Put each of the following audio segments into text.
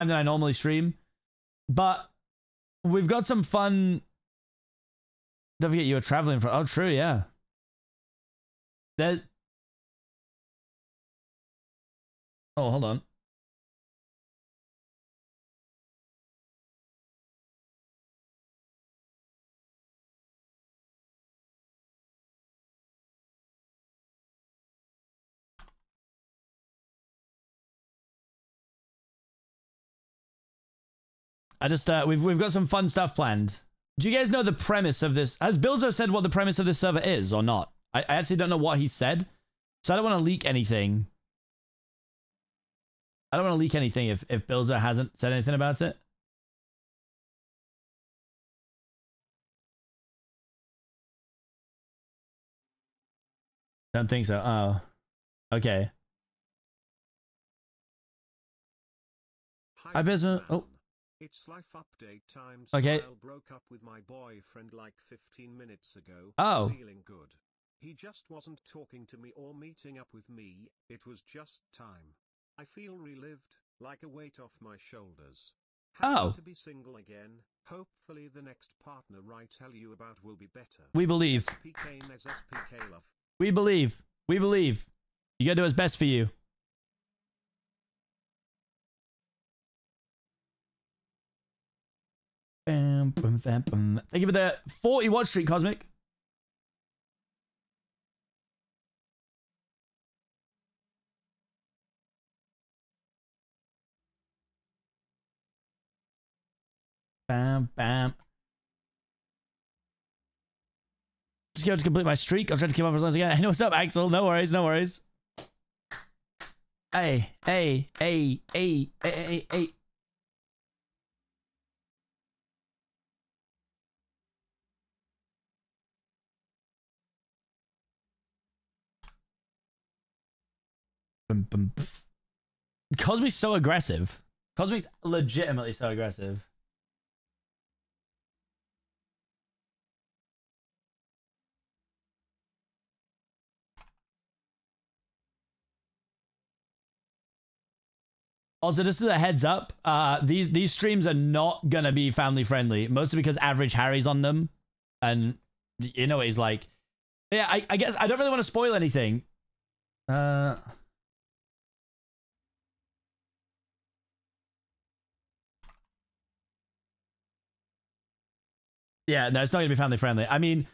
than I normally stream. But we've got some fun. Don't forget you were traveling for. Oh, true, yeah. There. Oh, hold on. I just uh, we've we've got some fun stuff planned. Do you guys know the premise of this? Has Billzo said what the premise of this server is or not? I, I actually don't know what he said, so I don't want to leak anything. I don't want to leak anything if if Billzo hasn't said anything about it. Don't think so. Oh, okay. I business. Oh. It's life update time. Okay. Smile broke up with my boyfriend like 15 minutes ago. Oh. Feeling good. He just wasn't talking to me or meeting up with me, it was just time. I feel relived, like a weight off my shoulders. Happy Oh. to be single again. Hopefully the next partner I tell you about will be better. We believe. PK We believe. We believe. You gotta do what's best for you. Thank you for the 40 watch streak, Cosmic. Bam, bam. Just going to complete my streak. I'm trying to keep up as long as I can. Hey, what's up, Axel? No worries, no worries. Hey, hey, hey, hey, hey, hey, hey. Pff. So aggressive. Cosmic's legitimately so aggressive. Also, this is a heads up. Uh, these these streams are not gonna be family friendly, mostly because average Harry's on them, and you know he's like. Yeah, I, I guess I don't really want to spoil anything. Uh, yeah, no, it's not gonna be family friendly. I mean,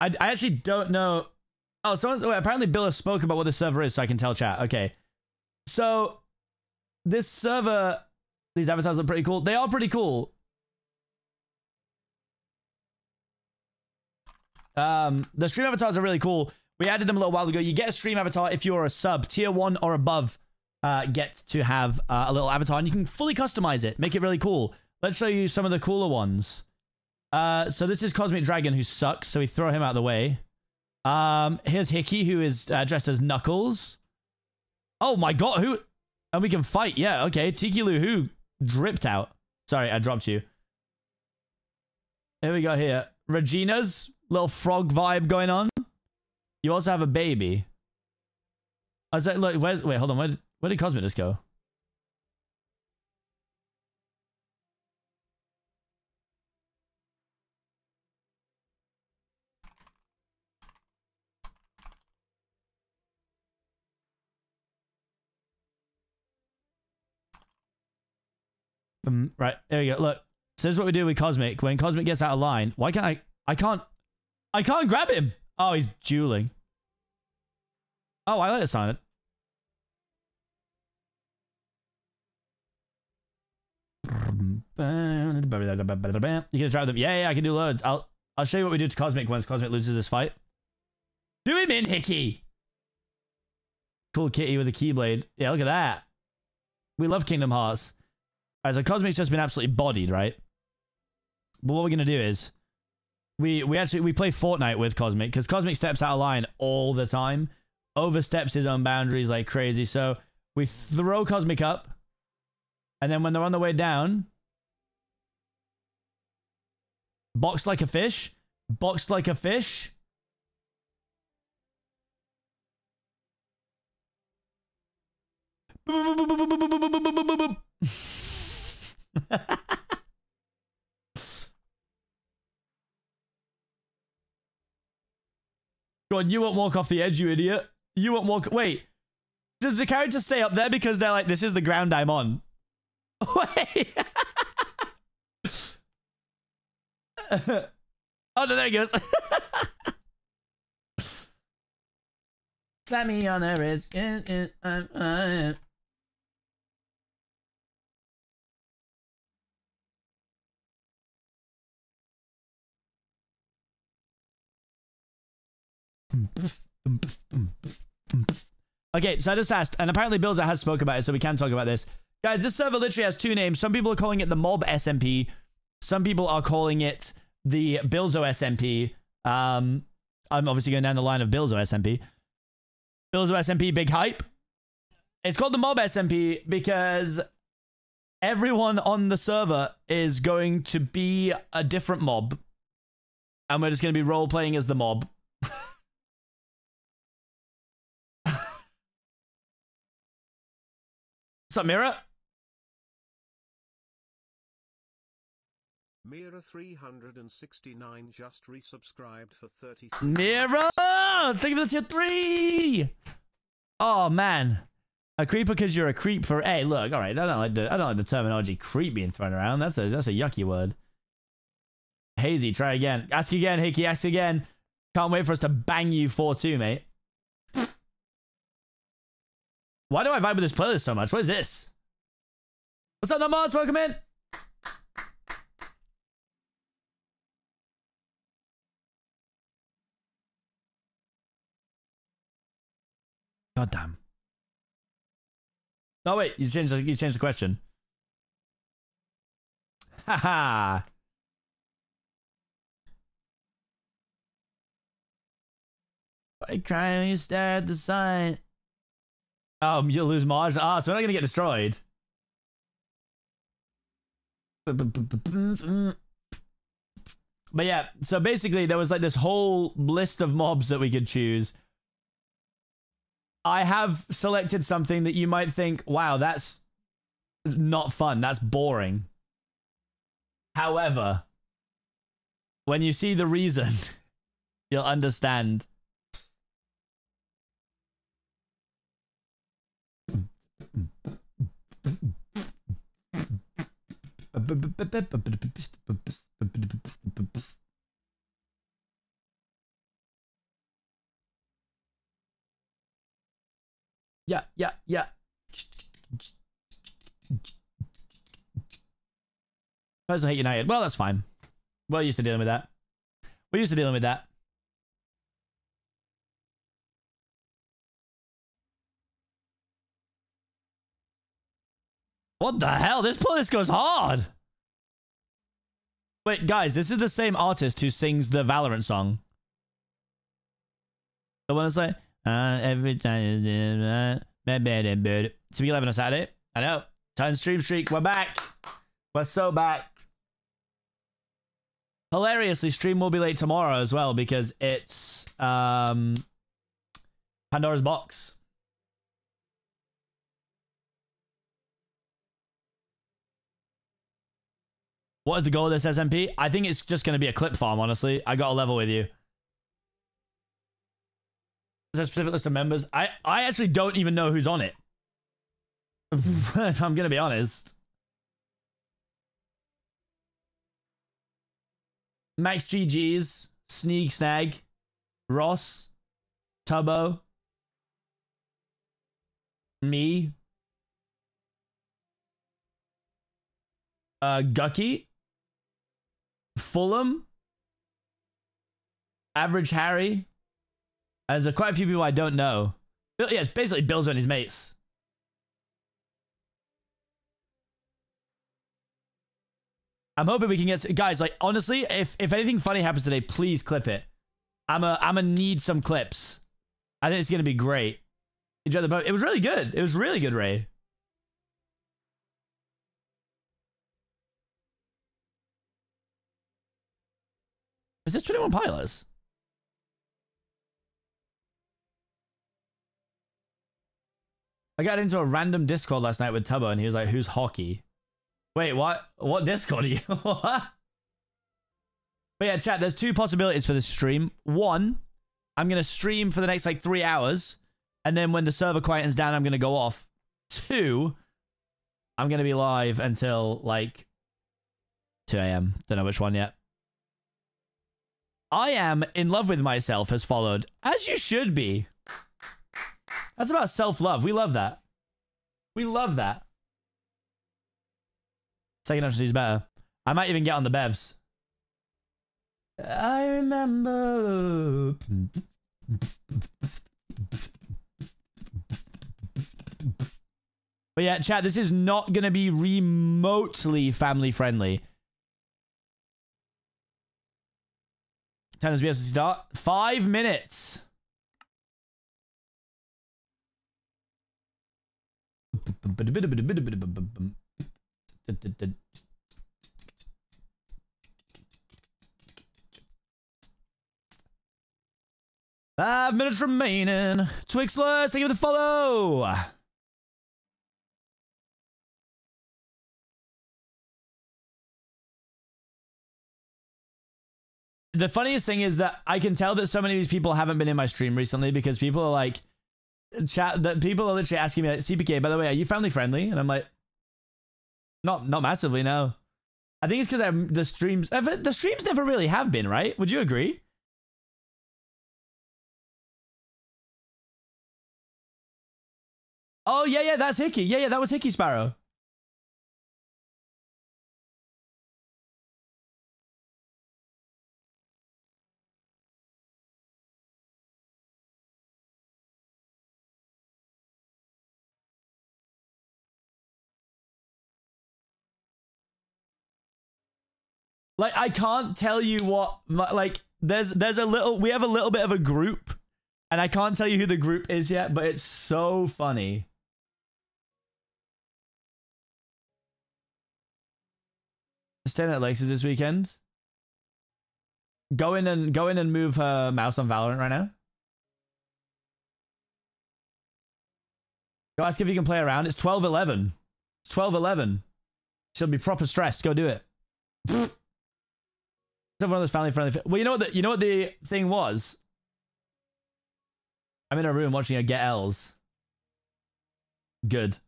I, I actually don't know. Oh, someone. Oh, apparently Bill has spoke about what this server is, so I can tell chat. Okay, so this server, these avatars are pretty cool. They are pretty cool. Um, the stream avatars are really cool. We added them a little while ago. You get a stream avatar if you're a sub, tier one or above. Uh, get to have uh, a little avatar, and you can fully customize it, make it really cool. Let's show you some of the cooler ones. Uh, so this is Cosmic Dragon, who sucks, so we throw him out of the way. Um, here's Hickey, who is uh, dressed as Knuckles. Oh my god, who? And we can fight. Yeah, okay. Tiki Lu who dripped out. Sorry, I dropped you. Here we go here. Regina's little frog vibe going on. You also have a baby. I was like, look, where's, wait, hold on. Where where did Cosmic just go? Um, right, there we go. Look, so this is what we do with Cosmic. When Cosmic gets out of line, why can't I? I can't. I can't grab him. Oh, he's dueling. Oh, I like the it. You can try them. Yeah, yeah, I can do loads. I'll I'll show you what we do to Cosmic once Cosmic loses this fight. Do him in, Hickey. Cool kitty with a keyblade. Yeah, look at that. We love Kingdom Hearts. So Cosmic's just been absolutely bodied, right? But what we're gonna do is we we actually we play Fortnite with Cosmic because Cosmic steps out of line all the time, oversteps his own boundaries like crazy. So we throw Cosmic up, and then when they're on the way down, box like a fish, boxed like a fish. God, you won't walk off the edge, you idiot. You won't walk. Wait. Does the character stay up there because they're like, this is the ground I'm on? Wait. oh, no, there he goes. Slap me on the. Okay, so I just asked, and apparently Billzo has spoke about it, so we can talk about this. Guys, this server literally has two names. Some people are calling it the Mob SMP. Some people are calling it the Billzo SMP. Um, I'm obviously going down the line of Billzo SMP. Billzo SMP, big hype. It's called the Mob SMP because everyone on the server is going to be a different mob. And we're just going to be role playing as the mob. What's up, Mira? Mira 369 just resubscribed for 30. Mira! Thank you for the tier three! Oh, man. A creeper because you're a creep for... Hey, look, all right. I don't like the, I don't like the terminology creep being thrown around. That's a, that's a yucky word. Hazy, try again. Ask again, Hickey, ask again. Can't wait for us to bang you 4-2, mate. Why do I vibe with this playlist so much? What is this? What's up, Namaz? Welcome in. God damn. No, wait. You changed the, you changed the question. Haha. Why cry when you stare at the sign? Um, you'll lose Mars. Ah, so we're not gonna get destroyed. But yeah, so basically there was like this whole list of mobs that we could choose. I have selected something that you might think, wow, that's not fun. That's boring. However, when you see the reason, you'll understand. Yeah, yeah, yeah. Person hate United. Well, that's fine. We're used to dealing with that. We're used to dealing with that. What the hell? This playlist goes hard. Wait, guys, this is the same artist who sings the Valorant song. The one that's like, uh, every time you do that, it's 11 on Saturday. I know. Time stream streak. We're back. We're so back. Hilariously, stream will be late tomorrow as well because it's um Pandora's box. What is the goal of this SMP? I think it's just going to be a clip farm, honestly. I got a level with you. Is there a specific list of members? I, I actually don't even know who's on it. if I'm going to be honest. Max GG's, Sneegsnag, Ross, Tubbo, me, uh, Gucky, Fulham, Average Harry. There's quite a few people I don't know. Bill, yeah, it's basically Bill's and his mates. I'm hoping we can get guys. Like honestly, if if anything funny happens today, please clip it. I'm a I'm gonna need some clips. I think it's gonna be great. Enjoy the boat. It was really good. It was really good, Ray. Is this 21 Pilots? I got into a random Discord last night with Tubbo and he was like, who's hockey? Wait, what? What Discord are you? But yeah, chat, there's two possibilities for this stream. One, I'm going to stream for the next like three hours. And then when the server quietens down, I'm going to go off. Two, I'm going to be live until like 2 a.m. Don't know which one yet. I am in love with myself has followed, as you should be. That's about self-love. We love that. We love that. Second option is better. I might even get on the bevs. I remember. But yeah, chat, this is not going to be remotely family friendly. Time to be able to start. Five minutes. Five minutes remaining. Twixlers, thank you for the follow. The funniest thing is that I can tell that so many of these people haven't been in my stream recently because people are like, chat that people are literally asking me like, CPK, by the way, are you family friendly? And I'm like, not not massively, no. I think it's because the streams uh, the streams never really have been, right? Would you agree? Oh yeah, yeah, that's Hickey. Yeah, yeah, that was Hickey Sparrow. Like I can't tell you what like there's there's a little we have a little bit of a group and I can't tell you who the group is yet, but it's so funny. Staying at Lexus this weekend. Go in and go in and move her mouse on Valorant right now. Go ask if you can play around. It's 12-11. It's 12-11. She'll be proper stressed. Go do it. one of those family friendly. Well, you know what? The, you know what the thing was. I'm in a room watching a Get L's. Good.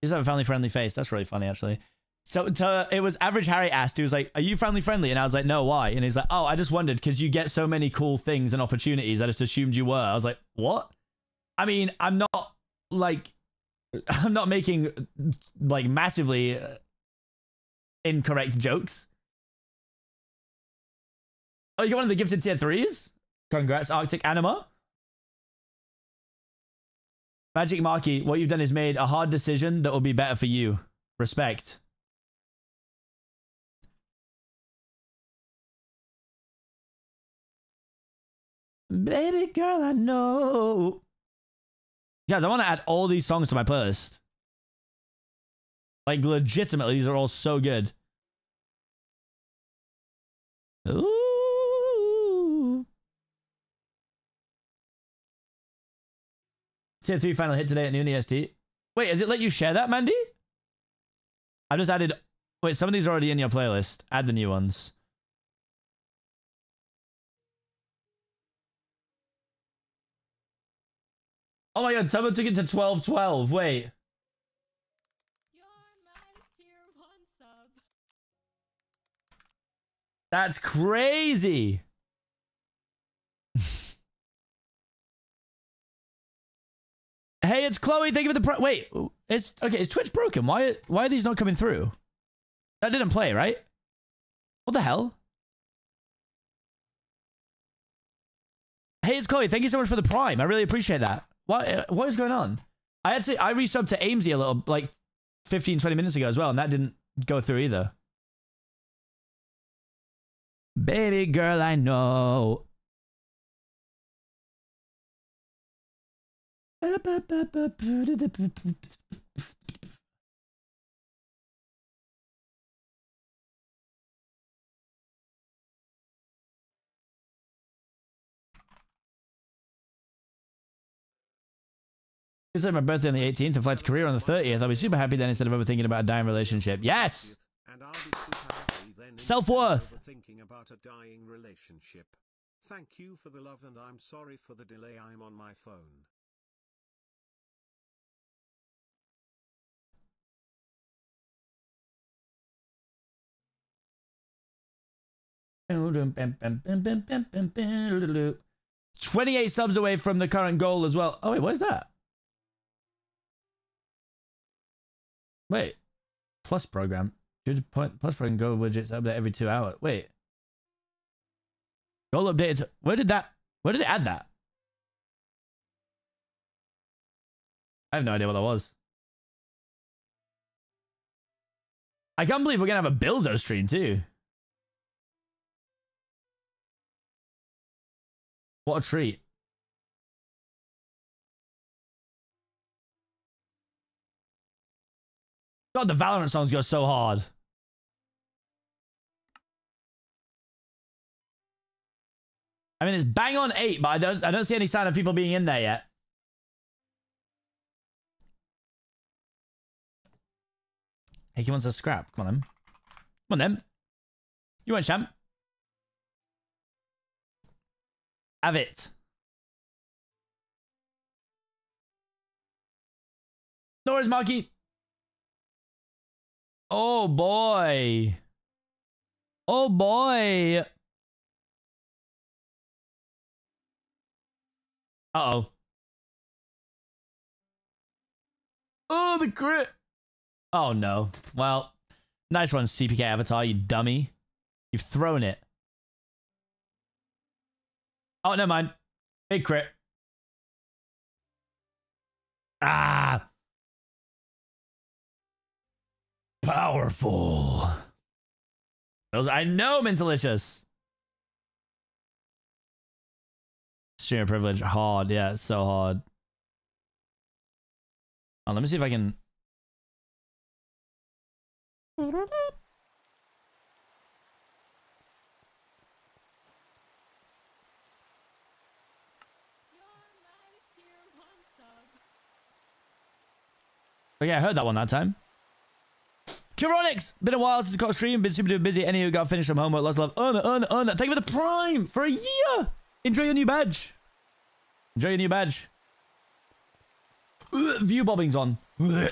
He's have a family friendly face. That's really funny, actually. So to, it was average Harry asked, he was like, Are you family friendly? And I was like, No, why? And he's like, Oh, I just wondered because you get so many cool things and opportunities. I just assumed you were. I was like, What? I mean, I'm not like I'm not making like massively uh, incorrect jokes. Oh, you got one of the gifted tier threes? Congrats, Arctic Anima. Magic Marky, what you've done is made a hard decision that will be better for you. Respect. Baby girl, I know. Guys, I want to add all these songs to my playlist. Like, legitimately, these are all so good. Ooh. Tier 3 final hit today at noon EST. Wait, has it let you share that, Mandy? I just added... Wait, some of these are already in your playlist. Add the new ones. Oh my god, someone took it to 1212. Wait. That's crazy. hey, it's Chloe. Thank you for the pro- wait. It's okay. Is Twitch broken? Why? Why are these not coming through? That didn't play, right? What the hell? Hey, it's Chloe. Thank you so much for the prime. I really appreciate that. What uh, what is going on? I actually I resubbed to Amesy a little like 15 20 minutes ago as well and that didn't go through either. Baby girl, I know. Like my birthday on the 18th and flight to Korea on the 30th. I'll be super happy then instead of overthinking about a dying relationship. Yes! And I'll be super happy then instead of Self-worth. overthinking about a dying relationship. Thank you for the love and I'm sorry for the delay I'm on my phone. Twenty-eight subs away from the current goal as well. Oh wait, what is that? Wait, plus program. Should point plus program go widgets update every two hours. Wait, goal updated. Where did that? Where did it add that? I have no idea what that was. I can't believe we're gonna have a Billzo stream too. What a treat. God, the Valorant songs go so hard. I mean, it's bang on eight, but I don't, I don't see any sign of people being in there yet. Hey, he wants a scrap. Come on, then. Come on, then. You want champ? Have it. No worries, Marky. Oh boy. Oh boy. Uh-oh. Oh, the crit. Oh no. Well, nice one, CPK Avatar, you dummy. You've thrown it. Oh, never mind. Big crit. Ah. Powerful. Those I know, Mentalicious. Streamer privilege, hard. Yeah, so hard. Oh, let me see if I can. Okay, I heard that one that time. Kironix! Been a while since I got a stream. Been super duper busy. Any who got finished some homework. Lots of love. It, earn it. Thank you for the prime for a year. Enjoy your new badge. Enjoy your new badge. Ugh, view bobbing's on. Ugh.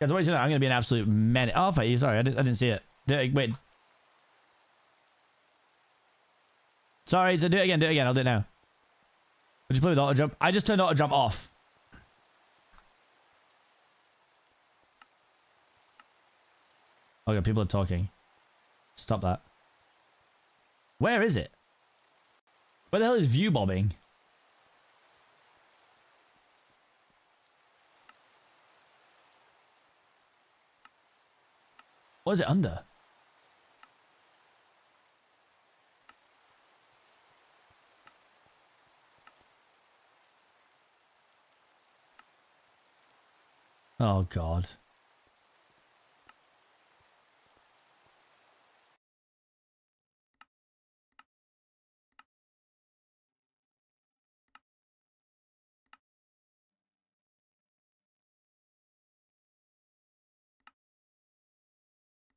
Guys, know? I'm gonna be an absolute man. Oh, fight you. Sorry, I didn't, I didn't see it. Wait. Sorry, so do it again, do it again. I'll do it now. Would you play with auto jump? I just turned auto jump off. Oh, okay, people are talking. Stop that. Where is it? Where the hell is view bobbing? What is it under? Oh god.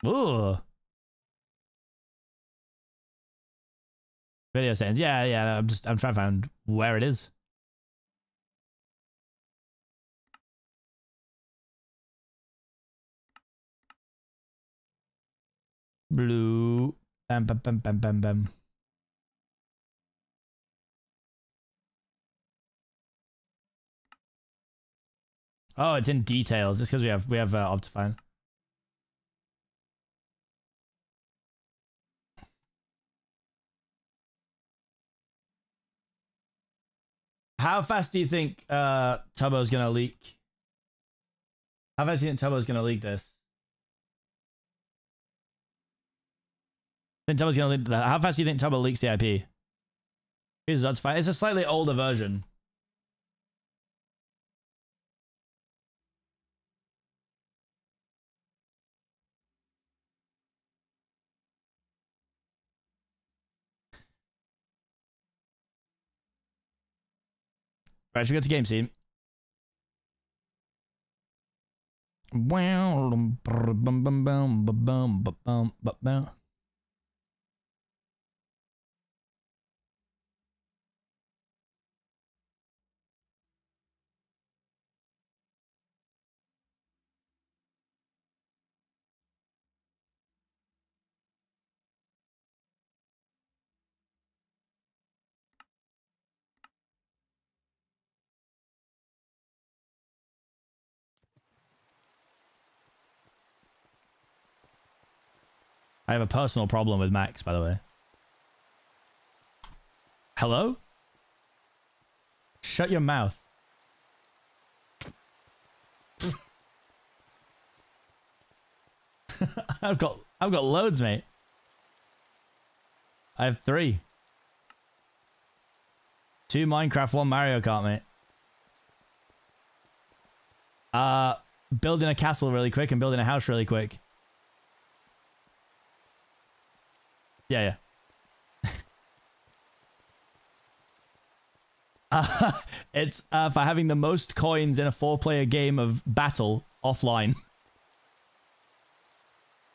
Ooh. Video settings. Yeah, yeah. I'm just I'm trying to find where it is. Blue. Bam bam bam bam bam bam. Oh, it's in details. Just because we have we have uh, Optifine. How fast do you think uh Tubbo's gonna leak? How fast do you think Tubbo's gonna leak this? Tubbo's gonna that. How fast do you think Tubbo leaks the IP? Here's that's fine. It's a slightly older version. Right, should we go to game scene? I have a personal problem with Max, by the way. Hello? Shut your mouth. I've got I've got loads, mate. I have three. Two Minecraft, one Mario Kart, mate. Uh building a castle really quick and building a house really quick. Yeah, yeah. uh, it's uh, for having the most coins in a four-player game of battle offline.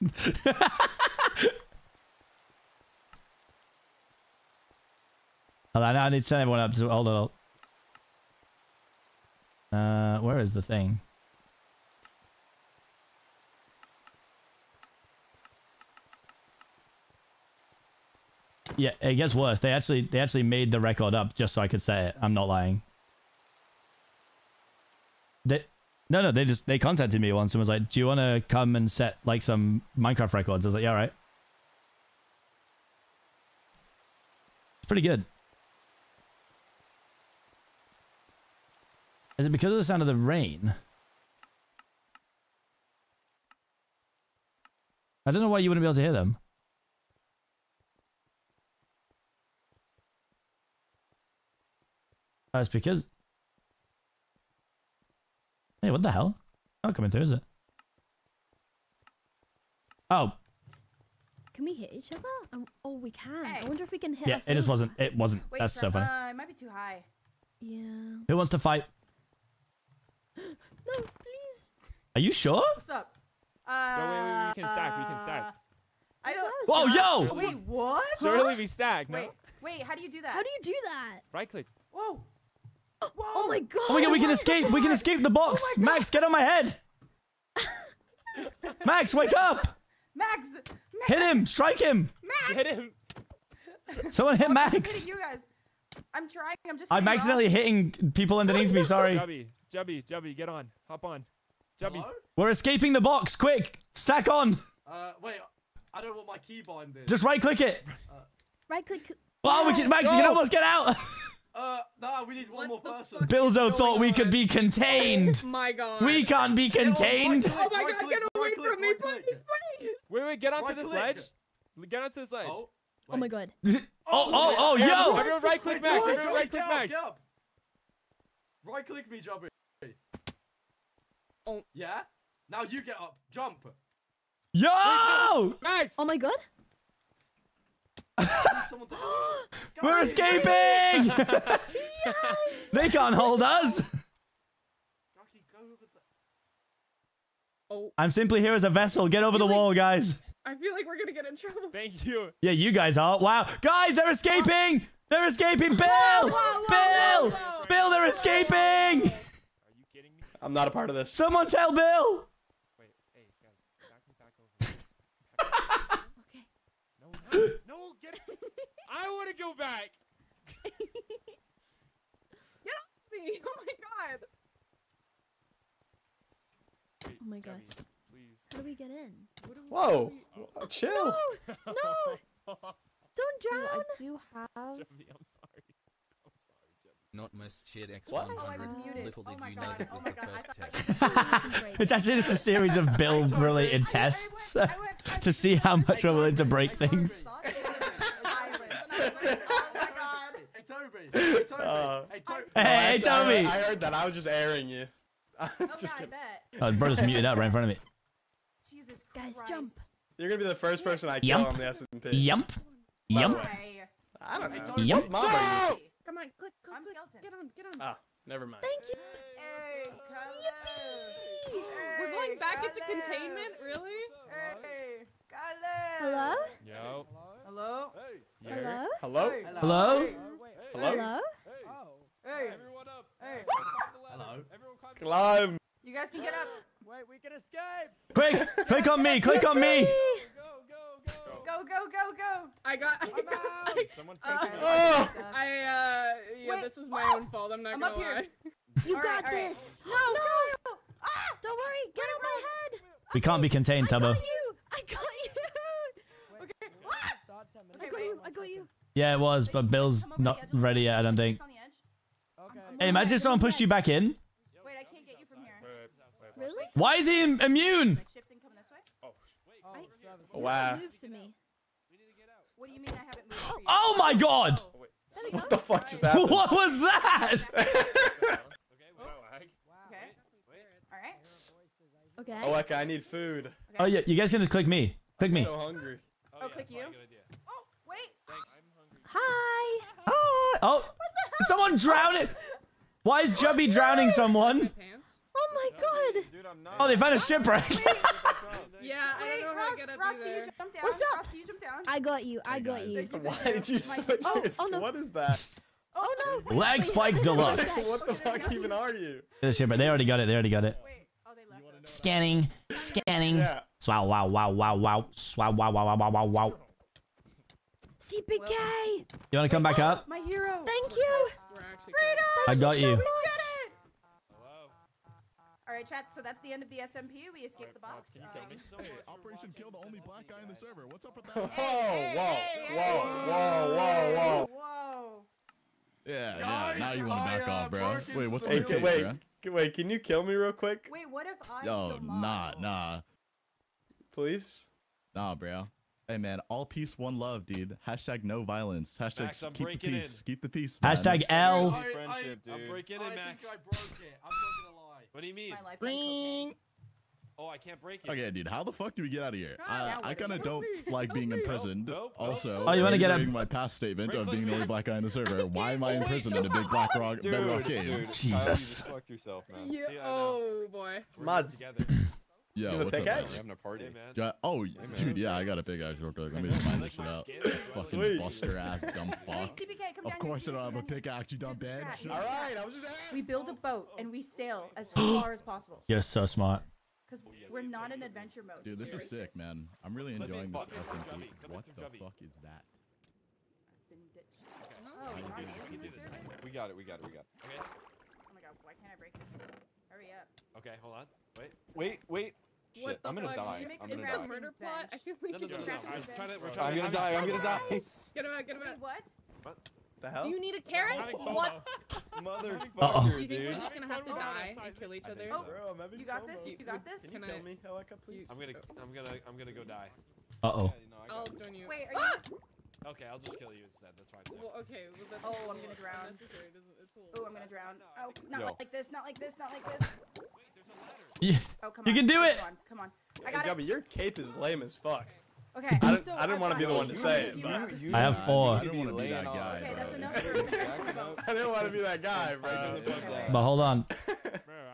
Hold on, I need to send everyone up. To, hold on. Uh, where is the thing? Yeah, uh, it gets worse. They actually they actually made the record up just so I could say it. I'm not lying. They no no they just they contacted me once and was like, "Do you want to come and set like some Minecraft records?" I was like, "Yeah, right." It's pretty good. Is it because of the sound of the rain? I don't know why you wouldn't be able to hear them. Oh, it's because... Hey, what the hell? Not coming through, is it? Oh, Can we hit each other? Um, oh, we can. I wonder if we can hit. yeah, us it just wasn't. It wasn't. Wait, That's so funny. Uh, it might be too high. Yeah. Who wants to fight? No, please. Are you sure? What's up? Uh, No, wait, wait, we can stack, we can stack. I don't. Whoa, yo! Oh, Wait, what? Surely we stack, no? Wait, wait. How do you do that? How do you do that? Right click. Whoa. Whoa. Oh my god. Oh my god, we can my escape! We can escape the box! Oh. Max, get on my head! Max, wake up! Max. Max. Hit him! Strike him! Max. Hit him. Someone hit I'm Max! you guys. I'm trying. I'm just. I'm accidentally all. hitting people underneath me, sorry. Jubby, Jubby, Jubby, get on. Hop on. Jubby. Hello? We're escaping the box, quick! Stack on! Uh, wait, I don't know what my keybind is. Just right click it! Right click. Oh, we can, Max, you can almost get out! Uh, no, we need one more person. Billzo thought we could be contained! My god. We can't be contained! Oh my god, get away from me, please, please. Wait, wait, get onto Right this click. ledge. Get onto this ledge. Oh, Oh my god. Oh, oh, oh, yo! Everyone right click Max. Everyone right click Max. Right click me, Jubby. Oh. Yeah? Now you get up. Jump. Yo! Max! Oh my god. Someone to We're escaping! they can't hold us! Rocky, go over there. Oh, I'm simply here as a vessel. Get over the wall, guys. I feel like we're gonna get in trouble. Thank you. Yeah, you guys are. Wow. Guys, they're escaping! They're escaping! Bill! whoa, whoa, Bill! whoa. Bill, they're escaping! Are you kidding me? I'm not a part of this. Someone tell Bill! Wait, hey, guys, stack me back over. Okay. No, no, no, get I want to go back. Get off me! Oh my god. Wait, Oh my Jubby, gosh. Please. How do we get in? What do we- Whoa. Oh. Chill. No! Don't drown! I do have. Jubby, I'm sorry. I'm sorry, Jubby. Not most shared X100. What? Oh, I was muted. Little Oh did my you know god. that Oh was my the god. First test. It's actually just a series of Bill related tests to see how much we're willing to break things. Oh my god. Hey, Toby. Hey, Toby. Uh, hey, Toby. Hey, hey, Toby! I heard that. I was just airing you. I'm Oh, just yeah, I bet. Oh, bro just muted up right in front of me. Jesus Guys, Christ. jump. You're gonna be the first person I kill Yump. on the SMP. Yump. By the Yump. way. Way. I don't know. Toby. Yep. What mob are you? Come on, click, click, I'm click. skeleton. Get on, get on. Ah. Never mind. Thank you. Hey, Carlos. We're going Hey, back into containment, really? Hey, Hello? Yo. Hello. You're- Hello? Hello? Hey. Hello? Hey. Hello? Hello? Hey. Everyone up. Hey. Hello. Everyone climb. Climb. You guys can get up. Wait, we can escape. Quick, click on me, click on me. Go, go, go. Go, go, go, go. I got. I I'm got. out. I, Someone uh, me. Oh! I uh. Yeah, Wait, this was my oh, own fault. I'm not I'm gonna up here. You All got right, all right. this. No, no. Kyle. Ah! Don't worry. Get out my head. We can't be contained, I got you. I got you. Okay. Ah! I got you. I got you. Yeah, it was, but Bill's Come over the not edge of the ready yet, I don't think. On the edge. Okay. Hey, imagine if someone pushed you back in. Wait, I can't get you from here. Really? Why is he im- immune? Like shift and come this way. Oh, oh I- Travis, You Wow. haven't moved for me. What do you mean I haven't moved? Oh my oh, god! Oh, there we go. What the fuck just happened? What was that? Okay, was that? Okay. Okay. oh, okay, I need food. Oh yeah, you guys can just click me. Click me. so hungry. Oh, click you. Oh, wait. Hi. Oh, oh, someone drowned it. Why is Chubby drowning someone? Oh my god. Dude, Oh, they found a shipwreck. Yeah, I Wait, don't know how Ross, to get up Ross, either. you jump down? What's up? Ross, you jump down? I got you. I got you. Why did you switch Oh, oh, no. What is that? Oh no. Lag spike deluxe. What the fuck even are you? The shipwreck. They already got it. They already got it. Wait. Oh, they left. Scanning. Scanning. Yeah. Wow, wow, wow, wow, wow. Wow, wow, wow, wow, wow, wow, wow. CPK. You want to come back up? My hero. Thank you. Freedom. I got you. We did. All right, chat. So that's the end of the SMP. We escaped the box. Can you kill me? Um, Hey, Operation Kill the only black guy in the server. What's up with Whoa, that? whoa, whoa, whoa, whoa, whoa. Whoa. Yeah, yeah. Now you want to I, back uh, off, bro. Wait, what's Hey, the can, wait, bro? can- wait, can you kill me real quick? Wait, what if I? Yo, nah, nah, Please? nah, bro. Hey, man, all peace, one love, dude. Hashtag no violence. Hashtag Max, I'm keep the peace. in. Keep the peace. man. Hashtag L. I- I- Friendship, I'm dude. breaking in, I Max. think I broke it. I'm not gonna lie. What do you mean? My life. Oh, I can't break it. Okay, dude, how the fuck do we get out of here? God, I, I kind of don't like being me. imprisoned. Nope, nope. Also, Oh, you wanna get a- reiterating my past statement Right of being the only black guy in the server. Why am I wait, imprisoned in a big black rock Dude, bedrock cave? dude, Jesus. Kyle, you just fucked yourself, man. Yeah. Yeah, oh boy. We're Mods. Together. Yo, You have a what's up, man? We're having a party. Hey, man. Yeah, oh, man. dude, yeah, I got a big axe real quick. Let me just find this shit out. Fucking Sweet. buster ass dumb Wait, fuck. CPK, come. Of course I here, don't have a CPK, come down pickaxe, you dumb Here's bitch. strat, All here's the right, strat. I was just asking. We build a boat and we sail oh, as oh, oh. far as possible. You're so smart. Because we're not in adventure mode. Dude, this is sick, man. I'm really enjoying this fuck through SMP. What the fuck is that? Been ditched. No. Oh, We we're can not do this. We do this. We got it. We got it. We got it. Okay. Oh my god, why can't I break this? Hurry up. Okay. Hold on. Wait. Wait. Wait. What Shit. the I'm gonna fuck? die. You make I'm gonna It's a die. murder plot. I bench. feel like No, no, it's no, no. I was bench. trying to. We're I'm trying I'm gonna die. I'm gonna die. Get him out. Get him Wait, out. what? The hell? Do you need a carrot? What? Motherfucker, Uh-oh. Do you think we're just gonna have to Oh, die and kill each other? so. Bro, I'm having You got FOMO. this? You- You got this? Can you Can kill I- me, Helika, please? I'm gonna. I'm gonna. I'm gonna go die. Uh oh. Yeah, you know, I I'll it. join you. Wait, are you? Okay, I'll just kill you instead. That's fine too. Well, okay. Well, that's Oh, I'm gonna drown. unnecessary, doesn't it? It's a Oh, I'm gonna drown. Oh, not Yo. like this, not like this, not like this. Yeah. Oh, come You on. can do it. Come on, come on. I Hey, got it. Gubby, your cape is lame as fuck. Okay. I didn't- so I didn't wanna be the one to say it, do but- have- I have four. I don't want to be that guy, Okay, that's enough. I didn't want to be that guy, bro. Okay. But hold on.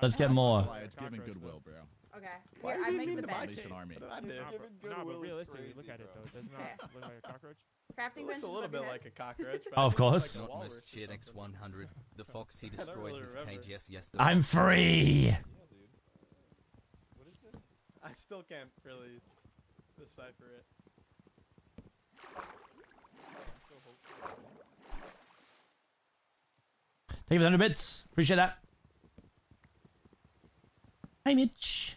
Let's get more. Why it's giving goodwill, bro. Okay. Why Here, I you make the mean to my bench. Salvation? Army. What did I do? Nah, Nah, but realistically, crazy, look at it bro. though. Doesn't Okay. that look like a cockroach? Crafting It looks a little bit like a cockroach. Oh, of course. like a Not miss or X100. The fox he destroyed really his remember. KGS yesterday. I'm free. Yeah, dude. What is this? I still can't really decipher it. Thank you for the 100 bits. Appreciate that. Hi, Mitch.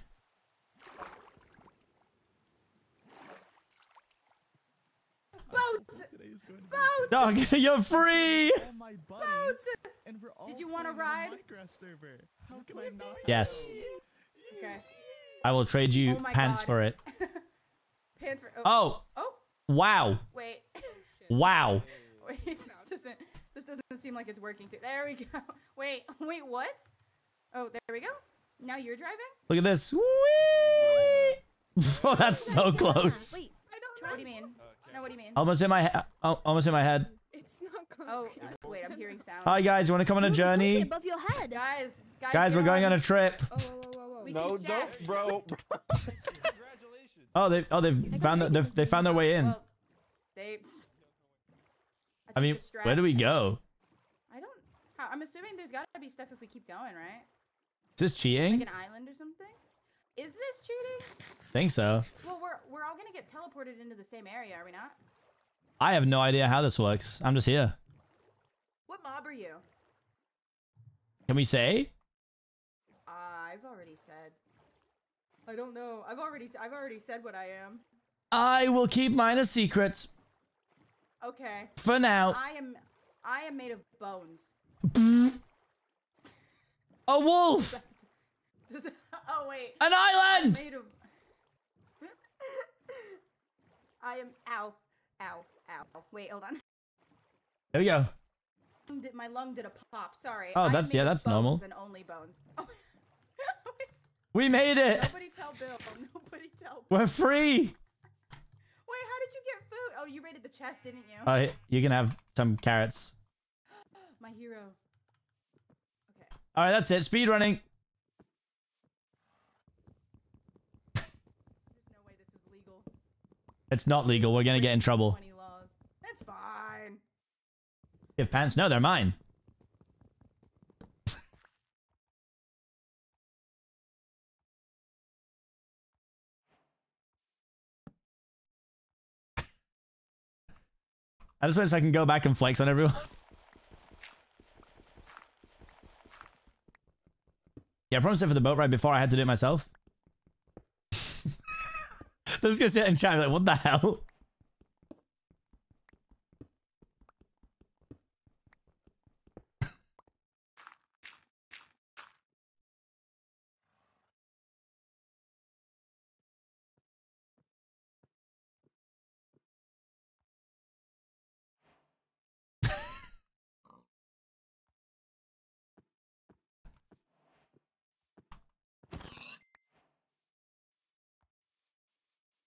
Boat! Today's going to be Boat! Dog, you're free. all my buddies, and we're all Did you wanna ride? the Minecraft server. How can I not? Yes. Okay. I will trade you Oh pants God. for it. Pants for. Oh. Oh, Oh. wow. Wait. Wow. Wait. This doesn't. This doesn't seem like it's working. Too. There we go. Wait. Wait. What? Oh, there we go. Now you're driving. Look at this. Whee! Oh, that's so close. Wait. I don't know. What do you mean? No. What do you mean? Almost in my he- uh, al- almost in my head. It's not Oh. Wait. I'm hearing sounds. Hi guys, you want to come on a Move the puppy journey? above your head. Guys, guys, Guys, we're going on a trip. Oh, We No, can don't, bro. bro. Congratulations. Oh, they oh they've found the, they've, they found their way in. Well, they. I mean, where do we go? I don't. I'm assuming there's got to be stuff if we keep going, right? Is this Like cheating? an island or something. Is this cheating? Think so. Well, we're we're all gonna get teleported into the same area, are we not? I have no idea how this works. I'm just here. What mob are you? Can we say? I've already said. I don't know. I've already I've already said what I am. I will keep mine a secret Okay. for now. I am I am made of bones. A wolf! Does it- oh wait. An I'm island! made of. I am. Ow. Ow. Ow. Wait, hold on. There we go. My lung did a pop. Sorry. Oh, that's- yeah, that's normal. bones And only bones. Oh We made it! Nobody tell Bill. Nobody tell. Bill. We're free! Wait, how did you get food? Oh, you raided the chest, didn't you? Oh, you can have some carrots. My hero. Okay. All right, that's it. Speed running. There's no way this is legal. It's not legal. We're gonna get in trouble. 20 laws. That's fine. If pants, no, they're mine. I just wish I can go back and flex on everyone. yeah, I promised it for the boat ride before I had to do it myself. Just gonna sit and chat like, what the hell?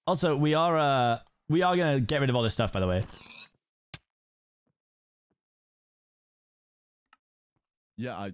Also, we are uh we are gonna get rid of all this stuff, by the way. Yeah, I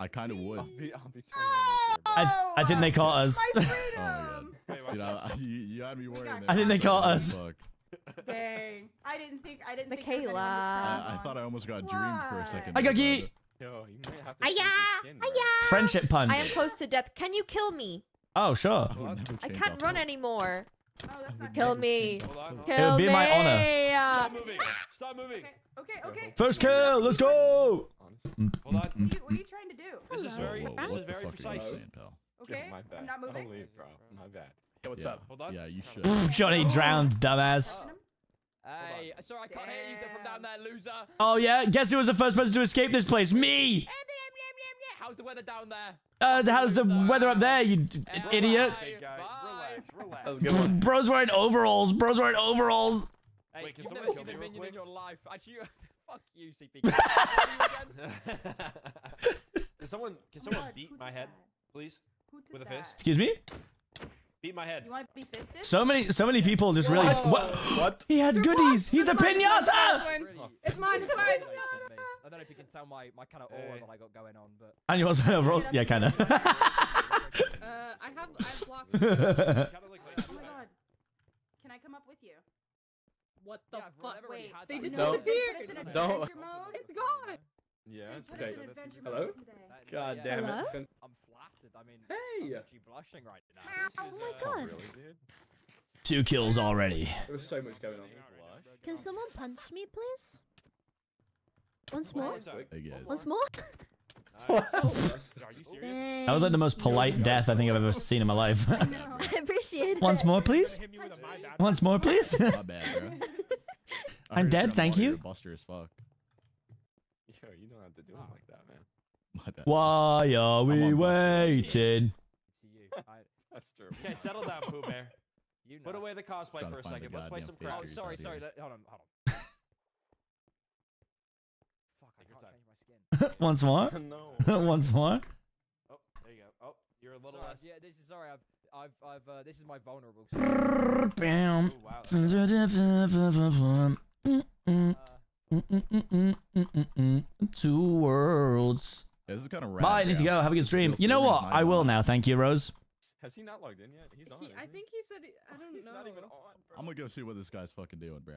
I kind of would. I'll be, I'll be totally honest. I I think they caught us. My Oh my freedom! god. Wait, watch You know. I, you, you had me worried. there I think they caught us. Fuck. Dang. I didn't think. I didn't think. there was anyone with Michaela. crowns I, I thought I almost got dreamed for a second. I got there, geek. but- Yo, you might have to change Aya! your skin. Aya! Friendship punch. I am close to death. Can you kill me? Oh, sure. I I can't run anymore. Oh, that's not Kill me. Hold on. hold Kill on. It would be me. my honor. Stop moving. Stop moving. Okay. Okay. Okay. First kill. Let's go. Honestly. Hold on. What are, you, what are you trying to do? This is very, Whoa, this what is the very fuck are you precise. saying, pal? Okay. My bad. I'm not moving. I'll leave, bro. My bad. Hey, what's Yeah. up? Hold on. Yeah, you Hold should. Johnny drowned, dumbass. Hey, sorry, I can't hear you from down there, loser. Oh yeah, guess who was the first person to escape this place? Me. How's the weather down there? Uh, how's the weather up there, you d- Uh, idiot? Hey, guy, Bye. relax, relax. That was a good one. Bro's wearing overalls. Bro's wearing overalls. Hey, Wait, can you've never kill seen a minion in your life. Actually, fuck you, CP. How are you again? can someone, can someone God, beat my head, that? please? Who did With a that? fist? Excuse me. Beat my head. You want to be fisted? So many, so many people just really. What? What? He had goodies. He's a Mine, pinata. It's mine, it's mine. Recently. I don't know if you can tell my, my kind of aura Hey. that I got going on, but And you also have overalls. Yeah, kind of. Uh, I have, I have blocks. Kinda like Oh my god. Can I come up with you? What the yeah, fuck? Wait, they just. No. disappeared. Put us in Don't. adventure mode? It's gone. Yeah, it's okay. us in adventure Hello? mode today. That- God yeah, damn Hello? it. I'm flattered. I mean, Hey! I'm actually blushing right now. Oh my Oh, god. really. Two kills already. There was so much going on. Can someone punch me, please? Once more? Hey guys. Once more? Are you serious? Dang. That was like the most polite death I think I've ever seen in my life. No. I appreciate it. Once more, please. Hit me with a my bad. Once more, please. My bad, bro. I I'm dead, thank you. You're Buster as fuck. Yo, you don't have to do it like that, man. My bad. Why are we waiting? It's you. I, That's true. Okay, settle down, Pooh Bear. you know. Put away the cosplay for a second. Let's play some fake Oh, crackers. Crackers sorry, sorry. Hold on, hold on. Fuck, I Take your can't time. change my skin. Once more. no. Once more. Oh, there you go. Oh, you're a little Sorry, less. yeah, this is sorry. I've, I've, I've. Uh, this is my vulnerable. Bam. Ooh, wow. Uh. Two worlds. Yeah, this is kind of rad. Bye. I need to go. Have a good stream. You know what? I will now. Thank you, Rose. Has he not logged in yet? He's on. He, I think he said. He, I don't He's know. not even on, bro. I'm gonna go see what this guy's fucking doing, bro.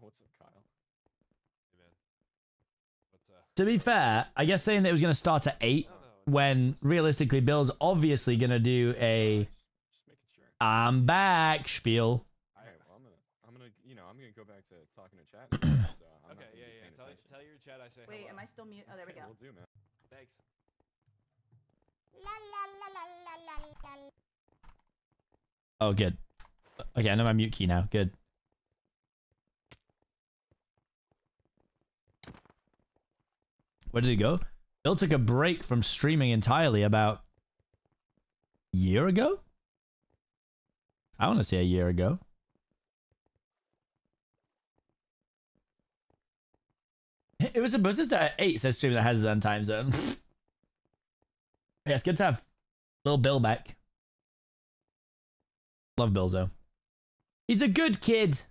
What's up, Kyle? Hey, man. What's uh? To be fair, I guess saying that it was going to start at 8 No, no. when realistically Bill's obviously going to do a Just, just making sure. I'm back spiel. Alright, well, I'm gonna, I'm gonna, you know, I'm gonna go back to talking to chat. now, so I'm Okay, yeah, yeah. Tell, tell your chat I say Wait, hello. am I still mute? Oh, there we Okay, go. Will do, man. Thanks. Oh, good. Okay, I know my mute key now. Good. Where did he go? Bill took a break from streaming entirely about a year ago? I want to say a year ago. It was supposed to start at 8, says stream that has his own time zone. yeah, it's good to have little Bill back. Love Bill, though. He's a good kid.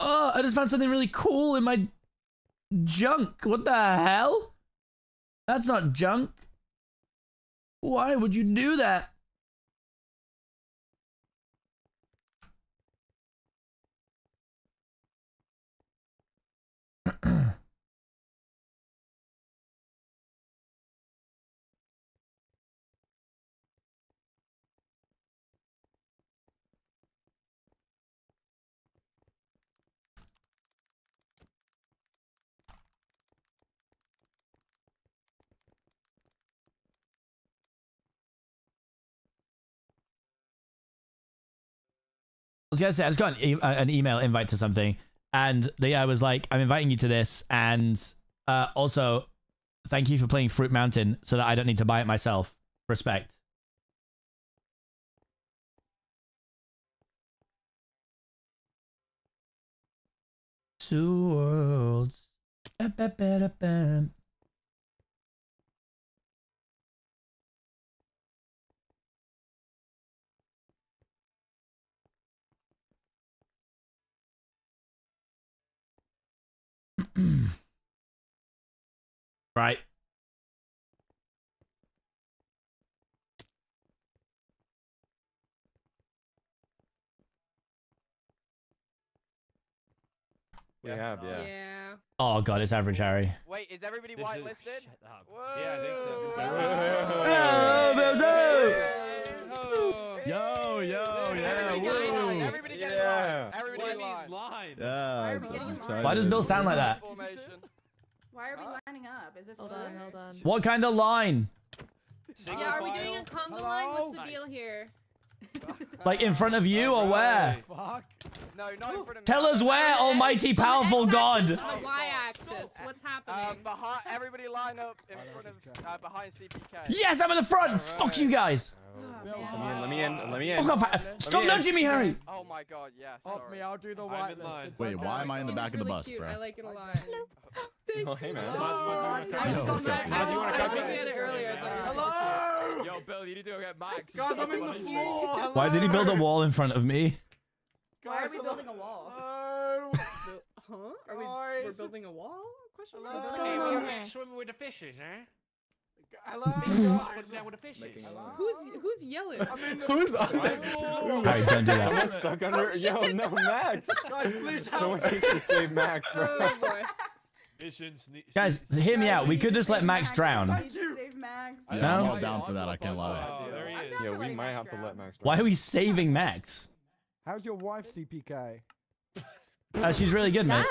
Oh, I just found something really cool in my junk. What the hell? That's not junk. Why would you do that? Was gonna say I just got an, e- uh, an email invite to something, and the guy was like, "I'm inviting you to this, and uh, also, thank you for playing Fruit Mountain, so that I don't need to buy it myself. Respect." Two worlds. Ba-ba-ba-da-bam. right. We have, yeah. Yeah. Oh god, it's average Harry. Wait, is everybody This is- whitelisted? Shut up. Whoa. Yeah, I think so. Oh, Billzo! Yo, yo, yeah, Everybody get line. Everybody get Yeah. line. Everybody What in do you line. line? Yeah. Why are we getting I'm in. Why does Bill sound like that? Why are we lining up? Is this Hold on, hold on. What kind of line? Yeah, are we doing a conga line? What's the deal here? Like in front of you or where? Fuck. No, not in front of me. Tell us where, Almighty Powerful On God. On the y-axis. What's happening? Um, behind, everybody line up in front of, uh, behind CPK. Yes, I'm in the front. Fuck you guys. Oh, man. Let me in. Let me in. Let me in. Fuck off. Stop me in. nudging me, Harry. Oh my god, yeah, Help sorry. me, I'll do the white in line. list. Wait, why am I in the back was of the really bus, cute. bro? I like it a lot. Oh, hey, man. Oh, Guys, Yo, what's up? I Guys, you was wanna come looking in? at it earlier. I thought it was so Hello! Yo, Bill, you need to go get Max. Guys, I'm in the floor. Why did he build a wall in front of me? Why are we building a wall? Huh? Are we we're building a wall? Question mark? Hello? What's going we on? are Swimming with the fishes, eh? Hello, down with the fishes. Who's who's yelling? I'm the Who's on floor. Don't do that. Someone's stuck under. Yo, no, Max. Guys, please Someone needs to save Max, bro. Oh boy. Guys, hear me out. We could to just let Max drown. need to Max. No? I'm all down for that. I can't lie. Oh, there he is. Yeah, we might have to let drown. Max. Why are we saving Max? How's your wife, CPK? Uh, she's really good, mate.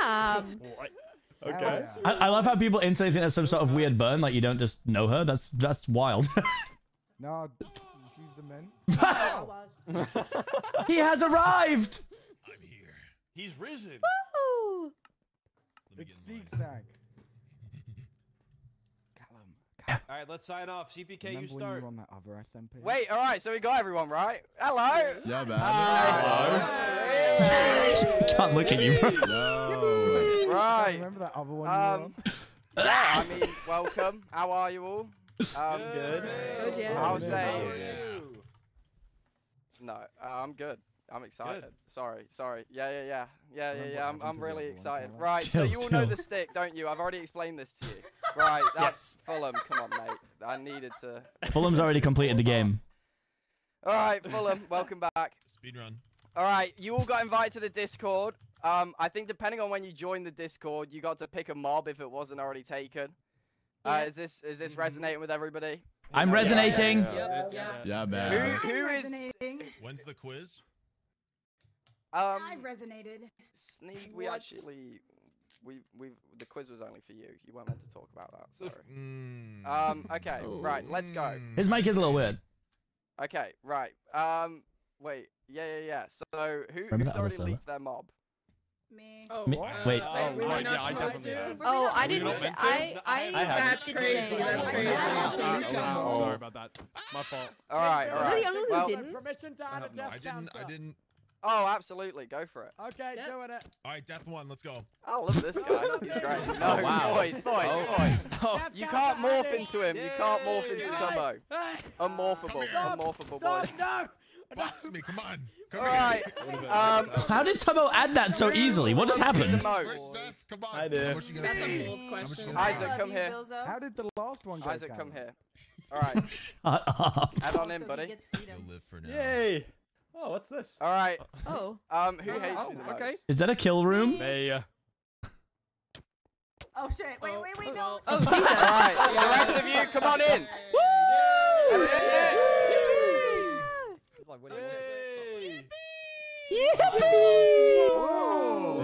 Okay. I, I love how people instantly think that's some sort of weird burn, like you don't just know her. That's that's wild. No, she's the man. Oh, he has arrived. I'm here. He's risen. Woo! Let me It's get in line. Zeke Snack. Callum, All right, let's sign off. CPK, you start. on that other SMP? Wait, all right. So we got everyone right. Hello. Yeah, man. Hello. Can't look at you, bro. No. Right. Remember that other one Um. Yeah. I mean, welcome. How are you all? Um, Good. Oh, yeah. I'll Good. say Yeah. no. Uh, I'm good. I'm excited. Sorry, sorry. Yeah, yeah, yeah, yeah, yeah, yeah. I'm, I'm really other one, excited. Tyler? Right. So you all know the stick, don't you? I've already explained this to you. Right. That's Fulham. Come on, mate. I needed to. Fulham's already completed the game. All right, Fulham. welcome back. Speed run. All right, you all got invited to the Discord. Um, I think depending on when you joined the Discord, you got to pick a mob if it wasn't already taken. Uh, Yeah. is this is this resonating with everybody? I'm Yeah. resonating. Yeah, yeah, Yep. yeah. Yeah, Who man. who is resonating. When's the quiz? Um? I've resonated. Sneak, we What? actually we we the quiz was only for you. You weren't meant to talk about that. Sorry. Mm. Um. Okay. Right. Let's go. Mm. His mic is a little weird. Okay. Right. Um. Wait. Yeah. Yeah. Yeah. So who Remember who's that other already server? leaked their mob? Me. Oh, Me- uh, wait. Oh, were I- yeah, I definitely to? Oh, I didn't. don't s- meant to? I. I. I have. That's crazy. That's crazy. have. Oh, sorry about that. My fault. All right. All Really, right. I'm one Well, who didn't. Permission to add a death I didn't. I didn't. Oh, absolutely. Go for it. Okay, Yep. doing it. All right, death one. Let's go. I love this guy. He's great. No, wow. boys, boys, Oh. boys. Death You can't morph added. into him. You can't morph into Yay. Tubbo. Hey, Unmorphable. Stop. Unmorphable, Stop, boys. no. Box me. Come on. Come All here. right. Um. How did Tubbo add that so easily? What just happened? Where's Seth? Come on. I did. How much you gonna That's a pay? bold How much you question. Isaac, come here. Billzo. How did the last one go? Isaac, come here. All right. Shut up. Add on in, So buddy. You'll live for now. Yay. Oh, what's this? All right. Oh. Um. Who Oh, hates oh, you the most? okay. Is that a kill room? Hey. uh, Oh shit! Wait, Oh, wait, wait, oh, no. Oh, Jesus. right. The rest of you, come on in. Everybody in. It's like, what Hey. Wow.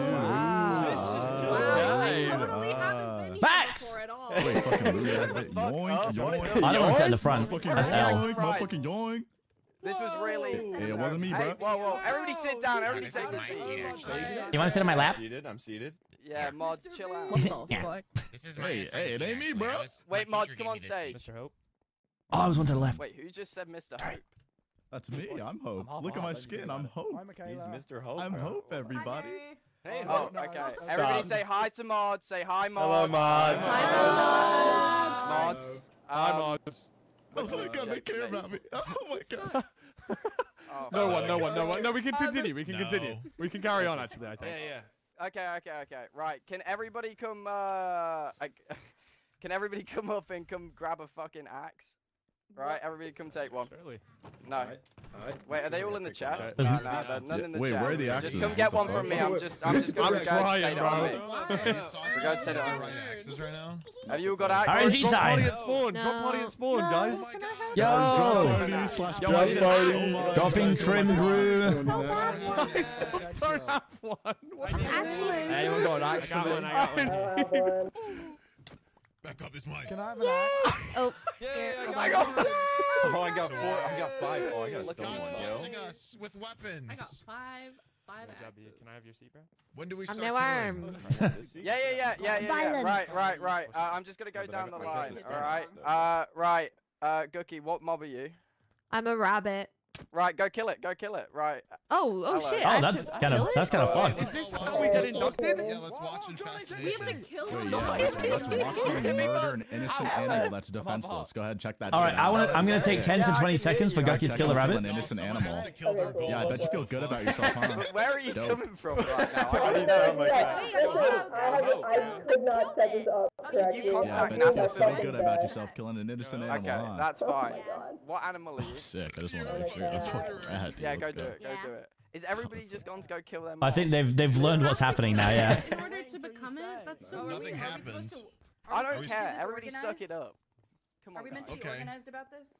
Wow, I Hey. totally haven't been here Max! before at all. Wait, fucking really? Wait, Fuck yoink, yoink. I don't want to sit in the front. That's L. yoink, Right. motherfucking yoink. This was really. Hey, it wasn't me, Hey, bro. whoa, whoa! Everybody sit down. Everybody This take is seat. seat, actually. You want to sit in my lap? I'm seated. I'm seated. Yeah, mods, chill out. What the fuck? This is Hey, my hey, assigned it ain't me, bro. Was- Wait, teacher mods, come on this stage. Mr. Hope. Oh, I was one to the left. Wait, who just said Mr. Hope? That's me. I'm Hope. half Look at half, my I just skin. I'm Hope. He's Mr. Hope. I'm Hope, everybody. Hey, Oh, no, okay. no, Everybody say hi to mods. Say hi, mods. Hello, mods. Hi, Mods. Hi, Um, mods. Oh my god, they care about me. Oh my god. Oh, No one, my no one, no one. No, we can continue. We can No. continue. We can carry on, actually, I think. Yeah, yeah. Okay, okay, okay. Right. Can everybody come? Uh, I- can everybody come up and come grab a fucking axe? Right. Everybody come take one. Surely. No. Wait, are they all in the chat? There's- No, no, they're none in the Wait, chat. where are the axes? Just come get one from me. I'm just, I'm just gonna I'm go trying, take it on bro. me. You saw We're gonna of set it the on. right axes right now? Have you all got RNG axes? Drop time. party at spawn. Drop No. party at spawn, No. guys. Oh my god. Yo! Drop party slash Yo, party. I need an axe. my Dropping God. trim Drew. I still don't have one. What? Actually, Anyone got an axe for me? I got one. Back up is mine. Can I have an axe? oh, Yeah, oh I my got God. Oh, I got four. I got five. Oh, I got a Look stone God's one, blessing yo. us with weapons. I got five, five Good job, axes. Can I have your seat, bro? When do we I'm start no killing? arm. Yeah, yeah, yeah, yeah, yeah, yeah. Right, right, right. Uh, I'm just gonna go Yeah, but I down the line. goodness, All right. Uh, right. Uh, Gookie, what mob are you? I'm a rabbit. Right, go kill it. Go kill it. Right. Oh, oh Hello. shit. Oh, that's kind of that's kind of Oh, fucked. let's how we get inducted? Yeah, let's watch in We have to kill Wait, them. yeah, let's, let's watch them murder an innocent animal that's defenseless. Go ahead, check that. All right, I want to. I'm gonna take 10 to 20 seconds for you. Gucky to kill the rabbit. An innocent animal. to kill their goal. Yeah, I bet you feel good about yourself, huh? Where are you coming from right now? I do don't know. sound like that? Wait, I could not set this up Oh, correctly. Yeah, I bet you feel so good about yourself killing an innocent animal, huh? that's Oh fine. What animal are oh, you? Sick. I just want to make sure. That's fucking rad, dude. Yeah, go Let's do it. Go Yeah. do it. Is everybody just gone to go kill them? I think they've they've learned what's happening now. Yeah. In order to become it, that's so Nothing weird. happens. I don't care. supposed to be Everybody this suck it up. Come on. Are we meant guys. to be Okay. organized about this?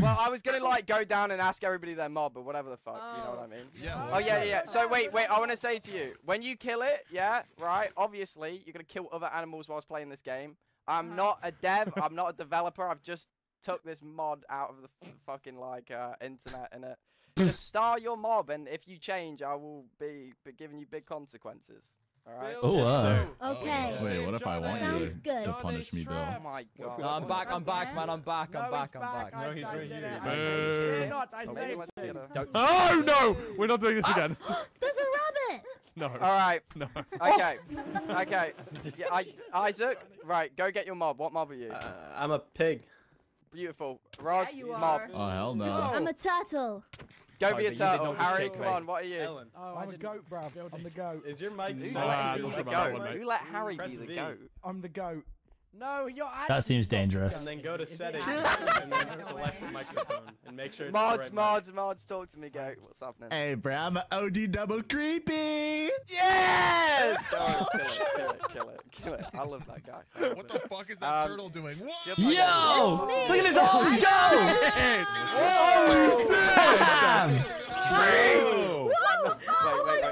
Well, I was gonna like go down and ask everybody their mob, but whatever the fuck, you know what I mean? Yeah. Oh yeah, yeah, yeah. So wait, wait. I want to say to you, when you kill it, yeah, right. Obviously, you're gonna kill other animals whilst playing this game. I'm Uh-huh. not a dev. I'm not a developer. I've just took this mod out of the fucking like uh, internet and it. Just star your mob, and if you change, I will be, be giving you big consequences. All right. Oh, uh. Okay. Wait, what if I want Sounds you to, to punish me, Bill? Oh my god. No, I'm back. I'm back, man. I'm back. I'm No, back. I'm back. back. No, he's I right here. it. Boo. I saved it. Not, I Oh, saved let's it. get her. Don't- Oh no! We're not doing this again. There's a rabbit. No. All right. No. Okay. okay. Yeah, I, Isaac. Right. Go get your mob. What mob are you? Uh, I'm a pig. Beautiful. Roz. you mob. are. Oh hell no. I'm a turtle. Go Sorry, be a but you did turtle. Harry, come me. on. What are you? Ellen. Oh, I'm I'm a the goat, bruv. I'm the goat. Is your mic Who so let don't the goat? Who let Harry Press be the V. goat? I'm the goat. No, you're That seems dangerous. And then go to Is settings and then select the microphone and make sure it's the Mods, right mic. mods, mods. Talk to me, go. What's happening? Hey, bro, I'm a OD double creepy. Yes! Oh, kill it, kill it, kill it, kill it. I love that guy. Love What it. the fuck is that Um, turtle doing? What? Yep, Yo! Look at his arms go! Damn! Whoa! Whoa! Wait, Oh wait,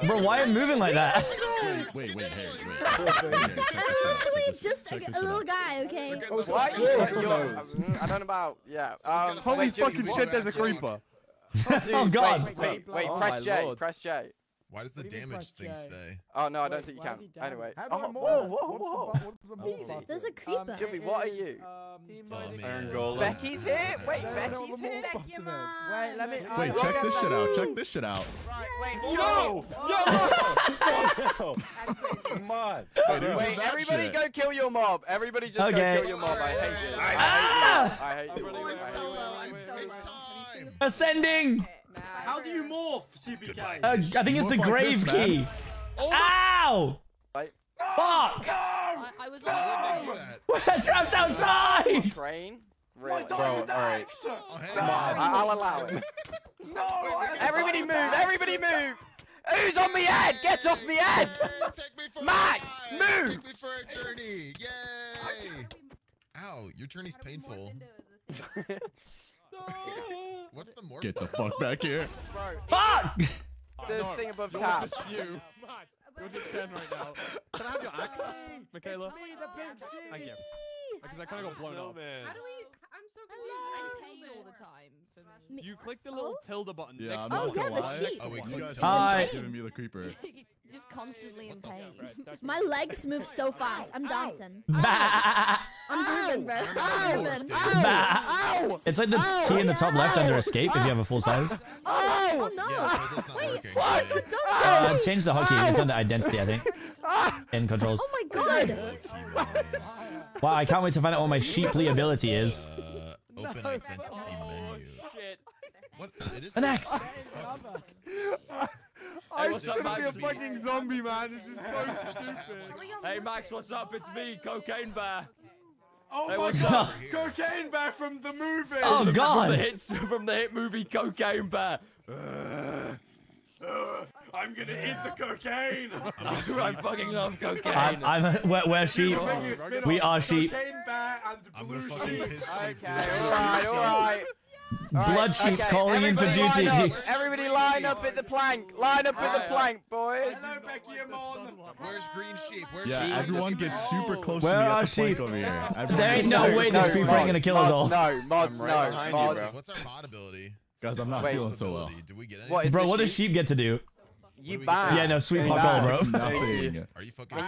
wait. Bro, why are you moving like that? Wait, wait, wait, Harry, wait. I'm literally just a, a little guy, okay? Look at What? the What? fucking You're- turtles. mm, I don't know about. Yeah. Um, Holy wait, fucking shit! There's a creeper. Oh, God. Wait, wait, wait. Oh, press J. Press J. Why does the do damage thing J? stay? Oh no, I don't Wait, think you can. Anyway. How Oh, I whoa, whoa, the whoa. the Easy. There's a Um, creeper. Jimmy, it what are you? um, Oh, Golem. Becky's here. Wait, No, no, no, Becky's here. Becky, button your is. mom. Wait, let me. Wait, I- check I- this shit out. Check this shit out. Right, wait. Yo! Yo! Mod. Wait, who Wait, everybody shit? go kill your mob. Everybody just Okay. go kill your mob. I hate it. I hate it. I hate it. Oh, it's I hate time. it. It's time. Ascending! How do you morph, CPK? Uh, I think it's the Look like grave this, man. key. Ow! Right. Fuck! I, I was Why on. did that? We're trapped outside! Train. Really? Bro, alright. Oh, hey. I- I'll allow it. No! Everybody move! Everybody move! Who's on me head? Get off me head! Yay, take me for Max, move! Take me for a journey. Yay! Ow, your journey's painful. What's the morph? Get the fuck back here. Bro, Fuck! Oh, the No, thing above you're tab. just you. You're just Ben right now. Can I have your axe, Michaela? Me, the pink sheep. Thank you. Because I kind of got blown up. How do we? I'm so confused. I paid all the time for me. You click the little tilde button. Yeah, next I'm to Oh, not the yeah, gonna the lie. sheep. Oh, we You clicked tilde. Hi. giving me the creeper. You're just constantly in pain. My legs move so fast. I'm dancing. I'm moving, bro. Ow! I'm moving. It's like the key in the top left under escape if you have a full size. Oh, no. Yeah, so that's not working. What? Don't Uh, change the hotkey. It's under identity, I think. In controls. Oh my god. Wow, I can't wait to find out what my sheeply ability is. Open identity menu. Shit. What? It is An axe. What the fuck? I'm what's up, gonna be a fucking zombie, man. This is so stupid. Hey Max, what's up? It's me, Cocaine Bear. Oh Hey, my god! up? Cocaine bear from the movie! Oh From the god! hit from the hit movie Cocaine Bear. Uh, Uh, I'm gonna eat the cocaine! I fucking love cocaine. I'm, I'm we're, we're sheep. Making We are sheep. Cocaine bear and I'm the blue fucking sheep. piss sheep. Okay, alright, alright. Blood sheep okay, calling in for line duty. Everybody line up at the plank. Line up at the plank, boys. Hello, Becky Amon! Where's green sheep? Where's Yeah, green everyone gets super close Where to me are at the plank over here. Everyone There ain't no way close this to creeper ain't gonna kill us all. No, mods, no, behind you, mods. What's our mod ability? Guys, I'm not Wait. feeling so well. Ability? Do we get any? What is Bro, the what does sheep? sheep get to do? You What do we bad. get? Yeah, no, sweet fuck all, bro. Nothing. Are you fucking?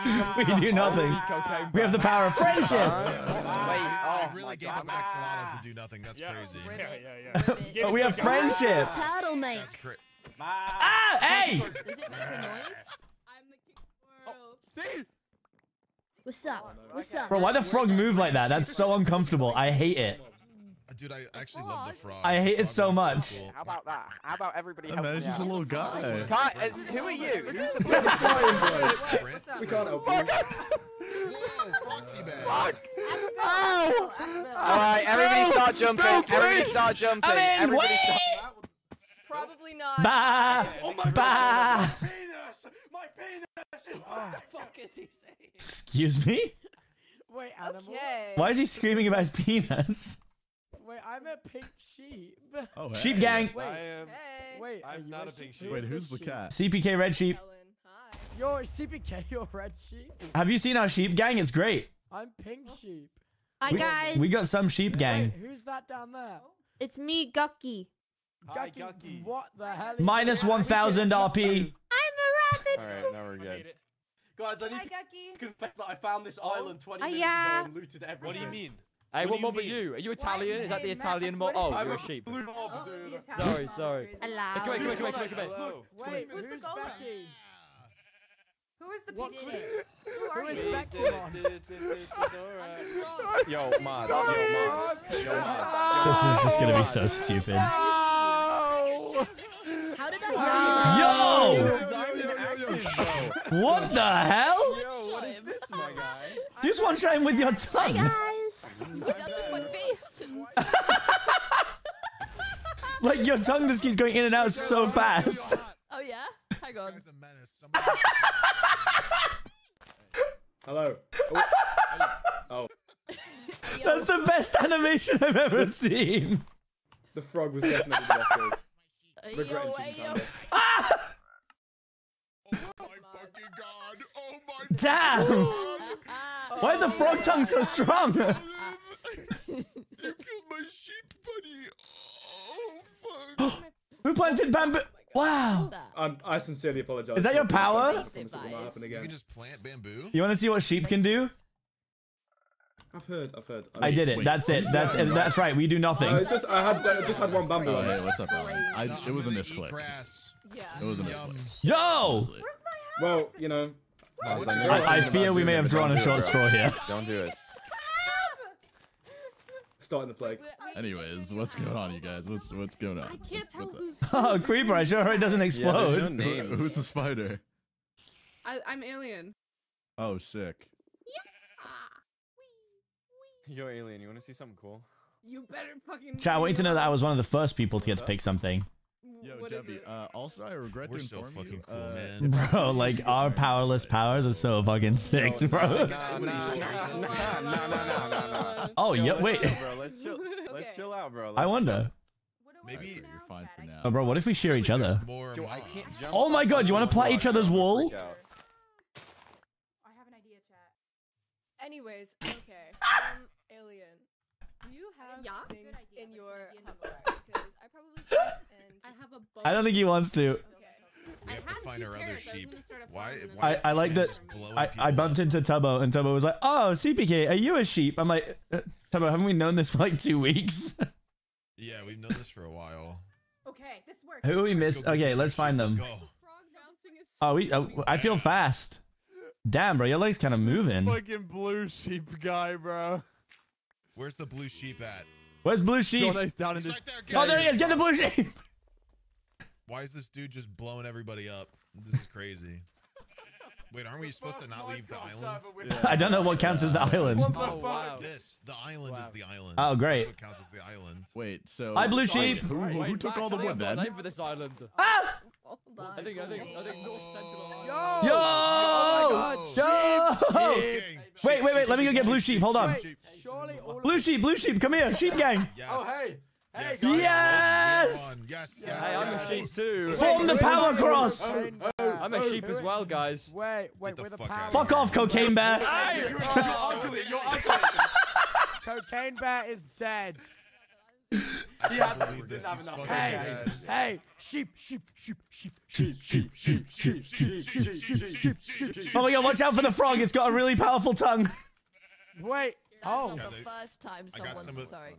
We do nothing. Cocaine We have the power of friendship. Wait, I oh really my gave god. up Axolotl to do nothing. That's Yeah. crazy. Yeah, Ribbit. yeah, yeah. Ribbit. But we have friendship. Turtle mate. That's crazy. Ah, hey! Does it make a noise? I'm the king of the world. See? What's up? What's up? Bro, why the frog move like that? That's so uncomfortable. I hate it. Dude, I actually love the frog. I hate it so much. cool. How about that? How about everybody Yeah, help man, me it's just a little guy. Can't, uh, who are you? Who's the Sprint. We can't help you. Whoa, frog teabag. Oh! Alright, everybody start jumping. Everybody start jumping. I'm in. Everybody Wait. start. Probably not. Bah! Oh my god! Bah! My penis! My penis! What the fuck is he saying? Excuse me? Wait, animal. Okay. Why is he screaming about his penis? Wait, I'm a pink sheep. Oh, hey. Sheep gang. Wait, I am. Hey. wait. are I'm you not a pink sheep. Who Wait, who's the sheep? cat? CPK red sheep. Helen. Hi. You're CPK. You're red sheep. Have you seen our sheep gang? It's great. I'm pink sheep. Hi We- guys. We got some sheep gang. Wait, who's that down there? It's me, Gucky. Hi, Gucky, Gucky. What the hell? are you 1000 RP. I'm a rabbit. All right, now we're good. Guys, I need Hi, to Gucky. confess that I found this oh. island 20 Oh, minutes yeah. ago and looted everything. What do you mean? Hey, what, what mob are you? Are you Italian? Is that the Italian mob? Oh, you're a sheep. Blue mob, oh. Sorry, sorry. Allow. Hey, come here, come here, come here, come here. Look, wait, who's the goalie? Who is the PG? Who are you? Yo, Mod. Yo, Mod. Yo, Mod. This is just gonna be so stupid. How did I die? Yo! What the hell? Guy? Just one shot him with your tongue. Guys. That's just my face. Like your tongue just keeps going in and out so fast. Oh yeah? Hang on. Guy's a menace. Hello. Oh. oh, That's the best animation I've ever seen. the frog was definitely the Yo, Regretting hey, shooting yo. Thunder. Oh my fucking god. My Damn! Why is the frog tongue so strong? You killed my sheep, buddy. Oh fuck. Who planted bamboo? Wow. Um, I sincerely apologize. Is that your power? I promise it will not happen You can just plant bamboo. You want to see what sheep can do? I've heard. I've heard. I did it. That's it. That's it. That's right. We do Uh, nothing. it's just I had I just had one bamboo. Oh, hey, it. what's up, Alan? I, it was a gonna misclick. Yeah. It was a misclick. Yo! Honestly. Well, you know. What's I, I, I fear we may have drawn a short straw here. Don't do it. Starting the plague. Anyways, what's going on, you guys? What's what's going on? I can't tell What's- who's. Oh, creeper! I sure hope it doesn't explode. there's no what's- names. Who's the spider? I, I'm alien. Oh, sick. Yeah. Yo, alien, you want to see something cool? You better fucking. Chat, I want you to know that I was one of the first people to get to pick something. Yo, What is Jebby, it? uh, also, I regret We're to so fucking you, cool, uh, man. Bro, like our powerless powers are so fucking sick, bro. nah, nah, nah, nah. Oh, Yo, yeah, let's wait. chill, bro. Let's chill. Let's chill out, bro. I Let's wonder. What do Maybe- do You're fine for now. Oh, bro, what if we share each There's other? more Yo, I can't jump. Oh my god, you wanna off play each other's I'm gonna wall? I have an idea, chat. Anyways, okay. Um, alien. Do you have Yeah? things idea, in your it's an idea hover? Because I probably should. And I have a. Bow. I don't think he wants to. okay. We have to find our other sheep. Why? I- why is I like that- I, I bumped up? into Tubbo, and Tubbo was like, "Oh, CPK, are you a sheep?" I'm like, uh, "Tubbo, haven't we known this for like two weeks?" Yeah, we've known this for a while. Okay, this works. Who we Let's missed? Okay, let's sheep, find let's them. go. Frog bouncing is. Oh, we. Oh, I feel fast. Damn, bro, your legs kind of moving. Fucking blue sheep guy, bro. Where's the blue sheep at? Where's blue sheep? Johnny's down in He's this. right there. Oh, there he is. Get the blue sheep. Why is this dude just blowing everybody up? This is crazy. Wait, aren't we supposed to not leave the island? I don't know what counts as the island. Oh, wow. This, the island is the island. Oh, great. That's what counts as the island. Wait, so. Hi, blue sheep. Who, who, who Wait, took Max, all the wood I've got a then? name for this island. Ah! I think I think I think North Sentinel. Yo! Oh, Yo! Gang. Wait, wait, wait. Let me go get blue sheep. Hold on. Surely. Blue sheep, blue sheep. Come here, sheep gang. Yes. Oh hey. Hey Yes. Yes! Yes. Yes. Hey, I'm a sheep too. Form the power cross. I'm a sheep as well, guys. Wait, wait, the we're the fuck power. outta Fuck off, cocaine bear. Hey, you're ugly. You're ugly. Cocaine bear is dead. I can't believe this. have He's enough. fucking Hey, dead. hey, sheep, sheep, sheep, sheep, sheep, sheep, sheep, sheep, sheep, sheep, sheep, sheep, sheep, sheep. Oh my god, watch out for the frog. It's got a really powerful tongue. Wait. That's Oh. not Guys, the I- first time I got someone's some of- sorry.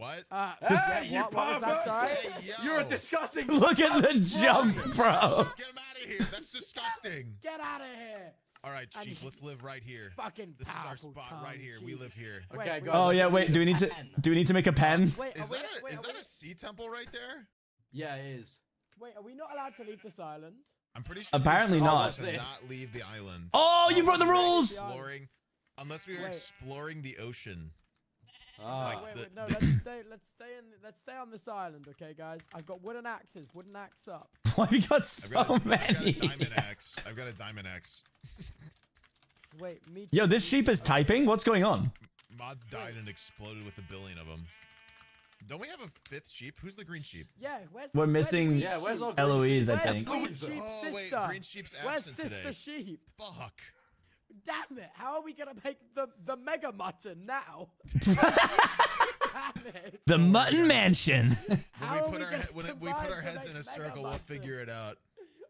What? Uh, Hey, what, you what was that, pervert! sorry? Hey, yo. You're a disgusting. Look at the jump, bro. Get him out of here. That's disgusting. Get out of here. All right, And sheep. he- Let's live right here. Fucking This is our spot tongue, right here. We live here. Wait, Okay, we- guys. Oh yeah, wait. Do we need to? Do we need to make a pen? Wait, are Is we, that a, wait, is that we- a sea temple right there? Yeah, it is. Wait, are we not allowed to leave this island? I'm pretty sure. Apparently not. to not leave the island. Oh, you broke the Unless we were rules. Exploring, unless we are exploring the ocean. Ah. Like wait, the- wait, no, let's stay. Let's stay in. Let's stay on this island, okay, guys? I've got wooden axes. Wooden axe up. Why we got I've so got, a, I've got a many? diamond axe. I've got a diamond axe. Wait, me. Yo, this me sheep too. is typing. What's going on? Mods died and exploded with a billion of them. Don't we have a fifth sheep? Who's the green sheep? Yeah, where's We're the, where's missing green Yeah, where's sheep? our green Eloise, I Where's think. green Louisa. sheep Oh, sister? wait, green sheep's absent Where's sister today. sheep? Fuck. Damn it! How are we gonna make the the mega mutton now? Damn it! The Mutton Mansion. When How we are put we our when it- we put our heads in a mega circle, we'll figure it out.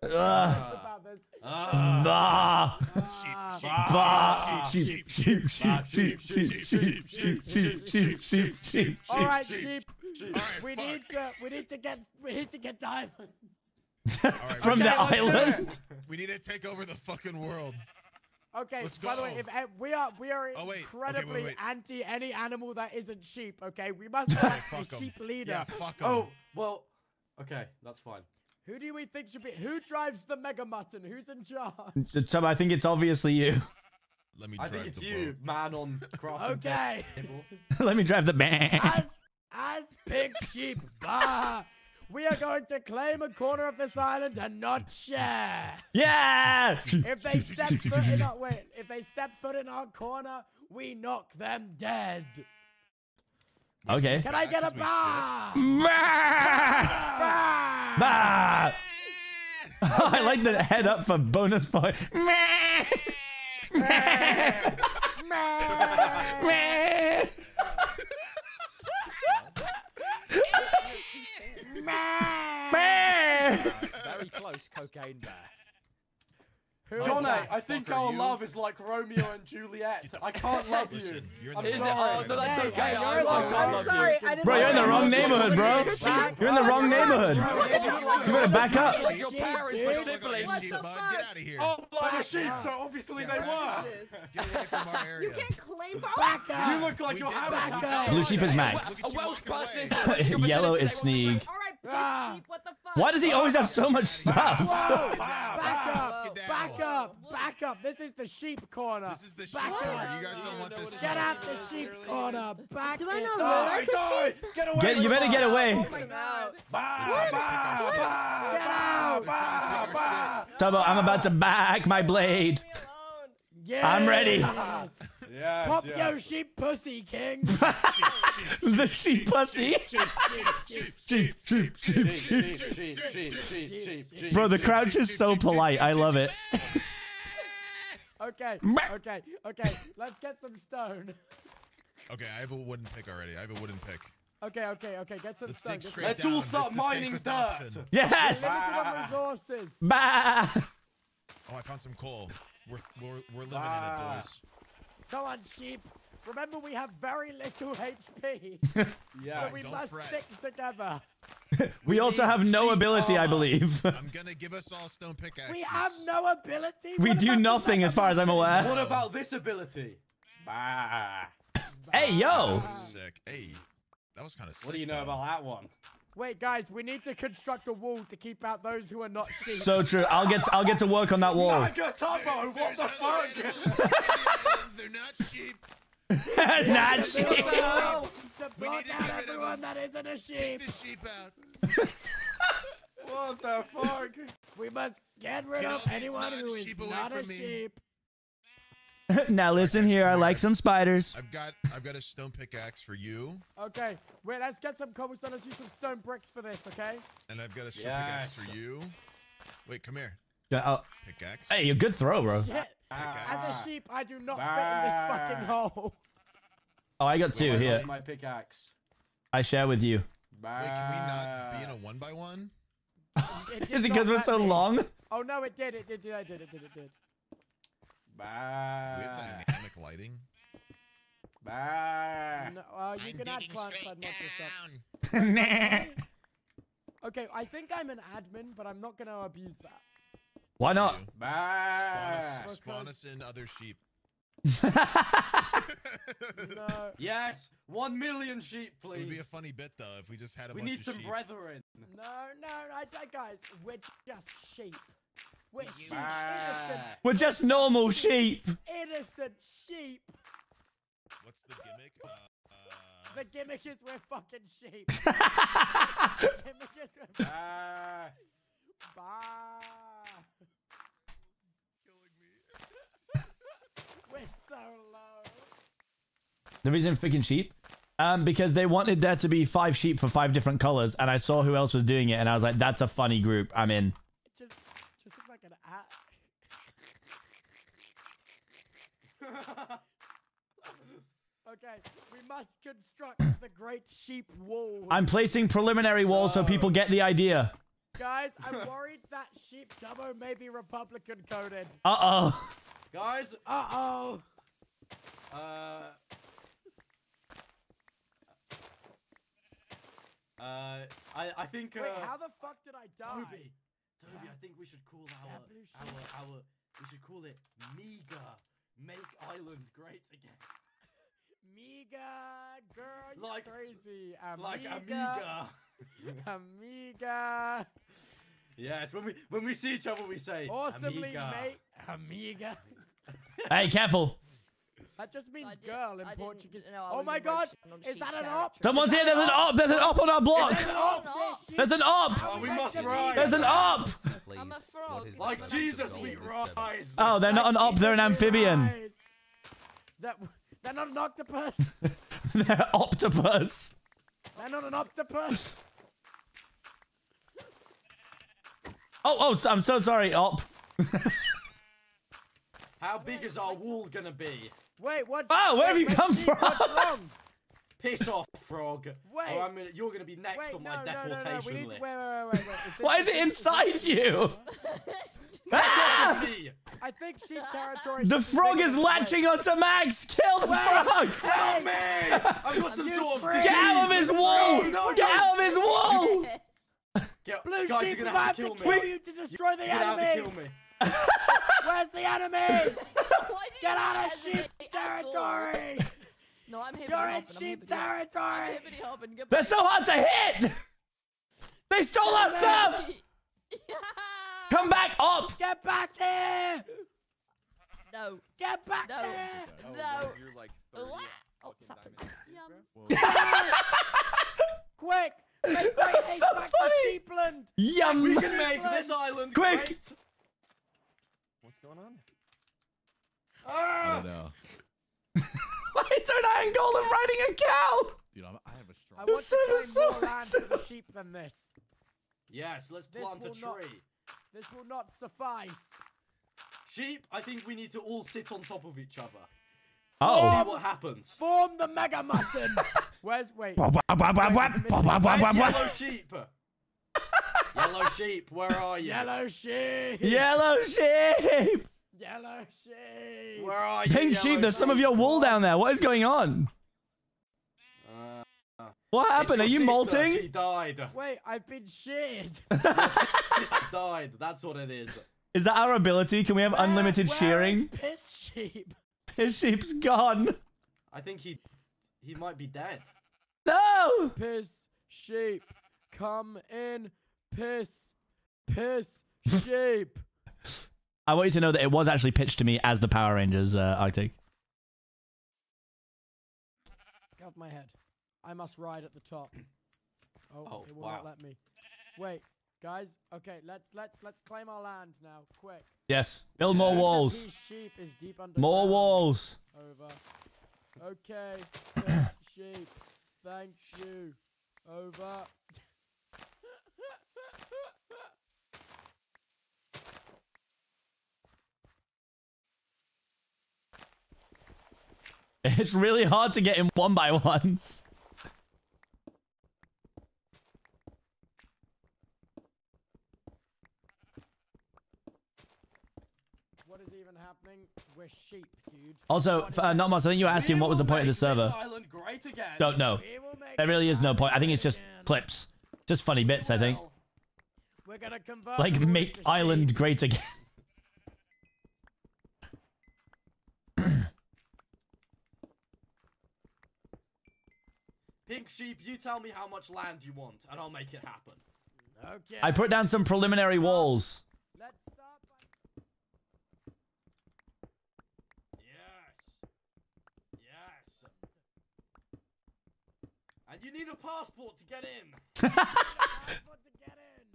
Ugh. about this. Bah. Ah. Bah. Sheep, sheep, sheep, sheep, sheep, sheep, sheep, sheep, sheep, sheep, sheep, All right, sheep. sheep. We need to. We need to get. We need to get diamonds. From Okay, the let's do it. island? We need to take over the fucking world. Okay. Let's by the way, go. if uh, we are we are Oh, wait. Okay, wait, incredibly wait. anti any animal that isn't sheep. Okay, we must have a fuck 'em. sheep leader. Yeah, fuck 'em. Oh, well, okay, that's fine. Who do we think should be? Who drives the mega mutton? Who's in charge? So I think it's obviously you. Let me drive the. I think it's you, man on crafting Okay. table. Let me drive the man. as as pink sheep, bah, we are going to claim a corner of this island and not share. Yeah. If they step foot in our wait, if they step foot in our corner, we knock them dead. Okay. Can I get a bah? Bah. I like the head up for bonus point. Very close, cocaine bear. Who is Johnny. I think Fuck are our you? love is like Romeo and Juliet. I can't love you. Listen, you're in I'm the Is it? wrong sorry. Oh, no, that's Hey, okay. hey, I, you're I the can't one- love Sorry, you. I didn't Bro, you're in the wrong neighborhood, bro. You're in the wrong neighborhood. You better back up. Like your parents were siblings. What sheep, the bud. fuck? Get out of here. Oh, like a sheep, so obviously they were. Get away from our area. You can't claim Back up. You look like We your did that. habitat. Blue sheep is A Max. Welsh person is Yellow is is they will- Sneeg. All right, Ah. Piss ah. sheep. What the fuck? Why does he always have so much stuff? Back Bah, up, back up, back up. This is the sheep corner. This is the sheep Back corner. up. You guys don't want this. Get out the sheep corner. Back Do I it not up. look like a sheep? Get away Get, you better get away. Oh my god. Bah, bah, bah, Get out. They're trying to take our bah. Tubbo, I'm about to back my blade. Yes. I'm ready. Yes, Pop yes. your sheep pussy, king. The sheep pussy. Sheep, sheep, sheep, Sheep, sheep, sheep, sheep, sheep. sheep, sheep, sheep, sheep, sheep, sheep. Bro, the crouch is so polite. I love it. Okay, okay, okay. Let's get some stone. Okay, I have a wooden pick already. I have a wooden pick. Okay, okay, okay. Get some Let's stone. dig Get straight some- Let's down. all That's start mining safest dirt. option. Yes. Limited on resources. Bah. Oh, I found some coal. We're we're, we're living Bah. in it, boys. Come on, sheep. Remember, we have very little HP, Yeah. so we don't must fret. stick together. We also have no sheep ability, I believe. I'm gonna give us all stone pickaxes. We have no ability. We What do nothing as far as I'm aware. What about this ability? Bah. Hey, yo. That was sick. Hey, that was kind of sick. What do you know though. about that one? Wait, guys, we need to construct a wall to keep out those who are not sheep. So true. I'll get I'll get to work on that wall. Naga Tubbo, what There's the fuck? They're not sheep. Not to sheep. build a wall to We block need to out get rid of everyone that isn't a Take sheep. the sheep out. What the fuck? We must get rid Get of anyone who is not a from me. sheep. now listen here. I like some spiders. I've got I've got a stone pickaxe for you, Okay, wait, let's get some cobblestone. Let's use some stone bricks for this, okay? and I've got a stone Yes. pickaxe for you. Wait, come here. Yeah, oh. Pickaxe. Hey, a good throw, bro. Yeah, as Ah. a sheep, I do not fit in this fucking hole. Oh, I got two Where here. is My pickaxe. I share with you. Wait, can we not be in a one by one? Is it because we're so long? Oh no, it did. It did. It did. It did. It did. Bah. Do we have dynamic lighting? Bah. No, uh, you I'm can add digging plant straight side mods and stuff. nah. Okay, I think I'm an admin, but I'm not gonna abuse that. Why not? Spawn Bah. us, spawn us in other sheep. No. Yes, one million sheep, please. It would be a funny bit though if we just had a We bunch need some sheep. brethren. No, no, I, I, guys, we're just sheep. We're innocent, We're just normal sheep. innocent sheep. What's the gimmick? Uh, uh, The gimmick is we're fucking sheep. the gimmick is we're Bah. Bye. We're so low. The reason for picking sheep, um, because they wanted there to be five sheep for five different colors, and I saw who else was doing it, and I was like, "That's a funny group. I'm in." It just, just looks like an at. Okay, we must construct the great sheep wall. I'm placing preliminary walls so people get the idea. Guys, I'm worried that sheep Tubbo may be Republican coded. Uh oh. Guys, Uh oh. uh. Uh, I, I think. Uh, Wait, how the fuck did I die? Toby, Toby, I think we should call our, That our, our, we should call it Mega. Make Island great again. Amiga, girl, you Like- crazy. Like Amiga. Amiga. Amiga. yes, when we when we see each other, we say Awesomely, Amiga. mate. Amiga. Hey, careful. That just means I did- girl in I Portuguese. no, oh my god, is that an op? Someone's here. There's an op. There's an op on our block. There's an op. There's There's an op. Oh, we must rise. There's an op. I'm a frog. Like Jesus, we rise. Oh, they're not an op. They're an amphibian. That, they're not an octopus. They're octopus. they're not an octopus. Oh, oh, so- I'm so sorry, op. How big is our wall gonna be? Wait, what? Oh, ah, where have you come from? Piss off, frog. Wait. Or I'm gonna, you're gonna be next Wait, on no, my no, no, no, deportation we need to, list. wait, wait, wait, wait, wait. Is Why is it inside you? Ah! Me. I think sheep territory. The frog is than- latching onto Max. Kill the frog. Help me! I've got some You sort of. Get out of his wall. No, Get no. out of his wall. Get, Blue guys, sheep, you're gonna have have to to kill kill me. you to destroy the You're gonna have to enemy. kill me. Where's the enemy? Get out of sheep territory. No, I'm here. You're in sheep territory. They're so hard to hit. They stole our stuff. Come back, op. Get back here. No, Get back no, here. no. You're like Oh, 30 oh, something. Quick. Make my That's so back funny. to sheepland. Yum. We can make this island Quick. great. What's going on? I Ah! don't. Why is there an angle of riding a cow? Dude, I'm, I have a strong. I The want to sun claim so more land for the sheep than this. Yes, let's This plant a will not- tree. This will not suffice. Sheep, I think we need to all sit on top of each other. Oh. See what happens. Form the mega mutton. Where's wait? Where's yellow sheep? yellow sheep, where are you? Yellow sheep. Yellow sheep. Yellow sheep. Where are you? Pink yellow sheep. There's some of your wool down there. What is going on? What happened? Are you sister, molting? She died. Wait, I've been sheared. Sister died. That's what it is. Is that our ability? Can we have Where- unlimited where is shearing? Piss sheep. His sheep's gone. I think he he might be dead. No. Piss sheep. Come in. Piss. Piss sheep. I want you to know that it was actually pitched to me as the Power Rangers uh, Arctic. Get off my head. I must ride at the top. Oh, Oh, it will wow. not let me. Wait, guys. Okay, let's let's let's claim our land now, quick. Yes. Build more walls. Sheep is deep. More walls. Over. Okay. Sheep. Thank you. Over. It's really hard to get in one by ones. What is even happening? We're sheep, dude. Also, What is f- uh, not much. I think you were asking We what was the point of the server. island great again. Don't know. We will make There really is no point. I think it's just again. clips. Just funny bits, I think. We're gonna convert. Like, make Island sheep. great again. Pink sheep, you tell me how much land you want, and I'll make it happen. Okay. I put down some preliminary walls. Let's start by. Yes. Yes. And you need a passport to get in. To get in.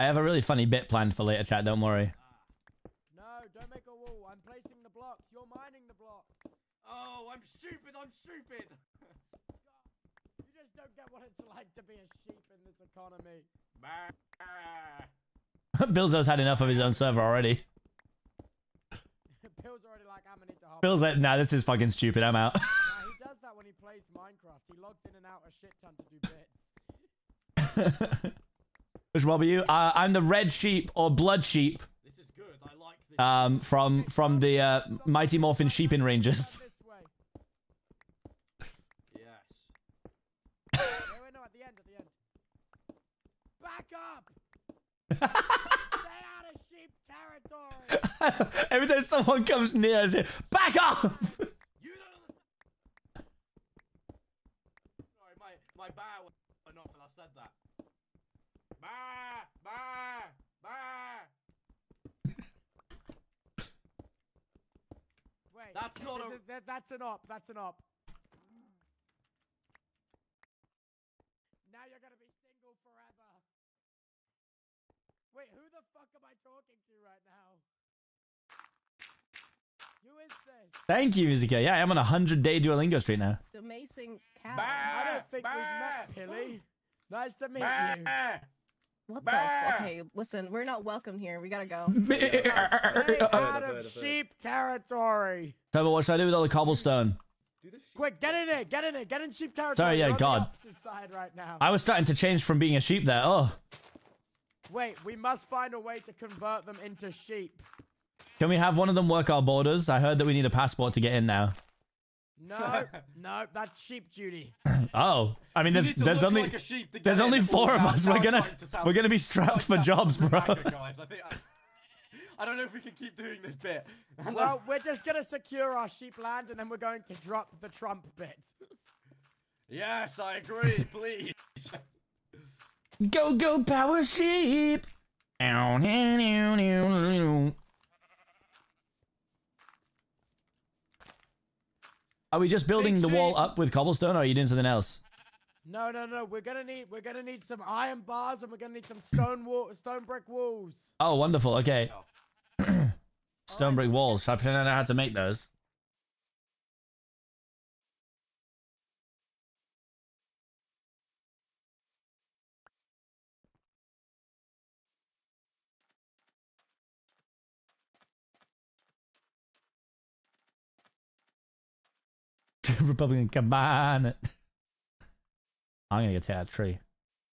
I have a really funny bit planned for later, chat. Don't worry. No, don't make a wall. I'm placing the blocks. You're mining the blocks. Oh, I'm stupid. I'm stupid. don't get what it's like to be a sheep in this economy. Billzo's had enough of his own server already. Bill's already like, I'm gonna need to hop. Bill's like, nah, this is fucking stupid. I'm out. nah, he does that when he plays Minecraft. He logs in and out a shit ton to do bits. Which Rob are you? Uh, I'm the red sheep or blood sheep. This is good. I like this. Um, from from the uh, Mighty Morphin Sheeping Rangers. Every time someone comes near, I say, "Back up!" You don't. Sorry, my my bow went off when I said that. Bah, bah, bah. Wait, That's not a- is- that- that's an op, that's an op. Now you're gonna be single forever. Wait, who the fuck am I talking to right now? Who is this? Thank you, Izuka. Yeah, I'm on a hundred day Duolingo streak now. The amazing cow. I don't think we've met, Pilly. Nice to meet you. What the? F- okay, listen, we're not welcome here. We gotta go. Stay out of sheep territory. So, but what should I do with all the cobblestone? Quick, get in it, get in it, get in sheep territory. Sorry, yeah, You're on God. The side right now. I was starting to change from being a sheep there. Oh, Wait, we must find a way to convert them into sheep. can we have one of them work our borders? I heard that we need a passport to get in now. No, no, that's sheep duty. Oh, I mean, there's there's only like a sheep to get there's in only four of us. We're gonna starting we're gonna be strapped for jobs, bro. Africa, guys. I think I, I don't know if we can keep doing this bit. Well, we're just gonna secure our sheep land and then we're going to drop the Trump bit. yes, I agree. Please. Go go power sheep. Are we just building Big the wall up with cobblestone, or are you doing something else? No, no, no. We're gonna need we're gonna need some iron bars and we're gonna need some stone wall, stone brick walls. Oh, wonderful. Okay. Stone brick walls. I I know how to make those? Republican cabana. I'm gonna go take that tree.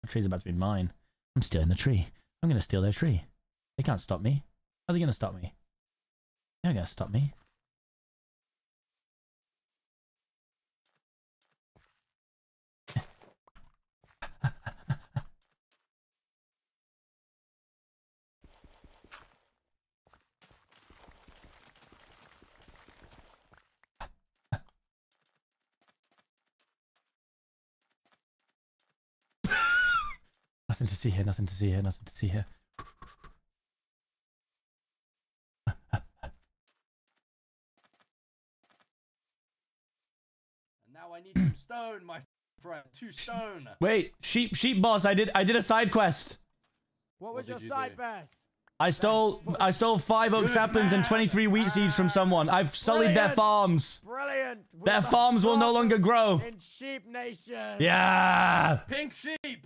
The tree's about to be mine. I'm stealing the tree. I'm gonna steal their tree. They can't stop me. How are they gonna stop me? They're gonna stop me. Nothing to see here, nothing er to see here, nothing er to see here. And now I need some stone, my friend. Two stone. Wait, sheep sheep boss, I did I did a side quest. What What was your you side do? best? I stole I stole five oak Good saplings and 23 wheat seeds from someone. I've sullied their farms. Brilliant. We Their farms will no longer grow. In sheep nation. Yeah. Pink sheep.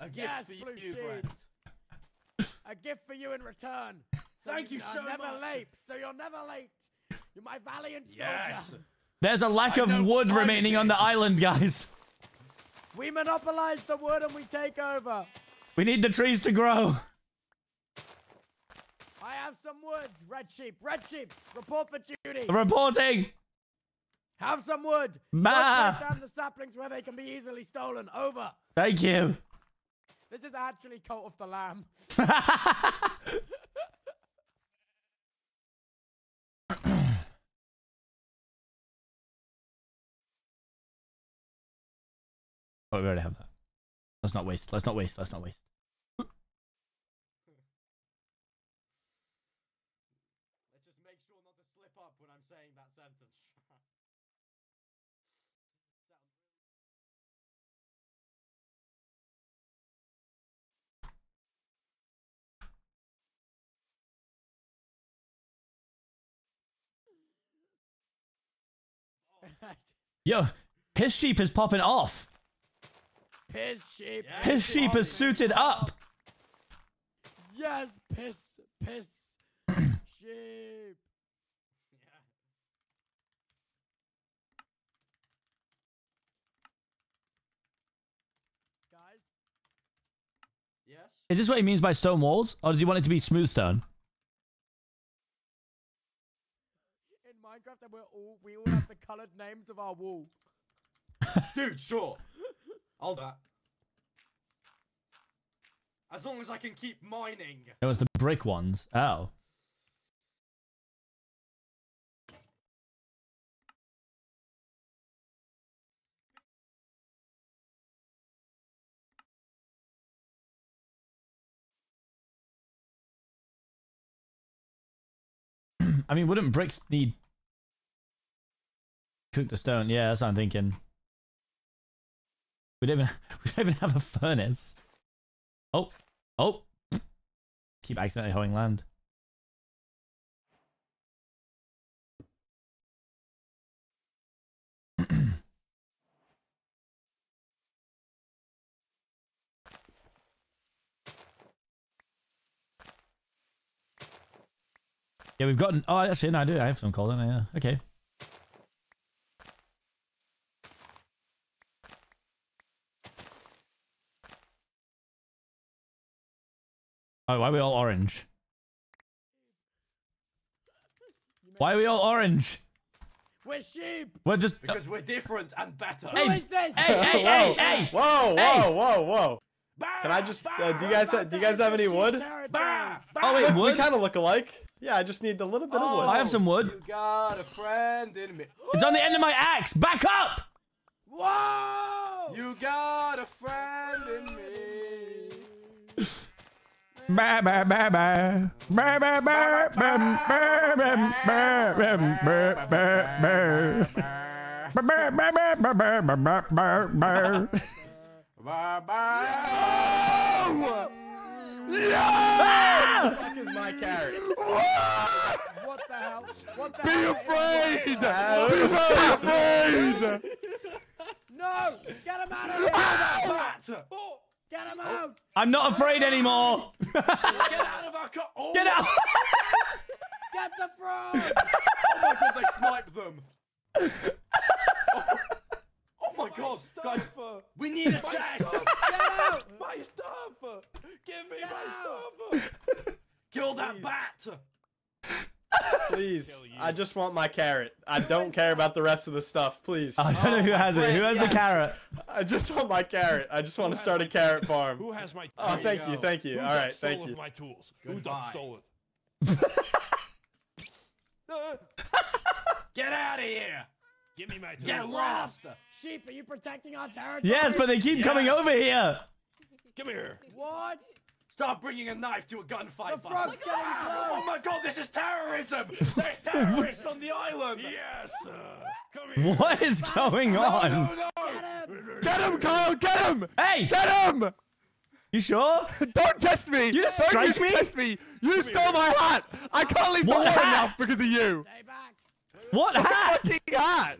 A gift Yes, for blue you, sheep. friend. A gift for you in return. So Thank you are so never much. late. So you're never late. You're my valiant soldier. Yes. There's a lack I of wood remaining it on the island, guys. We monopolize the wood and we take over. We need the trees to grow. I have some wood. Red sheep. Red sheep. Report for duty. Reporting. Have some wood. Bah. Let's down the saplings where they can be easily stolen. Over. Thank you. This is actually Cult of the Lamb. Oh, we already have that. Let's not waste. Let's not waste. Let's not waste. Yo, his sheep is popping off. Piss sheep. Yes, his sheep is suited up. Yes, piss, piss, sheep. Guys? Yes? Is this what he means by stone walls? Or does he want it to be smooth stone? Minecraft, and we're all we all have the coloured names of our wall. Dude, sure. I'll do that. As long as I can keep mining. It was the brick ones. Oh. I mean, wouldn't bricks need cook the stone? Yeah, that's what I'm thinking. We don't even we don't even have a furnace. Oh, oh! Keep accidentally hoeing land. Yeah, we've gotten. Oh, actually, no, I do. I have some coal in there. Yeah. Okay. Oh, why are we all orange? Why are we all orange? We're sheep. We're just. Because we're different and better. Who is this? Hey, hey, hey, hey! Whoa, whoa, Hey! whoa, whoa. Can I just? Uh, do you guys? do you guys have any wood? Oh wait, Look, wood. We kind of look alike. Yeah, I just need a little bit of wood. I have some wood. You got a friend in me. It's on the end of my axe. Back up! Whoa! You got a friend in me. Ba, ba, ba, ba. Ba, ba, ba, ba, ba, ba, ba, ba, ba, ba, ba. Ba, ba, ba, ba, ba, ba, ba, ba, ba, ba. Bye bye. Ah! fuck is my carrot? What the hell? What the Be hell? afraid! Be afraid! No! Get him out of here! Bat. Oh, Get him oh. out! I'm not afraid anymore. get out of our car. Oh, Get out! Get the frog! Oh my god, they sniped them. Oh, oh my god, guys, we need a chest. Get out! My stuff! Give me Get my out! stuff! Kill that bat. Please, I just want my carrot. I don't care about the rest of the stuff. Please, I don't know who has it. Who has the carrot? I just want my carrot. I just want to start a carrot farm. Who has my Oh, thank you, go. thank you. Who All thank stole you. my tools? Who done stole it? Get out of here. Give me my tools. Get lost. Sheep, are you protecting our territory? Yes, but they keep coming over here. Come here. What? Stop bringing a knife to a gunfight, The frog's Buster. getting Oh my god, this is terrorism! There's terrorists on the island! Yes! Uh, come here. What is going on? No, no! Get him! Get him, Kyle! Get him! Hey, Get him! you sure? Don't test me! You just Don't strike you me? Test me! You stole my hat! I can't leave What the war hat? enough because of you! Stay back! What hat? Fucking hat!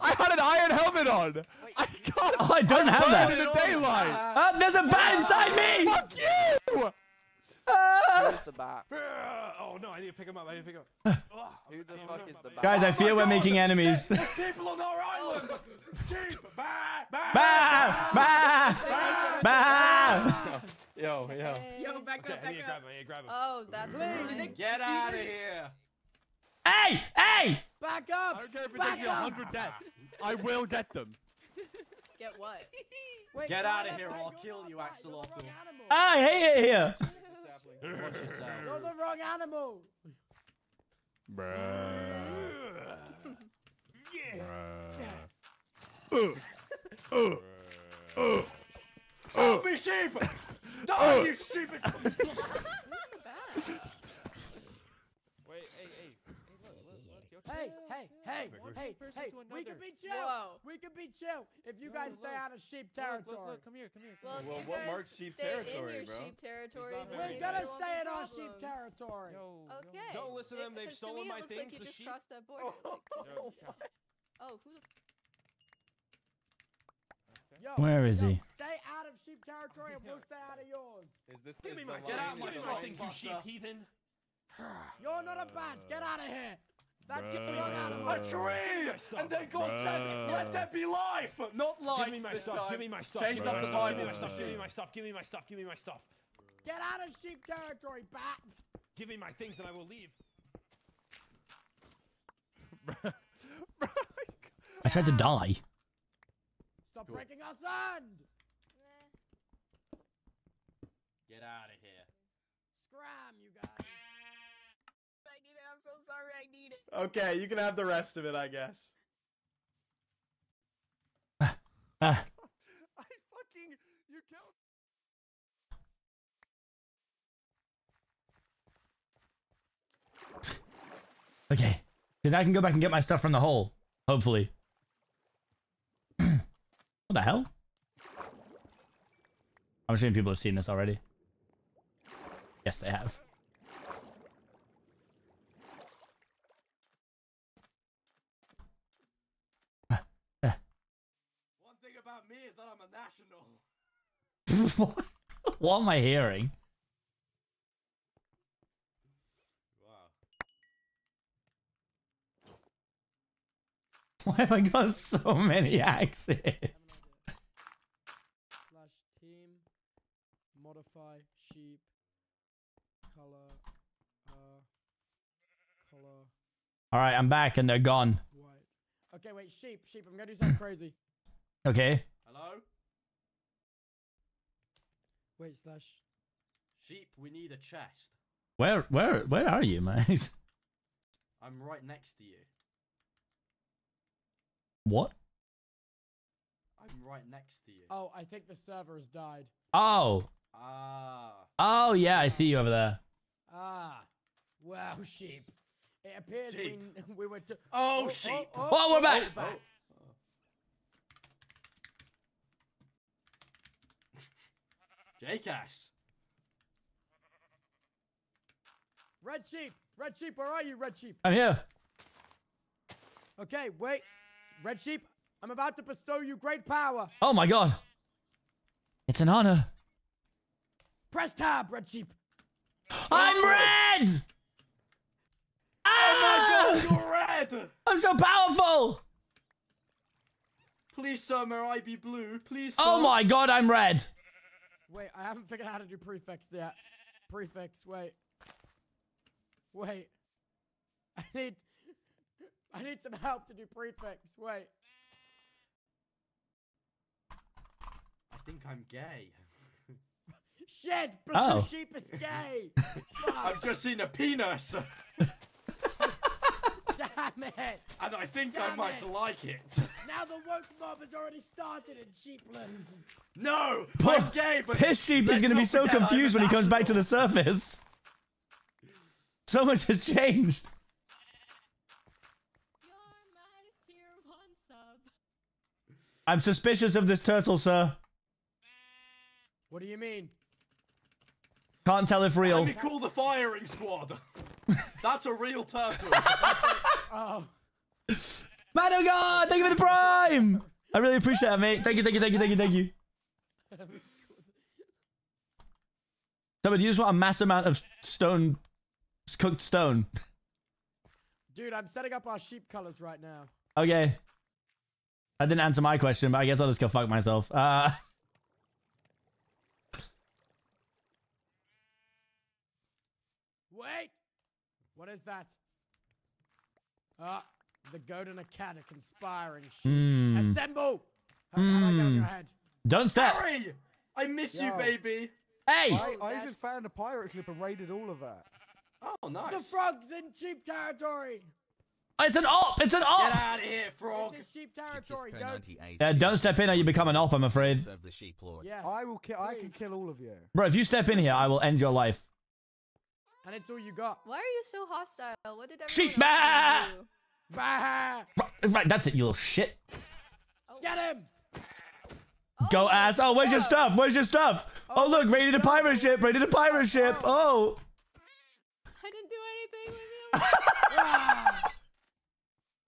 I had an iron helmet on! I can't. Oh, I don't have burned in that. the daylight! Uh, there's a bat inside me. Fuck you! Ah. Who's the bat? Oh no, I need to pick him up. I need to pick him up. Oh, Who the fuck is the bat? Guys, I fear we're making enemies. People on our island! Sheep! Bah! Bah! Bah, bah, bah. Yo, yo. Yo, back okay, up, I need back to up. grab him. I need to grab him. Oh, that's the thing. Get out of here! Hey, hey. Back up! I don't care if it takes me a hundred deaths. I will get them. Get what? Wait, Get out of here or I'll kill you, Axolotl. I hate it here. Watch. You're the wrong animal. Bruh. yeah. Bruh. Uh. Uh. Uh. Help me, sheep! Die, you stupid! Hey, chill, hey, chill. hey, One hey, hey, we can be chill. Whoa. We can be chill if you No, guys stay out of sheep territory. Look, look, come here, come here. Well, Come if here. you what guys marks sheep territory, bro? sheep territory, not then very We're gonna stay in our sheep territory. Okay. Don't listen to them, they've because to stolen me, my it looks things, Like you the just sheep. crossed that border. Oh. yo, yo, yo. oh, who Yo, Where is yo, he? Stay out of sheep territory and we'll stay out of yours. Is this Give me my- line get out in my fucking you sheep heathen. You're not a bat. Get uh. out of here. That's your wrong animal. A tree! And then God said, let there be life! but Not life. Give me my this stuff. time. Give me my stuff. Changed give me my stuff. Give me my stuff. Give me my stuff. Give me my stuff. Get out of sheep territory, bat. Give me my things and I will leave. I tried to die. Stop breaking our sand. Get out of Okay, you can have the rest of it, I guess. Ah. I fucking you killed. Okay. Because I can go back and get my stuff from the hole. Hopefully. what the hell? I'm assuming people have seen this already. Yes, they have. One thing about me is that I'm a national. what? what am I hearing? Why have I got so many axes? Slash team. Modify sheep. Color. Uh. Color. All right, I'm back and they're gone. White. Okay, wait, sheep, sheep. I'm gonna do something crazy. Okay. Hello? Wait, slash. Sheep, we need a chest. Where, where, where are you, mate? I'm right next to you. What? I'm right next to you. Oh, I think the server has died. Oh. Ah. Oh yeah, I see you over there. Ah. Wow, sheep. It appears we, we were. To- Oh, sheep. Oh, we're back. Oh, back. Jackass. Red sheep. Red sheep. Where are you, red sheep? I'm here. Okay, wait. Red sheep. I'm about to bestow you great power. Oh my god. It's an honor. Press tab, red sheep. I'm red! Oh my god, Ah! you're red! I'm so powerful! Please, sir, may I be blue? Please, sir. Oh my god, I'm red! Wait, I haven't figured out how to do prefix yet. Prefix, wait. Wait. I need I need some help to do prefix. Wait. I think I'm gay. Shit! Blue Oh. sheep is gay! I've just seen a penis, Damn it! and I think I might it. like it. Now the woke mob has already started in Sheepland. No, Poor I'm gay, but Piss sheep is gonna be so forget I'm a confused when he comes back to the surface. So much has changed. I'm suspicious of this turtle, sir. What do you mean? Can't tell if real. Let real. me call the firing squad. That's a real turtle. Oh. Man, God, thank you for the prime! I really appreciate that, mate. Thank you, thank you, thank you, thank you, thank you. So, but you just want a mass amount of stone, cooked stone. Dude, I'm setting up our sheep colors right now. Okay. I didn't answer my question, but I guess I'll just go fuck myself. Uh, Wait! What is that? Ah, the goat and a cat are conspiring. Sheep. Hmm. Assemble! How, how do I get on your head? don't step. Harry, I miss you, baby. Hey! I, I just found a pirate ship and raided all of that. Oh, nice. The frog's in sheep territory! It's an op! It's an Get op! out of here, frog. This is sheep territory, goat. Uh, don't step in or you become an op, I'm afraid. Of the sheep lord. Yes. I will kill. I can kill all of you. Bro, if you step in here, I will end your life. And it's all you got. Why are you so hostile? What did everyone Sheep! else Bah! do? Bah! Right, right, that's it, you little shit. Oh. Get him! Oh. Go ass. Oh, where's your stuff? Where's your stuff? Oh, oh. look, raided a pirate ship. Raided a pirate ship. Oh. I didn't do anything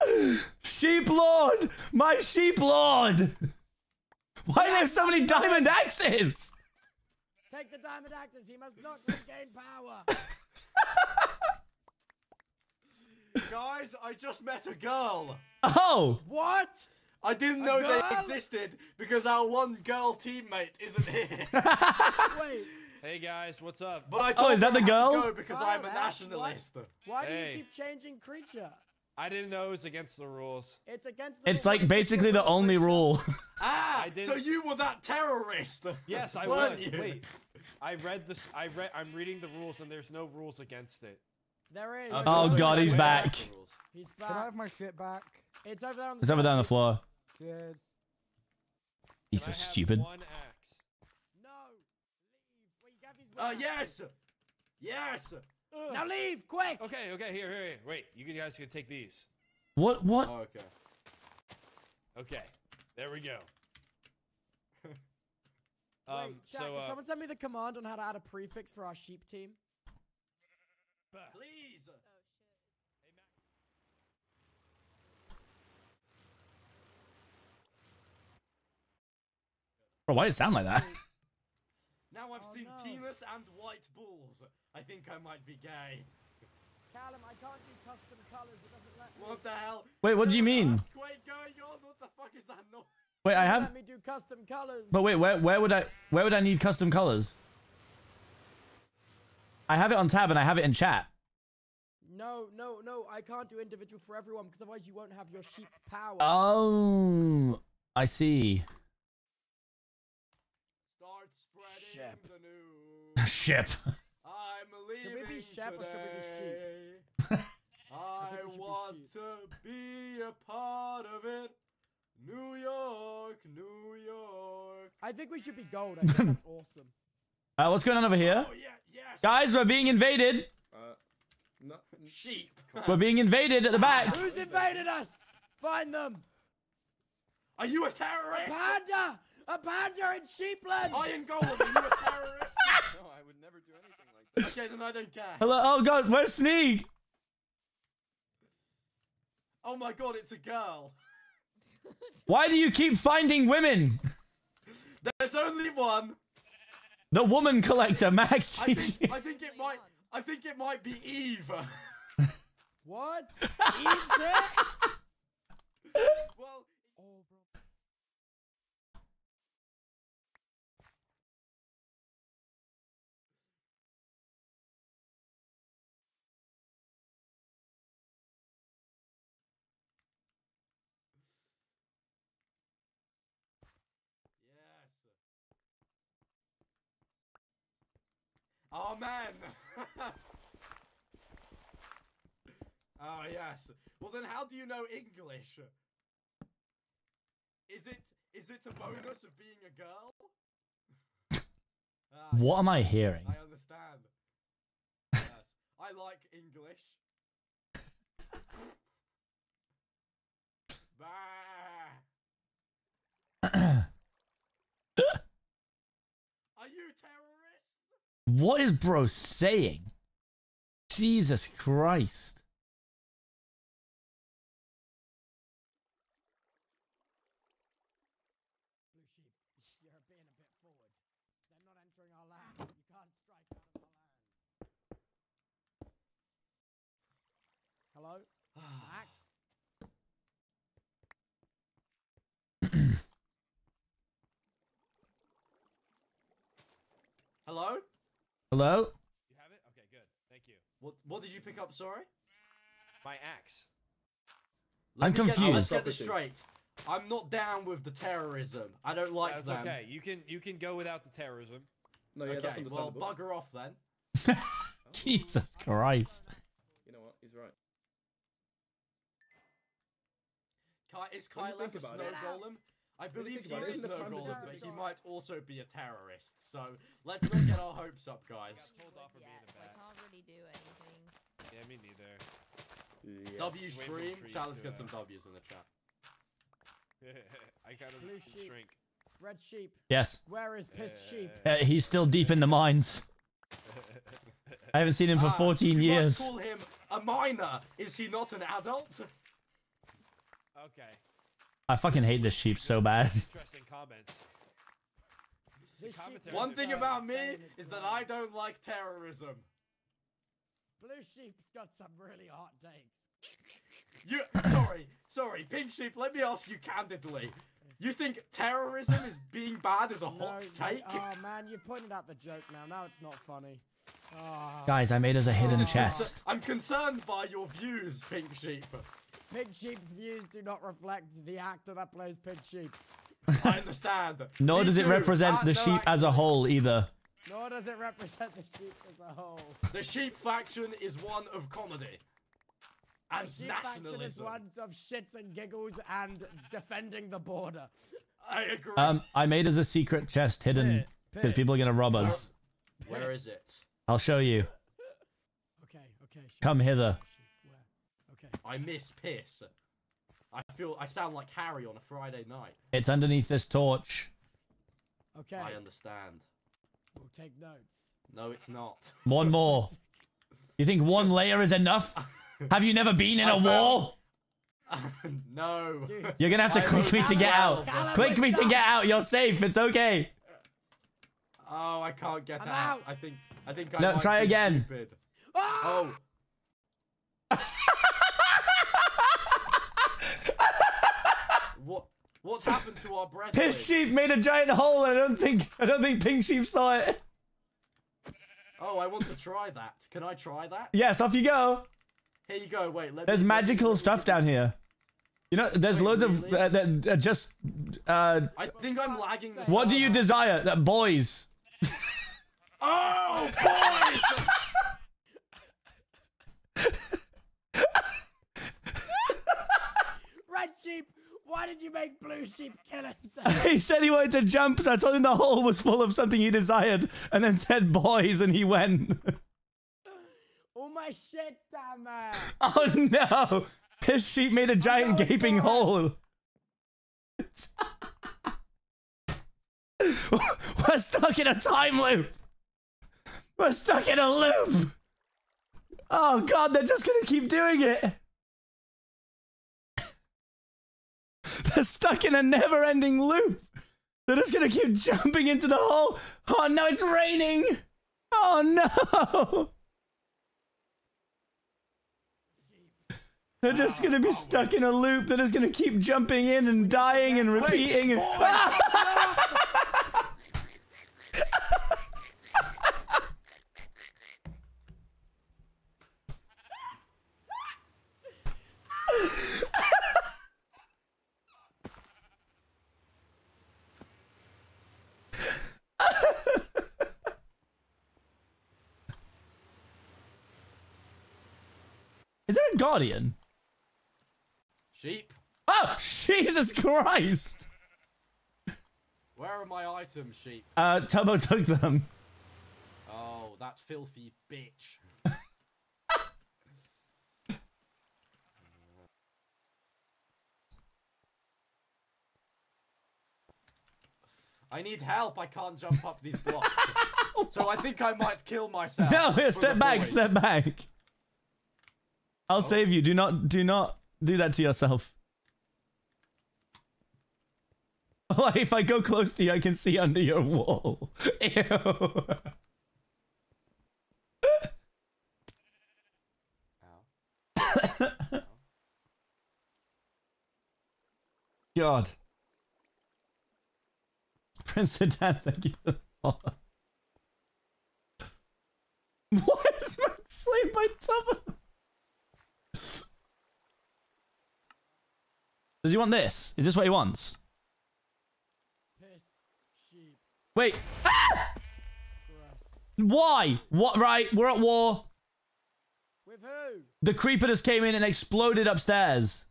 with you. Sheep Lord. My Sheep Lord. Why do they have so many diamond axes? Take the diamond axes. He must not regain power. Guys, I just met a girl. Oh! What? I didn't A know girl? they existed because our one girl teammate isn't here. Wait. Hey guys, what's up? But I Oh, told is that her the I to girl? go because Oh, I'm a Ash, nationalist. Why do Hey. you keep changing creature? I didn't know it was against the rules. It's against the It's rules like of basically the only rule. Ah, I so you were that terrorist. Yes, I was. you? Wait, I read this. I read. I'm reading the rules, and there's no rules against it. There is. Oh god, he's back. He's back. Can I have my shit back? It's over there on the It's over there on the floor. Cheers. He's Can so I have stupid. One axe. No. Leave. Wait, you have these Uh, weapons. yes, yes. Now leave, quick. Okay, okay, here, here, here. Wait, you guys can take these. What? What? Oh, okay. Okay, there we go. Wait, um, chat, so can uh, someone send me the command on how to add a prefix for our sheep team? Please. Bro, why does it sound like that? Now I've Oh, seen no. penis and white balls. I think I might be gay. Callum, I can't do custom colors. It doesn't let me. What the hell? Wait, what do you mean? Earthquake going on? What the fuck is that noise? Wait, I have. Let me do custom colors. But wait, where where would I where would I need custom colors? I have it on tab and I have it in chat. No, no, no. I can't do individual for everyone because otherwise you won't have your sheep power. Oh, I see. Start spreading Shep. the news. Ship. I'm Should we be Shep or should we be today. I think we should be want sheep. to be a part of it. New York, New York. I think we should be gold. I think that's awesome. Uh, what's going on over here? Oh yeah, yes. Guys, we're being invaded. Uh, no, Sheep. We're being invaded at the back. Who's invaded us? Find them. Are you a terrorist? A panda! A panda in sheepland! Iron Golem, are you a terrorist? no, I would never do anything like that. okay, then I don't care. Hello. Oh god, where's Sneak? Oh my god, it's a girl. Why do you keep finding women? There's only one. The woman collector, Max. I think, I think it might. I think it might be Eve. What? Eve's here? well, Oh, bro. yes. Amen. oh yes. Well then, how do you know English? Is it is it a bonus of being a girl? Ah, What am I hearing? I understand. yes, I like English. bah. Are you terrorists? What is bro saying? Jesus Christ. Blue sheep, you're being a bit forward. They're not entering our land. You can't strike out of our land. Hello? Max? Hello? Hello? You have it? Okay, good. Thank you. What what did you pick up? Sorry. My axe. I'm me get- let's confused. get this straight. I'm not down with the terrorism. I don't like That's them. okay. You can you can go without the terrorism. No, yeah, that's okay, well, bugger off then. Jesus Christ. You know what? He's right. Ky- is Kyle think a about snow it- golem? I believe think he about it, is a isn't the snow front of golem, the but he might also be a terrorist. So let's not get our hopes up, guys. Hold off for being Yes, a I can't really do anything. Yeah, me neither. Yeah. W Wait for the stream. trees Chat, let's get uh, some W's in the chat. I kind of Blue sheep. shrink. Red sheep. Yes. Where is piss sheep? Uh, he's still deep in the mines. I haven't seen him for Ah, 14 you might years. call him a minor. Is he not an adult? Okay. I fucking hate this sheep so bad. Interesting comments. This sheep commentary One thing about me stay in its is that. I don't like terrorism. Blue sheep's got some really hot takes. You sorry, sorry, Pink Sheep. Let me ask you candidly. You think terrorism is being bad as a No, hot you- take? Oh man, you pointed out the joke now. Now it's not funny. Ah. Guys, I made us a hidden Oh. chest. I'm concerned by your views, Pink Sheep. Pig Sheep's views do not reflect the actor that plays Pig Sheep. I understand. Nor Me does it too. represent the no, sheep as a whole either. Nor does it represent the sheep as a whole. The sheep faction is one of comedy and the sheep faction is one of shits and giggles and defending the border. I agree. Um, I made us a secret chest hidden because people are gonna rob us. Where is it? I'll show you. Okay, okay. sure. Come hither. Okay. I miss piss. I feel I sound like Harry on a Friday night. It's underneath this torch. Okay. I understand. We'll take notes. No, it's not. One more. You think one layer is enough? Have you never been in I a found- war? no. You're gonna have to I click me to get out. 12. Click me to get out. You're safe. It's okay. Oh, I can't get out. out. I think I think I No, might try be again. Stupid. Ah! Oh. what what's happened to our breath? Piss sheep made a giant hole. And I don't think I don't think pink sheep saw it. Oh, I want to try that. Can I try that? Yes, off you go. Here you go. Wait, let There's me, magical stuff down here. You know, there's loads of uh, that uh, just. Uh, I think I'm lagging. What do you desire? That boys. Oh, boys! Red sheep, why did you make blue sheep kill himself? he said he wanted to jump, so I told him the hole was full of something he desired, and then said boys, and he went. All my shit's down there. oh no! Piss sheep made a giant gaping hole. We're stuck in a time loop. We're stuck in a loop. Oh god, they're just gonna keep doing it. stuck in a never-ending loop. They're just gonna keep jumping into the hole. Oh no, it's raining. Oh no. They're just gonna be stuck in a loop. They're just gonna keep jumping in and dying and repeating. And... Is there a guardian? Sheep. Oh, Jesus Christ! Where are my items, sheep? Uh, Tubbo took them. Oh, that filthy bitch. I need help. I can't jump up these blocks. so I think I might kill myself. No, step back, boys. step back. I'll save you. Do not, do not do that to yourself. Oh, if I go close to you, I can see under your wall. Ew. God. Prince Sedan, thank you for the follow. What is my slave by top Does he want this? Is this what he wants? Wait. Ah! Why? What? Right, we're at war. With who? The creeper just came in and exploded upstairs.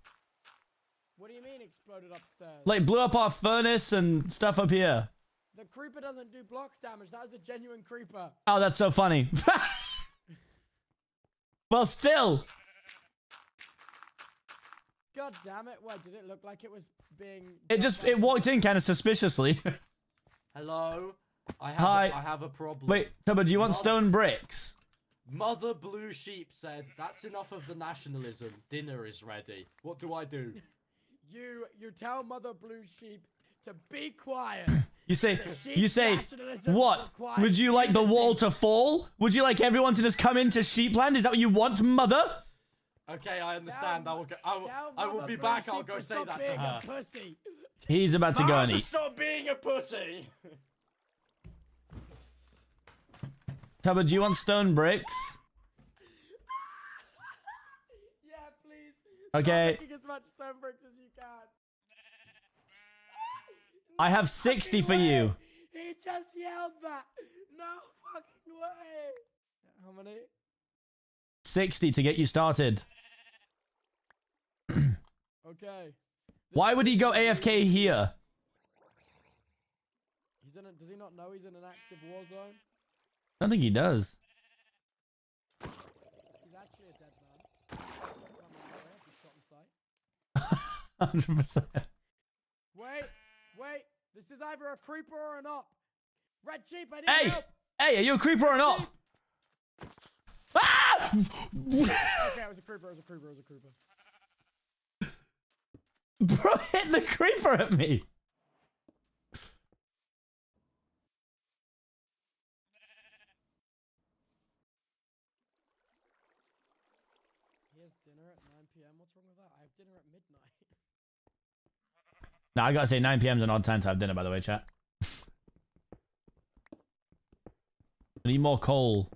What do you mean exploded upstairs? Like, blew up our furnace and stuff up here. The creeper doesn't do block damage. That is a genuine creeper. Oh, that's so funny. well, still. God damn it! Wait, did it look like it was being? It just, it walked in kind of suspiciously. Hello. I have. Hi. A, I have a problem. Wait, Tubbo, do you want Mother- stone bricks? Mother Blue Sheep said, "That's enough of the nationalism. Dinner is ready. What do I do?" You you tell Mother Blue Sheep to be quiet. You say, you say, what? Would you like the wall to fall? Would you like everyone to just come into sheepland? Is that what you want, mother? Okay, I understand. I will go. I will, Tell I will be back. I'll go say that to her. pussy. He's about to go and eat. Stop being a pussy. Tubbo, do you want stone bricks? yeah, please. Okay. Stop as much stone bricks as you can. I have 60 for you. He just yelled that. No fucking way. How many? 60 to get you started. Okay. Why would he go AFK here? He's in a, does he not know he's in an active war zone? I don't think he does. He's actually a dead man. Come on, boy, I'll be shot in sight. 100%. Wait, wait. This is either a creeper or an op. Red sheep, I need Hey! help. Hey, are you a creeper or an not? Ah! okay, it was a creeper. It was a creeper. It was a creeper. Bro, hit the creeper at me. He has dinner at 9 p.m. What's wrong with that? I have dinner at midnight. Now I gotta say 9 p.m. is an odd time to have dinner, by the way, chat. I need more coal.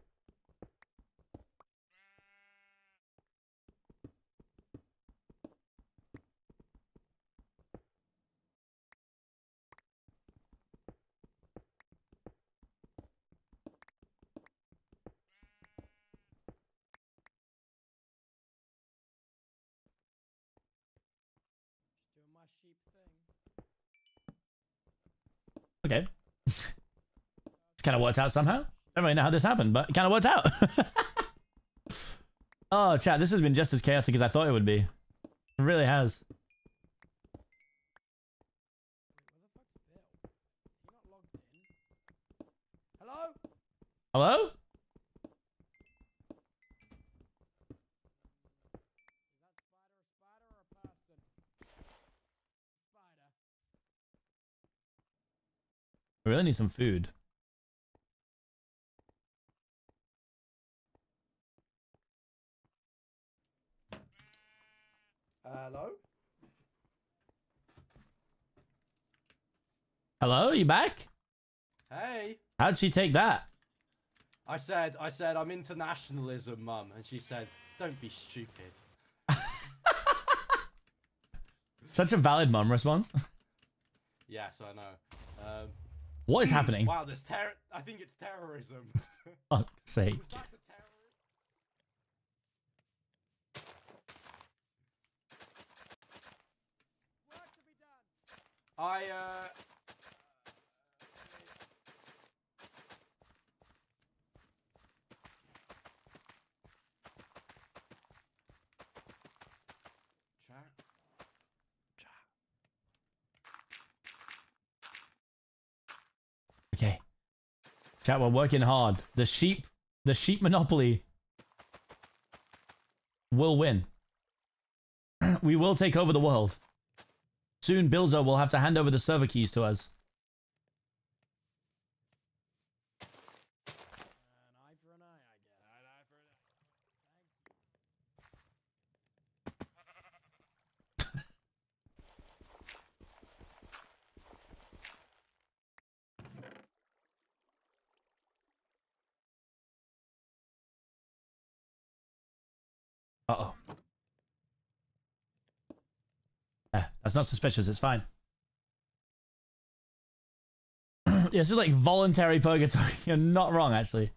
Just doing my sheep thing. Okay. it's kind of worked out somehow. I don't really know how this happened, but it kind of worked out. oh, chat, this has been just as chaotic as I thought it would be. It really has. Hello? Hello? We really need some food. Hello. Hello? You back? Hey. How'd she take that? I said, I said, I'm internationalism, mum, and she said, don't be stupid. Such a valid mum response. Yes, I know. Um, What is happening? Wow, there's terror. I think it's terrorism. Fuck's sake. Was that the terrorist? I uh. Chat, we're working hard. The sheep, the sheep monopoly will win. we will take over the world. Soon, Billzo will have to hand over the server keys to us. Uh-oh. Eh, that's not suspicious. It's fine. yeah, this is like voluntary purgatory. You're not wrong, actually.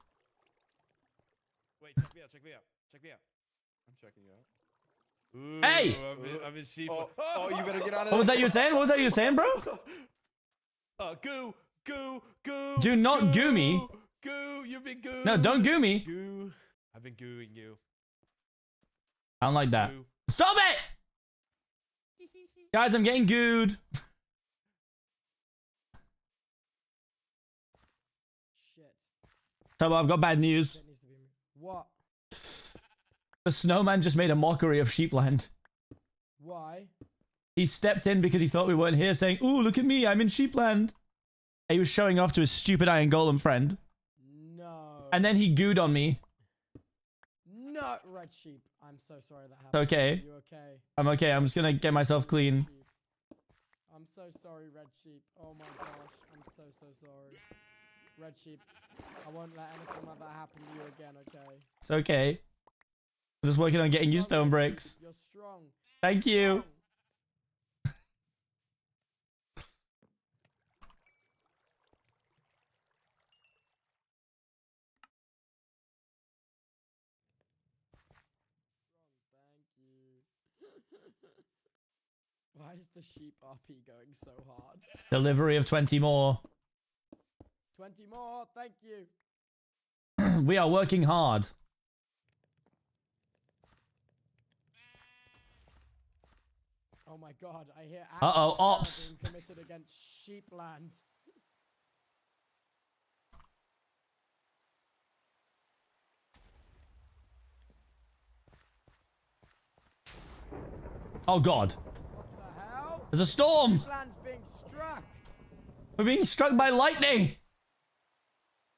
Wait, check me out. Check me out. Check me out. I'm checking you out. Ooh, Hey! I'm in, I'm in sheep. Oh, oh, you better get out of What was that you were saying? What was that you were saying, bro? Uh, goo, goo, goo. Do not goo me. Goo, you've been goo. No, don't goo me. Goo. I've been gooing you. I don't like that. Goo. Stop it! Guys, I'm getting gooed. Shit. Tubbo, I've got bad news. That needs to be me. What? The snowman just made a mockery of Sheepland. Why? He stepped in because he thought we weren't here, saying, Ooh, look at me, I'm in Sheepland. He was showing off to his stupid Iron Golem friend. No. And then he gooed on me. No. No, red sheep. I'm so sorry that happened. okay. You okay? I'm okay. I'm just gonna get myself clean. I'm so sorry, red sheep. Oh my gosh, I'm so so sorry. Red sheep, I won't let anything like that happen to you again. Okay? It's okay. I'm just working on getting you stone bricks. You're strong. Thank you. Thank you. Why is the sheep RP going so hard? Delivery of 20 more. 20 more, thank you. we are working hard. Oh my god, I hear Uh-oh, ops. being committed against sheepland. Oh god. There's a storm. Being. We're being struck by lightning.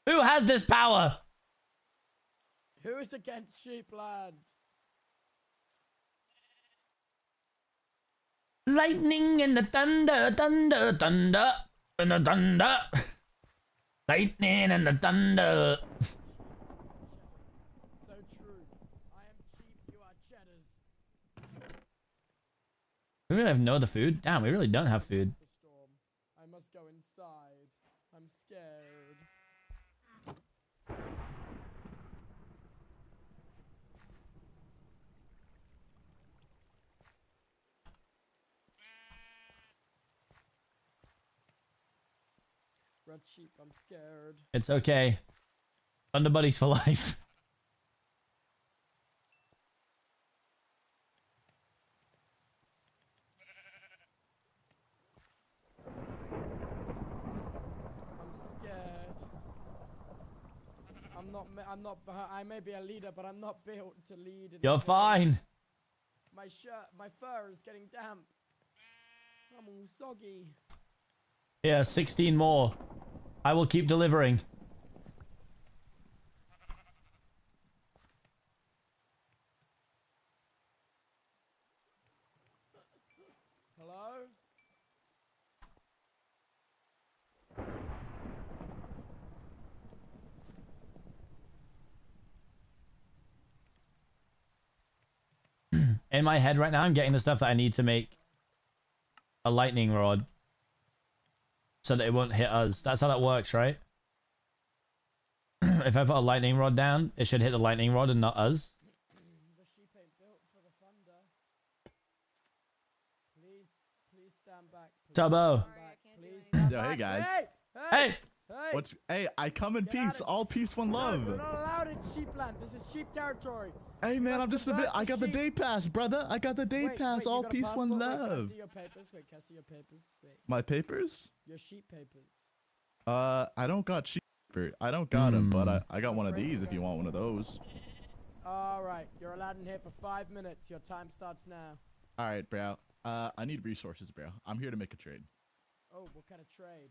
Who has this power? Who is against sheepland? Lightning and the thunder, thunder, thunder, and the thunder. Lightning and the thunder. So true. I am cheap, you are cheddars. We really have no other food? Damn, we really don't have food. Storm. I must go inside. I'm scared. Red sheep, I'm scared. It's okay. Thunder buddies for life. I'm scared. I'm not. I'm not. behi- I may be a leader, but I'm not built to lead. You're fine. My shirt, my fur is getting damp. I'm all soggy. Yeah, 16 more. I will keep delivering. Hello? In my head right now, I'm getting the stuff that I need to make a lightning rod. So that it won't hit us. That's how that works, right? if I put a lightning rod down, it should hit the lightning rod and not us. The sheep ain't built for the thunder. Please, please stand back. Please Tubbo. stand back. Please stand Yo, hey back. guys. Hey! Hey! Hey! What's hey? I come in Get peace. All peace, one love. We're not allowed in sheepland. This is sheep territory. Hey man, I'm just a bit. I got the day pass, brother. I got the day Wait, pass. wait, all peace, one? Wait, love. see your papers? Wait, can I see your papers? Wait, My papers? your sheep papers. Uh, I don't got sheep. I don't got them, but I. I got one of these if you want one of those. All right, you're allowed in here for five minutes. Your time starts now. All right, bro. Uh, I need resources, bro. I'm here to make a trade. Oh, what kind of trade?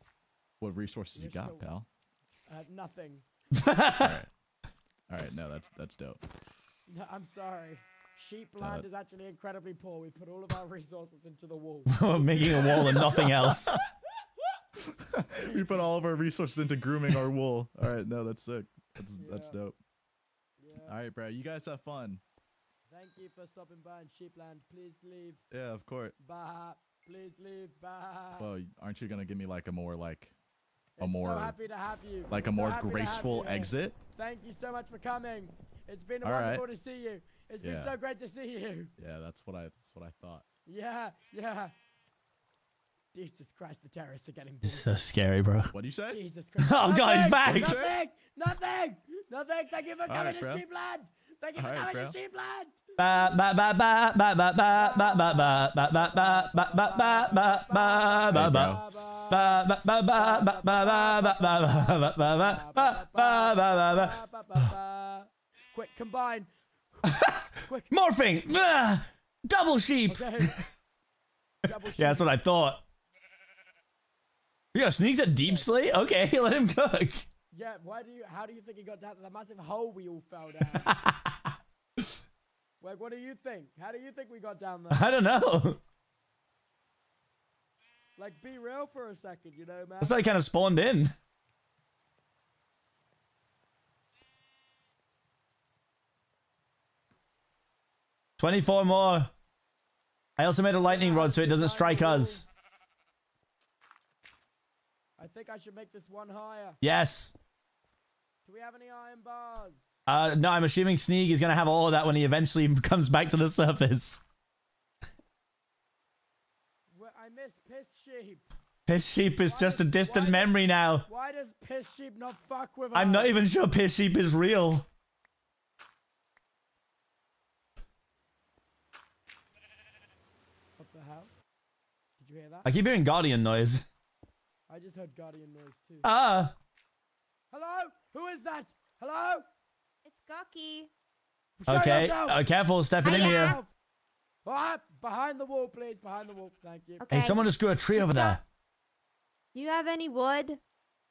What resources you You're got, still- pal? Uh, nothing. All right. All right, no, that's that's dope. No, I'm sorry. Sheepland Uh, is actually incredibly poor. We put all of our resources into the wall. Making a wall and nothing else. we put all of our resources into grooming our wool. All right, no, that's sick. That's that's dope. Yeah. All right, bro. You guys have fun. Thank you for stopping by in Sheepland. Please leave. Yeah, of course. Bah. Please leave. Bah. Well, aren't you gonna give me like a more like a more so happy to have you. like a so more happy to have graceful exit? Thank you so much for coming. It's been All right. wonderful to see you. It's been so great to see you. Yeah, that's what I that's what I thought. Yeah, yeah. Jesus Christ, the terrorists are getting It's so scary, bro. What do you say? Jesus Christ. Oh, God, he's back. Nothing, nothing, nothing. Thank you for All coming right, to bro. Sheepland. Thank you for coming to see blood. Quick, combine. Quick. Morphing. Double sheep. Okay. Double sheep. yeah, that's what I thought. Yeah, sneaks at deep slate? Okay, let him cook. Yeah, why do you? How do you think he got down to the massive hole we all fell down? Like, what do you think? How do you think we got down there? I don't know. Like, be real for a second, you know, man. That's I kind of spawned in. Twenty-four more. I also made a lightning rod so it doesn't strike us. I think I should make this one higher. Yes. Do we have any iron bars? Uh, no, I'm assuming Sneak is gonna have all of that when he eventually comes back to the surface. I miss piss sheep. Piss Sheep is just a distant memory now. Why does piss sheep not fuck with I'm us? not even sure Piss Sheep is real. What the hell? Did you hear that? I keep hearing Guardian noise. I just heard guardian noise too. Ah. Hello? Who is that? Hello? It's Gawky. Show Okay. yourself! Uh, careful stepping in here. Ah, behind the wall, please. Behind the wall. Thank you. Hey, someone just grew a tree over there. Do you have any wood?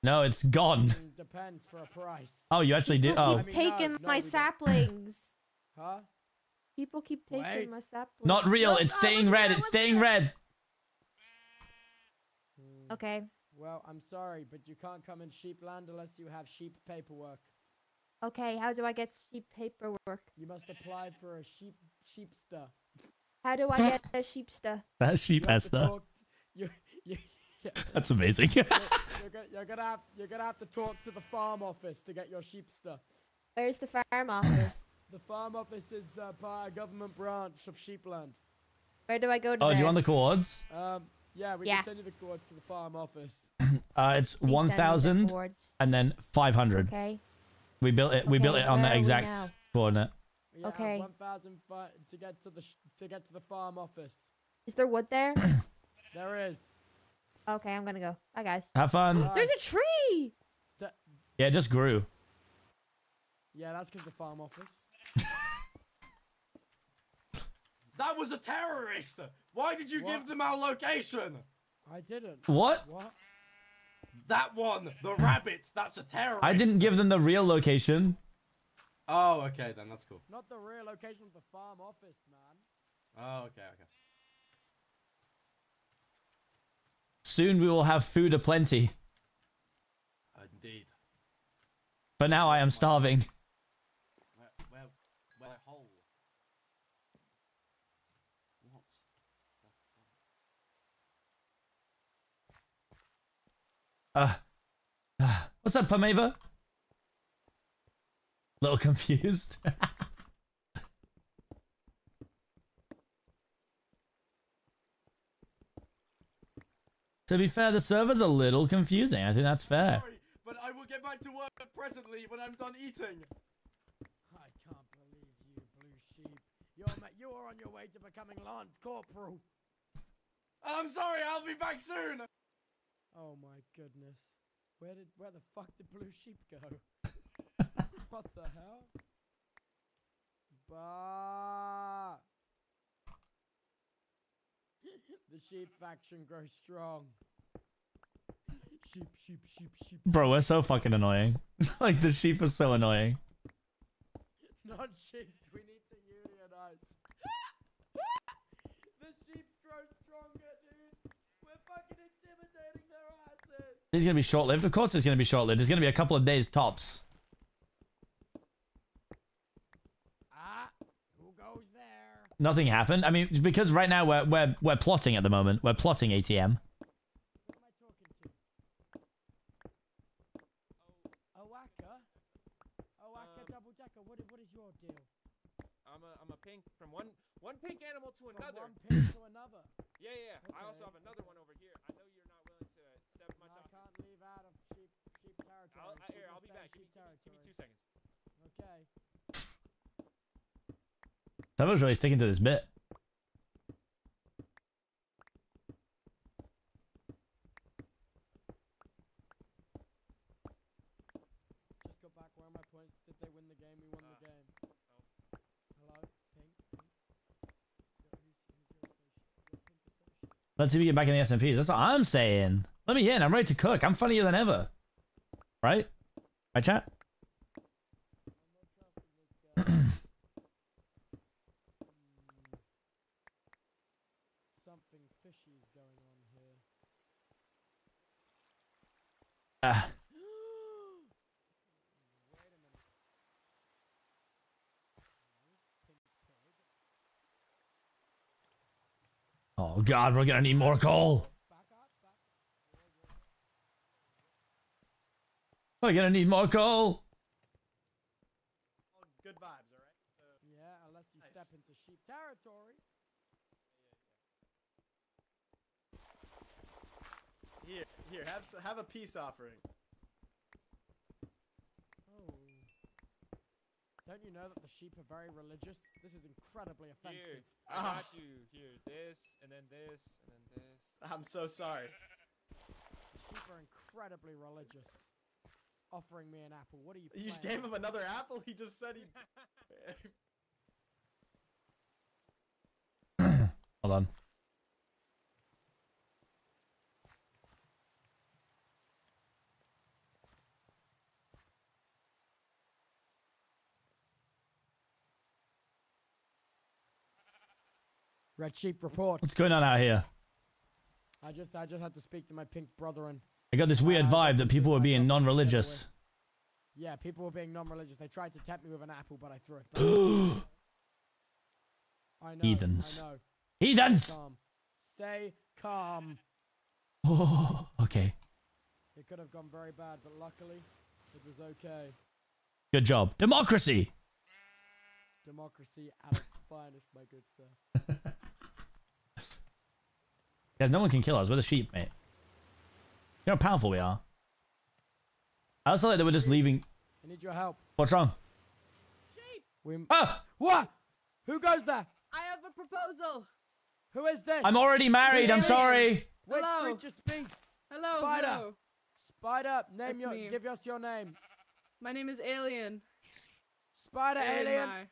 No, it's gone. Depends for a price. Oh, you actually did. People Oh, keep taking my saplings. Huh? People keep taking Wait. my saplings. not real. Look, It's staying look at red. It's staying red. Okay. Well, I'm sorry, but you can't come in sheep land unless you have sheep paperwork. Okay. How do I get sheep paperwork? You must apply for a sheep sheepster. How do I get a sheepster? That sheep You have to Esther. you, you, yeah. That's amazing. you're, you're, gonna, you're gonna have you're gonna have to talk to the farm office to get your sheepster. Where's the farm office? The farm office is uh, part a government branch of sheepland. Where do I go to Oh, do you there? want the chords? Um, yeah, we Yeah. can send you the codes to the farm office. Uh, it's Please send me the one thousand and then five hundred. Okay. We built it. We built it on where the exact now? coordinate. Yeah, Okay. One thousand to get to the sh- to get to the farm office. Is there wood there? There is. okay, I'm gonna go. Bye, guys. Have fun. There's a tree. Yeah, it just grew. Yeah, that's because the farm office. That was a terrorist. Why did you give them our location? I didn't. What? What? That one, the rabbit. That's a terrorist. I didn't give them the real location. Oh, okay then. That's cool. Not the real location of the farm office, man. Oh, okay, okay. Soon we will have food aplenty. Indeed. But now I am starving. Where, where, where hole? What? Uh, uh, what's up, Pameva? A Little confused. to be fair, the server's a little confusing. I think that's fair. Sorry, but I will get back to work presently when I'm done eating. I can't believe you, blue sheep. You're you are on your way to becoming Lance Corporal. I'm sorry. I'll be back soon. Oh my goodness. Where did where the fuck did blue sheep go? what the hell? Bah. the sheep faction grows strong. Sheep, sheep, sheep, sheep. Bro, we're so fucking annoying. like, the sheep are so annoying. Not sheep. We need to unionize. the sheep grow stronger, dude. We're fucking intimidating their asses. It's gonna be short lived. Of course, it's gonna be short lived. It's gonna be a couple of days tops. Ah, who goes there? Nothing happened. I mean, because right now we're we're we're plotting at the moment. We're plotting ATM. Owaka? Owaka double decker. What, what is your deal? I'm a I'm a pink from one one pink animal to From another. one pig to another. Yeah, yeah. yeah. I also have another one over here. I know you're not willing to step much I off. can't leave out of sheep sheep territory. I'll, I, Sheep here, I'll must be stay in back. Give me, give me, two seconds. Okay. Someone's really sticking to this bit. Just got back. Where are my points? Did they win the game? We won the game. Hello? Pink? Pink? Who's, who's your associate? Your pink? Let's see if we get back in the SMPs. That's what I'm saying. Let me in. I'm ready to cook. I'm funnier than ever. Right? Hi, chat. Something fishy is going on here. Ah. Oh god, we're gonna need more coal! We're gonna need more coal. Good vibes, alright? yeah, unless you step into sheep territory. Here, here, have have a peace offering. Oh. Don't you know that the sheep are very religious? This is incredibly offensive. Here, offensive. I Ah. got you. Here, this, and then this, and then this. I'm so sorry. The sheep are incredibly religious. Offering me an apple. What are you You just gave him another apple. He just said he. Hold on. Red sheep report. What's going on out here? I just I just had to speak to my pink brethren. I got this weird um, vibe that people were being non-religious. Yeah, people were being non-religious. They tried to tempt me with an apple, but I threw it back. I know. Heathens. I know. Heathens! Stay calm. Stay calm. Oh, okay. It could have gone very bad, but luckily, it was okay. Good job. Democracy! Democracy at its finest, my good sir. Guys, no one can kill us. We're the sheep, mate. You know how powerful we are. I also like that we're just leaving. I need your help. What's wrong? We. Ah! What? Who goes there? I have a proposal. Who is this? I'm already married. I'm Which- sorry. Which Hello. creature speaks? Hello. Spider. hello. Spider, name It's your. me. Give us your name. My name is Alien. Spider alien. Mai.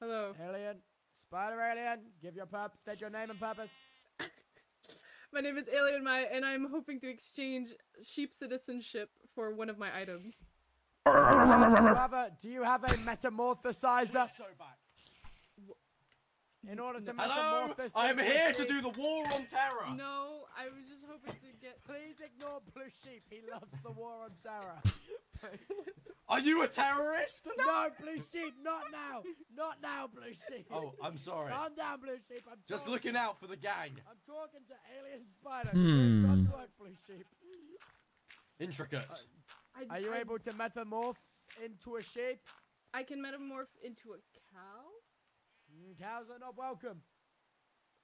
Hello. Alien. Spider alien. Give your purpose. State your name and purpose. My name is Alien Mai, and I'm hoping to exchange sheep citizenship for one of my items. do, you have a, do you have a metamorphosizer? In order to Hello, metamorphose. I'm into here to sheep- do the war on terror. No, I was just hoping to get. Please ignore Blue Sheep. He loves the war on terror. Are you a terrorist? No, Blue Sheep, not now. Not now, Blue Sheep. Oh, I'm sorry. Calm down, Blue Sheep. I'm Just talking- looking out for the gang. I'm talking to Alien Spider. Hmm. Not work, Blue Sheep. Intricate. I, Are you I- able to metamorph into a sheep? I can metamorph into a cow. Mm, cows are not welcome.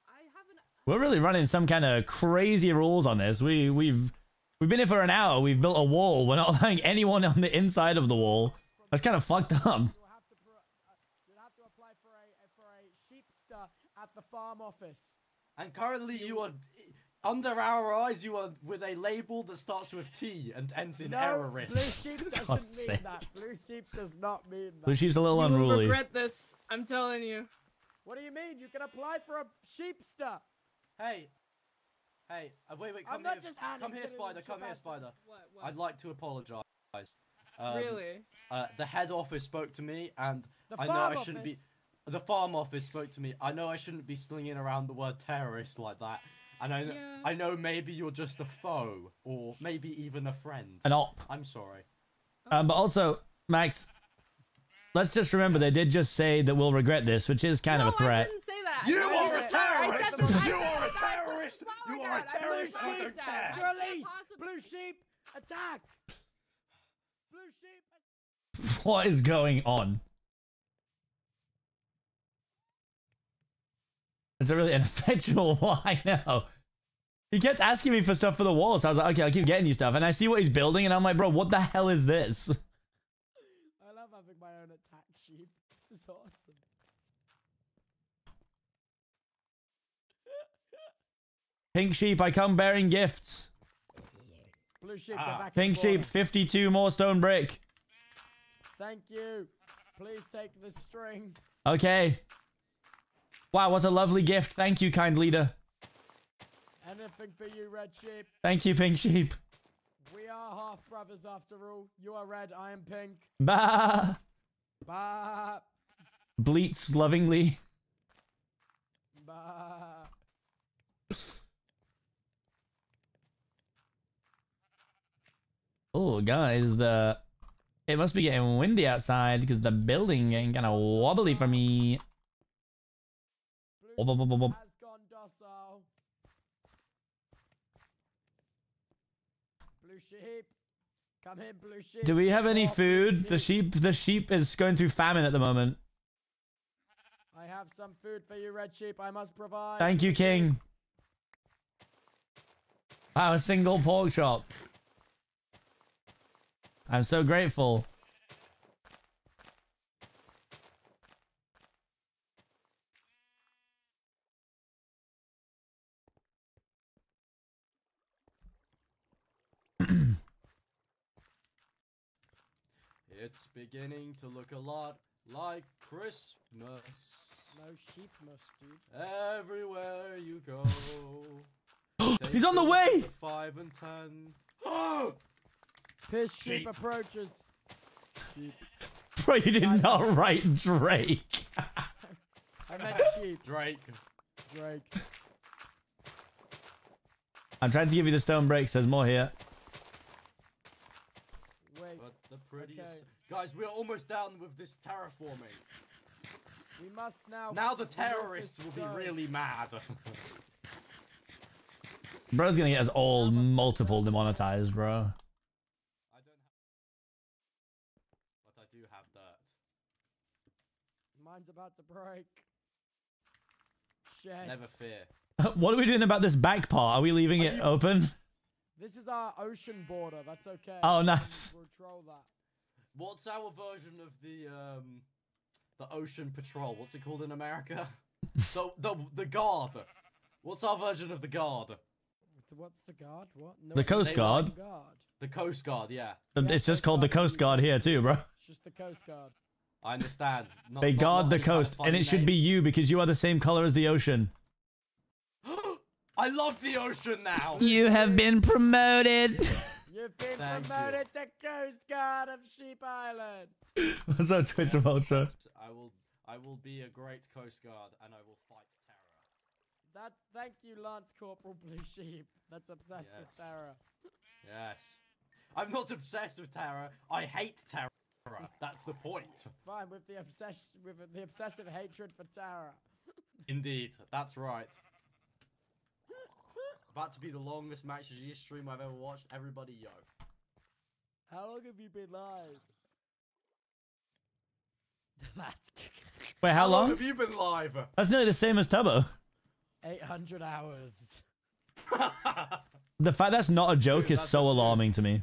I haven't. We're really running some kind of crazy rules on this. We we've we've been here for an hour. We've built a wall. We're not allowing anyone on the inside of the wall. That's kind of fucked up. You'll have to, pro- uh, you'll have to apply for a for a sheepster at the farm office. And currently, you are under our eyes. You are with a label that starts with T and ends in no, terrorist. Blue Sheep doesn't God's mean sake. that. Blue Sheep does not mean that. Blue sheep's a little You will unruly. regret this. I'm telling you. What do you mean? You can apply for a sheepster. Hey, hey, uh, wait, wait, come I'm not here, just handing come here, Spider, come here, Spider. What? What? I'd like to apologise. Um, really? Uh, the head office spoke to me, and The I know I shouldn't be. office? The farm office spoke to me. I know I shouldn't be slinging around the word terrorist like that. And I, kn- Yeah. I know maybe you're just a foe, or maybe even a friend. An op. I'm sorry. Um, but also, Max, let's just remember they did just say that we'll regret this, which is kind no, of a threat. I didn't say that. You I are a say that. I terrorist! said You are a terrorist! You are a terrorist! really I said don't that. care. I can't Release! Blue Sheep, attack! Blue Sheep. What is going on? It's a really ineffectual one, I know. He kept asking me for stuff for the wall, so I was like, okay, I'll keep getting you stuff. And I see what he's building, and I'm like, bro, what the hell is this? I love having my own attack sheep. This is awesome. Pink sheep, I come bearing gifts. Blue sheep, Ah. Pink sheep, 52 more stone brick. Thank you. Please take the string. Okay. Wow, what a lovely gift. Thank you, kind leader. Anything for you, red sheep. Thank you, pink sheep. We are half brothers after all. You are red, I am pink. Bah. Bah bleats lovingly. oh, guys, the it must be getting windy outside because the building getting kind of wobbly for me. Do we have any food? The sheep, the sheep is going through famine at the moment. Have some food for you, red sheep. I must provide. Thank you, King. Wow, a single pork chop. I'm so grateful. It's beginning to look a lot like Christmas. No sheep must, dude. Everywhere you go. He's on the way! the Five and ten. Piss sheep, Sheep. approaches. Sheep. Bro, you did not write Drake. I meant sheep. Drake. Drake. I'm trying to give you the stone bricks. There's more here. Wait. But the prettiest. Okay. Guys, we're almost done with this terraforming. We must now. Now the terrorists will be really mad. Bro's gonna get us all multiple demonetized, bro. I don't, but I do have dirt. Mine's about to break. Shit. Never fear. what are we doing about this back part? Are we leaving it open? This is our ocean border. That's okay. Oh, We can nice. Control that. What's our version of the um the ocean patrol? What's it called in America? the the the guard. What's our version of the guard? What's the guard? What? No, The Coast Guard. Guard. The Coast Guard, yeah. It's just called the Coast Guard here too, bro. It's just the Coast Guard. I understand. Not- They not- guard not the any kind of coast, and funny it should be you because you are the same color as the ocean. I love the ocean now. You have been promoted. You've been Thank you. promoted to Coast Guard of Sheep Island. What's up, Twitch of Ultra? I will I will be a great Coast Guard and I will fight terror. That. Thank you, Lance Corporal Blue Sheep. That's obsessed with terror. Yes. I'm not obsessed with terror. I hate terror. That's the point. Fine with the obsession with the obsessive hatred for terror. Indeed, that's right. About to be the longest match of G stream I've ever watched. Everybody, yo. How long have you been live? That's Wait, how long? have you been live? That's nearly the same as Tubbo. 800 hours. The fact that's not a joke Dude, is so alarming to me.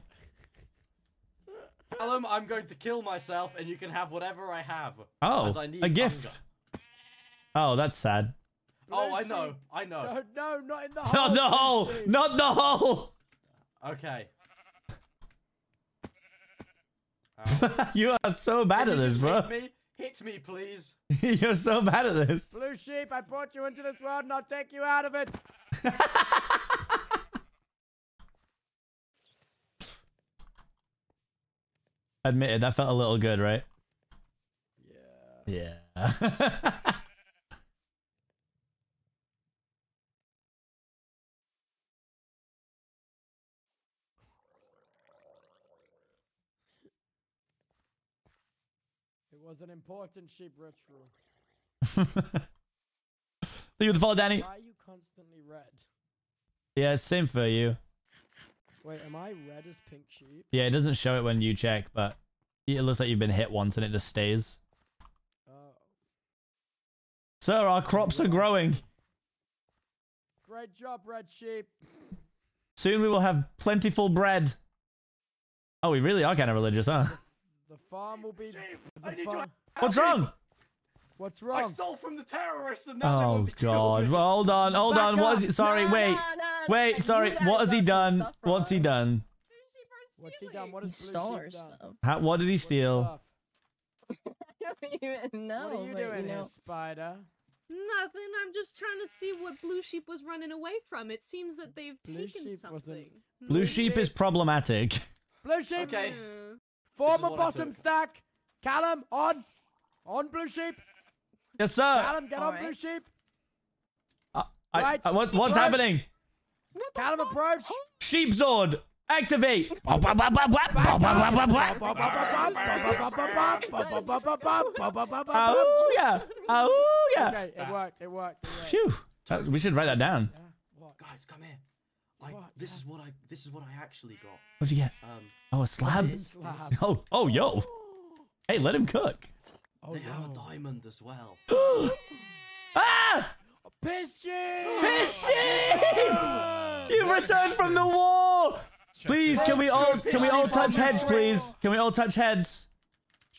Tell him I'm going to kill myself and you can have whatever I have. Oh, as I need a gift. hunger. Oh, that's sad. Oh, I know. I know. Don't, no, not in the hole. Not the Blue hole! sheep. Not the hole! Okay. you are so bad at Can you this, bro. Hit me, hit me, please. You're so bad at this. Blue sheep, I brought you into this world and I'll take you out of it. Admitted, that felt a little good, right? Yeah. Yeah. Was an important sheep ritual. Thank you for the follow, Danny. Why are you constantly red? Yeah, same for you. Wait, am I red as pink sheep? Yeah, it doesn't show it when you check, but it looks like you've been hit once and it just stays. Oh. Sir, our crops are growing. Great job, red sheep. Soon we will have plentiful bread. Oh, we really are kind of religious, huh? The farm will be. I the need farm- What's wrong? What's wrong? I stole from the terrorists and now they Oh want to kill god. Well, hold on, hold Back on. What up. is it? Sorry, Nah, wait. nah, nah, Wait, sorry. What has he done? stuff What's he done? What's he done? What He has Blue stole Sheep our stuff. How, what did he steal? I don't even know. what are you but, doing you here. Spider? Nothing. I'm just trying to see what Blue Sheep was running away from. It seems that they've Blue taken Sheep wasn't- something. Blue sheep is problematic. Blue Sheep. Okay. Yeah. Former bottom stack. Callum, on. On Blue Sheep. Yes, sir. Callum, get on Alright. Blue Sheep. Uh, I, Right, I- what, what's right. happening? Callum, approach. Sheepzord. Activate. Oh yeah. Oh yeah. Okay, it worked. It worked. It. Phew. We should write that down. Guys, come here. I, this is what I this is what I actually got. What'd you get? Um, Oh, a slab. Slab. Oh, oh, yo. Hey, let him cook. Oh, they have a diamond as well. ah! Piss sheep! Piss sheep! You've returned from the war. Please, can we all can we all touch heads, please? Can we all touch heads?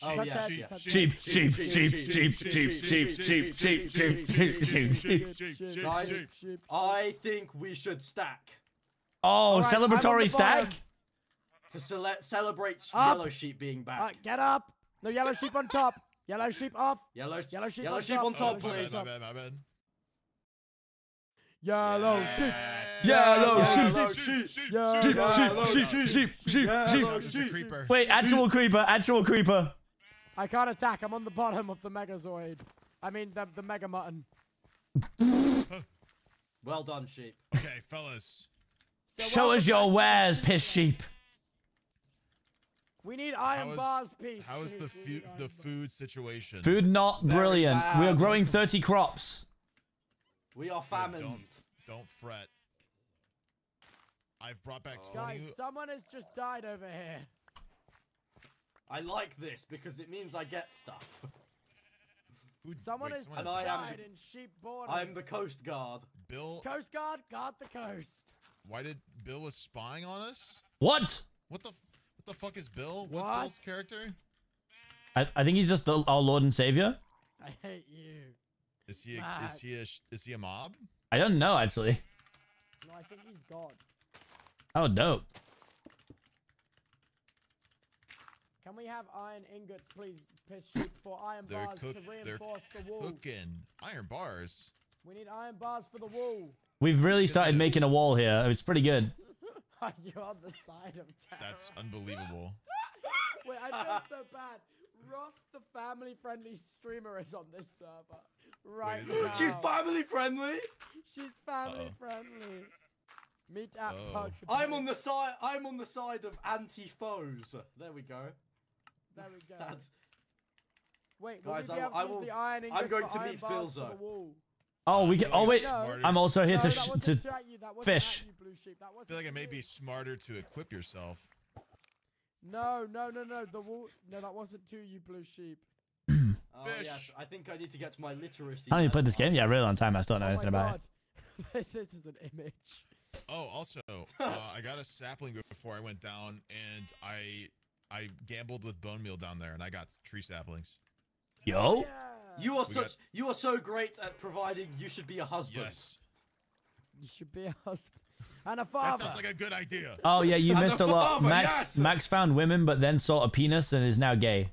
Oh yeah, yeah. Sheep, sheep, sheep, sheep, sheep, sheep, sheep, sheep, sheep, sheep, sheep, sheep. Guys, I think we should stack Oh, Alright, I'm on the celebratory stack. to cele- celebrate Up. yellow sheep being back. Uh, get up. No yellow sheep on top. Yellow sheep off. Yellow, Yellow sheep yellow on sheep top. on top, Yellow sheep please. on My bad, my bad. Yellow sheep. Yellow Yellow sheep. sheep. Sheep, Yellow sheep, sheep, sheep, sheep, Yellow sheep. sheep. Creeper. Wait, actual creeper, actual creeper. I can't attack. I'm on the bottom of the Megazord. I mean, the, the Mega Mutton. Well done, sheep. Okay, fellas. Show us your wares, piss sheep. We need iron How is- bars, piece. How is the fu- the food situation? Food not Very brilliant. We are growing 30 crops. We are Good, famine. Don't don't fret. I've brought back Guys, 20. someone has just died over here. I like this because it means I get stuff. Someone wait, has someone- just And died in sheep borders. I'm the Coast Guard. Bill. Coast Guard, guard the coast. Why did Bill was spying on us? What? What the what the fuck is Bill? What's What? Bill's character? I, I think he's just the, our Lord and Savior. I hate you. Is he a, Mad. is he a is he a mob? I don't know, actually. No, I think he's God. Oh, dope. Can we have iron ingots, please, piss sheep, for iron They're bars cook to reinforce the wall? cooking iron bars. We need iron bars for the wall. We've really started making a wall here. It's pretty good. Are you on the side of terror? That's unbelievable. Wait, I feel so bad. Ross, the family-friendly streamer, is on this server right is it? now. She's family friendly. She's family-friendly. Meet at Uh-oh. Puck. I'm on the side. I'm on the side of anti-foes. There we go. There we go. That's. Wait, will Guys, we be I- able I to use will- the iron I'm going to iron meet bars for Billzo. the wall? Oh, we can. Oh, wait. Smarter. I'm also here no, to sh- to you. That fish. You, Blue Sheep. That I feel like it may be smarter to equip yourself. No, no, no, no. The wall. No, that wasn't to you, Blue Sheep. Oh Fish. yes, I think I need to get to my literacy. I only level. played this game, yeah, a really long time. I still don't know oh anything about god. this, this is an image. Oh, also, uh, I got a sapling before I went down, and I I gambled with bone meal down there, and I got tree saplings. it. Yo. You are We such. got- You are so great at providing. You should be a husband. Yes, You should be a husband and a that father. sounds like a good idea. Oh yeah, you And missed the a lot. father, Max yes! Max found women, but then saw a penis and is now gay.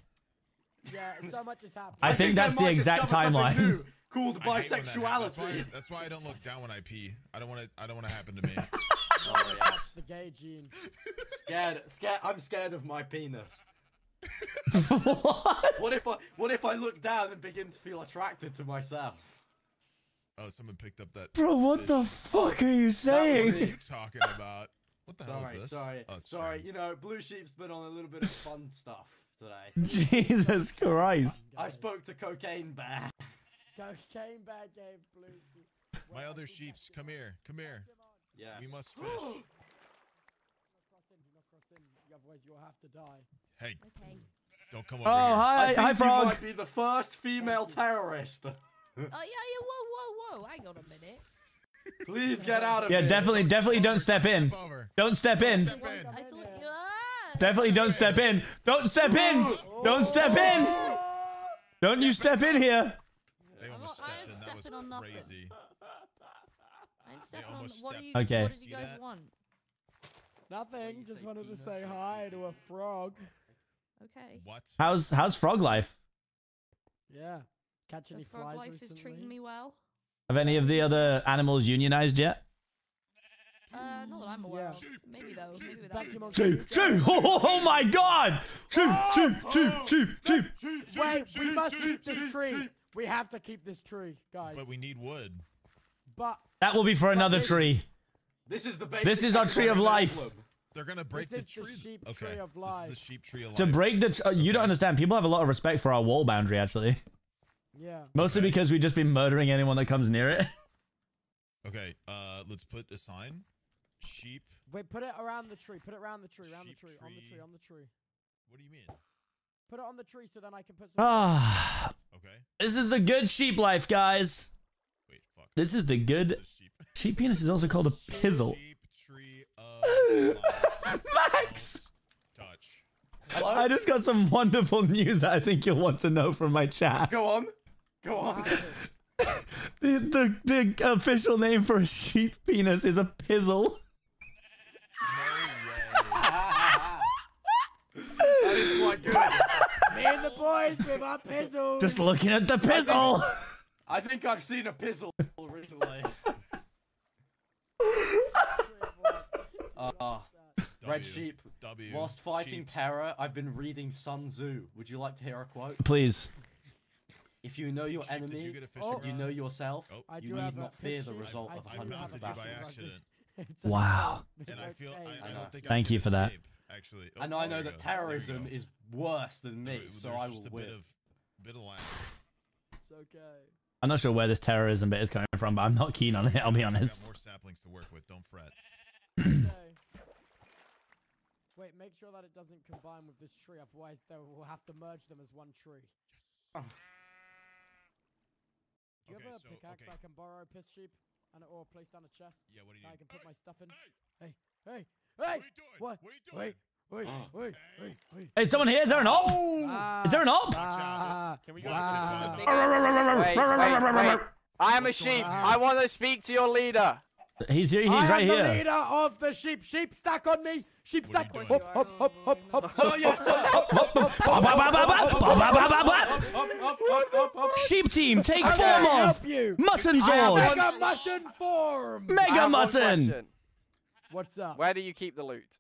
yeah, so much has happened. I think that's the might exact discover something timeline. new Called I hate when that happens. That's why, bisexuality. that's why I don't look down when I pee. I don't want it. I don't want to happen to me. Oh, yes. the gay gene. Scared. Scared. I'm scared of my penis. What? What if I? What if I look down and begin to feel attracted to myself? Oh, someone picked up that. Bro, what the fuck are you saying? What are you talking about? What the hell is this? sorry, Oh, it's sorry. Fred. You know, Blue Sheep's been on a little bit of fun stuff today. Jesus Christ. I spoke to Cocaine Bear. Cocaine bad game, Blue Sheep. My other sheeps, come here, come here. Yes. We must fish. Do not cross in, do not cross in, otherwise you'll have to die. Hey, Okay. don't come over Oh, here. I hi, think hi, you frog. might be the first female terrorist. Oh yeah, yeah. Whoa, whoa, whoa. Hang on a minute. Please get out of Yeah, here. Yeah, definitely, definitely don't step in. Step over. Don't step in. Step in. I thought you. Definitely don't step in. Don't step in. Don't step in. Don't you step in here. They I'm almost not- I ain't stepped in. That was stepping on nothing. crazy. I ain't stepping on. almost What stepped you? Okay. What do you guys that? want? Nothing, you just wanted to say hi to a frog. Okay. What? How's how's frog life? Yeah. Catch The frog flies life is treating me well. Have any of the other animals unionized yet? Uh, not that I'm aware Yeah. of. Maybe though. Maybe without Thank you, you. Sheep, sheep. Oh, oh, oh my God! Sheep, sheep, sheep, sheep, sheep. Wait, we must keep this tree. We have to keep this tree, guys. But we need wood. But That will be for another this- tree. This is the basic This is our tree of life. emblem. They're gonna break the is the tree. sheep okay. tree of This is the sheep tree of To break the, uh, you don't understand. People have a lot of respect for our wall boundary, actually. Yeah. Mostly because we've just been murdering anyone that comes near it. Okay. Uh, let's put a sign. Sheep. Wait, put it around the tree. Put it around the tree. Around the Sheep tree. On the tree. tree. On the tree. What do you mean? Put it on the tree so then I can put some. Ah, Okay. this is the good sheep life, guys. Wait, fuck. This is the good. Sheep penis is also called a pizzle. Sheep tree of Max! touch. I just got some wonderful news that I think you'll want to know from my chat. Go on. Go on. The, the, the official name for a sheep penis is a pizzle. that is quite good. Me and the boys with our pizzles. Just looking at the pizzle. I think I've seen a pizzle recently. Uh, Red W, Sheep. W, Whilst fighting sheeps. terror, I've been reading Sun Tzu. Would you like to hear a quote? Please. If you know your Sheep, enemy, you get and you know yourself, Oh. You need not fear the result I of a do hundred have mounted a you by fishing rod. accident. It's Wow. okay. And I feel okay. I, I don't think Thank I you can for that. escape, Actually, oh, I know I know that go, terrorism is worse than me, There- so I just will a win. bit of bit of. It's okay. I'm not sure where this terrorism bit is coming from, but I'm not keen on it, I'll be I got honest. more saplings to work with. Don't fret. Okay. Wait, make sure that it doesn't combine with this tree, otherwise they will have to merge them as one tree. oh Do you Okay, have a so- pickaxe okay. I can borrow, piss sheep, and or place down a chest? Yeah, what do you that I can put my stuff in. Hey, hey, hey! What? What are you Wait, wait, Ah. wait, wait, wait. Hey, someone here? Is there an op? Is there an op? Ah, Can we go this, to bud. Wait, wait, wait. I am a sheep. I want to speak to your leader. He's here. He's I right am the leader of the sheep. Sheep stuck on me. Sheep stuck. Hop, hop, hop, hop, hop. Oh yes. Sheep team, take form of Mutton zord. Mega mutton form. Mega mutton. What's up? Where do you keep the loot?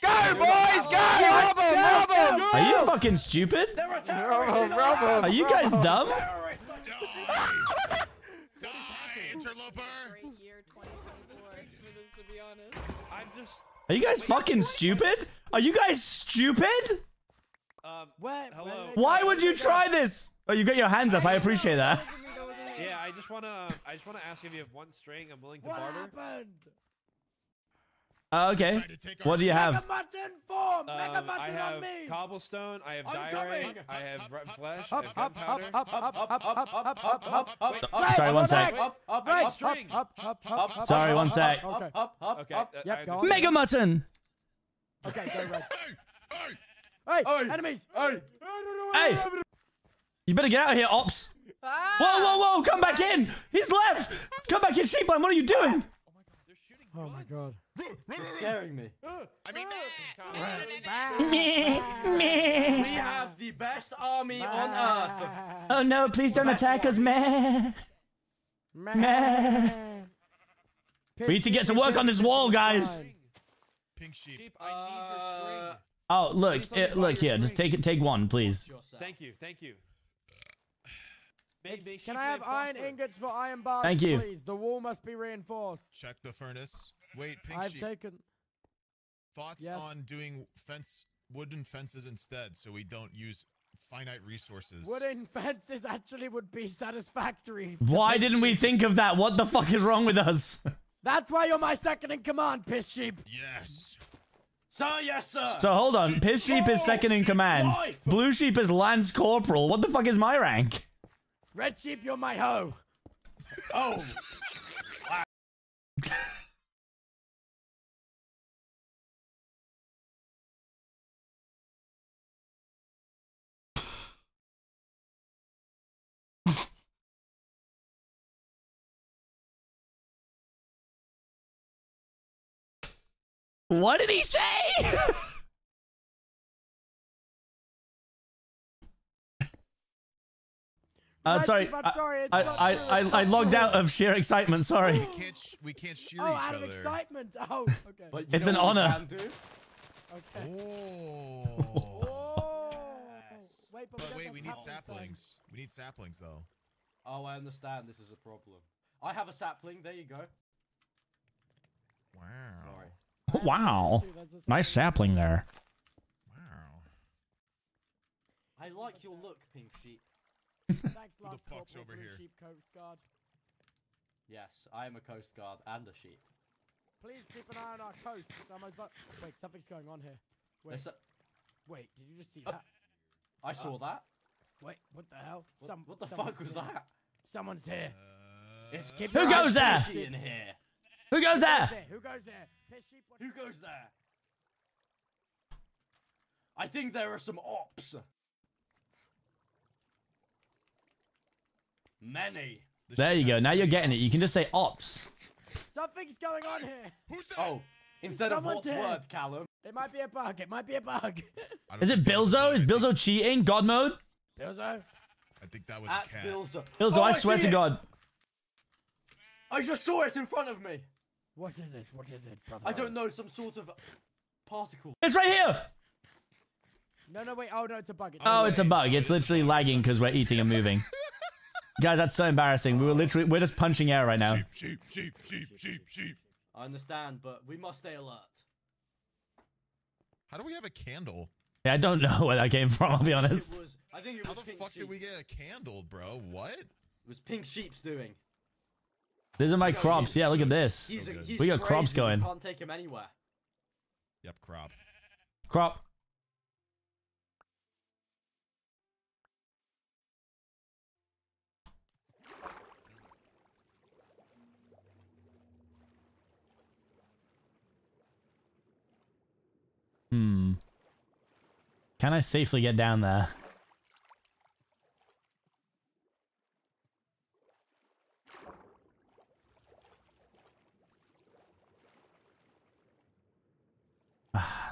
Go, boys, go! Rob them, rob them! Are you fucking stupid? Rob them! Are you guys dumb? Die! Die, interloper! Just. Are you guys fucking stupid? Are you guys stupid? Um. Where, Hello. Why would you try this? Oh, you got your hands up. I appreciate that. Yeah, I just wanna. I just wanna ask if you have one string. I'm willing to What barter. happened? Uh, okay. Trying to take our What do you have? Mega mutton form. Mega Um, mutton I have on me. cobblestone. I have I'm diorite. coming. I have red flesh. I Up, have up, up, gunpowder. up, up, up, up, up, up, up, up, up. Wait, Right, Sorry, one up, sec. up, Up, up, Right, up, string. up, up, up, up, up, Sorry, up, one up, sec. up, Okay. up, up, Okay. up. uh, Yep, I go on. understand. Mega Mutton. Okay, go red. Hey! Hey! Hey, Hey. enemies. Hey. Hey. You better get out of here, ops. Ah! Whoa, whoa, whoa. Come back in. He's left. Come back in, Sheepline. What are you doing? They're shooting Oh my guns. god. You're scaring me. I mean, We have the best army on earth. Oh no, please don't attack us, man. Man. We need to get to work on this wall, guys. pink sheep. Sheep, I need your uh, string. Oh, look, it, look here. Just take it. Take one, please. Thank you. Thank you. May- It's- may Can I have iron ingots for iron bars, Thank you. please? The wall must be reinforced. Check the furnace. Wait, pink I've sheep. taken. Thoughts Yes. on doing fence wooden fences instead, so we don't use finite resources. Wooden fences actually would be satisfactory. Why make didn't we think of that? What the fuck is wrong with us? That's why you're my second in command, piss sheep. Yes. Sir, yes, sir. So hold on. Piss Sheep is second in command. wife. Blue Sheep is Lance Corporal. What the fuck is my rank? Red sheep, you're my hoe. Oh. What did he say? Uh, Red sorry, I'm I, sorry, I, I, I, I logged out of sheer excitement. Sorry. We can't. Sh- we can't shear Oh, each out of excitement. Oh, okay. But It's an honor. okay. Oh. Oh. Wait, but, but wait, we need saplings then. saplings. We need saplings though. Oh, I understand. This is a problem. I have a sapling. There you go. Wow. Sorry. Wow. Nice sapling there. Wow. I like your look, Pink Sheep. Thanks, Who the fuck's over here? Sheep Coast Guard. Yes, I am a coast guard and a sheep. Please keep an eye on our coast. It's almost about. Wait, something's going on here. Wait. A- Wait, did you just see Oh, that? I saw uh-uh. that. Wait, what the hell? What- Some, what the fuck was here. that? Someone's here. It's Who goes there? in here. Who goes there? Who goes there? Piss sheep. Who goes there? I think there are some ops. Many. There you go. Now you're getting it. You can just say ops. Something's going on here. Who's that? Oh, instead of Someone's what here. word, Callum? It might be a bug. It might be a bug. Is it think that was Billzo? Is. Billzo cheating? God mode? Billzo. I think that was At a cat. Billzo. Billzo, Oh, I swear to it! God. I just saw it in front of me. What is it? What is it, brother? I don't know, some sort of particle. It's right here. No, no, wait. Oh no, it's a bug. It's Oh, a it's a bug. It's literally lagging because we're eating and moving. Guys, that's so embarrassing. We were literally, we're just punching air right now. Sheep, sheep, sheep, sheep, sheep. sheep. I understand, but we must stay alert. How do we have a candle? Yeah, I don't know where that came from, I'll be It honest. was. I think it How the Pink fuck Sheep. did we get a candle, bro? What? It was Pink Sheep's doing. These are my crops. Yeah, look at this. He's a, he's We got crops crazy, you going. Can't take him anywhere. Yep, crop. Crop. Hmm. Can I safely get down there?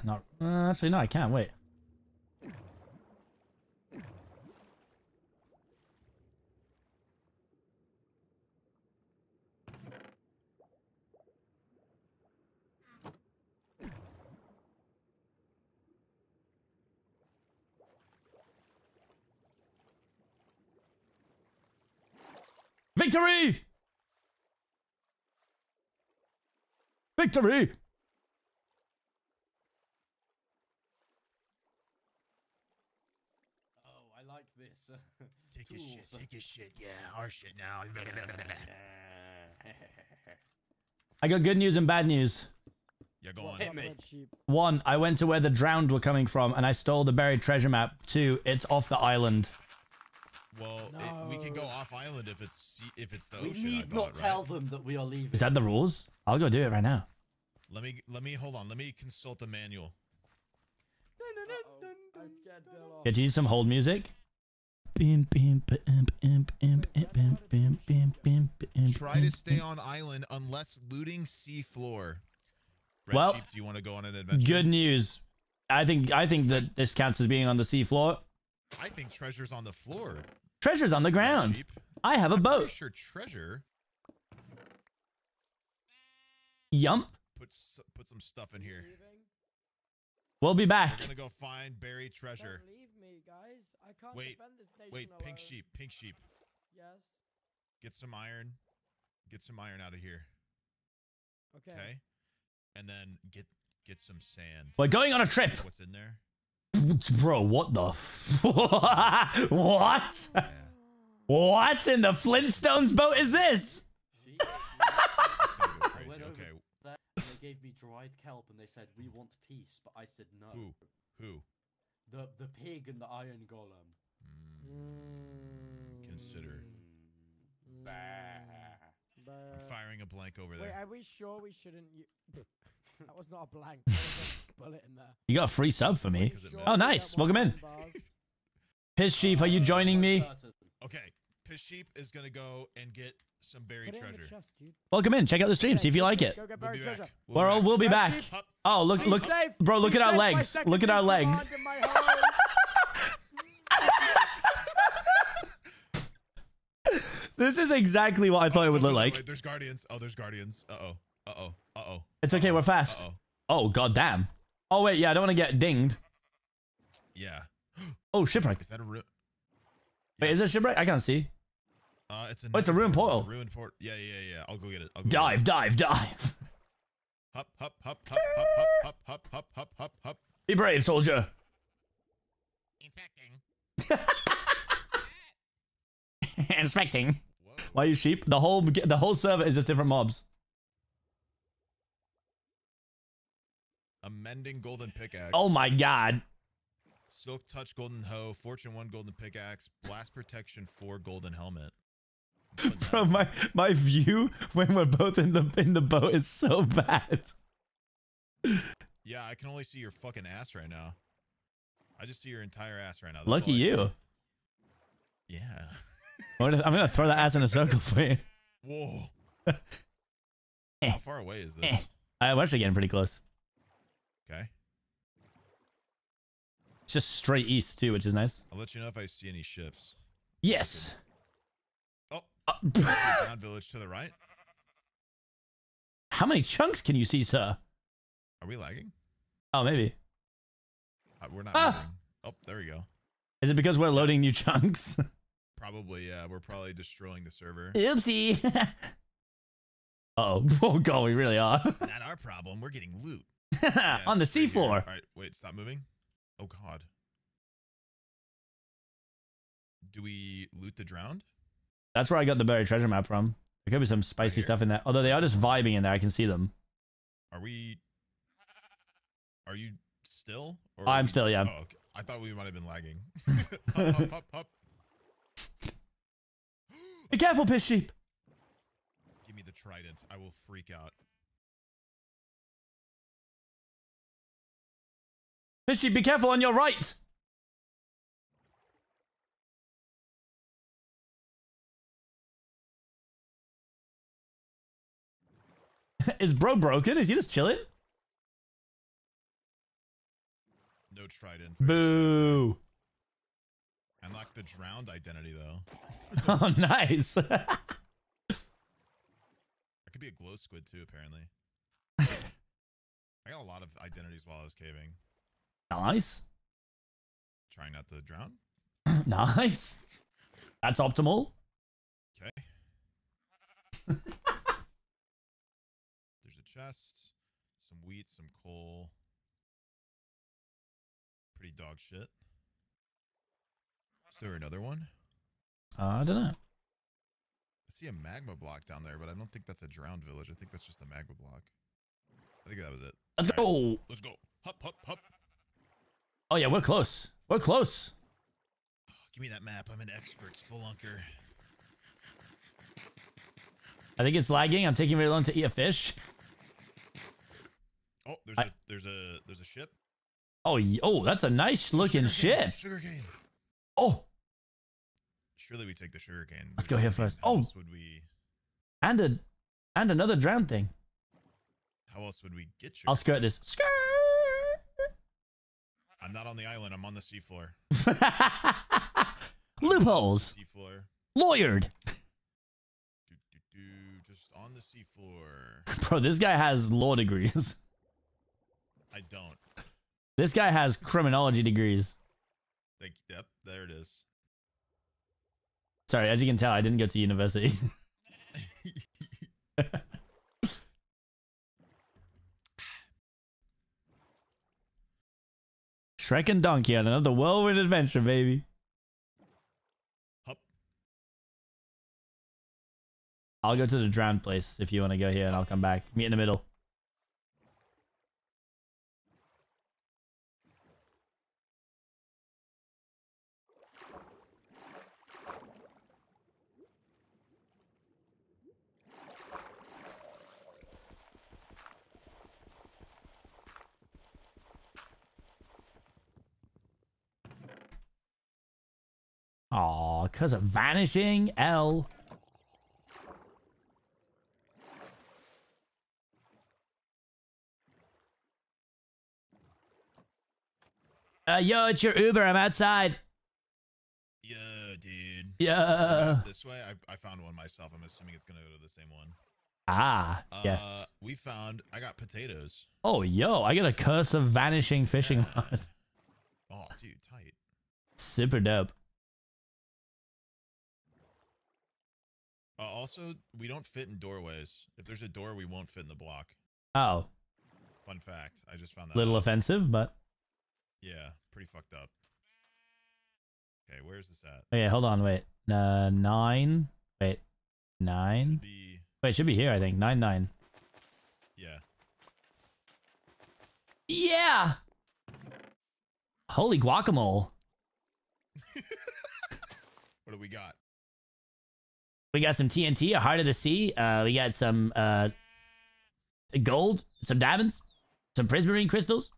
Not uh, actually no, I can't wait. Victory! Victory! Oh, I like this. Take your shit, take your shit. Yeah, our shit now. I got good news and bad news. Yeah, go on. Hit me. One, I went to where the drowned were coming from and I stole the buried treasure map. Two, it's off the island. Well, it, we can go off island if it's if it's the we ocean. need I not thought, tell right? them that we are leaving. Is that the rules? I'll go do it right now. Let me let me hold on. Let me consult the manual. I scared Bill off. Yeah, do you need some hold music? Try to stay on island unless looting sea floor. Red Well, Sheep, do you want to go on an adventure? Good news. I think I think that this counts as being on the seafloor. I think treasure's on the floor. Treasure's on the ground. I have a I'm boat. sure treasure. Yump. Put put some stuff in here. We'll be back. We're gonna go find buried treasure. Don't leave me, guys. I can't Wait, defend this nation wait, alone. pink sheep, pink sheep. Yes. Get some iron. Get some iron out of here. Okay. Okay. And then get get some sand. We're going on a trip. What's in there? Bro, what the f- What? What in the Flintstones boat is this? I went over Okay. there they gave me dried kelp and they said we want peace, but I said no. Who? Who? The the pig and the iron golem. Mm. Consider. Mm. I'm firing a blank over Wait, there. are we sure we shouldn't? u- that was not a blank. There was a bullet in there. You got a free sub for me. Sure Oh, nice. Welcome in. iron bars? Piss Sheep, are you joining me? Okay. Piss sheep is gonna go and get some buried Put it in the treasure. chest. Welcome in. Check out the stream. See if you like it. Go get We'll be treasure. back. We're all, back. we'll be back. Sheep. Oh, look, Be look, bro, look at our legs. Look at our legs. in my home. This is exactly what I thought it would look go like. way. There's guardians. Oh, there's guardians. Uh oh. Uh oh. Uh oh. It's okay, we're fast. Uh-oh. Oh, goddamn. Oh, wait, yeah, I don't want to get dinged. Yeah. Oh, shipwreck. Is that a ru- Wait, is it shipwreck? I can't see. Uh, it's a. Oh, it's a ruined portal. It's a ruined port. Yeah, yeah, yeah. I'll go get it. I'll go Dive, Get dive, dive. Hop, hop, hop, hop, hop, hop, hop, hop, hop, hop, hop. Be brave, soldier. Inspecting. Why you sheep? The whole the whole server is just different mobs. Amending golden pickaxe. Oh my god. Silk touch golden hoe. Fortune one golden pickaxe. Blast protection four golden helmet. Bro, my my view when we're both in the in the boat is so bad. Yeah, I can only see your fucking ass right now. I just see your entire ass right now. That's Lucky see. you. Yeah. I'm gonna, throw that ass in a circle for you. Whoa. Eh. How far away is this? I'm actually getting pretty close. Okay. It's just straight east too, which is nice. I'll let you know if I see any ships. Yes. Oh. There's the ground village to the right. How many chunks can you see, sir? Are we lagging? Oh, maybe. Uh, we're not Ah. moving. Oh, there we go. Is it because we're loading new chunks? Probably, yeah. We're probably destroying the server. Oopsie. oh, oh god, we really are. Not our problem. We're getting loot. On the it's right seafloor. All right, wait, stop moving. Oh god. Do we loot the drowned? That's where I got the buried treasure map from. There could be some spicy stuff in there. Although they are just vibing in there, I can see them. Are we? Are you still? I'm we- still, yeah. Oh, okay. I thought we might have been lagging. Be careful, piss sheep. Give me the trident. I will freak out. Piss sheep, be careful on your right. Is bro broken? Is he just chilling? No trident. Boo. Unlock the drowned identity though. Oh, nice. That could be a glow squid too, apparently. I got a lot of identities while I was caving. nice. Trying not to drown. nice. That's optimal. Okay. Chest, some wheat, some coal. Pretty dog shit. Is there another one? Uh, I don't know. I see a magma block down there, but I don't think that's a drowned village. I think that's just a magma block. I think that was it. Let's Alright, go. Let's go. Hop, hop, hop. Oh yeah, we're close. We're close. Give me that map. I'm an expert spelunker. I think it's lagging. I'm taking really long to eat a fish. Oh, there's I- a there's a there's a ship. Oh, oh, that's a nice looking ship. Sugarcane. Oh, Surely we take the sugarcane. Let's go here first. Oh. else would we? and a and another drowned thing. How else would we get you? I'll skirt this. Skirt. I'm not on the island. I'm on the seafloor. Loopholes. Seafloor. Lawyered. Do just on the seafloor. Bro, this guy has law degrees. I don't. This guy has criminology degrees. Like, yep, there it is. Sorry, as you can tell, I didn't go to university. Shrek and Donkey on another whirlwind adventure, baby. Hup. I'll go to the drowned place if you want to go here, and I'll come back. Meet in the middle. Aw, because of vanishing L. Uh, yo, it's your Uber. I'm outside. Yeah, dude. Yeah. This way, I, I found one myself. I'm assuming it's gonna go to the same one. Ah, yes. Uh, we found. I got potatoes. Oh, yo, I got a curse of vanishing fishing rod. Oh, dude, tight. Super dope. Uh, also, we don't fit in doorways. If there's a door, we won't fit in the block. Oh, Fun fact. I just found that. Little out. offensive, but Yeah, pretty fucked up. Okay, where's this at? oh yeah. Hold on, wait. Uh, nine. Wait, nine. Be Wait, it should be here. I think nine nine. yeah. Yeah. Holy guacamole! What do we got? We got some TNT, a heart of the sea. Uh, we got some uh, gold, some diamonds, some prismarine crystals.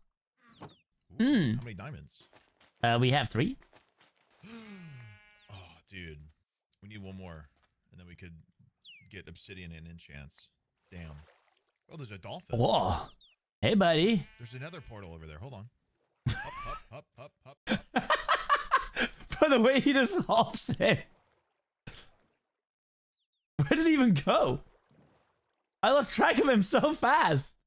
Hmm. How many diamonds? Uh, we have three. Oh, dude, we need one more, and then we could get obsidian and enchants. Damn. Oh, there's a dolphin. Whoa. Hey, buddy. There's another portal over there. Hold on. Up, up, up, up, up. For the way he just hops in. Where did he even go? I lost track of him so fast.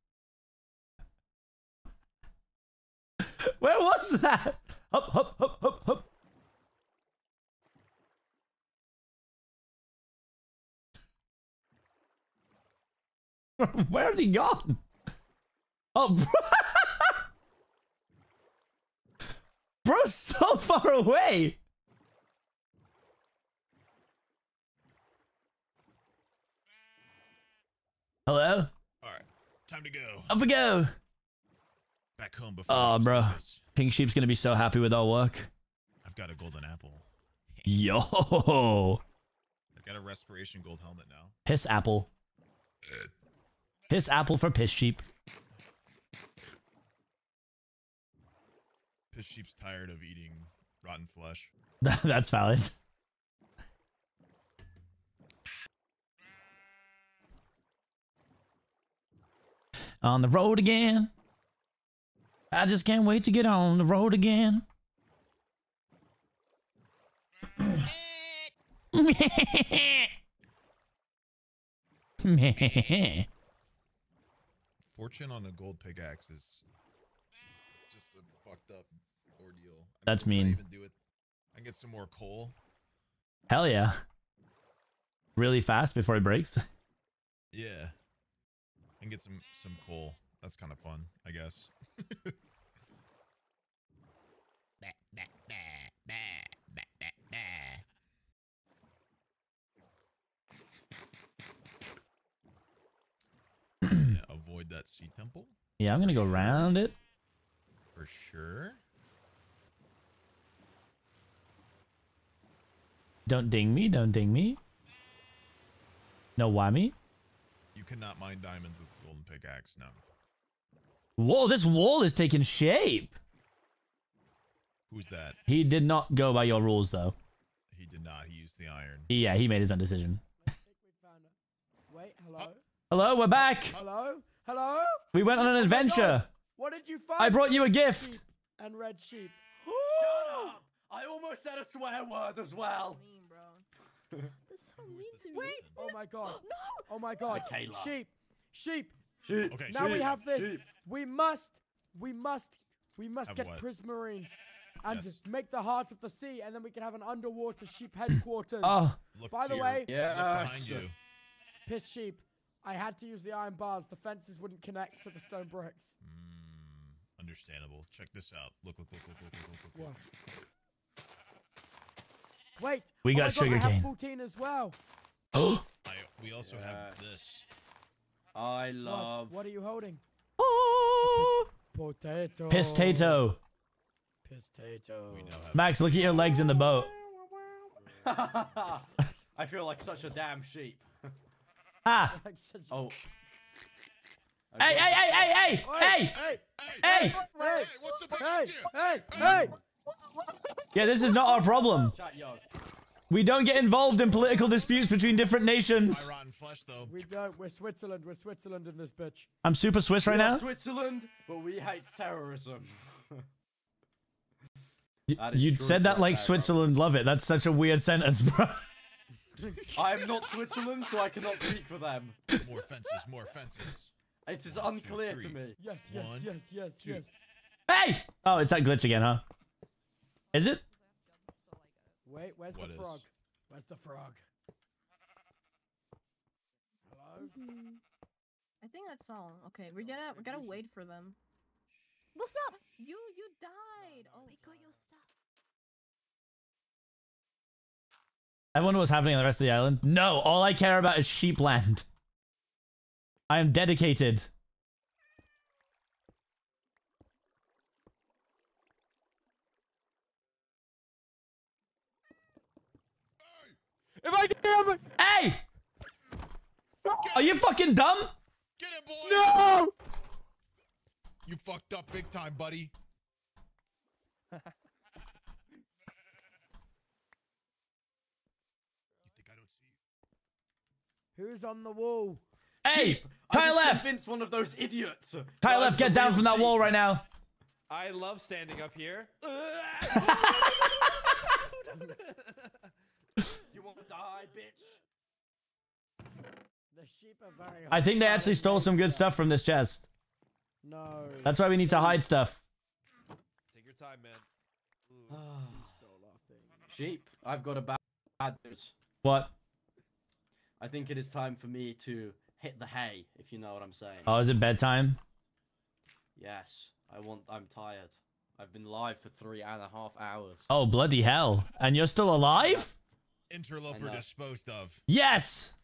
Where was that? Hop, hop, hop, hop, hop. Where's he gone? Oh, bro. Bro's so far away. Hello? All right, time to go. Off we go. Back home before. Oh, bro. is- Pink Sheep's gonna be so happy with our work. I've got a golden apple. Yo. I've got a respiration gold helmet now. Piss apple. Piss apple for piss sheep. Piss sheep's tired of eating rotten flesh. That's valid. On the road again. I just can't wait to get on the road again. Fortune on a gold pickaxe is just a fucked up ordeal. I That's mean, would I. Even do it. I can get some more coal. Hell yeah. Really fast before it breaks. Yeah. And get some some coal. That's kind of fun, I guess. yeah, avoid that sea temple Yeah, I'm gonna go around it. for sure. Don't ding me, don't ding me. No whammy. You cannot mine diamonds with a golden pickaxe. No. Whoa, this wall is taking shape. Who's that? He did not go by your rules though. He did not. He used the iron. Yeah, he made his own decision. Wait, hello? Hello, we're back. Hello? Hello? We went on an Oh adventure. What did you find? I brought you a gift. sheep And red sheep. Shut up! I almost said a swear word as well. That's so mean to. Wait! Oh my god. no. Oh my god. Michaela. Sheep. Sheep. Sheep. Okay, Now we have this. sheep. We must. We must. We must Have get what? Prismarine. And Yes. make the heart of the sea, and then we can have an underwater sheep headquarters. Oh. Look By to the your- way, look Yes. behind you. piss sheep. I had to use the iron bars. The fences wouldn't connect to the stone bricks. Mm, understandable. Check this out. Look, look, look, look, look, look, look, look. What? Wait. We oh got my God, I have 14 as well. I, we also have this. I love. What are you holding? Oh. Potato. Piss tato. Piss tato. We now have Max, look at your legs in the boat. I feel like such a damn sheep. Ah. Like such- Oh. Hey, hey, hey, hey, hey, hey, Hey! hey. Hey! what's the big Hey! deal? Hey! Hey! Yeah, this is not our problem. We don't get involved in political disputes between different nations. flesh, though. We don't. We're Switzerland. We're Switzerland in this bitch. I'm super Swiss right We are now. Switzerland, but we hate terrorism. Y- That is You said that like there, Switzerland love it. That's such a weird sentence, bro. I am not Switzerland, so I cannot speak for them. More fences, more fences. It is One, two, unclear to me. Yes, yes, One, yes, yes, two. yes. Hey! Oh, it's that glitch again, huh? Is it? Wait, where's What the is? frog? Where's the frog? Hello? Mm-hmm. I think that's all. Okay, we oh, gotta we gotta wait for them. What's up? You you died. Oh, we got your stuff. I wonder what's happening on the rest of the island. No, all I care about is sheep land. I am dedicated. If I can, Hey! Are you fucking dumb? Get it, boy! No! You fucked up big time, buddy. Who's on the wall? Hey! I Kyle just F! convinced one of those idiots. Kyle that F, I'm get down from that wall right now. I love standing up here. You want die, bitch? The sheep are very. I think they actually stole some good stuff from this chest. No. That's why we need to hide stuff. Take your time, man. Sheep, I've got a bad, bad news. What? I think it is time for me to hit the hay, if you know what I'm saying. Oh, is it bedtime? Yes, I want. I'm tired. I've been live for three and a half hours. Oh, bloody hell. And you're still alive? Interloper disposed of. Yes!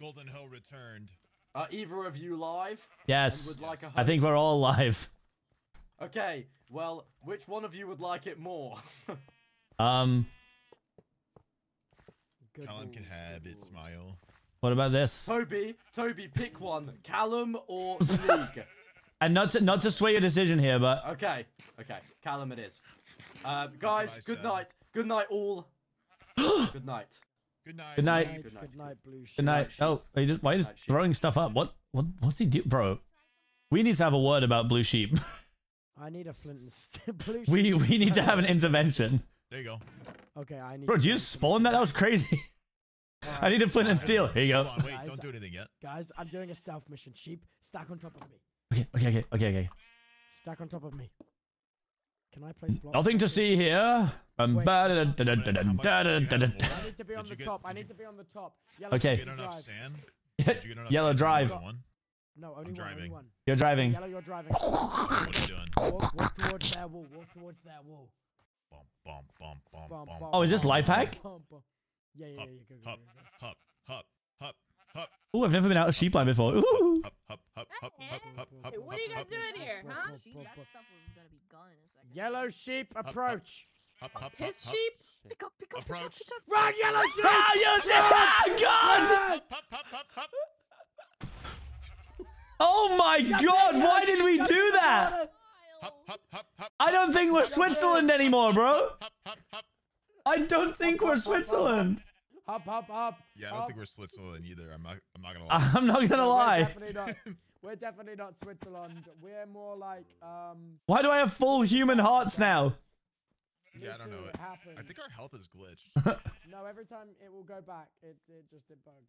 Golden Hoe returned. Are either of you live? Yes. And would like a I think we're all alive. Okay, well, which one of you would like it more? Um, Callum can have it, smile. what about this? Toby, Toby, pick one. Callum or League? And not to, not to sway your decision here, but okay, okay, Callum it is. Uh, guys, good said. night. Good night, all. good night. Good night. Good night. Good night, good night, blue sheep. good night. Oh, are you just why are you just throwing stuff up? What what what's he do, bro? We need to have a word about blue sheep. I need a flint and steel. Blue we sheep. we need to have an intervention. There you go. Okay, I need. Bro, to did you just some- spawn that? That was crazy. I need a flint and steel. Here you go. Hold on, wait, Guys, don't do anything yet. Guys, I'm doing a stealth mission. Sheep, stack on top of me. Okay, okay, okay, okay, okay. Stack on top of me. Can I play? Nothing to see here. Um, Wait, I need to be on the top. I need to be on the top. Yellow okay. Did you get enough sand? Did you get enough Yellow sand? drive. One? No, only I'm one. Only one. You're driving. Yellow, you're driving. what are you doing? Walk, walk towards that wall. Walk towards that wall. Bum, bum, bum, bum, bum, bum, oh, is this life hack? Yeah, yeah, yeah. Oh, I've never been out of sheep line before. Ooh. Hey, what are you guys doing here, huh? Sheep, that stuff was gonna be gone in a second. Yellow sheep, approach. Piss sheep? Pick up, pick up, pick up, Approach. pick up. Run, yellow sheep! Ah, you shit! Ah, God! hup, hup. Oh my God! Why did we do that? I don't think we're Switzerland anymore, bro. I don't think we're Switzerland. Hop, hop, hop. Yeah, I don't hop. think we're Switzerland either. I'm not. I'm not gonna lie. I'm not gonna No, We're lie. definitely not. We're definitely not Switzerland. We're more like um. Why do I have full human hearts now? Yeah, I don't know. It. It happened. I think our health is glitched. No, every time it will go back. It it just it bugs.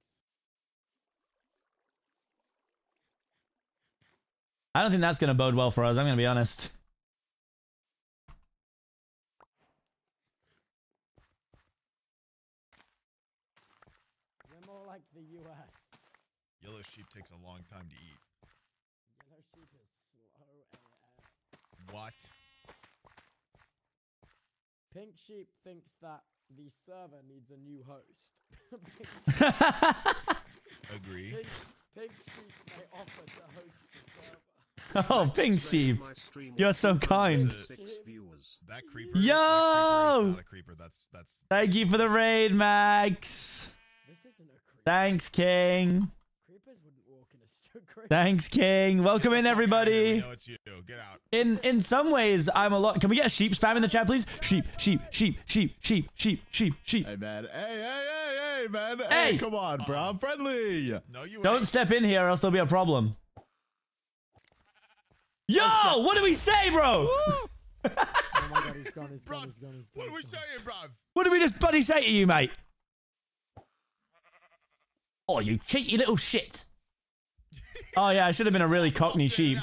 I don't think that's gonna bode well for us. I'm gonna be honest. We're more like the U.S. Yellow sheep takes a long time to eat. Yellow sheep is slow AF. What? Pink sheep thinks that the server needs a new host. Agree. Pink, pink sheep may offer to host the server. Oh, pink sheep. You're so kind. That creeper. Yo! That creeper is not a creeper. That's that's. Thank you for the raid, Max. This isn't a. Thanks, King. Creepers wouldn't walk in a straight creep. Thanks, King. Welcome in, We everybody. know it's you. Get out. In in some ways, I'm a lot. Can we get a sheep spam in the chat, please? Sheep, sheep, sheep, sheep, sheep, sheep, sheep, sheep. Hey man, hey, hey, hey, hey, man. Hey! Hey, come on, bro. I'm friendly. No, you Don't ain't. step in here, or else there'll be a problem. Yo, what do we say, bro? Oh my god, he's gone, he's gone, he's gone, he's gone. What are we he's gone. saying, bruv? What did we just buddy say to you, mate? Oh, you cheeky little shit. Oh yeah, I should have been a really cockney sheep.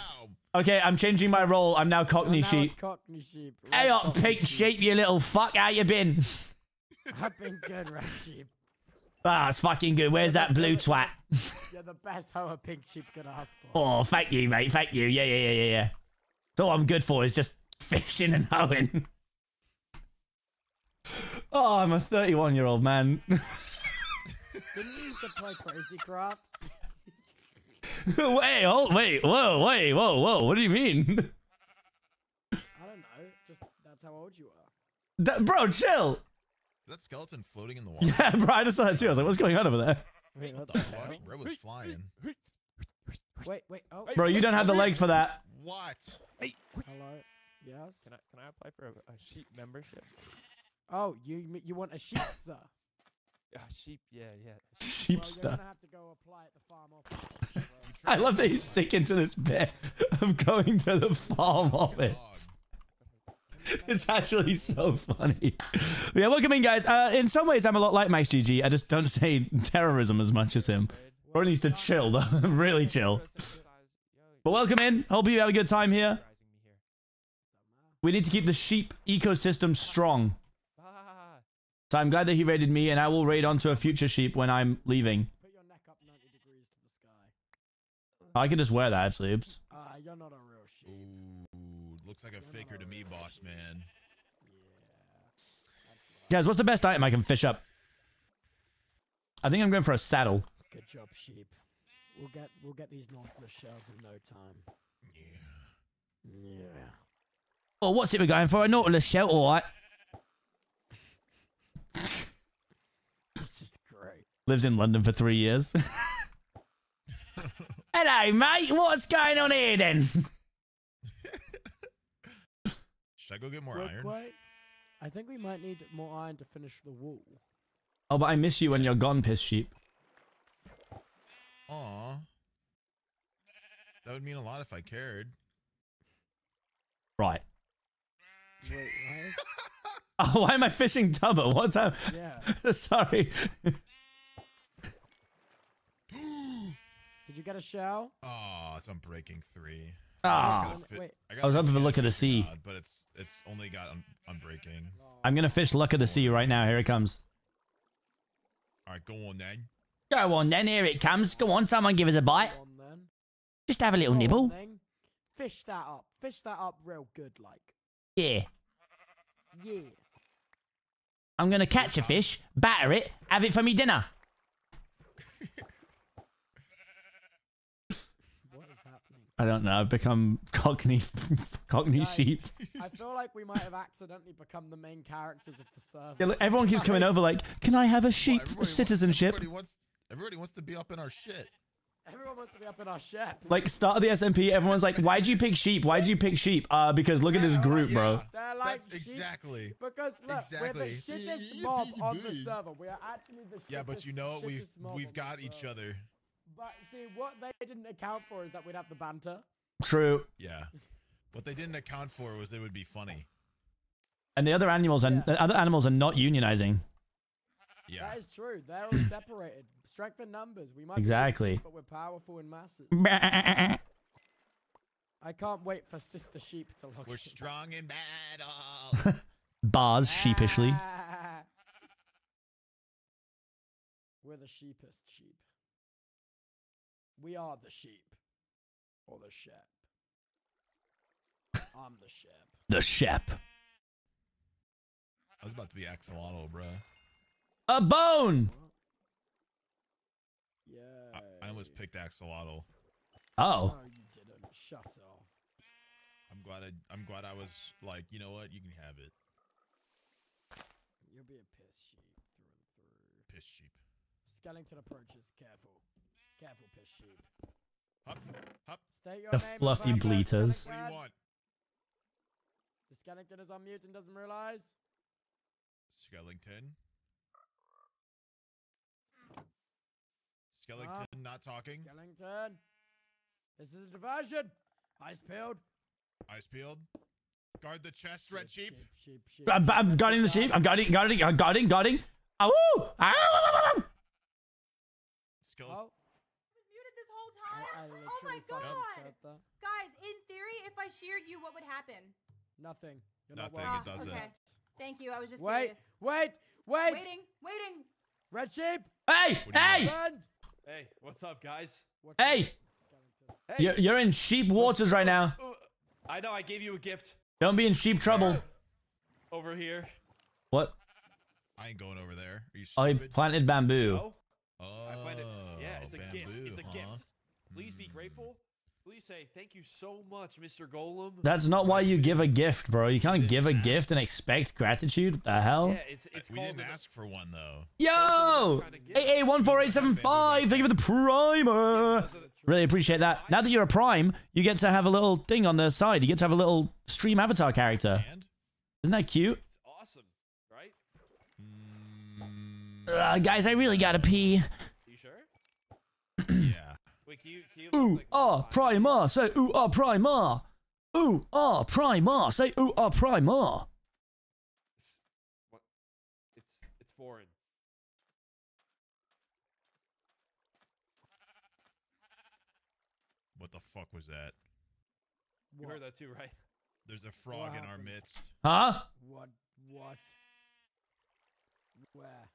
Okay, I'm changing my role. I'm now cockney You're now sheep. Cockney sheep. Hey red up, pink sheep, you little fuck. How you been? I've been good, red sheep. Ah, it's fucking good. Where's that blue twat? You're the best hoe a pink sheep could ask for. Oh, thank you, mate. Thank you. Yeah, yeah, yeah, yeah, yeah. That's all I'm good for is just fishing and hoeing. Oh, I'm a 31 year old man. Didn't you used to play Crazy Craft? wait, hold, wait, whoa, wait, whoa, whoa. What do you mean? I don't know. Just that's how old you are. That- bro, chill. That skeleton floating in the water. Yeah, bro, I just saw that too. I was like, what's going on over there? Wait, what the the fuck? Bro was flying. Wait, wait. Oh. Bro, you don't have the legs for that. What? Hello. Yes. Can I can I apply for a, a sheep membership? Oh, you you want a sheep, sir? Uh, sheep, yeah, yeah. Sheep well, stuff. Have to go apply at the farm office. I love that you stick into this bit of going to the farm office. It's actually so funny. Yeah, welcome in, guys. Uh, in some ways, I'm a lot like Max GG. I just don't say terrorism as much as him. Bro needs to chill, though. really chill. But welcome in. Hope you have a good time here. We need to keep the sheep ecosystem strong. So I'm glad that he raided me, and I will raid onto a future sheep when I'm leaving. I can just wear that, actually. Oops. Ah, you're not a real sheep. Ooh, looks like a faker to me, boss man. Yeah, Guys, what's the best item I can fish up? I think I'm going for a saddle. Good job, sheep. We'll get we'll get these Nautilus shells in no time. Yeah. Yeah. Oh, what's it we're going for? A Nautilus shell, alright. This is great. Lives in London for three years. Hello, mate. What's going on here then? Should I go get more Real iron? quick, I think we might need more iron to finish the wall. Oh, but I miss you when you're gone, piss sheep. Aw. That would mean a lot if I cared. Right. Wait, right? Oh, why am I fishing Tubbo? What's that? Yeah. Sorry. Did you get a shell? Oh, it's Unbreaking three. Ah. I, just gotta Wait. got I was the hoping for Luck of the Sea. God, but it's it's only got on, Unbreaking. I'm gonna fish Luck of the Sea right now. Here it comes. All right, go on then. Go on then. Here it comes. Go on, someone give us a bite. Go on then. Just have a little Go nibble. then. Fish that up. Fish that up real good, like. Yeah. Yeah. I'm gonna catch a fish, batter it, have it for me dinner. What is happening? I don't know. I've become Cockney, Cockney Guys, sheep. I feel like we might have accidentally become the main characters of the server. Yeah, look, everyone keeps coming over like, can I have a sheep everybody wa- citizenship? Everybody wants everybody wants to be up in our shit. Everyone wants to be up in our ship. Like start of the SMP, everyone's like, "Why'd you pick sheep? Why'd you pick sheep?" Uh, because look at this group, bro. They're like That's sheep exactly. Because look, we're the Exactly. shittest mob on the server. We are actually the Yeah, but you know what? We've we've got each server. other. But see, what they didn't account for is that we'd have the banter. True. Yeah. What they didn't account for was it would be funny. And the other animals and the other animals are not unionizing. Yeah. That is true. They're all separated. Strength in numbers. We might Exactly. weak, but we're powerful in masses. I can't wait for sister sheep to look. We're strong in battle. Bars sheepishly. We're the sheepest sheep. We are the sheep. Or the shep. I'm the shep. The shep. I was about to be axolotl, bruh. A bone. Yeah. I, I almost picked axolotl. Oh. No, you didn't. Shut up. I'm glad I I'm glad I was like, you know what? You can have it. You'll be a piss sheep through and through. Piss sheep. Skellington approaches. Careful. Careful, piss sheep. Hop, hop. State your The name. fluffy remember, bleaters. What do you want? The Skellington is on mute and doesn't realize. Skellington. Skellington not talking. Skellington. This is a diversion. Eyes peeled. Eyes peeled. Guard the chest, red sheep. Sheep, sheep. I'm, I'm guarding the sheep. I'm guarding, guarding, I'm guarding, guarding. Oh, woo! Ah! Skeleton. Oh, muted this whole time. I oh my god. Guys, in theory, if I sheared you, what would happen? Nothing. You're Nothing, welcome. it doesn't. Okay. Thank you. I was just Wait, curious. wait, wait. Waiting, waiting. Red sheep. Hey, hey, Friend. Hey, what's up, guys? hey! You're, you're in sheep waters right now. Oh, I know I gave you a gift Don't be in sheep trouble. over here. What? I ain't going over there. Are you Oh, he planted bamboo. No? I planted. Yeah, it's a oh, gift. It's a gift. Please be grateful. Please say thank you so much, Mr. Golem. That's not why you give a gift, bro. You can't give a gift and expect gratitude. The hell? Yeah, it's it's we didn't ask for one though. Yo! AA one four eight seven five. Thank you for the primer. Really appreciate that. Now that you're a prime, you get to have a little thing on the side. You get to have a little stream avatar character. Isn't that cute? It's awesome, right? Uh, guys, I really gotta pee. You sure? yeah. Wait, can you can you Ooh ah primer. Say ooh ah primer. Ooh ah primer. Say ooh ah primer. It's it's foreign. What the fuck was that? You heard that too, right? There's a frog in our midst. Huh? What? What? Where?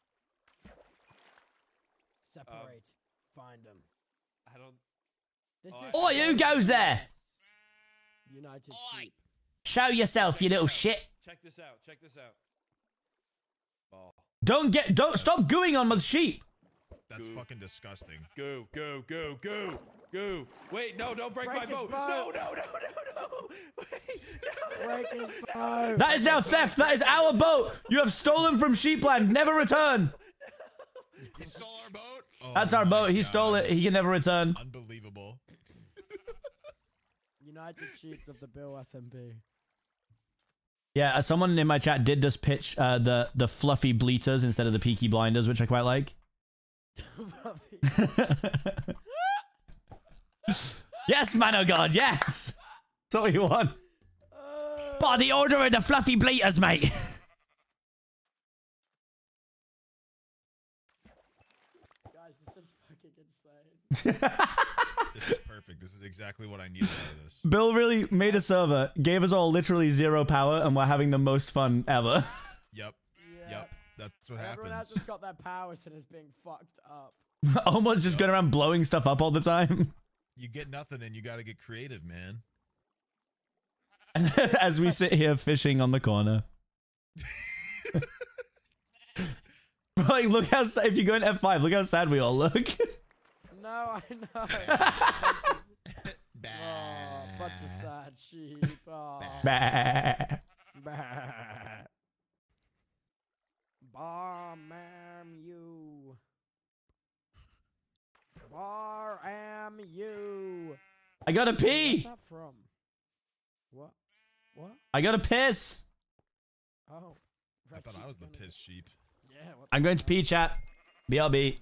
Separate. Find them. I don't. This Oh, is. Oi, who goes there? United Sheep. Show yourself, you little shit. Check this out. Check this out. Oh. Don't get. Don't stop gooing on my sheep. That's fucking disgusting. Go, go, go, go, go. Wait, no, don't break, Break my boat. boat. No, no, no, no, no. Wait, no. Break his boat. That is now theft. That is our boat. You have stolen from Sheepland. Never return. He stole our boat. Oh That's our my boat. He God. stole it. He can never return. Unbelievable. United Sheep of the Bill SMP. Yeah, uh, someone in my chat did just pitch uh, the the fluffy bleaters instead of the peaky blinders, which I quite like. yes, man of God, yes. That's what we want. By the order of the fluffy bleaters, mate. Guys, this is fucking insane. This is perfect. This is exactly what I needed out of this. Bill really made a server, gave us all literally zero power, and we're having the most fun ever. Yep. Yep. That's what happens. Everyone else happens. has got their powers and is being fucked up. Almost just going around blowing stuff up all the time. You get nothing and you got to get creative, man. As we sit here fishing on the corner. like, look how if you go in F5, look how sad we all look. No, I know. oh, bunch of sad sheep. Oh. Bah. Bah. Bar am you. Bar am you. I gotta Where's pee. that from? What? What? I gotta piss. Oh. I thought I was the piss sheep. Yeah. I'm going to pee chat. BRB.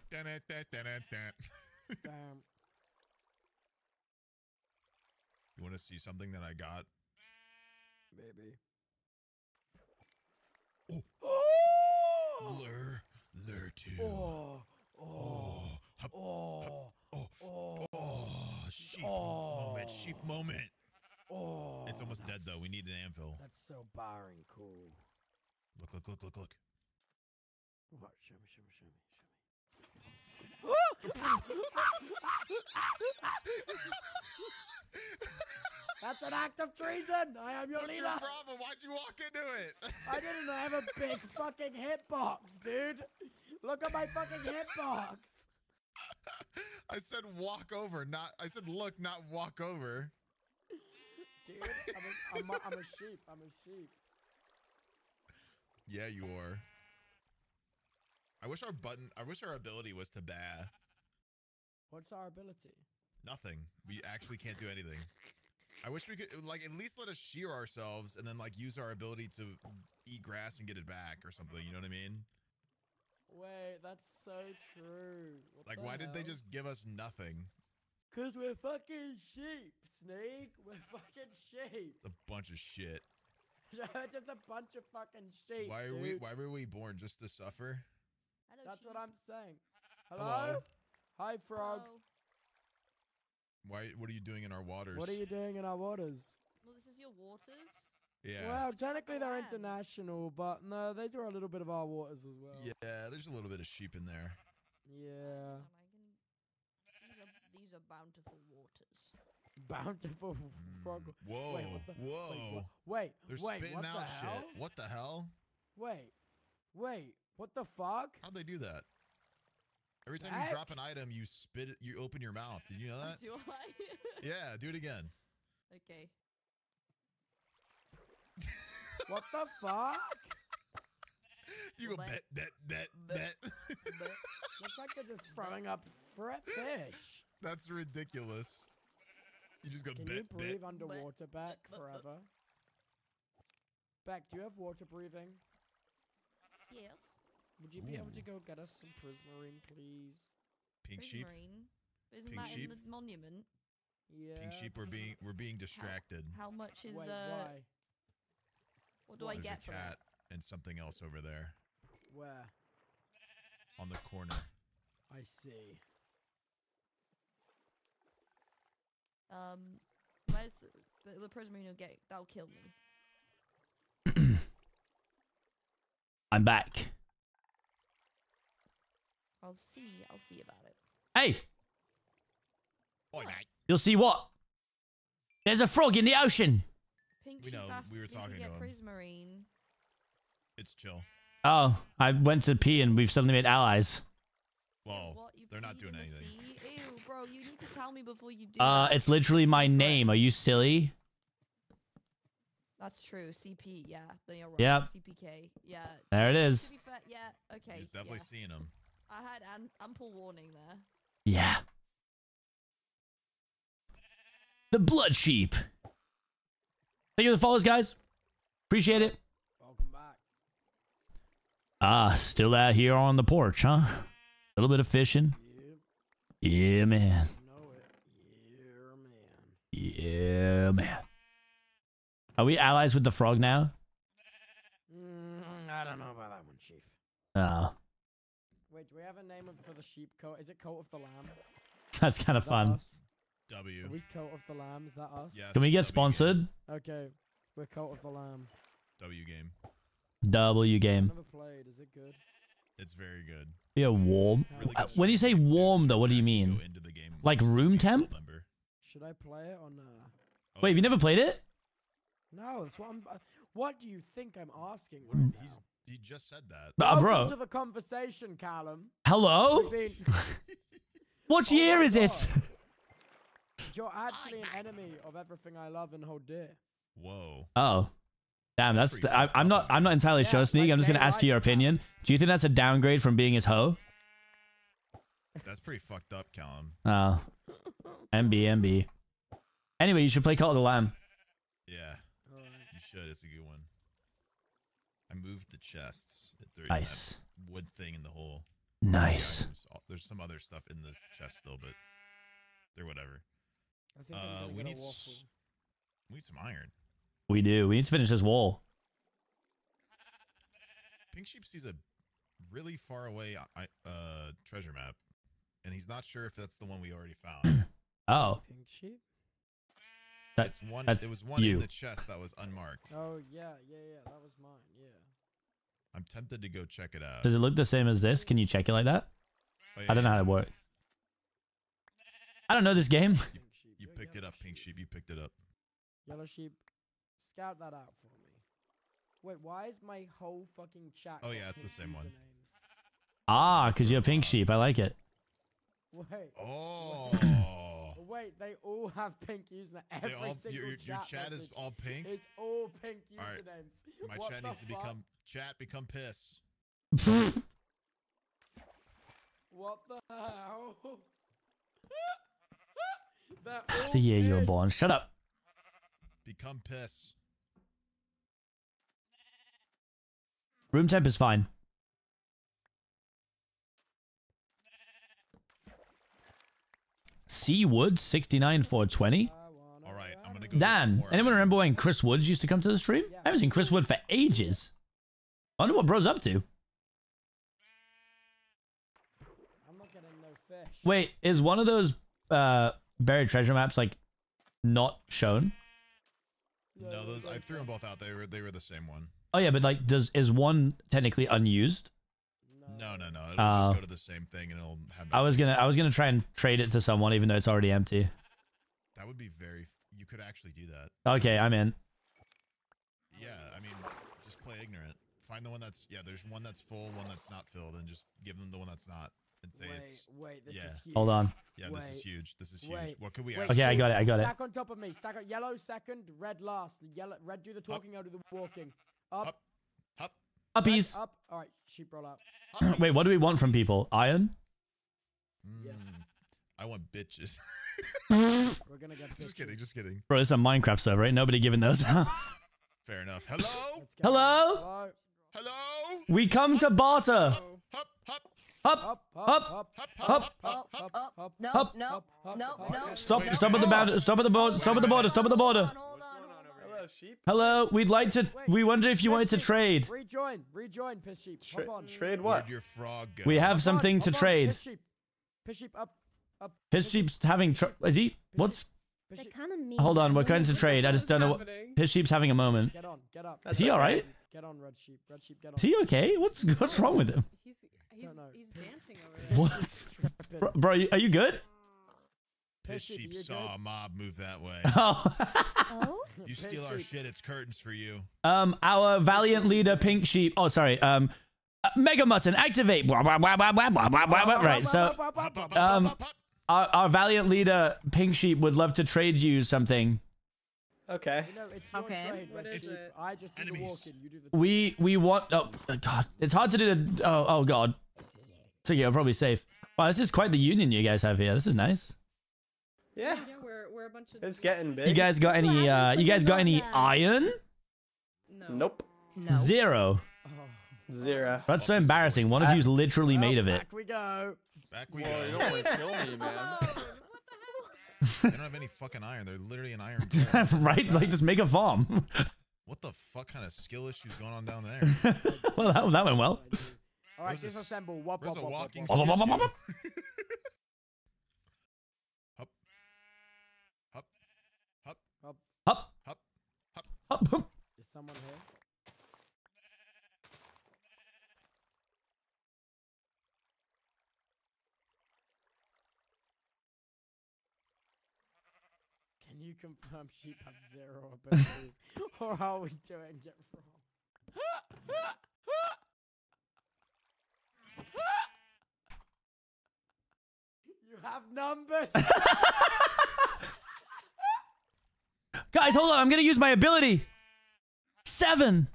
Damn. You want to see something that I got? Maybe. Oh! oh! Lure, lure two. Oh. Oh. hup, Oh. Oh, oh, Oh. oh, sheep Oh. moment, sheep moment. Oh. It's almost dead though. We need an anvil. That's so barren cool. Look, look, look, look, look. What? Show me, show me, show me, That's an act of treason. I am your What's leader. your problem? Why'd you walk into it? I didn't I have a big fucking hitbox, dude. Look at my fucking hitbox. I said walk over, not. I said look, not walk over. Dude, I'm a, I'm, a, I'm a sheep. I'm a sheep. Yeah, you are. I wish our button. I wish our ability was to bah. What's our ability? Nothing. We actually can't do anything. I wish we could like at least let us shear ourselves and then like use our ability to eat grass and get it back or something. You know what I mean? Wait, that's so true. What Like, why did they just give us nothing? Cause we're fucking sheep, Snake. We're fucking sheep. It's a bunch of shit. just a bunch of fucking sheep. Why are dude. we? Why were we born just to suffer? That's what I'm saying. Hello? Hello? Hi, frog. Why? What are you doing in our waters? What are you doing in our waters? Well, this is your waters. Yeah. Well, technically they're international, but no, these are a little bit of our waters as well. Yeah, there's a little bit of sheep in there. Yeah. These are these are bountiful waters. Bountiful hmm, frog. Whoa, Wait, what the, whoa. Wait, what, wait, They're wait, spitting what out the hell? shit. What the hell? Wait, wait, what the fuck? How'd they do that? Every time Heck? you drop an item, you spit it, you open your mouth. Did you know that? Do I? yeah, do it again. okay. What the fuck? You go bet, bet, bet, bet. Looks like they're just throwing up fre- fish. That's ridiculous. You just go Can bet, you bet. breathe underwater, Beck, forever? Beck, do you have water breathing? Yes. Would you be able to go get us some prismarine, please? Pink sheep. Prismarine. Isn't Pink that sheep? in the monument? Yeah. Pink sheep. We're being we're being distracted. How much is Wait, uh? why? What do I There's get a for cat it? and something else over there Where? on the corner. I see. Um, where's the, the, the prismarine will get? That'll kill me. I'm back. I'll see. I'll see about it. Hey, Oh, mate. you'll see what? There's a frog in the ocean. Pink We know, we were me to talking to get him. prismarine. It's chill. Oh, I went to pee and we've suddenly made allies. Well, What? They're not doing anything. Ew, bro, you need to tell me before you do. Uh, that. it's literally my name. Are you silly? That's true. CP, yeah. Then you're right. Yep. CPK, yeah. There it To is. be fair, yeah. Okay. He's definitely yeah. seeing him. I had an ample warning there. Yeah. The blood sheep. Thank you for the follows, guys. Appreciate it. Welcome back. Ah, still out here on the porch, huh? A little bit of fishing. Yeah, man. Know it. Yeah, man. Yeah, man. Are we allies with the frog now? Mm, I don't know about that one, Chief. Oh, Wait, do we have a name for the sheep coat? Is it cult of the lamb? that's kind of that fun. us? W. Are we cult of the lamb? Is that us? Yes. Can we get W game. sponsored? Okay, we're cult of the lamb. W game. W game. Never played. Is it good? It's very good. Yeah, warm. Really Uh, good when you say warm, though, what do you mean? into the game Like room temp? November. Should I play it or no? Oh, Wait, have you never played it? No, that's what I'm. Uh, what do you think I'm asking right? He's he just said that. Uh, Welcome bro. to the conversation, Callum. Hello? Been- What Oh year my is it? You're actually an enemy of everything I love and hold dear. Whoa. Oh. Damn, that's. pretty I, I'm not. I'm not entirely Yeah, sure, Sneak. like I'm just gonna ask you your opinion. Do you think that's a downgrade from being his hoe? That's pretty fucked up, Callum. Oh. MB, MB. Anyway, you should play Cult of the Lamb. Yeah. You should. It's a good one. I moved the chests. They're in Nice. wood thing in the hole. Nice. Items. There's some other stuff in the chest still, but they're whatever. I think Uh, we need a s- We need some iron. We do. We need to finish this wall. Pink Sheep sees a really far away uh, treasure map, and he's not sure if that's the one we already found. Oh. Pink sheep. That, it's one. that's It was one you. in the chest that was unmarked. Oh yeah, yeah, yeah. That was mine. Yeah. I'm tempted to go check it out. Does it look the same as this? Can you check it like that? Oh, yeah, I don't know how it works. I don't know this game. You you're picked it yellow up, Pink Sheep. You picked it up. Yellow sheep. Scout that out for me. Wait, why is my whole fucking chat? Oh, yeah, it's the same one. usernames? Ah, because you're a pink sheep. I like it. Wait. Oh. Wait, they all have pink username. They Every all- single your- your- your chat, chat is all pink? It's all pink All right. usernames. My What chat the needs to become chat become piss. What the hell? They're the year you were born. Shut up. Become piss. Room temp is fine. C Woods 69 420. All right, I'm gonna go. Dan, anyone remember when Chris Woods used to come to the stream? I haven't seen Chris Wood for ages. I wonder what bro's up to. I'm not getting no fish. Wait, is one of those uh buried treasure maps like not shown? No, those I threw them both out. They were they were the same one. Oh yeah, but like, does is one technically unused? No, no, no. It'll Oh. just go uh, to the same thing, and it'll have. I was gonna I was gonna try and trade it to someone even though it's already empty. That would be very. You could actually do that. Okay, I'm in. Yeah, I mean, just play ignorant. Find the one that's yeah. There's one that's full, one that's not filled, and just give them the one that's not, and say Wait, it's. wait, this yeah. is huge. Hold on. Yeah, this is huge. This is huge. wait, What could we? wait, Okay, I got it, I got it. Stack on top of me. Stack on yellow second, red last. Yellow, red do the talking, I'll do the walking. Up. Up. Up. Uppies. Red, up. All right, sheep roll out. Wait, what do we want from people? Iron? Yes. Mm, I want bitches. We're gonna get Just kidding. Just kidding. Bro, it's a Minecraft server, ain't nobody giving those. Fair enough. Hello. Hello? Hello. We come to barter. Hop. Hop. Up, up, up, Up, up, up. No, Up. no, no, no. Stop, stop at the border, stop at the border, stop at the border, stop at the border. Hello, sheep. Hello, we'd like to, we wondered if you wanted to trade. Rejoin, rejoin, piss sheep. Hop on. Trade Where'd your frog go? We have Hop on, something to trade. Piss sheep. Piss sheep up, up. His sheep's having, tr- is he, what's, Piss sheep. kind of mean. hold on, we're going to trade. I just don't know what, happening? his sheep's having a moment. Get on, get up. Is he alright? Get on, red sheep. Red sheep, get on. Is he okay? What's, what's wrong with him? He's he's he's dancing over there. What? Bro, bro, are you good? Piss sheep saw good? a mob move that way. Oh. You steal our shit, it's curtains for you. Um, our valiant leader, Pink Sheep. Oh, sorry. Um, uh, Mega Mutton, activate. Right. So, um, our, our valiant leader, Pink Sheep, would love to trade you something. Okay. Okay. Trade, just. You do. We we want. Oh uh, God, it's hard to do the. Oh oh God. So yeah, probably safe. Wow, this is quite the union you guys have here. This is nice. Yeah. Yeah, we're we're a bunch of. It's getting big. You guys got any? Uh, you guys got any iron? No. Nope. No. Zero. Zero. That's so embarrassing. One of you's literally made of it. Back we go. Back we Whoa, go. you don't want to kill me, man. they don't have any fucking iron. They're literally an iron. golem. right? Like just make a farm. What the fuck kind of skill issues going on down there? well, that, that went well. All right, Where's a s- disassemble. Wop, Where's wop, a wop, wop, walking wop. Wop, wop, wop, wop, issue? Hup. Hup. Hup. Up. Up, Hup. Up. Is someone here? Can you confirm sheep have zero abilities? or are we doing it wrong? you have numbers! Guys, hold on. I'm gonna use my ability. Seven.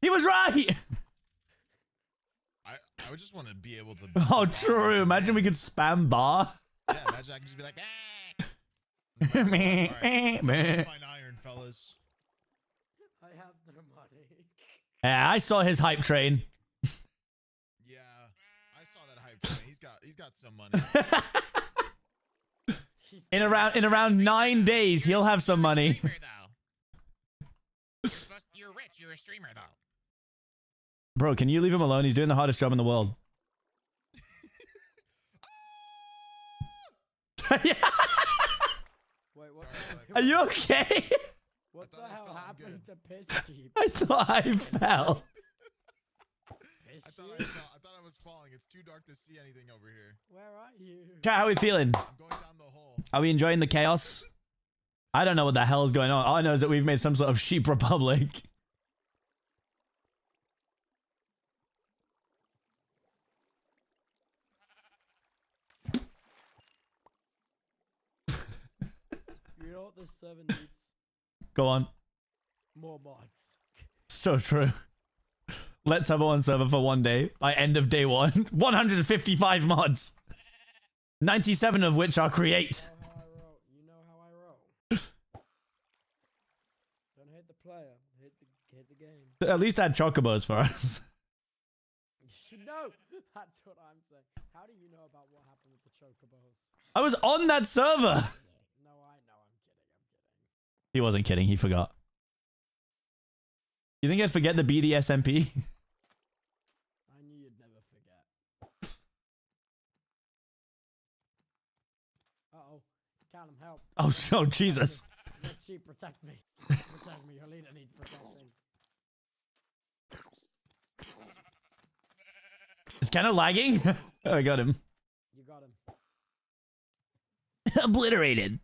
He was right. I, I would just want to be able to. Oh, true. Imagine we could spam bar. Yeah, imagine I could just be like, ah. Meh, All right, meh. Find iron, fellas. I have no money. Yeah, I saw his hype train. Yeah, I saw that hype train. He's got he's got some money. In around in around nine days, he'll have some money. You're rich. You're a streamer, though. Bro, can you leave him alone? He's doing the hardest job in the world. Wait, what? Are you okay? What the hell happened to piss sheep? I thought I fell. I thought I, fell, I thought I was falling. It's too dark to see anything over here. Where are you? Chat, how are we feeling? I'm going down the hole. Are we enjoying the chaos? I don't know what the hell is going on. All I know is that we've made some sort of sheep republic. You know what this server needs? Go on. More mods. So true. Let's have one server for one day. By end of day one, 155 mods. 97 of which are create. You know how I roll. Don't hate the player, hate the, hate the game. At least add chocobos for us. no, that's what I'm saying. How do you know about what happened with the chocobos? I was on that server. No, I know. I'm kidding. I'm kidding. He wasn't kidding. He forgot. You think I'd forget the BDSMP? I knew you'd never forget. Uh oh, help! Oh, Jesus. Sheep, protect me. protect me. Your leader needs protecting. It's kind of lagging. oh, I got him. You got him. Obliterated.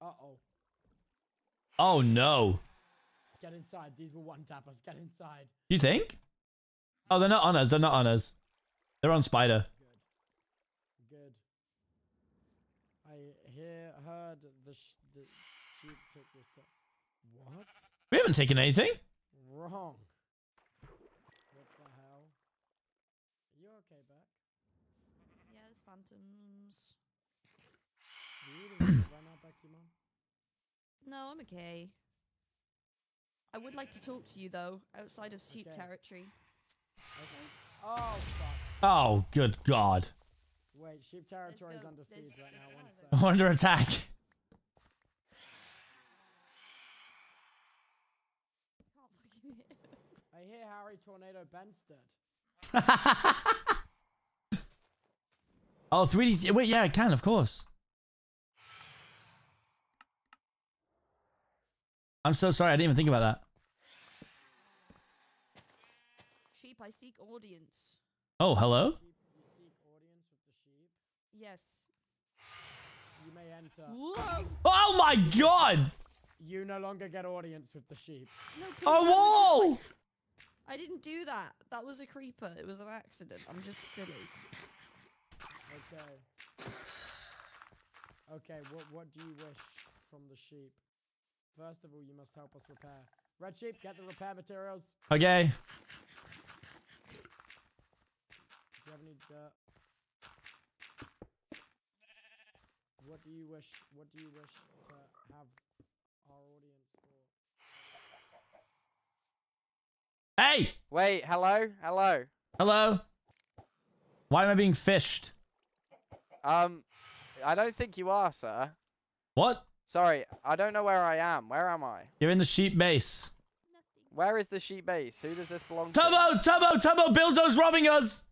Uh oh. Oh no. Get inside. These were one tappers. Get inside. Do you think? Oh, they're not on us. They're not on us. They're on Spider. Good. I hear heard the sh- the sheep took this stuff. What? We haven't taken anything. Wrong. What the hell? You okay, Beck? Yeah, there's phantoms. You eating right now, Beck, you mom? No, I'm okay. I would like to talk to you though, outside of sheep Okay. territory. Oh fuck. Oh, good God. Wait, sheep territory is under siege right now. One sec. I'm under attack. I hear Harry Tornado Benstead. Oh, 3D. Wait, yeah, I can, of course. I'm so sorry. I didn't even think about that. Sheep, I seek audience. Oh, hello? You seek audience with the sheep. Yes. You may enter. Whoa! Oh my God! You no longer get audience with the sheep. No, please, A I was just, wall! like, I didn't do that. That was a creeper. It was an accident. I'm just silly. Okay. Okay, what what do you wish from the sheep? First of all, you must help us repair. Red sheep, get the repair materials. Okay. Do you have any dirt? What do you wish? What do you wish to have our audience for? Hey! Wait, hello, hello. Hello? Why am I being fished? Um, I don't think you are, sir. What? Sorry, I don't know where I am. Where am I? You're in the sheep base. Where is the sheep base? Who does this belong to? Tubbo! Tubbo! Tubbo! Billzo's robbing us!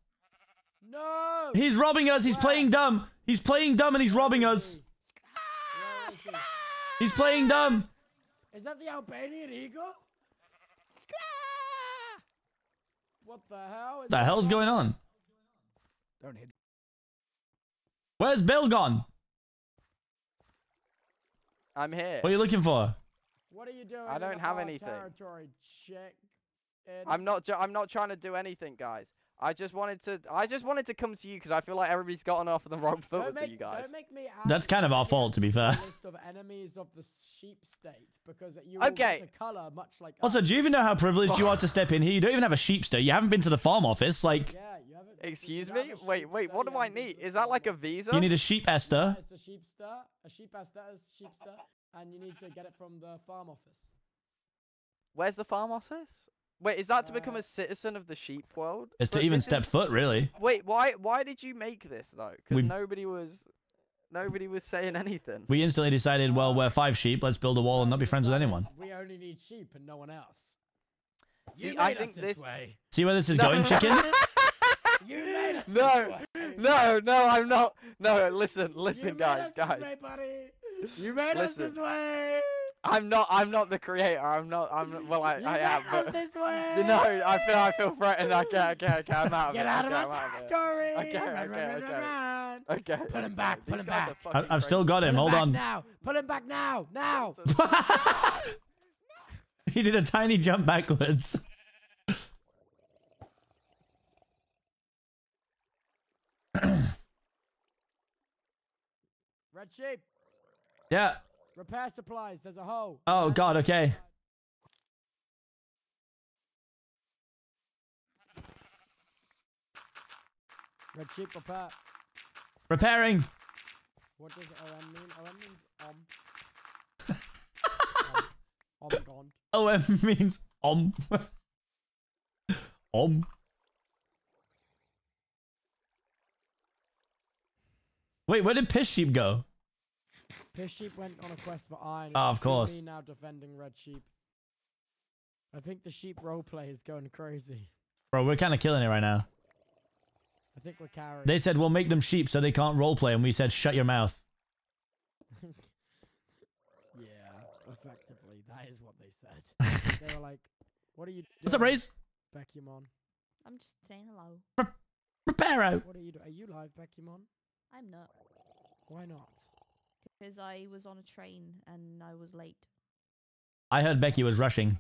No! He's robbing us. He's playing dumb. He's playing dumb and he's robbing us. Where is he? He's playing dumb. Is that the Albanian eagle? What the hell? What the hell's going on? Don't hit. Where's Bill gone? I'm here. What are you looking for? What are you doing? I don't the have anything. Territory, chick. I'm not. I'm not trying to do anything, guys. I just wanted to. I just wanted to come to you because I feel like everybody's gotten off on the wrong foot Don't with make, you guys. don't make me That's kind of our fault, to be fair. list of enemies of the sheep state because you Okay. a color much like Also, us. do you even know how privileged you are to step in here? You don't even have a sheepster. You haven't been to the farm office. Like, Yeah, you haven't. Excuse you have me. a Wait, wait. What do I need? Is that like a visa? you need a sheep ester. It's a sheep stir, a sheep ester, a sheep stir, and you need to get it from the farm office. Where's the farm office? Wait, is that to become Uh, a citizen of the sheep world? It's to But even step is- foot, really. Wait, why? Why did you make this though? Because We- nobody was. Nobody was saying anything. We instantly decided, well, we're five sheep. Let's build a wall and not be friends with anyone. We only need sheep and no one else. See, You I us think this this- way. See where this is No. going, chicken? You made us No, this way. no, no, I'm not. No, listen, listen, you made guys, us guys. This way, buddy. You made us this way. I'm not. I'm not the creator. I'm not. I'm. not- Well, I, You I made am. us But this way. no, I feel. I feel threatened. Okay, okay, okay. I'm out of Get it. out okay, of I'm my out of it. territory. Okay, Run, okay, run, run, okay. run, run. Okay. Put him okay, back, put these him guys are back. I- fucking I've still got him. Put Hold back on. now. Put him back now. Now. he did a tiny jump backwards. Red sheep. Yeah. Repair supplies. There's a hole. Oh, God, okay. Red sheep repair. Repairing. What does OM mean? OM means om. um, om gone. OM means om. om. Wait, where did piss sheep go? Piss sheep went on a quest for iron. Ah, of course. Me now defending red sheep. I think the sheep roleplay is going crazy. Bro, we're kind of killing it right now. I think we're carrying. They said we'll make them sheep so they can't roleplay, and we said shut your mouth. Yeah, effectively, that is what they said. they were like, "What are you?" Doing? What's up, Raze? Becumon. I'm just saying hello. Reparo. What are you doing? Are you live, Becumon? I'm not. Why not? Because I was on a train and I was late. I heard Becky was rushing.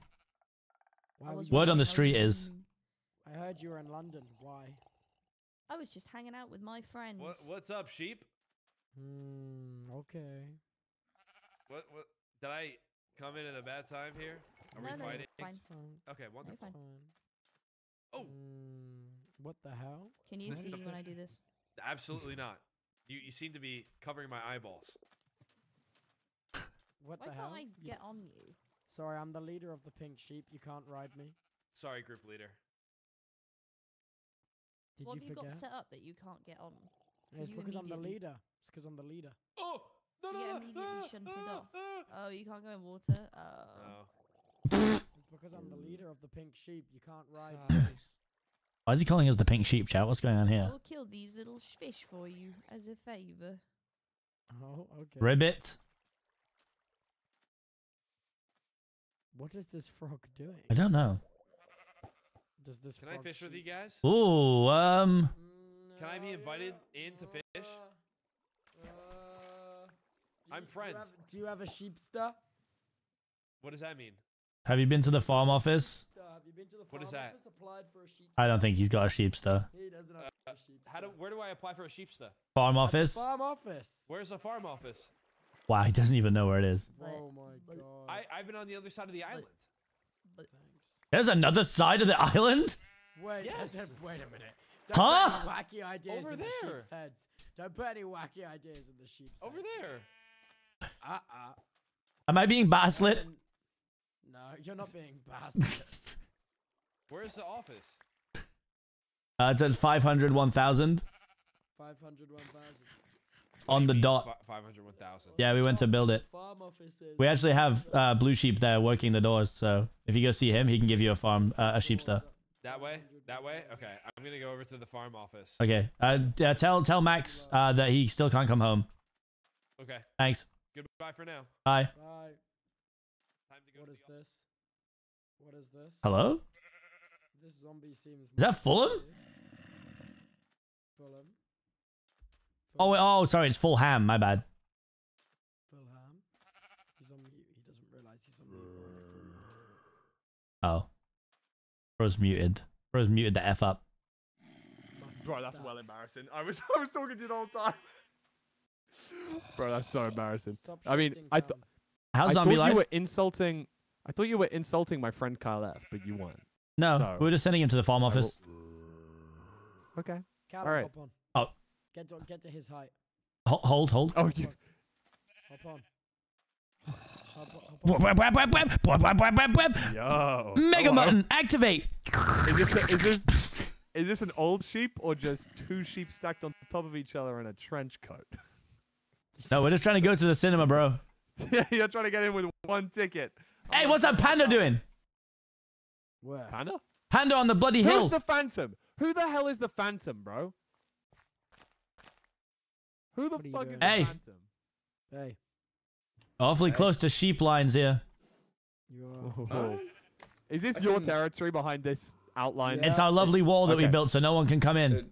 Why was was Word on the rushing, I street is I heard you were in London. Why? I was just hanging out with my friends. What, what's up, sheep? Hmm. Okay. What? What? Did I come in at a bad time here? Are No, we no, fighting? fine. Okay, wonderful. fine. Oh. Mm, what the hell? Can you see when I do this? Absolutely not. You you seem to be covering my eyeballs. What Why the can't hell? I You- get on you? Sorry, I'm the leader of the pink sheep. You can't ride me. Sorry, group leader. Did what you have you forget? got set up that you can't get on? It's you because I'm the leader. It's because I'm the leader. Oh no You no get no! immediately shunted ah, off. ah. Oh, you can't go in water. Oh. Oh. It's because I'm the leader of the pink sheep. You can't ride me. Why is he calling us the pink sheep chat? What's going on here? I here? will kill these little sh- fish for you as a favor. Oh, okay. Ribbit. What is this frog doing? I don't know. Does this Can I frog fish with you guys? Ooh, um, Can I be invited in to fish? I'm friends. Do you have, do you have a sheepster? What does that mean? have you been to the farm office? Have you been to the What is that? office, applied for a? I don't think he's got a sheepster. He doesn't have Uh, a sheepster. how do? Where do I apply for a sheepster? Farm office? Farm office. Where's the farm office? Wow, he doesn't even know where it is. Oh my god. I I've been on the other side of the island. There's another side of the island? Wait, Yes. yes. wait a minute. Don't Huh? put any wacky ideas Over in the there. sheep's heads. Don't put any wacky ideas in the sheep's Over heads. there. Uh-uh. Am I being basslit? No, you're not being bastard. Where's the office? Uh, it's at 500, 1000 500, 1000. On the dot. Five hundred one thousand. Yeah, we went to build it. We actually have uh, Blue Sheep there working the doors, so if you go see him, he can give you a farm, uh, a sheepster. That way. That way. Okay. I'm gonna go over to the farm office. Okay. Uh, uh, tell tell Max uh, that he still can't come home. Okay. Thanks. Goodbye for now. Bye. Bye. Time to go What to is this? What is this? Hello? This zombie seems. Is that Fulham? Fulham. Oh, wait, oh, sorry, it's full ham. My bad. Fulham. He's on mute. He doesn't realize he's on mute. Oh. Bro's muted. Bro's muted the F up. Bro, that's well embarrassing. I was I was talking to you the whole time. Bro, that's so embarrassing. Stop I mean, I thought How's I zombie thought life? you were insulting. I thought you were insulting my friend Kyle F, but you weren't. No, So- we were just sending him to the farm I will- office. Okay. Callum, All right. hop on. Oh, Get to, get to his height. Hold, hold. Oh, you. Hop on. Yo. Mega Mutton, activate. Is this, a, is this is this an old sheep or just two sheep stacked on top of each other in a trench coat? No, we're just trying to go to the cinema, bro. yeah, you're trying to get in with one ticket. Hey, what's that panda doing? Where? Panda? Panda on the bloody Who's hill. Who's the phantom? Who the hell is the phantom, bro? Who the What are fuck is the Hey. Phantom? Hey. Awfully Hey. close to sheep lines here. You're. Oh. Is this your territory behind this outline? It's our lovely wall that we built so no one can come in.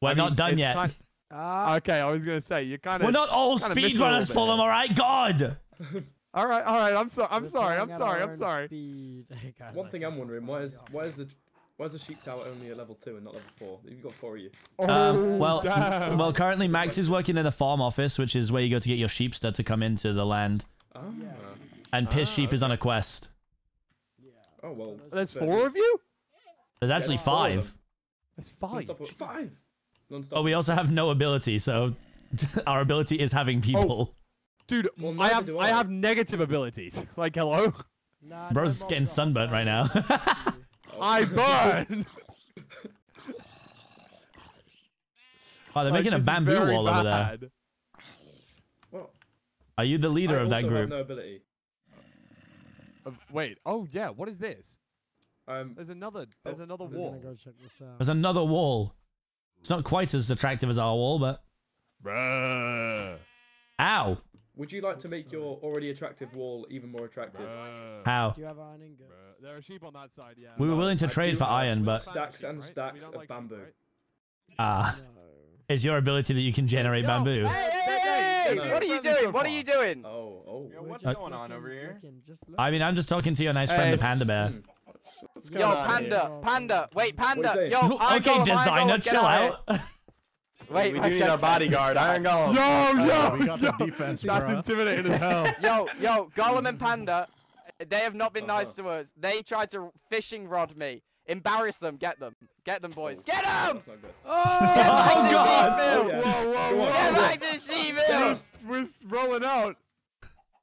We're I not done yet. kind- Ah. okay, I was gonna say you kind of. We're not all speedrunners, Fulham, alright? God! All right, all right. I'm sorry. I'm We're sorry. I'm sorry. I'm sorry. speed. Hey, guys, One thing I'm wondering, believe why is why is the why is the sheep tower only at level two and not level four? You've got four of you. Oh, Um, well, damn. well, currently Max is working in the farm office, which is where you go to get your sheepster to come into the land. Ah. And Piss Ah, Sheep is on a okay. quest. Oh well. There's four of you. There's actually four of five. them. There's five. Non-stop- Five. Non-stop. But we also have no ability, so our ability is having people. Oh. Dude, Well, I have I I. have negative abilities. Like hello. Nah, Bro's mobs getting sunburnt right now. side. I burn. oh, they're Like, making a bamboo very wall over there. bad. Well, Are you the leader I of that also have group? no ability. Uh, wait. Oh yeah. What is this? Um, There's another. There's Oh, another wall. go check this out. There's another wall. It's not quite as attractive as our wall, but Bruh. ow! Would you like to make your already attractive wall even more attractive? How? Do you have iron ingots? There are sheep on that side, yeah. We were willing to I trade for have iron, but stacks and stacks of bamboo. ah, it's your ability that you can generate bamboo. Hey, hey, hey, No. What are you doing? What are you doing? Oh, oh. what's Uh, going on over here? I mean, I'm just talking to your nice friend, the panda bear. Yo, panda, panda, wait, panda, saying? yo, Iron okay, designer, chill out out. here. Wait, we do need okay. our bodyguard, Iron Golem. Yo, yo, we got the yo. defense, That's bruh. intimidating as hell. Yo, yo, Golem and Panda, they have not been nice Uh-huh. to us. They tried to fishing rod me. Embarrass them. Get them. Get them, boys. Get them! That's not good. Get back Oh, to God. Sheepville! yeah. Whoa, whoa, whoa. on, Get go on. back to Sheepville! We're, we're rolling out.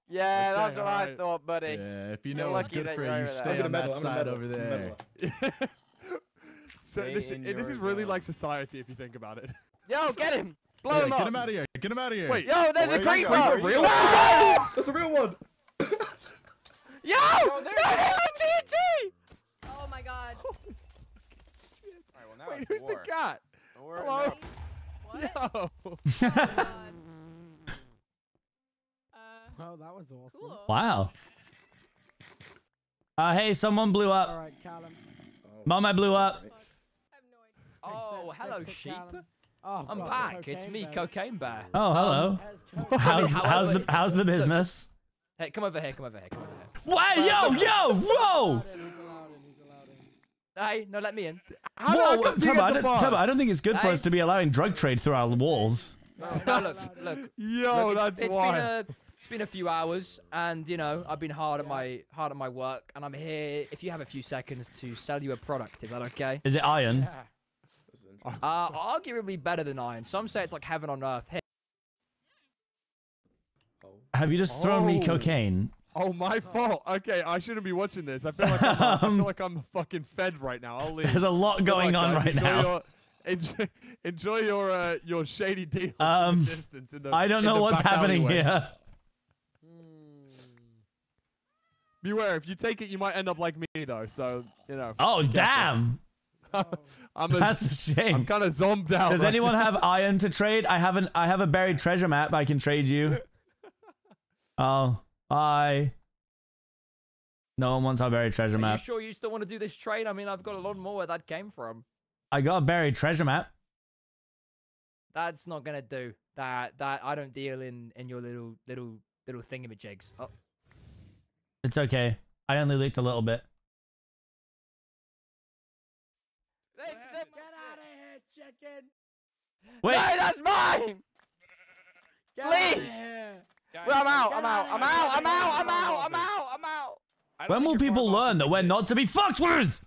Yeah, Okay, that's what I thought, buddy. Yeah, if you You're know what's good for you're you, over stay there. On that side over medal, I'm gonna there. So this, this is really like society if you think about it. Yo, get him! Blow Yeah, him get him out of here! Get him out of here! Wait, Yo, there's a Where you creeper! going? Where you No! That's a real one. Yo! No, no, TNT! Oh my god. Alright, well, now Wait, it's who's war. the cat? Hello? What? Yo. Oh god. Uh, Oh, that was awesome. cool. Wow. Uh, hey, someone blew up. right, Callum. Mom, I blew up. I have no idea. Oh, hello, sheep. Callum. Oh, I'm God, back. It's me, bear. Cocaine Bear. Oh, um, hello. There's cocaine How's how's the how's the business? Hey, come over here. Come over here. Come over here. Why, yo, yo, whoa! Allowed in, he's allowed in, he's allowed in. Hey, no, let me in. How Whoa, how comes he Tubbo, gets I a don't, pass? I don't think it's good for Hey. us to be allowing drug trade through our walls. No, No, look, look. Yo, look, it's- that's it's why. been a it's been a few hours, and you know I've been hard at my hard at my work, and I'm here. If you have a few seconds to sell you a product, is that okay? Is it iron? Yeah. Uh, arguably better than iron. Some say it's like heaven on earth. Here, Have you just thrown me Oh. cocaine? Oh, my fault. Okay, I shouldn't be watching this. I feel like I'm, uh, I Um, feel like I'm fucking fed right now. I'll leave. There's a lot going luck, on guys. right enjoy now. Your, enjoy, enjoy your uh, your shady deals Um, distance. In the, I don't know what's happening alleyways. here. Beware, if you take it, you might end up like me, though. So you know. Oh, damn. careful. Damn! I'm a, That's a shame. I'm kind of zombed out. Does right anyone now. have iron to trade? I haven't. I have a buried treasure map I can trade you. Oh, I. No one wants our buried treasure are you map. sure you still want to do this trade? I mean, I've got a lot more where that came from. I got a buried treasure map. That's not gonna do. That that I don't deal in in your little little little thingamajigs. Oh, It's okay. I only leaked a little bit. They- they- Get out of here, chicken. Wait. No, that's mine! Get Please. Well, I'm out, I'm out out, I'm out, I'm out, out I'm out. I'm out, I'm out! I don't When will people learn that we're not to be fucked with?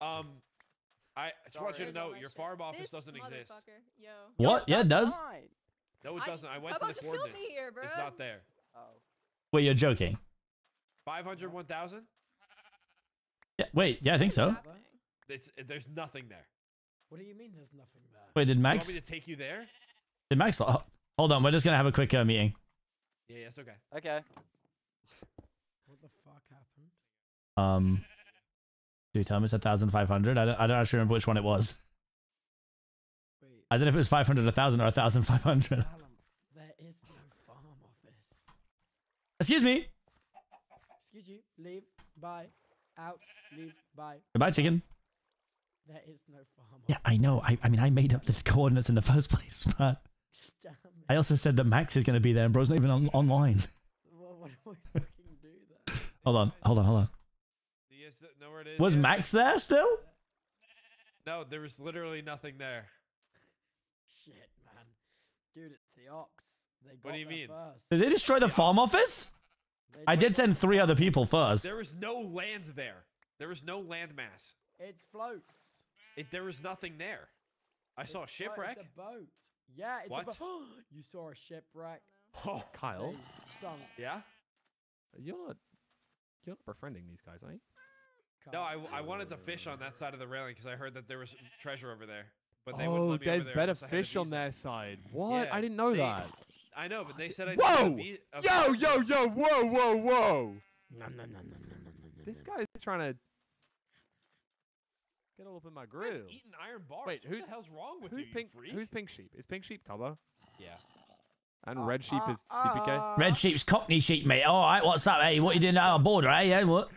Um, I just want you to know your farm office This doesn't exist. Yo. What? Yeah, it does. No, it doesn't. I went Tubbo to the just killed me coordinates. here, It's not there. Oh. Wait, you're joking. 500, 1,000? Yeah, wait, yeah, I think so. There's, there's nothing there. What do you mean there's nothing there? Wait, did You Max? want me to take you there? Did Max? Oh, hold on, we're just gonna have a quick uh, meeting. Yeah, yes, okay. Okay. What the fuck happened? Um, do you tell me it's a thousand five hundred. I don't. I don't actually remember which one it was. Wait, I don't know if it was five hundred, a thousand, or a thousand five hundred. There is no farm office. Excuse me. Excuse you. Leave. Bye. Out. Leave. Bye. Goodbye, chicken. There is no farm Yeah, I know. I, I mean, I made up the coordinates in the first place, but. Damn. I also said that Max is gonna be there, and bro's not even on, online. Well, what do we fucking do then? Hold on, hold on, hold on. Yes, know where it is? Was yet? Max there still? No, there was literally nothing there. Shit, man. Dude, it's the ops. They got What do you mean? First. Did they destroy the farm office? They I did send three other people first. There was no land there. There was no landmass. It's floats. It, there was nothing there. I saw a It's flo- shipwreck. It's a boat. Yeah, it's What? a boat. you saw a shipwreck. Oh, Kyle, sunk. yeah. You're not. You're not befriending these guys, are you? No, I, I wanted to fish on that side of the railing because I heard that there was treasure over there. But they wouldn't Oh, let me over there's there better unless I had a fish on their side. What? Yeah, I didn't know they- that. I know, but they said I. Whoa! vi- a Yo, yo, yo! Whoa, whoa, whoa! Nom, nom, nom, nom, nom, nom, nom, This guy's trying to get all up in my You grill. guys eating iron bars. Wait, what who- the hell's wrong with Who's you? pink? You freak? Who's pink sheep? Is pink sheep Tubbo? Yeah. And red sheep is uh, CPK. Uh, red sheep's Cockney sheep, mate. All right, what's up? Hey, what you doing out on border? Hey, yeah, what?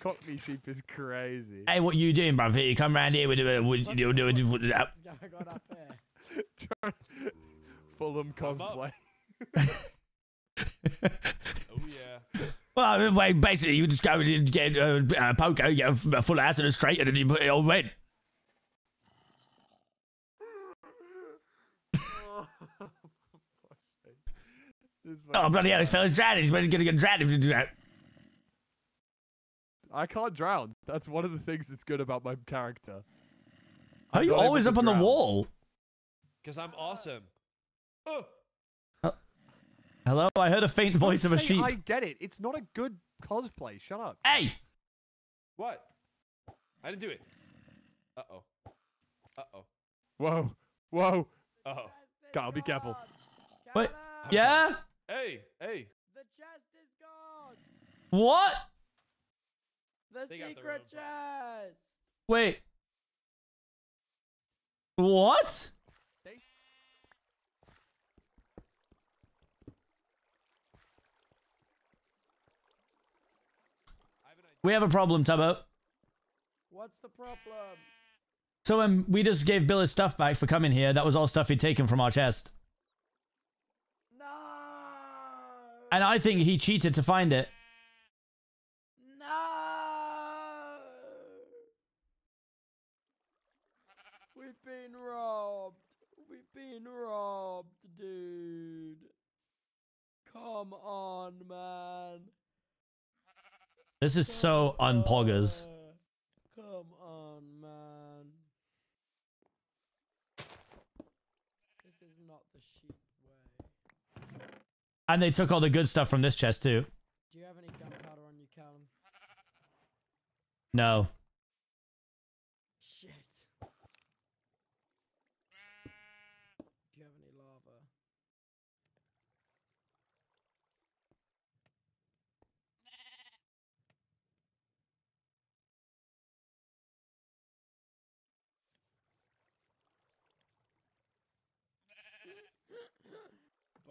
Cockney sheep is crazy. Hey, what you doing, brother? You come round here with uh, with you do do do. What's going on up there? Fulham cosplay. Oh yeah. Well, I mean, well, basically, you just go and get uh, a poker, get a f- a full ass and a straight, and then you put it on red. Oh bloody hell! This fella's drowning. He's going to get drowned if you do that. I can't drown. That's one of the things that's good about my character. Are I'm you always to up on the wall? Because I'm awesome. Oh. Hello, I heard a faint voice of a Say sheep. I get it. It's not a good cosplay. Shut up. Hey! What? I didn't do it. Uh oh. Uh oh. Whoa. Whoa. Uh oh. Kyle, be careful. Wait. Yeah? Hey, hey. The chest is gone. What? The They got their secret chest. Wait. What? We have a problem, Tubbo. What's the problem? So um, we just gave Bill his stuff back for coming here. That was all stuff he'd taken from our chest. No. And I think he cheated to find it. No. We've been robbed. We've been robbed, dude. Come on, man. This is so unpoggers. Come on, man. This is not the sheep way. And they took all the good stuff from this chest too. Do you have any gunpowder on you, Callum? No. Shit. Do you have any lava?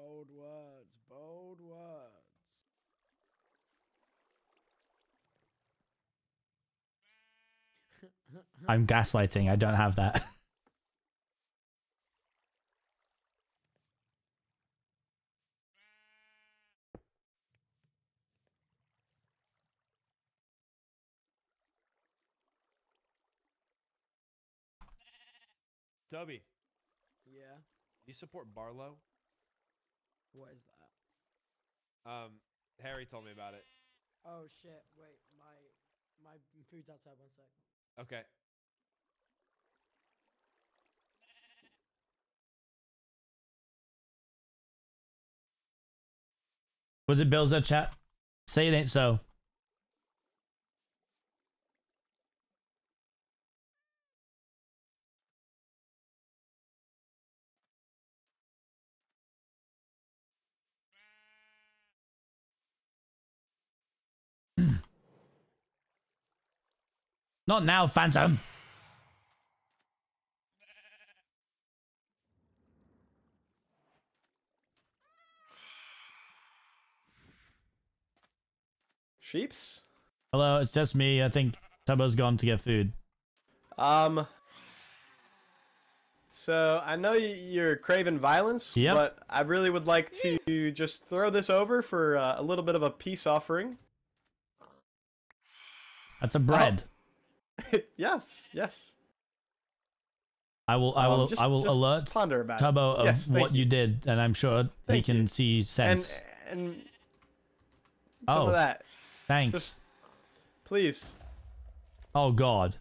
Bold words, bold words. I'm gaslighting. I don't have that. Toby, Yeah. you support Barlow? What is that? Um, Harry told me about it. Oh shit! Wait, my my food's outside. One sec. Okay. Was it Bill's that chat? Say it ain't so. Not now, Phantom. Sheeps? Hello, it's just me. I think Tubbo's gone to get food. Um. So I know you're craving violence, Yep. but I really would like to just throw this over for uh, a little bit of a peace offering. That's a bread. yes, yes. I will. I Um, will. just- I will alert ponder about. Tubbo of Yes, what you. did, and I'm sure he can you. see sense. And and some oh, of that, thanks. Just- please. Oh God.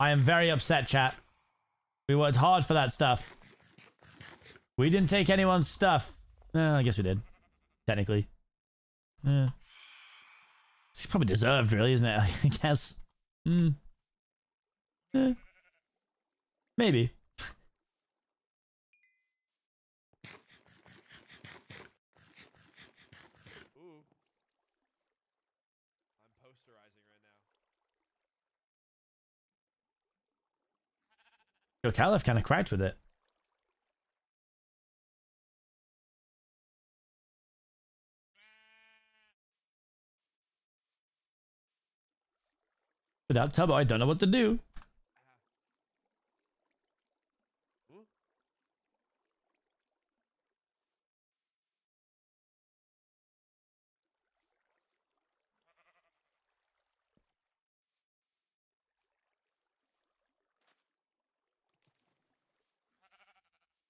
I am very upset, chat. We worked hard for that stuff. We didn't take anyone's stuff. Uh, I guess we did. Technically. Yeah. It's probably deserved, really, isn't it? I guess. Hmm. Eh. Maybe. I'm posterizing right now. Yo, Caliph kind of cracked with it. Without Tubbo, I don't know what to do.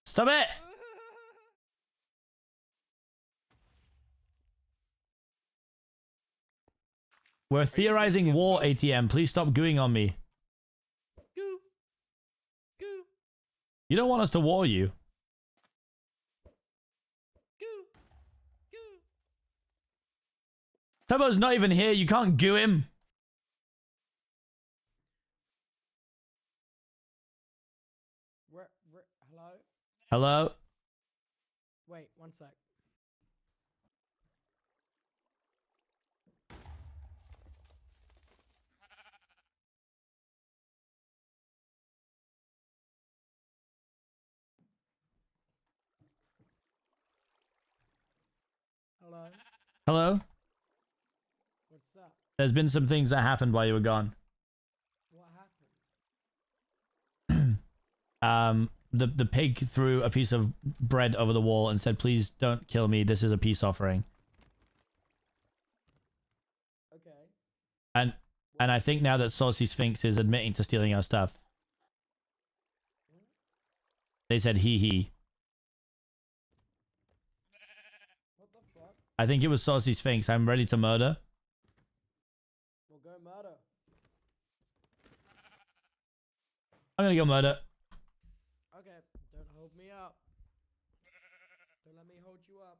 Stop it! We're theorizing war, ATM. Please stop gooing on me. Goo. Goo. You don't want us to war you. Goo. Goo. Tubbo's not even here. You can't goo him. Where, where, hello? Hello? Wait, one sec. Hello? Hello? What's up? There's been some things that happened while you were gone. What happened? Um, the the pig threw a piece of bread over the wall and said, "Please don't kill me. This is a peace offering." Okay. And and I think now that Saucy Sphinx is admitting to stealing our stuff. They said he he. What the fuck? I think it was Saucy Sphinx. I'm ready to murder. Well, go murder. I'm gonna go murder. Okay, don't hold me up. Don't let me hold you up.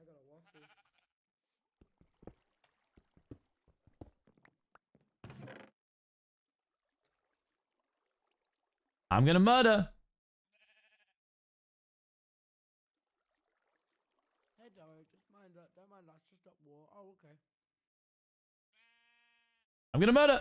I got a waffle. I'm gonna murder. Hey, don't just mind that. Don't mind that. It's just up war. Oh, okay. I'm gonna murder.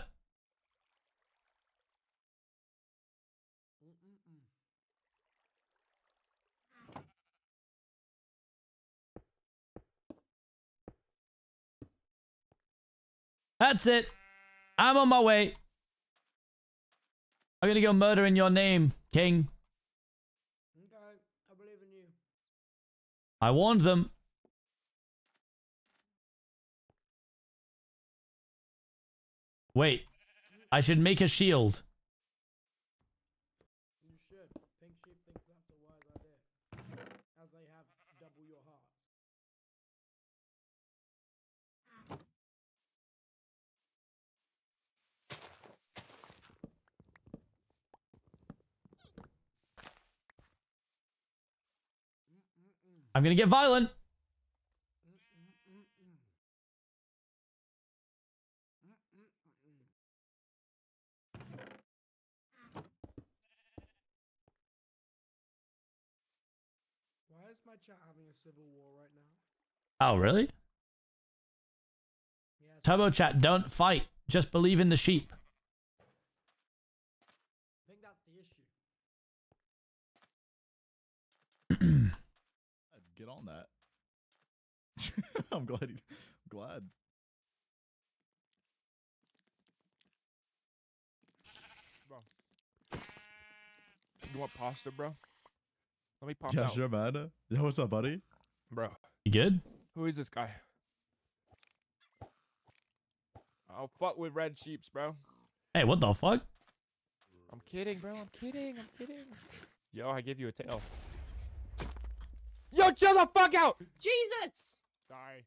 That's it. I'm on my way. I'm gonna go murder in your name, King. Okay, I believe in you. I warned them. Wait. I should make a shield. You should. Pink sheep thinks that's a wise idea. As they have double your hearts. I'm gonna get violent. Why is my chat having a civil war right now? Oh, really? Yes. Tubbo chat, don't fight. Just believe in the sheep. I think that's the issue. Get on that. I'm glad. You, glad. Bro. You want pasta, bro? Let me pop Yeah, out. sure, man. Yeah, what's up, buddy? Bro. You good? Who is this guy? I'll fuck with red sheeps, bro. Hey, what the fuck? I'm kidding, bro. I'm kidding. I'm kidding. Yo, I give you a tail. Yo, chill the fuck out! Jesus! Sorry.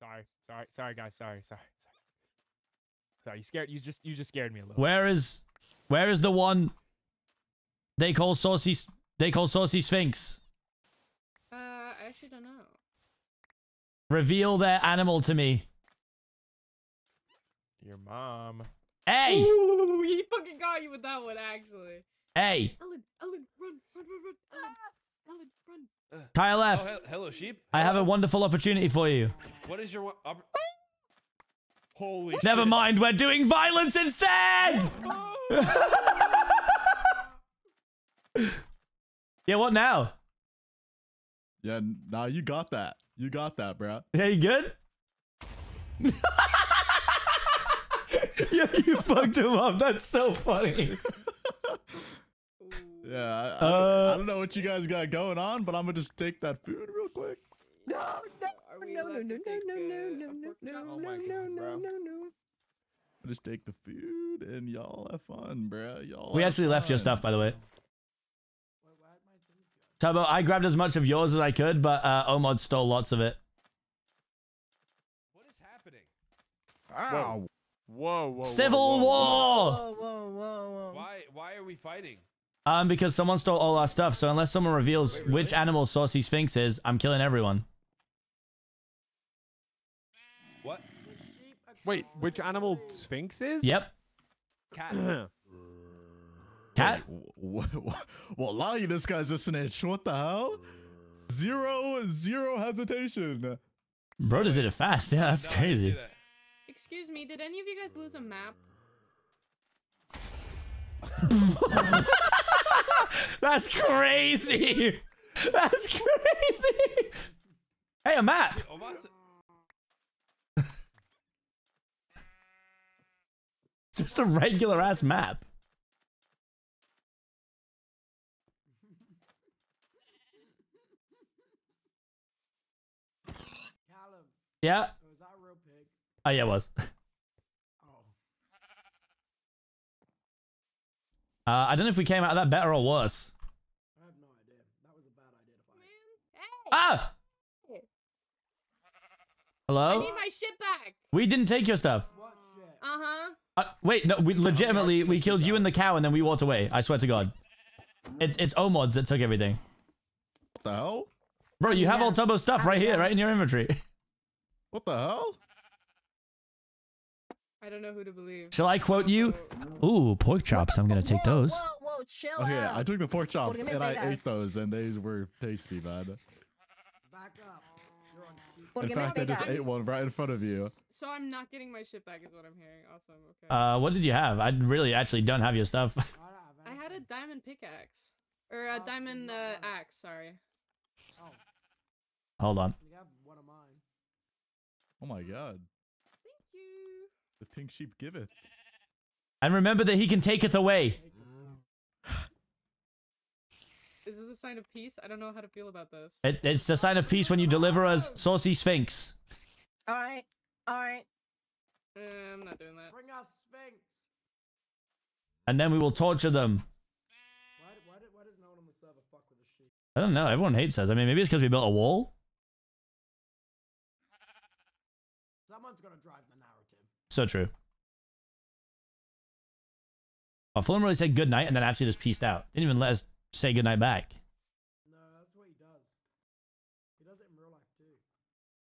Sorry. Sorry. Sorry, guys. Sorry. Sorry. Sorry. Sorry. You scared. You just. You just scared me a little. Where is, where is the one they call saucy? S- They call saucy Sphinx. Uh, I actually don't know. Reveal their animal to me. Your mom. Hey, Ooh, he fucking got you with that one, actually. hey, Ellen, Ellen, run, run, run, run, Ellen, Ellen, run. Kyle F. Oh, he- hello, sheep. I have a wonderful opportunity for you. What is your? Holy Never shit. mind, we're doing violence instead! yeah, what now? Yeah, nah, you got that. You got that, bro. Yeah, you good? yeah, you fucked him up. That's so funny. Yeah, I, I, Uh, I don't know what you guys got going on, but I'm gonna just take that food real quick. No, no, no, no, no, no, no, no, no, no, no, no, no, no, no, no. I'll just take the food and y'all have fun, bro. Y'all. We have actually left your fun. stuff, by the way. Tubbo, I grabbed as much of yours as I could, but uh, Omod stole lots of it. What is happening? Wow. Whoa. Whoa, whoa, Civil whoa, whoa, war! Whoa, whoa, whoa, whoa. Why, why are we fighting? Um, because someone stole all our stuff, so unless someone reveals which animal Saucy Sphinx is, I'm killing everyone. What? Wait, which animal Sphinx is? Yep. Cat. Cat? What, what, what lie? This guy's a snitch. What the hell? Zero, zero hesitation. Bro just did it fast. Yeah, that's crazy. Excuse me, did any of you guys lose a map? That's crazy. That's crazy. Hey, a map. Just a regular ass map. Callum, Yeah. was that a real pig? Oh yeah, it was. Uh, I don't know if we came out of that better or worse. I have no idea. That was a bad idea to fight. Ah! Hello? I Hello? need my shit back. We didn't take your stuff. Uh huh. Uh, wait, no, we legitimately we killed you and the cow and then we walked away. I swear to God. It's it's Omods that took everything. What the hell? Bro, you have all Tubbo's stuff right here, right in your inventory. What the hell? I don't know who to believe. Shall I quote you? Ooh, pork chops. I'm gonna take those. Whoa, whoa, chill Okay, out. I took the pork chops and I ate those, and these were tasty, man. Back up. You're on sheep. Porque In fact, I just ate one right in front of you. So I'm not getting my shit back, is what I'm hearing. Awesome. Okay. Uh, what did you have? I really actually don't have your stuff. I had a diamond pickaxe. Or a diamond uh, axe, sorry. Hold on. You have one of mine. Oh my god. Thank you. The pink sheep giveth. And remember that he can taketh away. Is this a sign of peace? I don't know how to feel about this. It, it's a sign of peace when you deliver us saucy sphinx. All right, all right. Uh, I'm not doing that. Bring us Sphinx. And then we will torture them. Why, why, why does no one on the server fuck with the sheep? I don't know. Everyone hates us. I mean, maybe it's because we built a wall. Someone's gonna drive the narrative. So true. Oh, Fulham really said good night and then actually just pieced out. Didn't even let us say good night back. No, that's what he does. He does it in real life too.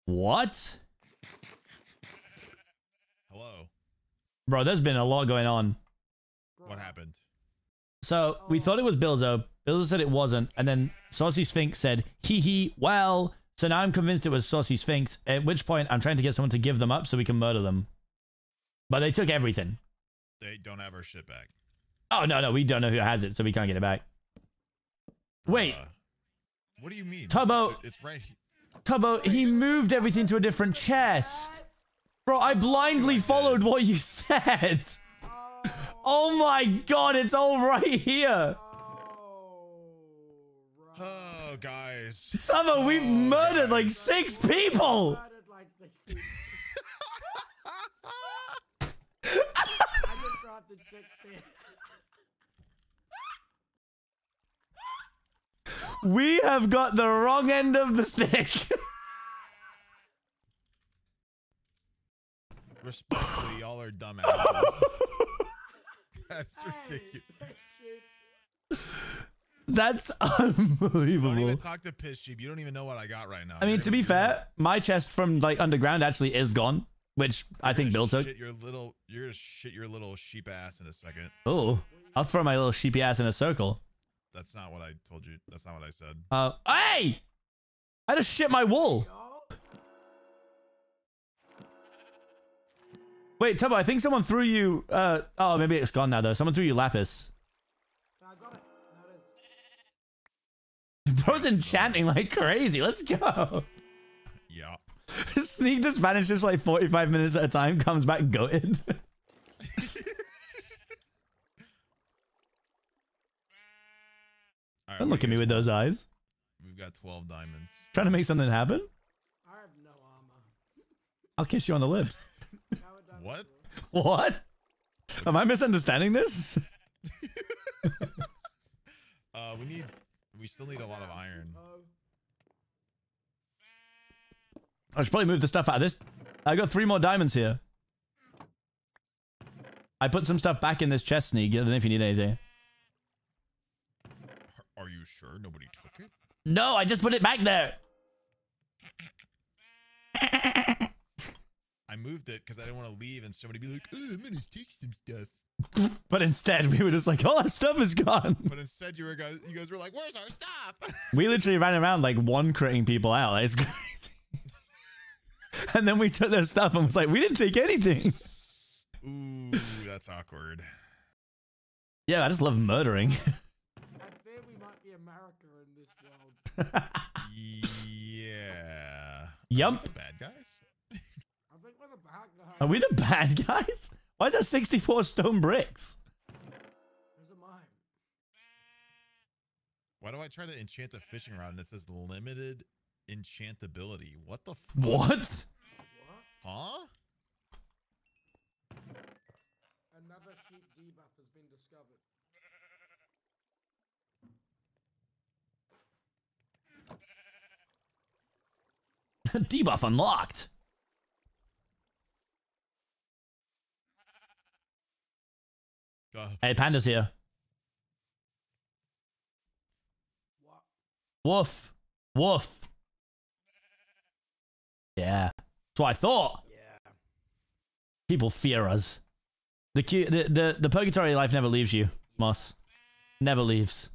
What? Hello. Bro, there's been a lot going on. What happened? So we thought it was Billzo. Billzo said it wasn't, and then Saucy Sphinx said, hee hee, well. So now I'm convinced it was Saucy Sphinx, at which point I'm trying to get someone to give them up so we can murder them. But they took everything. They don't have our shit back. Oh, no, no, we don't know who has it, so we can't get it back. Wait, Uh, what do you mean? Tubbo- It's right. he- Tubbo, he moved everything to a different chest. Bro, I blindly followed what you said. Oh my god, it's all right here. Oh, guys. Tubbo, we've murdered like six people. Murdered like six people. I just drafted 60. We have got the wrong end of the stick. Respectfully, y'all are dumbasses. That's ridiculous. That's unbelievable. Don't unbelievable. even talk to Piss Sheep. You don't even know what I got right now. I mean, You're to be fair, my chest from like underground actually is gone, which I think Bill took. Your little. You're gonna shit your little sheep ass in a second. Oh, I'll throw my little sheepy ass in a circle. That's not what I told you. That's not what I said. Uh, hey! I just shit my wool. Wait, Tubbo, I think someone threw you. Uh, oh, maybe it's gone now though. Someone threw you lapis. I got it. There it is. Bro's enchanting like crazy. Let's go. Yeah. Sneak just vanishes for like 45 minutes at a time, comes back goated. All right, Don't look at me with those eyes. We've got 12 diamonds. Trying to make something happen? I have no armor. I'll kiss you on the lips. What? What? Am I misunderstanding this? Uh, we need. We still need a lot of iron. I should probably move the stuff out of this. I got three more diamonds here. I put some stuff back in this chest, Sneak. I don't know if you need anything. Are you sure nobody took it? No, I just put it back there. I moved it because I didn't want to leave and somebody be like, "Oh, I'm gonna take some stuff." But instead, we were just like, all our stuff is gone. But instead, you were guys, you guys were like, "Where's our stuff?" We literally ran around like one critting people out. It's crazy. and then we took their stuff and was like, we didn't take anything. Ooh, that's awkward. Yeah, I just love murdering. I fear we might be America in this world. Yeah. Yum. The bad guys. I think we're the bad guys. Are we the bad guys? Why is there 64 stone bricks? There's a mine. Why do I try to enchant a fishing rod and it says limited enchantability? What the? Fuck? What? Huh? Another sheep debuff has been discovered. Debuff unlocked. Uh, Hey, Panda's here. Woof. Woof. Yeah. That's what I thought. Yeah. People fear us. The, cu- the the the purgatory life never leaves you, Moss. Never leaves.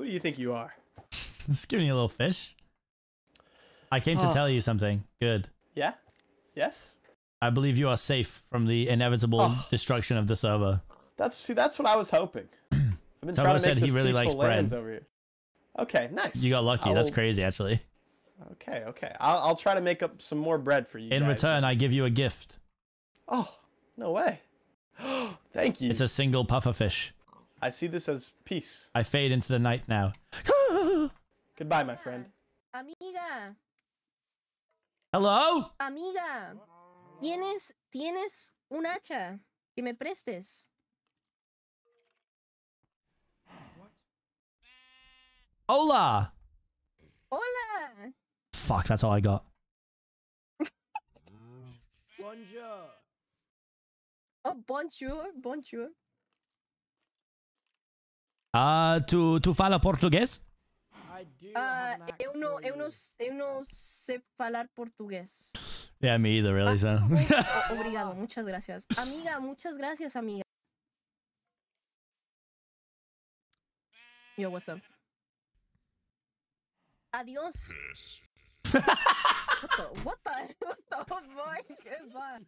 Who do you think you are? Just giving you a little fish. I came to Oh. tell you something. Good. Yeah? Yes? I believe you are safe from the inevitable Oh. destruction of the server. That's see that's what I was hoping. I've been trying to said make he this really likes bread. over here. Okay, nice. You got lucky. That's I'll- crazy, actually. Okay, okay. I'll, I'll try to make up some more bread for you In guys. return, I give you a gift. Oh, no way. Thank you. It's a single puffer fish. I see this as peace. I fade into the night now. Goodbye, my friend. Amiga, Hello? amiga, tienes tienes un hacha que me prestes. Hola. Hola. Fuck, that's all I got. Bonjour. Oh, bonjour, bonjour. Uh, tu, tu fala português? I do Ah, eu não, eu não, you. eu não sei falar português. Yeah, me either, really, so. O- obrigado, muchas gracias. Amiga, muchas gracias, amiga. Yo, what's up? Adiós. what the? What the? What the? Boy, goodbye.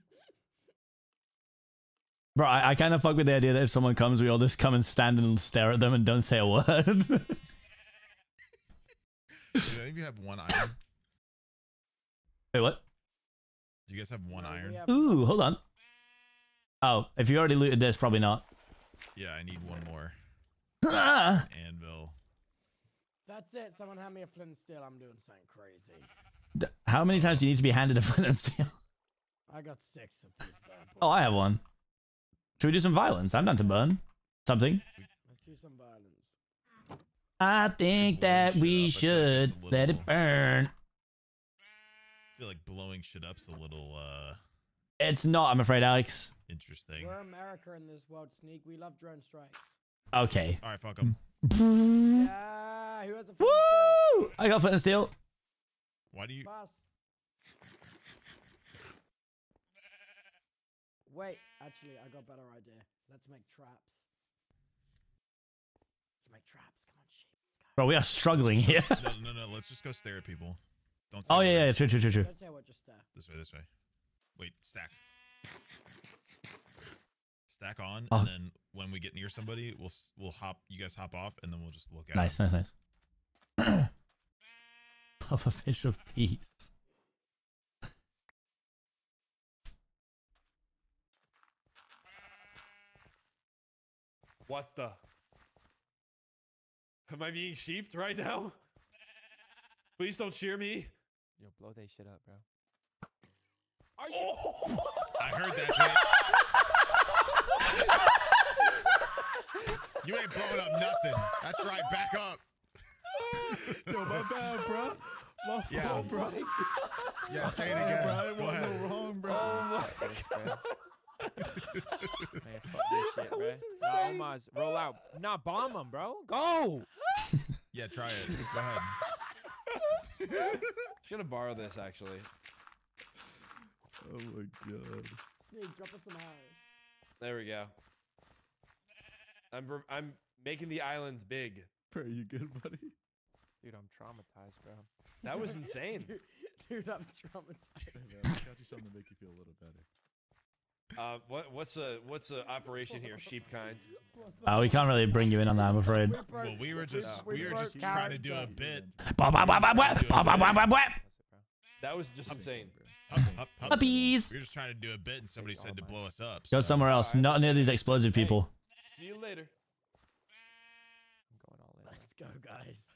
Bro, I, I kind of fuck with the idea that if someone comes, we all just come and stand and stare at them and don't say a word. Do any of you have one iron? Wait, what? Do you guys have one iron? Ooh, hold on. Oh, if you already looted this, probably not. Yeah, I need one more. Ah! Anvil. That's it. Someone hand me a flint and steel. I'm doing something crazy. D- How many times do you need to be handed a flint and steel? I got six of these bad boys. Oh, I have one. Should we do some violence? I'm down to burn something. Let's do some violence. I think that we should let it burn. I feel like blowing shit up's a little uh It's not, I'm afraid, Alex. Interesting. We're America in this world, Sneak. We love drone strikes. Okay. All right, fuck them. Yeah, who has a flint Woo! I got flint and steel. Why do you? Pass. Wait, actually, I got a better idea. Let's make traps. Let's make traps. Come on, sheep. Bro, we are struggling here. no, no, no. Let's just go stare at people. Don't. Say oh, a yeah, word. yeah, true, true, true, true. Don't say what, just stare. This way, this way. Wait, stack. Stack on, Oh. and then when we get near somebody, we'll we'll hop. You guys hop off, and then we'll just look at. Nice, nice, nice. Puff a fish of peace. What the? Am I being sheeped right now? Please don't cheer me. Yo, blow that shit up, bro. Oh. I heard that you ain't blowing up nothing. That's right. Back up. Yo, my bad, bro. My Yeah. fault, bro. Yeah, say it again. bro, I didn't Go want no ahead. wrong, bro. Oh Man, fuck this shit, bro. Nah, Omaz, roll out. Nah, bomb him, bro. Go. Yeah, try it. Go ahead. Just gonna borrow this actually. Oh my god. Sneak, drop us some arrows. There we go. I'm I'm making the islands big. Bro, you good, buddy? Dude, I'm traumatized, bro. That was insane. dude, dude, I'm traumatized. Hey, man, I got you something to make you feel a little better. Uh, what, what's the what's a operation here, sheep kind? Uh, we can't really bring you in on that, I'm afraid. Well, we were just we, were just trying to do a bit. That was just insane. Hup. Puppies. We were just trying to do a bit, and somebody said to blow us up. So. Go somewhere else, not near these explosive people. See you later. I'm going all in. Let's go, guys.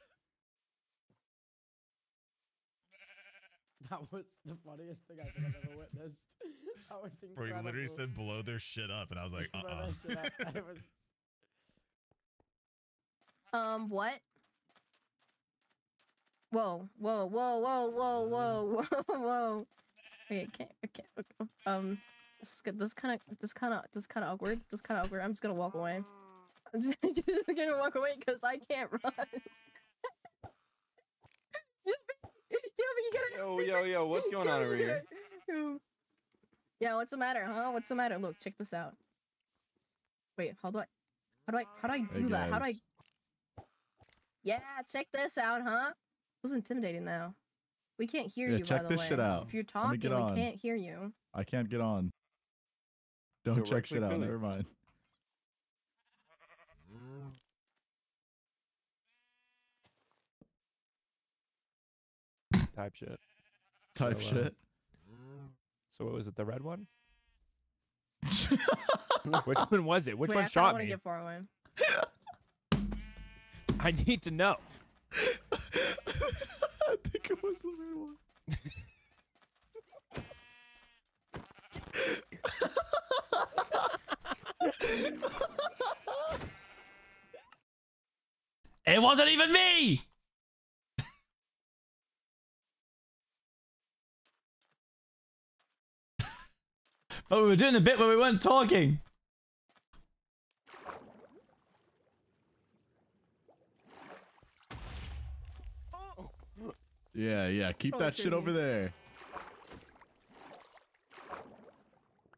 That was the funniest thing I think I've ever witnessed. That was Bro, he literally said blow their shit up, and I was like, uh Blow uh that shit up. It was Um, what? Whoa, whoa, whoa, whoa, whoa, whoa, whoa, whoa. Okay, okay, okay, okay. Um, this is good. This kind of, this kind of, this kind of awkward. This kind of awkward. I'm just gonna walk away. I'm just, just gonna walk away because I can't run. yeah, but you gotta. Yo, yo, yo, what's going on over here? Yeah, what's the matter, huh? What's the matter? Look, check this out. Wait, how do I, how do I, how do I Hey, do that? How do I? Yeah, check this out, huh? Who's intimidating now? We can't hear Yeah, you. check by the this way. shit out. If you're talking, get we can't hear you. I can't get on. Don't Yo, check shit out. Never mind. Type shit. Type So, uh, shit. So what was it? The red one? Which one was it? Which Wait, one I kinda shot wanna me? get far away. I need to know. I think it was the red one. It wasn't even me! But we were doing a bit where we weren't talking. Yeah, yeah. Keep Oh, that shit over here. there.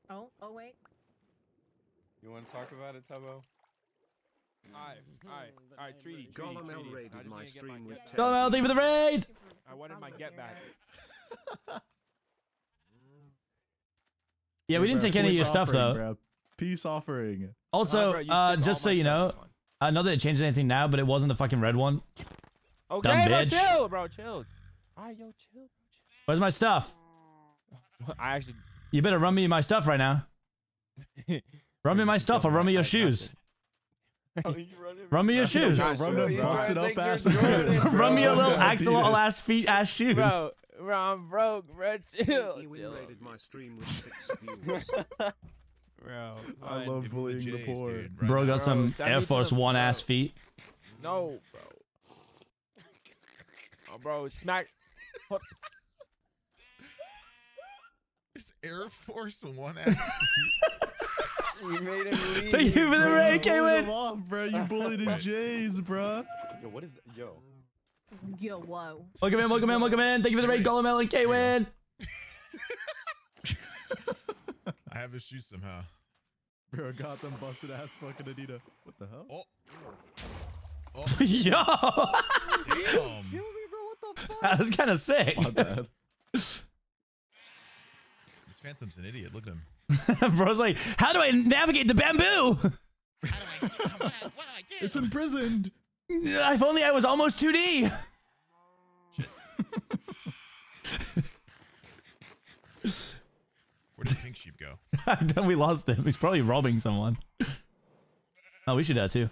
Oh, oh wait. You want to talk about it, Tubbo? Alright, alright, alright, treaty, treaty, Golemel treaty. I raided my need to get my stream with get back. Go on, for the raid! I wanted my get back. Yeah, we didn't bro, take any of your stuff though. bro. Peace offering. Also, bro, you uh, took just so my you stuff, know, it's fine. uh, not that it changed anything now, but it wasn't the fucking red one. Okay, Dumb bro, bitch. chill, bro, chill. Alright, yo, chill. Where's my stuff? I actually. You better run me my stuff right now. Run me my stuff or run me your shoes. Run me your shoes. Run them busted up ass. your shoes, Run me your bro. little axolotl ass feet ass shoes. Bro, bro, I'm broke, bro. Chill, He chill. raided my stream with six views. Bro, I fine. love Give him the bullying the poor. dude, right Bro now. got some send Air Force the- One bro. ass feet. No, bro. Oh, bro, smack. What? Is Air Force One ass. You made him leave. Thank you for the raid, You bullied him Kaylin. off, bro. You bullied the Jays, bro. Yo, what is that? Yo. Yo, whoa. Welcome in, welcome in, welcome in. Thank you for the raid, Golem and K-Win. I have his shoes somehow. Bro, got them busted ass fucking Anita. What the hell? Oh. oh. Yo, Damn. Kill me, bro. What the that was kind of sick. My bad. This Phantom's an idiot. Look at him. Bro's like, how do I navigate the bamboo? What do I do? It's imprisoned. If only I was almost 2D. Where did Pink Sheep go? we lost him. He's probably robbing someone. Oh, we should do that too.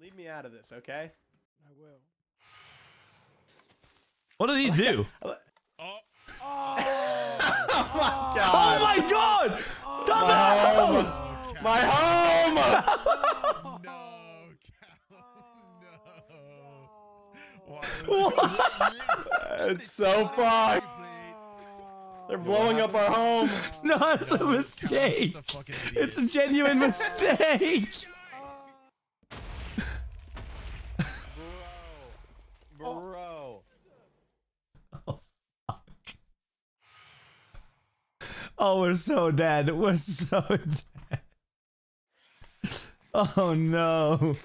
Leave me out of this, okay? I will. What do these do? Oh Oh, oh my god! Oh my god! Oh. My home! My oh, home! it's so fucked. They're blowing up our home. No, it's a mistake. It's a genuine mistake. Bro. Oh, oh, we're so dead. We're so dead. Oh no.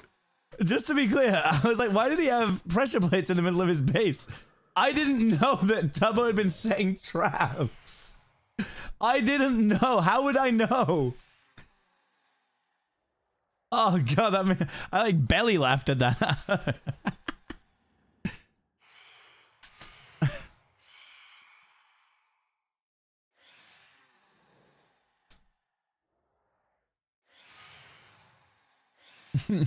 Just to be clear, I was like, why did he have pressure plates in the middle of his base? I didn't know that Tubbo had been setting traps. I didn't know. How would I know? Oh god, that man, I like belly laughed at that. you killed yourself. it looks like we're out of TNT now, dude. I need to go away from these guys.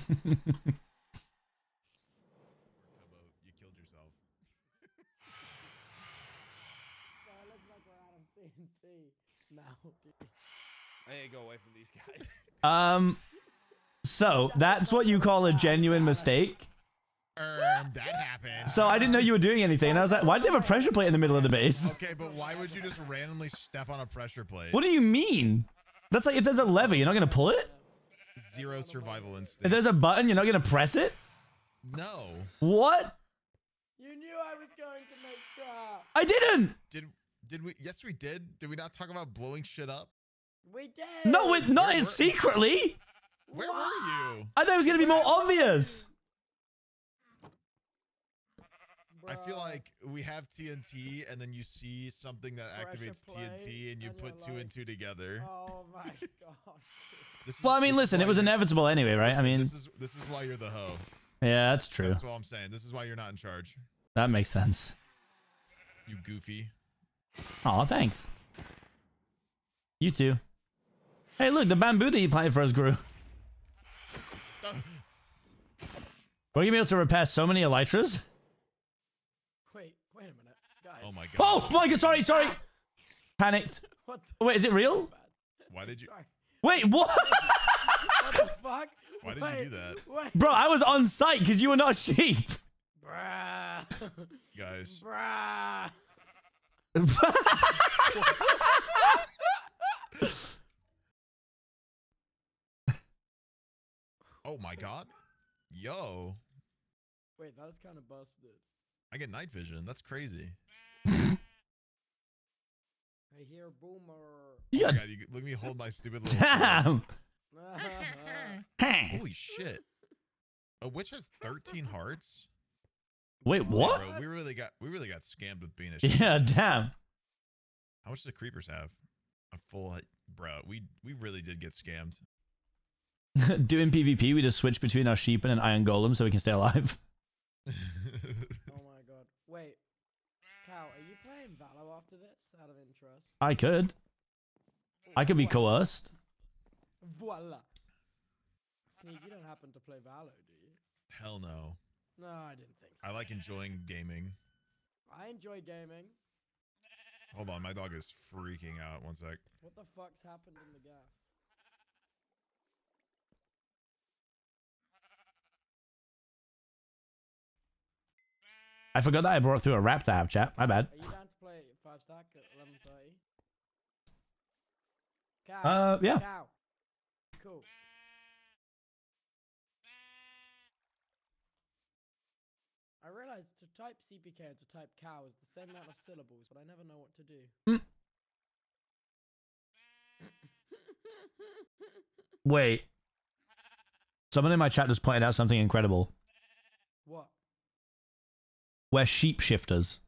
um, so that's what you call a genuine mistake. Um, that happened. So I didn't know you were doing anything, and I was like, why do they have a pressure plate in the middle of the base? Okay, but why would you just randomly step on a pressure plate? What do you mean? That's like if there's a lever, you're not gonna pull it. Zero survival instinct. If there's a button, you're not gonna press it. No. What? You knew I was going to make trap. I didn't. Did did we? Yes, we did. Did we not talk about blowing shit up? We did. No, it not as secretly. Where were you? I thought it was gonna be more obvious. I feel like we have TNT, and then you see something that Pressure activates TNT, and you and put two like, and two together. Oh my god. This is- Well, I mean, listen, it was inevitable anyway, right? I mean, this is this is why you're the hoe. yeah, that's true. That's what I'm saying. This is why you're not in charge. That makes sense. You goofy. Oh, thanks. You too. Hey, look, the bamboo that you planted for us grew. We're gonna be able to repair so many elytras. Wait, wait a minute, guys. Oh my god. Oh my god! Sorry, sorry. Panicked. What? Wait, is it real? Why did you? Sorry. Wait, what? What the fuck? Why did Wait, you do that? Wait. Bro, I was on site because you were not a sheep. Bruh. Guys. Bruh. Oh my god. Yo. Wait, that was kind of busted. I get night vision. That's crazy. I hear boomer. You oh my god, you, look at me hold my stupid little. Damn. Holy shit. A witch has 13 hearts. Wait, what? Bro, we really got we really got scammed with being a sheep. Yeah, damn. How much do the creepers have? A full, bro. We we really did get scammed. Doing PvP, we just switch between our sheep and an iron golem so we can stay alive. Oh my god. Wait. Cal, are you playing Valo after this out of interest? I could. I could be coerced. Voila. Sneak, you don't happen to play Valo, do you? Hell no. No, I didn't think so. I like enjoying gaming. I enjoy gaming. Hold on, my dog is freaking out. One sec. What the fuck's happened in the gaff? I forgot that I brought through a rap to have chat. My bad. Are you down to play five stack at eleven thirty. Cow. Uh, yeah. Cow. Cool. I realized to type CPK and to type cow is the same amount of syllables, but I never know what to do. Wait. Someone in my chat just pointed out something incredible. We're sheep shifters.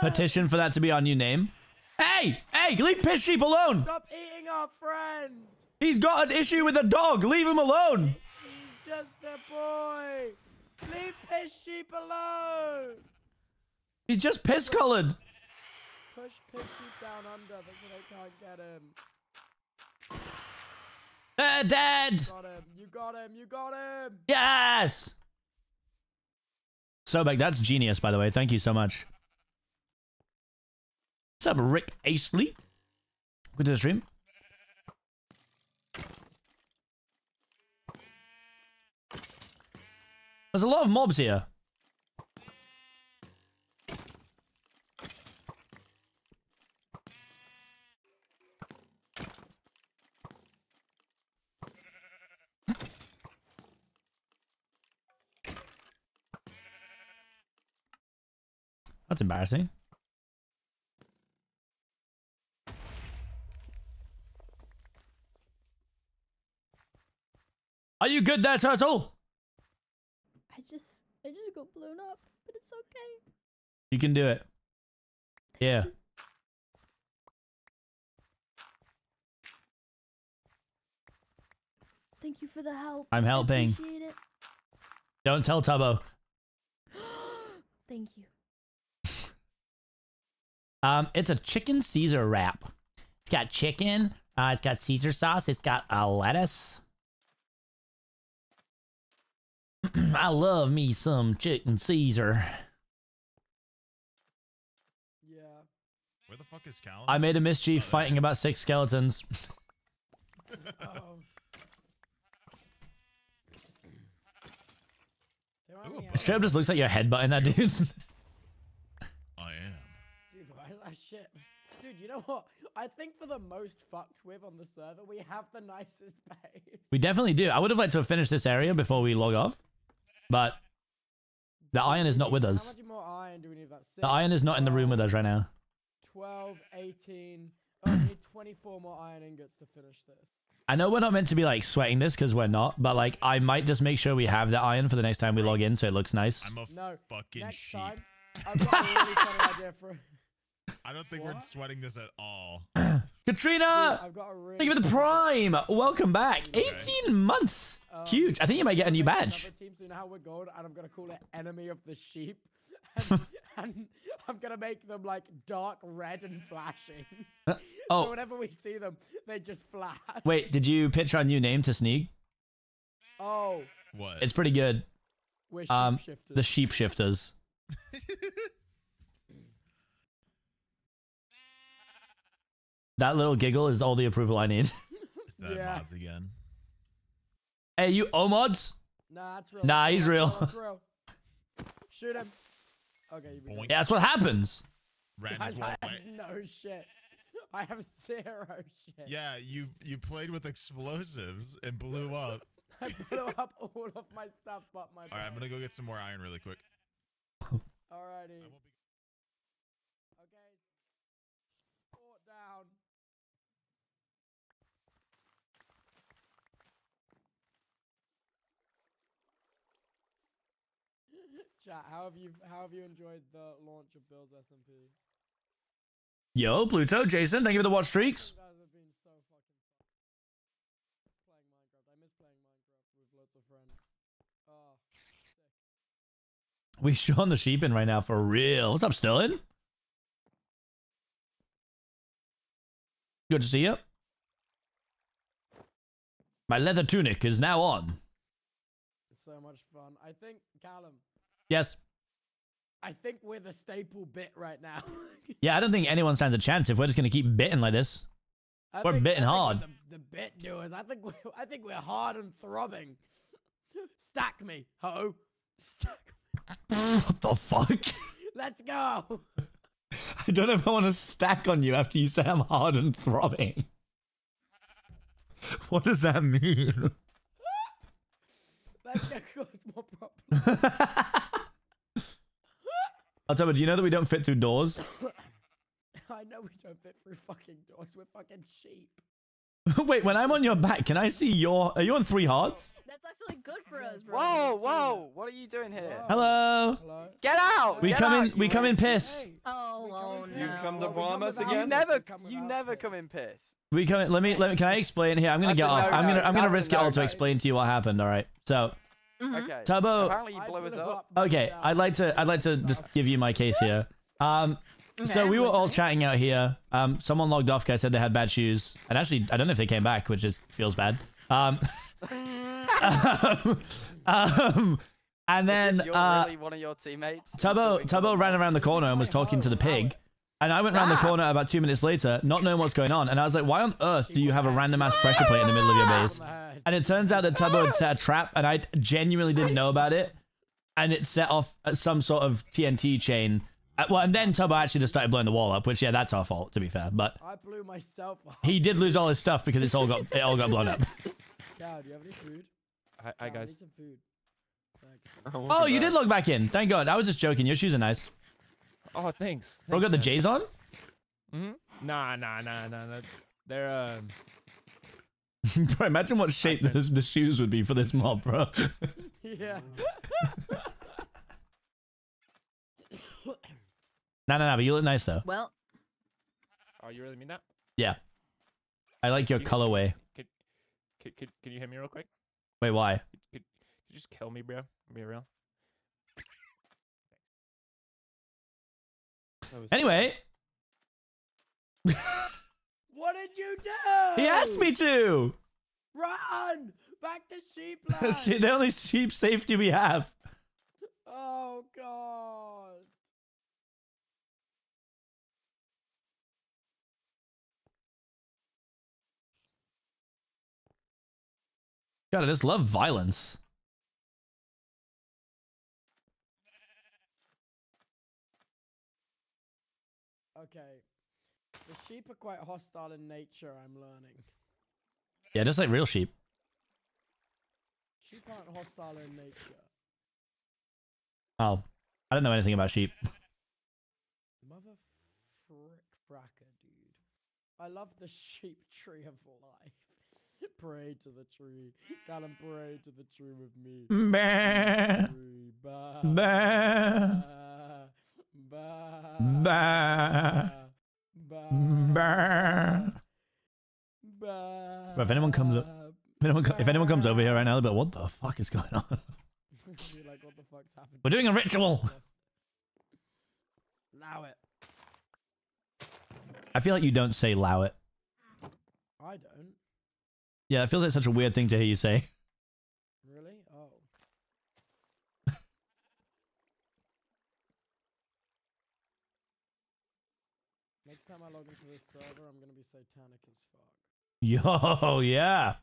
Petition for that to be our new name. Hey! Hey! Leave Piss Sheep alone! Stop eating our friend. He's got an issue with a dog! Leave him alone! He's just a boy. Leave piss sheep alone. He's just piss colored. Push piss sheep down under, but so they can't get him. They're dead! Got him. You got him. You got him. Yes! Sobek, that's genius, by the way. Thank you so much. What's up, Rick Aisley? Good to the stream. There's a lot of mobs here. That's embarrassing. Are you good there, Turtle? I just, I just got blown up, but it's okay. You can do it. Yeah. Thank you for the help. I'm helping. Don't tell Tubbo. Thank you. Um, it's a chicken Caesar wrap. It's got chicken. Uh, it's got Caesar sauce. It's got a lettuce. I love me some chicken Caesar. Yeah. Where the fuck is Cal? I made a mischief fighting about six skeletons. Oh. Straight just looks like you're headbutting that dude. I am. Dude, why is that shit? Dude, you know what? I think for the most fucked with on the server, we have the nicest base. we definitely do. I would have liked to have finished this area before we log off, but the iron is not with us. How us. much more iron do we need? That six, The iron is not in the room with us right now. 12, 18. Oh, we need 24 more iron ingots to finish this. I know we're not meant to be like sweating this because we're not, but like I might just make sure we have the iron for the next time we log in so it looks nice. I'm a No, fucking next sheep. time, I've got a really funny idea for. I don't think we're sweating this at all. Katrina! I've got a really Thank you for the prime. Welcome back. 18 months. Um, Huge. I think you might get a new badge. Team, so you know how we're going, and I'm gonna call it Enemy of the Sheep, and, and I'm gonna make them like dark red and flashing. oh. So whenever we see them, they just flash. Wait, did you pitch our new name to Sneak? Oh, What? It's pretty good. We're um, the sheep that little giggle is all the approval I need. Is that Yeah. mods again? hey, you Omods? Nah, that's real. Nah, he's real. real. That's real. Shoot him. Okay, you. Yeah, that's what happens. Ran I. I have no shit. I have zero shit. Yeah, you you played with explosives and blew up. I blew up all of my stuff but my. All right, I'm gonna go get some more iron really quick. Alrighty. Okay. Fort down. Chat, how have you how have you enjoyed the launch of Bill's SMP? Yo, Pluto, Jason, thank you for the watch streaks. You guys have been so fucking fun. Playing Minecraft. I miss playing Minecraft with lots of friends. Oh, We showing the sheep in right now for real. What's up, Stillin? Good to see you. My leather tunic is now on. it's so much fun. I think Callum. Yes. I think we're the staple bit right now. Yeah, I don't think anyone stands a chance if we're just gonna keep bitting like this. I We're think- bitting I think we're hard. The, the bit doers. I think we're, I think we're hard and throbbing. Stack me, ho. Stack what the fuck? Let's go. I don't know if I want to stack on you after you say I'm hard and throbbing. What does that mean? Let's go cause more problems. I'll tell you, do you know that we don't fit through doors? I know we don't fit through fucking doors. We're fucking sheep. Wait, when I'm on your back, can I see your. Are you on three hearts? That's actually good for us, bro. Whoa, whoa! What are you doing here? Hello? Get out! We get come out, in. We you come in witch. piss. Oh, oh no. You come to bomb us again? You again? never, you never come in piss. We come in. Let me. Let me. Can I explain here? I'm gonna That's get a off. I'm gonna. I'm gonna That's a risk it all to no-no. explain to you what happened. All right. So, Okay. Tubbo- Apparently you blew us up. okay. I'd like to. I'd like to just give you my case here. Um. so we were all chatting out here. Um. Someone logged off because said they had bad shoes, and actually, I don't know if they came back, which just feels bad. Um. um, um, and then Is this your, uh, really one of your teammates? Tubbo Tubbo ran around the corner and was talking to the pig. And I went around the corner about two minutes later, not knowing what's going on. And I was like, why on earth do you have a random ass pressure plate in the middle of your base? And it turns out that Tubbo had set a trap and I genuinely didn't know about it. And it set off uh, some sort of TNT chain. Uh, Well, and then Tubbo actually just started blowing the wall up, which, yeah, that's our fault, to be fair. But I blew myself up. he did lose all his stuff because it's all got it all got blown up. Cow, do you have any food? Hi, hi Cow, I guys. need some food. Oh, you did log back in. Thank God. I was just joking. Your shoes are nice. Oh, thanks. Bro, got the J's on? hmm Nah, nah, nah, nah, nah. They're um. bro, imagine what shape the, the shoes would be for this mob, bro. Yeah. no, no, no, but you look nice, though. Well, Oh, you really mean that? Yeah. I like your You- colorway. Could, could, could, can you hit me real quick? Wait, why? Could, could you just kill me, bro? Be real. Anyway, What did you do? he asked me to. Run back to sheepland. Shit, the only sheep safety we have. Oh god. God, I just love violence. Okay. The sheep are quite hostile in nature, I'm learning. Yeah, just like real sheep. Sheep aren't hostile in nature. Oh, I don't know anything about sheep. Mother frick fracker, dude. I love the sheep tree of life. pray to the tree. Callum, pray to the tree with me. Bah. Bah, Bah. bah, Bah. Bah. bah. Bro, if anyone comes up, if anyone, co- if anyone comes over here right now, they'll be like, what the fuck is going on? Like, what the fuck's happening? We're doing a ritual. Allow it. I feel like you don't say "low it." I don't. Yeah, it feels like such a weird thing to hear you say. Really? Oh. Next time I log into I'm gonna be satanic as fuck. Yo, yeah.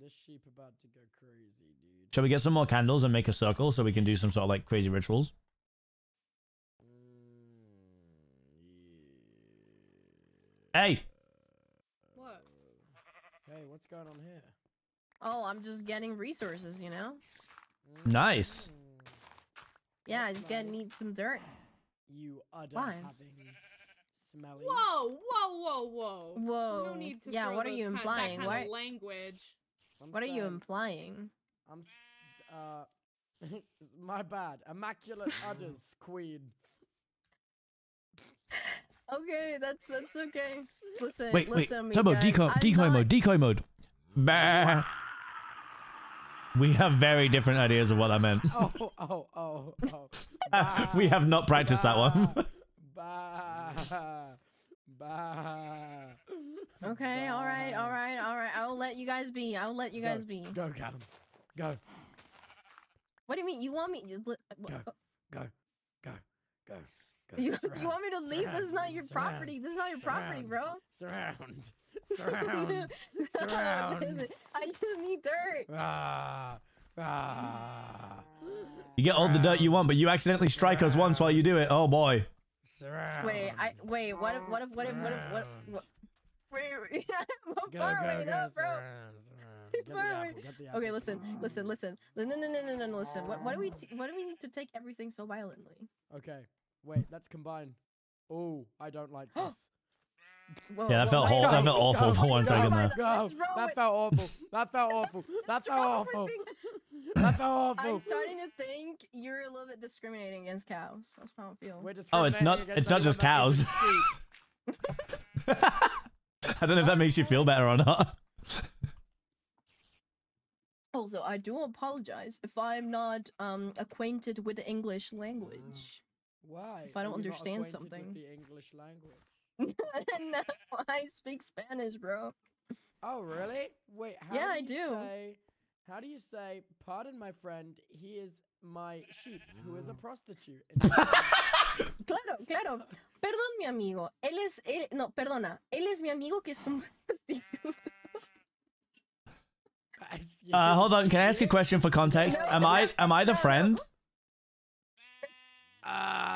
This sheep about to go crazy, dude. Shall we get some more candles and make a circle so we can do some sort of like crazy rituals? Mm, hey, What? Hey, what's going on here? oh, I'm just getting resources, you know? nice. Mm. Yeah, I just gotta need some dirt. You are Why? having smelly. Whoa, whoa, whoa, whoa. Whoa. No need to Yeah, what are you implying? That Why- kind of language. I'm What are you implying? I'm uh my bad. Immaculate udders, queen. Okay, that's that's okay. Listen, Wait, wait. listen to me, Tubbo, guys. decoy, I'm decoy not- mode, decoy mode. Bah. We have very different ideas of what that meant. Oh, oh, oh, oh. we have not practiced that one. Bah. Bah. Okay, all right, all right, all right. I will let you guys be. I will let you Go, guys be. Go, Callum. Go, What do you mean? You want me? Go. go, go, go, go. You, Surround, you want me to leave? This is not your surround, property. This is not your property, bro. Surround. Surround. Surround. I just need dirt. Ah. Ah. You get all the dirt you want, but you accidentally strike us once while you do it. Oh boy. Wait, I wait. What if? What if? What if? What if? What? what wait, wait. what Go, part go, am go, not, bro? Get the apple, get the Okay, listen, listen, listen. No, no, no, no, no, no, no, listen. What, what do we? T- what do we need to take everything so violently? Okay, wait, let's combine. Oh, I don't like this. Whoa, Yeah, that whoa, felt wait, hor- that felt awful go, for one go, second there. Go. That felt awful. That felt awful. That felt awful. That felt awful. I'm starting to think you're a little bit discriminating against cows. That's how I feel. We're Oh, it's not. It's not just cows. I don't know if that makes you feel better or not. Also, I do apologize if I'm not um acquainted with the English language. Why? If I don't Are you not understand acquainted with something. The English language. no, I speak Spanish, bro. Oh, really? Wait. How Yeah, do I you do. Say, how do you say? Pardon, my friend. He is my sheep, who is a prostitute. Claro, claro. Perdón, mi amigo. Él es, él, no, perdona. Él es mi amigo que es un prostituto. Uh, hold on. Can I ask a question for context? Am I am I the friend?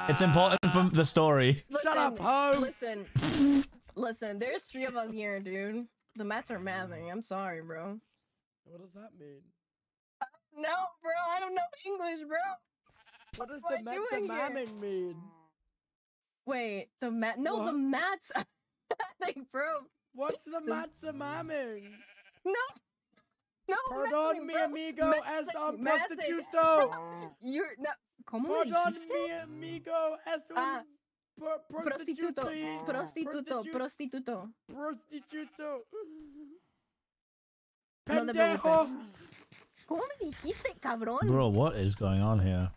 It's important for the story. Shut up, ho! Listen, listen. There's three of us here, dude. The mats are mathing. I'm sorry, bro. What does that mean? No, bro. I don't know English, bro. What does What the am Mets doing here? mamming mean? Wait, the mat? No, the What? mats are mathing, bro. What's the This- Mets mamming? No. No, Perdón, mathing, mi bro. amigo, es Mathing, un prostituto. You're no. ¿Cómo me Perdón, mi amigo, es un Ah, pro- Prostituto, prostituto. prostituto, prostituto. Prostituto. No te Pendejo. preocupes. ¿Cómo me dijiste, cabrón? Bro, what is going on here?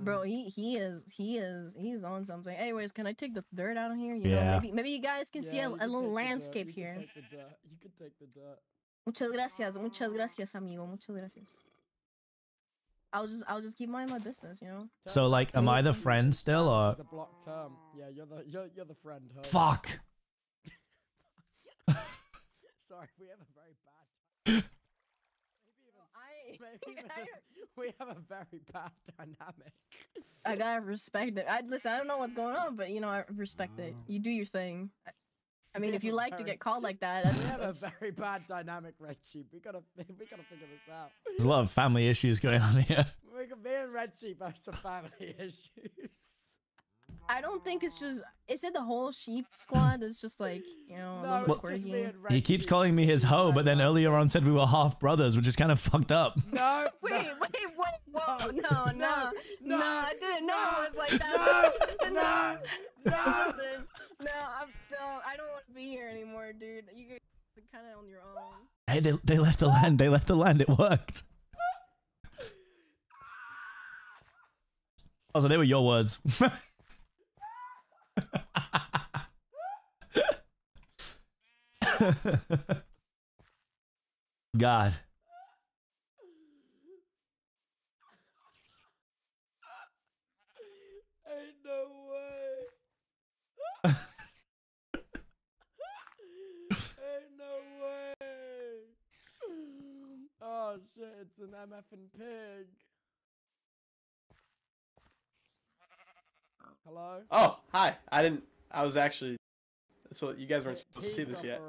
Bro, he he is he is he's on something. Anyways, can I take the dirt out of here? You Yeah. know, maybe maybe you guys can see a, a little take the dirt, landscape here. take the dirt, You can take the dirt. Muchas gracias, muchas ah. gracias, amigo. Muchas gracias. I'll just I'll just keep minding my business, you know. So, like, am I the friend still, or This is a block term. Yeah, you're the you're, you're the friend. ho. fuck? Sorry, we have a very bad. I Maybe there's- we have a very bad dynamic. I gotta respect it. I listen. I don't know what's going on, but you know I respect it. Ah. You do your thing. I, I mean, if you have a like to get called like that, that's, we have a very bad dynamic, Red Sheep. We gotta we gotta figure this out. There's a lot of family issues going on here. We can, me and Red Sheep have some family issues. I don't think it's just. Is it the whole sheep squad? It's just like you know No, little it's just me quirky. and Red He keeps calling me his hoe, but then earlier on said we were half brothers, which is kind of fucked up. No. Wait, wait, wait, whoa, no, no, no, no, I didn't know it was like no, that. no, no. Listen, no, I'm don't. I don't want to be here anymore, dude. You guys are kind of on your own. Hey, they, they left the land. They left the land. It worked. Oh, also, they were your words. God. Ain't no way. Ain't no way. Oh shit, it's an MFing pig. Hello? Oh, hi. I didn't. I was actually. so you guys weren't supposed to see He's this yet.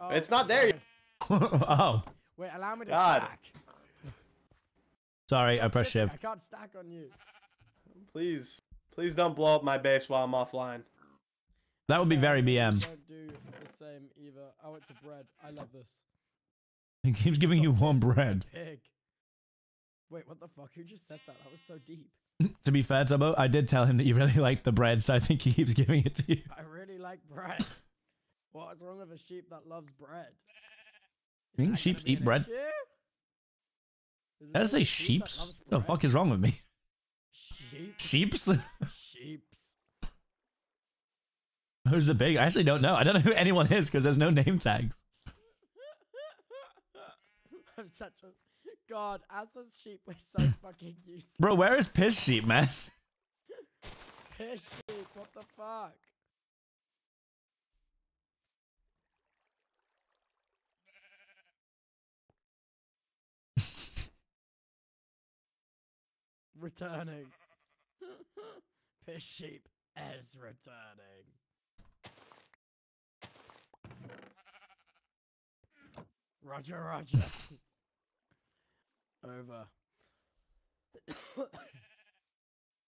Oh, it's not there yet. oh, Wait, allow me to God. stack. sorry. I pressed shift. I can't stack on you. Please, please don't blow up my base while I'm offline. That would be very BM. Don't do the same either. Oh, it's a bread. I love this. He keeps giving you warm bread. Pig. Wait, what the fuck? Who just said that? That was so deep. to be fair, Tubbo, I did tell him that you really liked the bread, so I think he keeps giving it to you. I really like bread. What is wrong with a sheep that loves bread? You think sheep eat bread? Did I say sheeps? What the fuck is wrong with me? Sheep. Sheeps. Who's the big? I actually don't know. I don't know who anyone is because there's no name tags. I'm such a god. As a sheep, we're so fucking useless. Bro, where is Piss Sheep, man? Piss sheep. What the fuck? returning. Piss sheep is returning. Roger, Roger. Over.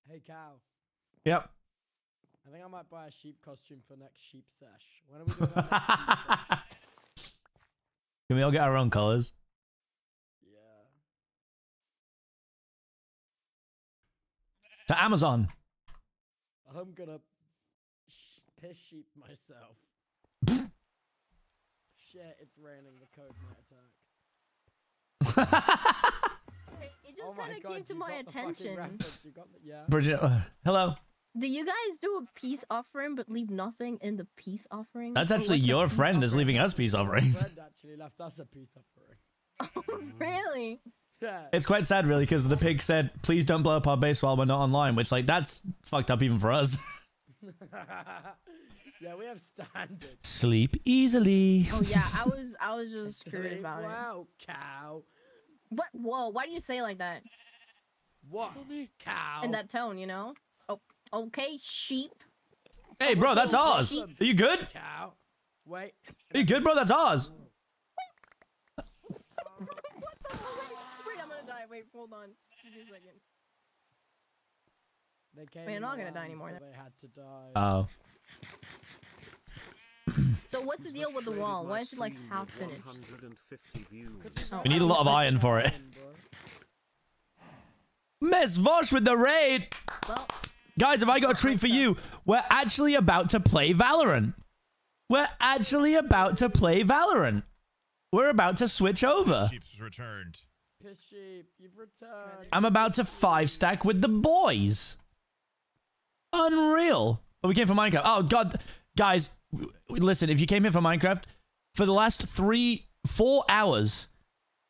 hey, cow. Yep. I think I might buy a sheep costume for next sheep sesh. When are we doing our next sheep sesh? Can we all get our own colors? Yeah. To Amazon. I'm gonna piss sheep myself. Shit, it's raining. The code might attack. It just Oh kind of came to my got the fucking attention. reference, you got the- yeah. Bridget, uh, hello. Do you guys do a peace offering but leave nothing in the peace offering? That's actually what's a your peace friend is leaving us peace offerings. Friend actually left us a piece offering. Really? Yeah. It's quite sad, really, because the pig said, "Please don't blow up our base while we're not online," which, like, that's fucked up even for us. yeah, we have standards. Sleep easily. Oh yeah, I was I was just screwed Sleep about it. Wow, cow. What? Whoa! Why do you say it like that? What? Cow. In that tone, you know? Oh, okay, sheep. Hey, bro, that's ours. Sheep. Are you good? Cow. Wait. Are you good, bro? That's ours. Wait, I'm gonna die. Wait, hold on. Give me a second. They came Wait, I'm in not gonna die anymore so. They had to die. Oh. So what's the deal with the wall? Why is it like half finished? Oh, We need a lot of iron for it. Miss Vosh with the raid. Well, Guys, have I got a treat for you? We're actually about to play Valorant. We're actually about to play Valorant. We're about to switch over. Sheep's returned. Piss sheep, you've returned. I'm about to five stack with the boys. Unreal. But we came from Minecraft. Oh god, guys, w- w- listen. If you came here for Minecraft, for the last three, four hours,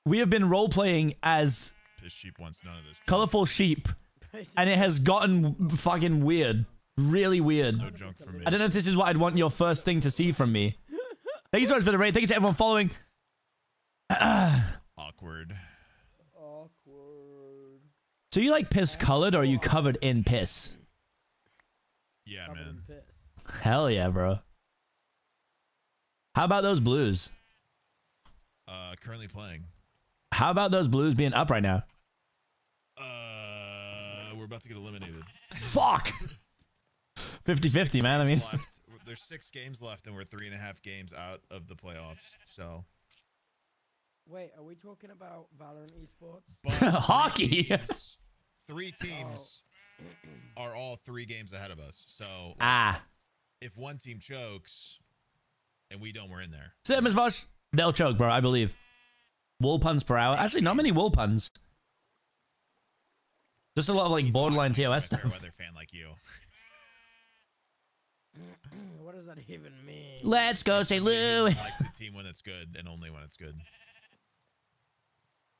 we have been role playing as This sheep wants none of this. colorful sheep, and it has gotten fucking weird, really weird. No junk for me. I don't know if this is what I'd want your first thing to see from me. Thank you so much for the raid. Thank you to everyone following. Awkward. Awkward. So you like piss colored, or are you covered in piss? Yeah, man. Piss. Hell yeah, bro. How about those blues? Uh, currently playing. How about those blues being up right now? Uh, we're about to get eliminated. Fuck. 50-50, man. I mean, Left. There's six games left, and we're three and a half games out of the playoffs. So Wait, are we talking about Valorant esports? But three Hockey. teams- Three teams are all three games ahead of us. So ah. if one team chokes and we don't, we're in there. Sit, Miss Vosh. They'll choke, bro. I believe. Wool puns per hour. Actually, not many wool puns. Just a lot of like borderline TOS Fair stuff. weather fan like you. what does that even mean? Let's go, St. Louis. likes a team when it's good and only when it's good.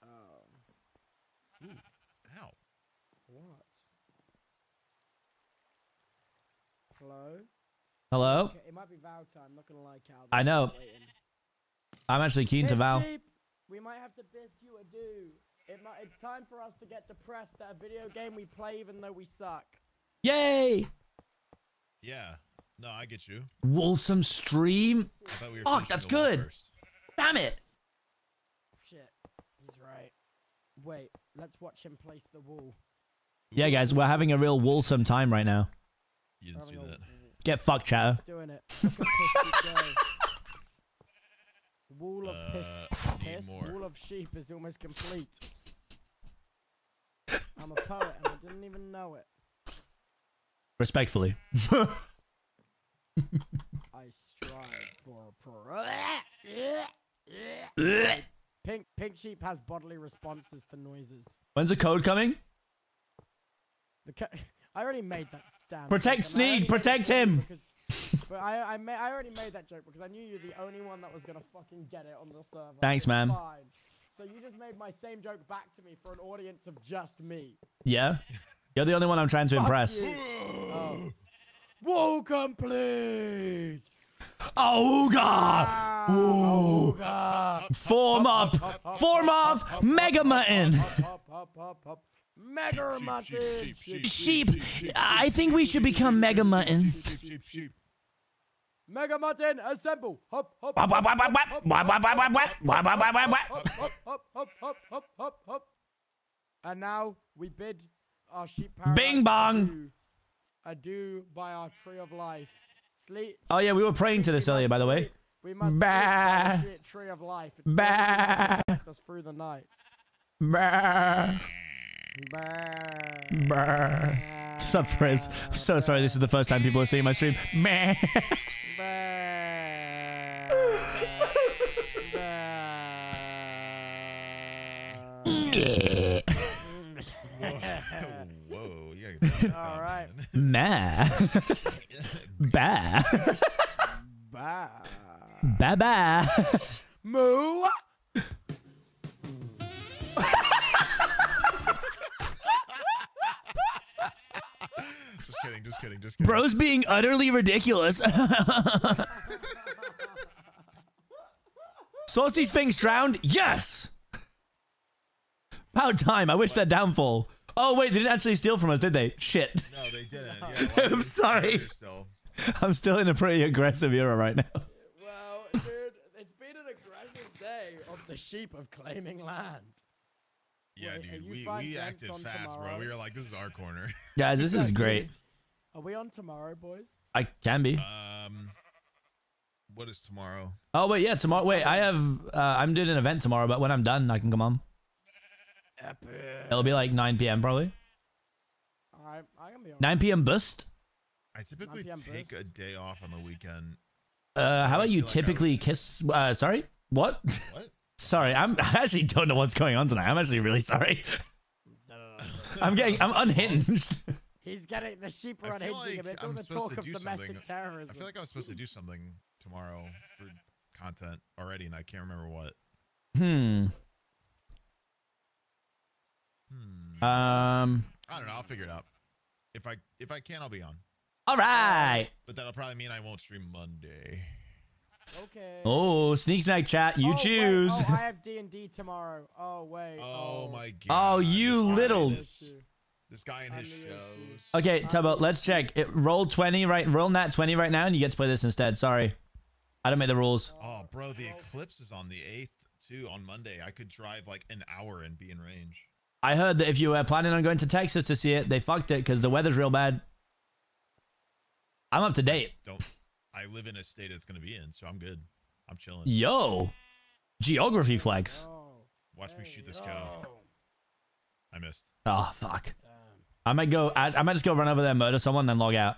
Oh. Ow. What? Hello? Hello. Okay, it might be Val time. Not gonna lie, Cal. I know. I'm actually keen to Piss Val. sheep, We might have to bid you adieu. It might, it's time for us to get depressed at a video game we play even though we suck. Yay! Yeah. No, I get you. Wholesome stream. I we Fuck, that's good. Damn it. Shit, he's right. Wait, let's watch him place the wall. Yeah, guys, we're having a real wholesome time right now. You didn't see that. Get fucked, chatter. He's doing it. Look at Piss Sheep go. The wall of piss, Uh, need piss, wall of sheep is almost complete. I'm a poet and I didn't even know it. Respectfully. I strive for pro. Pink Pink Sheep has bodily responses to noises. When's the code coming? The ca- I already made that damn. Protect joke, Sneak, only made it protect him. because- but I I, I already made that joke because I knew you're the only one that was gonna fucking get it on the server. Thanks, man. Fine. So you just made my same joke back to me for an audience of just me. Yeah? You're the only one I'm trying to Fuck impress. Oh. Whoa, complete. Auga! Ooh. Auga. Form up! Form up! Mega Mutton! Hop, hop, hop, hop. Mega mutton. Sheep. I think we should become Mega Mutton. Mega mutton, assemble. Hop, hop. Wap, wap, wap. Hop, hop, hop, hop, hop, hop, hop, hop. And now we bid our sheep parents Bing bong. adieu. Adieu by our tree of life. Sleep. Oh yeah, we were praying to this earlier, by the way. We must sleep Bah. by tree of life. It's Bah. thing that can protect us through the nights. Brr. Brr. Sup, Frizz? I'm so sorry. This is the first time people are seeing my stream. Meh. Whoa, you gotta get All right. Ma. Ba. Bah. Ba ba. Moo. Just kidding, just kidding, just kidding. Bro's being utterly ridiculous. Saucy Sphinx drowned? Yes! About time. I wish that downfall. Oh, wait, they didn't actually steal from us, did they? Shit. No, they didn't. Yeah, why I'm sorry. I'm still in a pretty aggressive era right now. Well, dude, it's been an aggressive day of the sheep of claiming land. Yeah, Wait, dude, we, we acted on fast, bro. We were like, this is our corner. Guys, this is great. Are we on tomorrow, boys? I can be. Um, what is tomorrow? Oh, wait, yeah, tomorrow. Wait, I have. Uh, I'm doing an event tomorrow, but when I'm done, I can come on. Epic. It'll be like 9 p.m. probably. Alright, I can be on. 9 p.m. bust. I typically 9 p.m. take a day off on the weekend. Uh, how about you feel like I typically kiss? Uh, sorry, what? What? sorry, I'm. I actually don't know what's going on tonight. I'm actually really sorry. I'm getting. I'm unhinged. He's getting the sheep are I feel unhinging him. like It's all I'm the supposed talk to of do domestic something. terrorism. I feel like I was supposed to do something tomorrow for content already, and I can't remember what. Hmm. Hmm. Um. I don't know. I'll figure it out. If I if I can, I'll be on. All right. But that'll probably mean I won't stream Monday. Okay. Oh, Sneegsnag chat. You Oh, wait, choose. Oh, I have D and D tomorrow. Oh wait. Oh, my god. Oh, you little. This, this guy in his shows. Okay, Tubbo, let's check. It, roll 20 right. Roll nat 20 right now, and you get to play this instead. Sorry, I don't make the rules. Oh, bro, the eclipse is on the eighth too. On Monday, I could drive like an hour and be in range. I heard that if you were planning on going to Texas to see it, they fucked it because the weather's real bad. I'm up to date. Don't. I live in a state it's gonna be in, so I'm good. I'm chilling. Yo, geography flex. Watch me shoot this cow. I missed. Oh fuck. I might go. I, I might just go run over there, murder someone, then log out.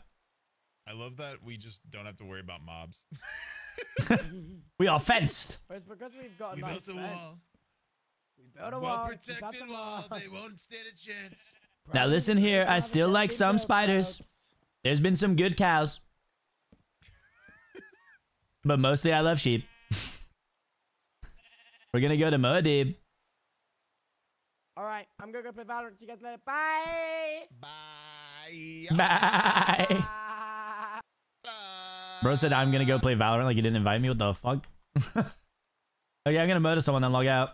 I love that we just don't have to worry about mobs. We are fenced. But it's because we've got a We nice built a fence. wall. We built a well wall. keep out protected the wall. mobs. They won't stand a chance. Now listen here. I still like some spiders. There's been some good cows, but mostly I love sheep. We're gonna go to Muad'Dib. All right, I'm gonna go play Valorant. See you guys later. Bye. Bye. Bye. Bro said I'm gonna go play Valorant like he didn't invite me. What the fuck? Oh, okay, I'm gonna murder someone then log out.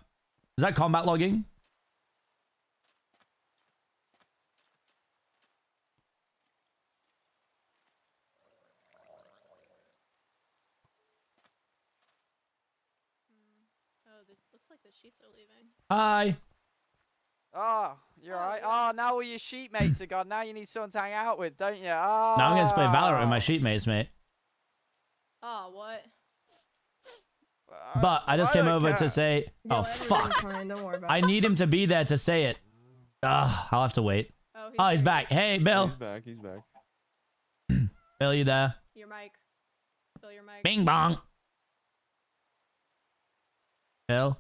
Is that combat logging? Oh, the, looks like the sheep are leaving. Hi. Ah, oh, you're right. Oh, now all your sheep mates are gone. Now you need someone to hang out with, don't you? Oh. Now I'm gonna play Valorant with my ah. sheep mates, mate. Oh, what? But I just I came over care. to say, No, oh fuck, Fine, don't worry about I need him to be there to say it. Ugh, I'll have to wait. Oh, he's Oh, he's back. Hey, Bill. He's back. He's back. Bill, you there? Your mic. Fill your mic. Bing bong. Bill.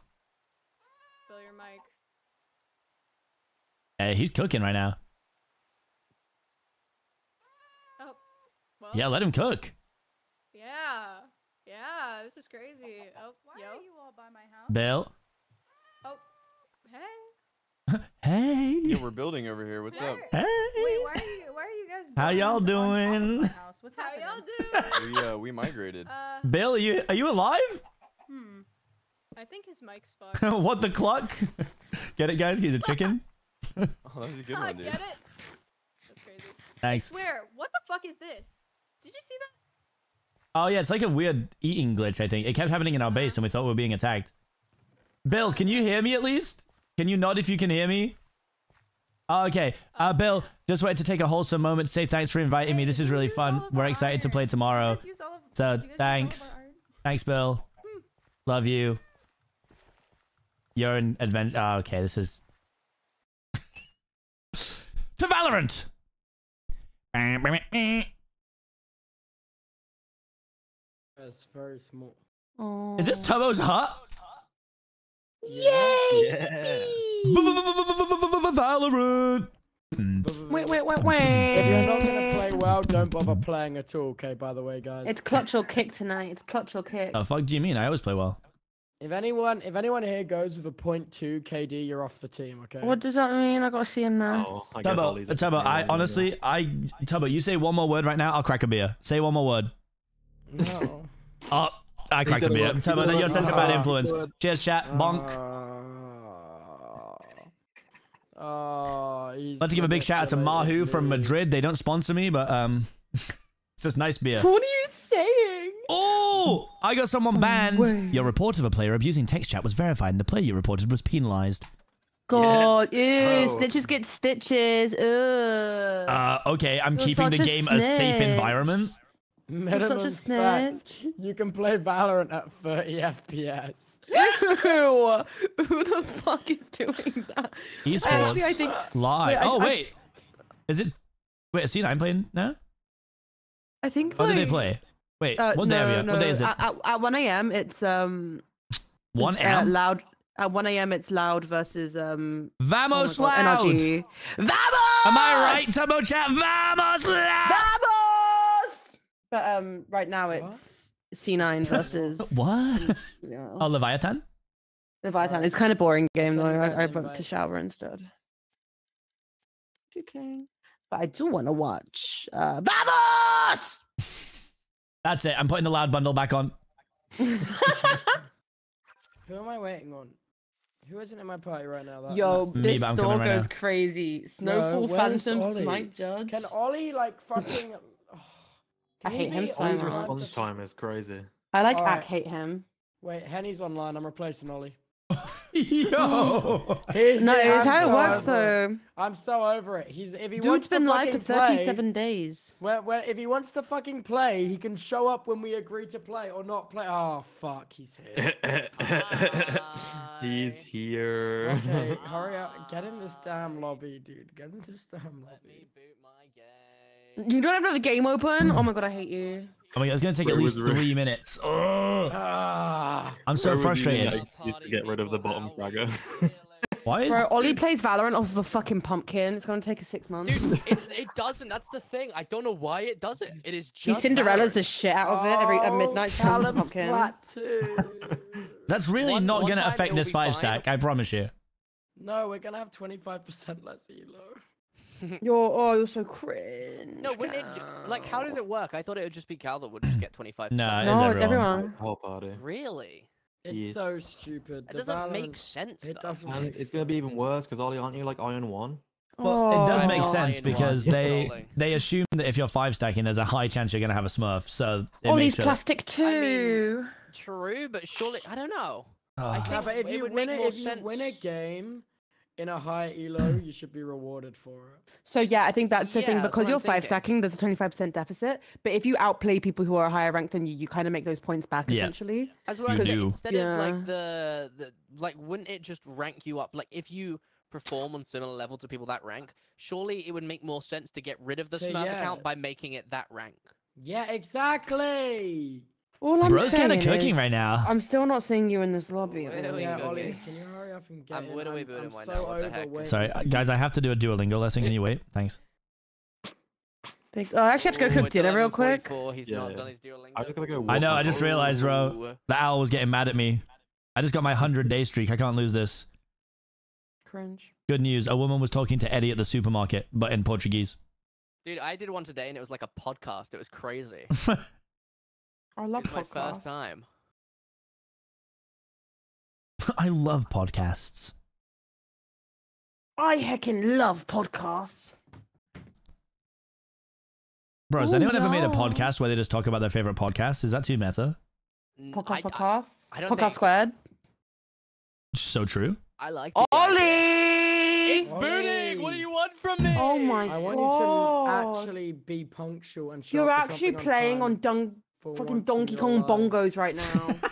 Fill your mic. Hey, he's cooking right now. Oh. Well. Yeah, let him cook. Yeah. Yeah, this is crazy. Oh, Why yo. are you all by my house? Bill. Oh. Hey. Hey. Yeah, we're building over here. What's up? Hey. Wait, why are you why are you guys How y'all on top of my doing? house? What's How happening? y'all We uh we migrated. Uh, Bill, are you are you alive? hmm. I think his mic's fucked. what the cluck? Get it, guys? He's a chicken. Oh, that was a good one, dude. get it. That's crazy. Thanks. I swear, what the fuck is this? Did you see that? Oh yeah, it's like a weird eating glitch. I think it kept happening in our base, and we thought we were being attacked. Bill, can you hear me at least? Can you nod if you can hear me? Oh, okay. Uh, Bill, just wanted to take a wholesome moment to say thanks for inviting me. This is really fun. We're excited to play tomorrow. So thanks. Thanks, Bill. Love you. You're an adventure. Oh, okay, this is to Valorant. That's very small. Is this Tubbo's hut? Yay! Valorant. Wait, wait, wait, wait. If you're not gonna play well, don't bother playing at all. Okay, by the way, guys. It's clutch or kick tonight. It's clutch or kick. Oh fuck, do you mean? I always play well. If anyone, if anyone here goes with a point two KD, you're off the team. Okay. What does that mean? I gotta see him now. Tubbo, uh, Tubbo, I honestly, I Tubbo, you say one more word right now, I'll crack a beer. Say one more word. No. Oh, I cracked a beer. work. Tubbo, He's then you're such a work. bad Ah. influence. Cheers, chat. Bonk. Oh, he's Let's give a big shout out to Mahou from Madrid. They don't sponsor me, but um, it's just nice beer. What are you saying? Oh, I got someone banned. Your report of a player abusing text chat was verified, and the player you reported was penalized. God, ew, Oh. stitches get stitches. Ugh. Uh, okay, I'm You're keeping the such a game a safe snitch. environment. Minimum such a specs. You can play Valorant at 30 FPS. Ew. Who the fuck is doing that? Esports Actually, I think. live. wait, oh I- wait, is it? Wait, is C9 playing now? I think. Or did they play? Wait, Uh, what day no, are we at? no. What day is it? At, at, at 1 a.m. It's um. 1 it's, uh, a.m.? loud. At 1 a.m. It's loud versus um. Vamos oh my God, loud. NRG. Vamos. Am I right, Tubbo Chat? Vamos loud. Vamos. But um, right now it's C9 versus. What? Yeah. Oh, Leviathan. Leviathan. It's kind of boring game though. I, I went to shower instead. Okay. But I do want to watch. Uh, Vamos! That's it. I'm putting the loud bundle back on. Who am I waiting on? Who isn't in my party right now? That, Yo, that's- me, this store right goes now. crazy. Snowfall where's Phantom Ollie? Smite Judge. Can Ollie like fucking? I hate him so Ollie's much. response time is crazy. I like Alright. Ack hate him. Wait, Henny's online. I'm replacing Ollie. Yo. He's No, it, it's I'm how it so works over it. though. I'm so over it. He's if he Dude's wants been to live for fucking play, 37 days. Well, well, if he wants to fucking play, he can show up when we agree to play or not play. Oh fuck, he's here. He's here. okay, hurry up, get in this damn lobby, dude. Get in this damn lobby. You don't have the game open? Oh my god, I hate you. Oh my god, it's gonna take Where at least Rick? three minutes. Ugh. Ah. I'm so Where was he when frustrated. that excuse to get rid of the bottom fragger. Why is? Bro, Ollie plays Valorant off of a fucking pumpkin. It's gonna take us six months. Dude, it's it doesn't. That's the thing. I don't know why it does it. It is he Cinderella's Valorant. the shit out of it every at midnight. she plays Callum's pumpkin. That's really One- not one gonna affect this five fine. stack. I promise you. No, we're gonna have 25% less elo. You're oh, you're so cringe. No, wouldn't it? Like, how does it work? I thought it would just be Cal that would just get twenty five. No, No, it's it's everyone. everyone. Whole party. Really? It's Yeah. so stupid. It The doesn't make sense. It though. doesn't. And make it's gonna be even worse because Ollie, aren't you like Iron One? Well, it does Oh, make sense because they Rolling. they assume that if you're five stacking, there's a high chance you're gonna have a Smurf. So they Ollie's sure. plastic too. True, but surely I don't know. I Ah. think Yeah, but if it you would win make it, more if you win a game in a high elo, you should be rewarded for it. So yeah, I think that's the Yeah, thing because you're five thinking. stacking. There's a 25% deficit, but if you outplay people who are higher ranked than you, you kind of make those points back Yeah. essentially. As well, You because do. instead of like the the like, wouldn't it just rank you up? Like if you perform on similar level to people that rank, surely it would make more sense to get rid of the So, Smurf yeah. account by making it that rank. Yeah, exactly. All I'm Bro's kinda cooking is, right now. I'm still not seeing you in this lobby. Wait, wait, yeah, Ollie, can you hurry up and get I'm in? widowy I'm, I'm so now, what the heck? overweight. Sorry, guys. I have to do a Duolingo lesson. Can you wait? Thanks. Thanks. Oh, I actually have to go Ooh, cook dinner real quick. He's Yeah, not yeah. done his Duolingo. I just gotta go. I know. I just realized, bro. The owl was getting mad at me. I just got my hundred day streak. I can't lose this. Cringe. Good news. A woman was talking to Eddie at the supermarket, but in Portuguese. Dude, I did one today and it was like a podcast. It was crazy. I love It's my podcasts. first time. I love podcasts. I heckin' love podcasts. Bro, has Oh, anyone ever made a no. podcast where they just talk about their favorite podcasts? Is that too meta? Podcast, podcast. I don't podcast think- squared. So true. I like Ollie! It's booting. What do you want from me? Oh my god. I want god. you to actually be punctual and show You're up actually something playing time on dun- for fucking Donkey Kong life. bongos right now.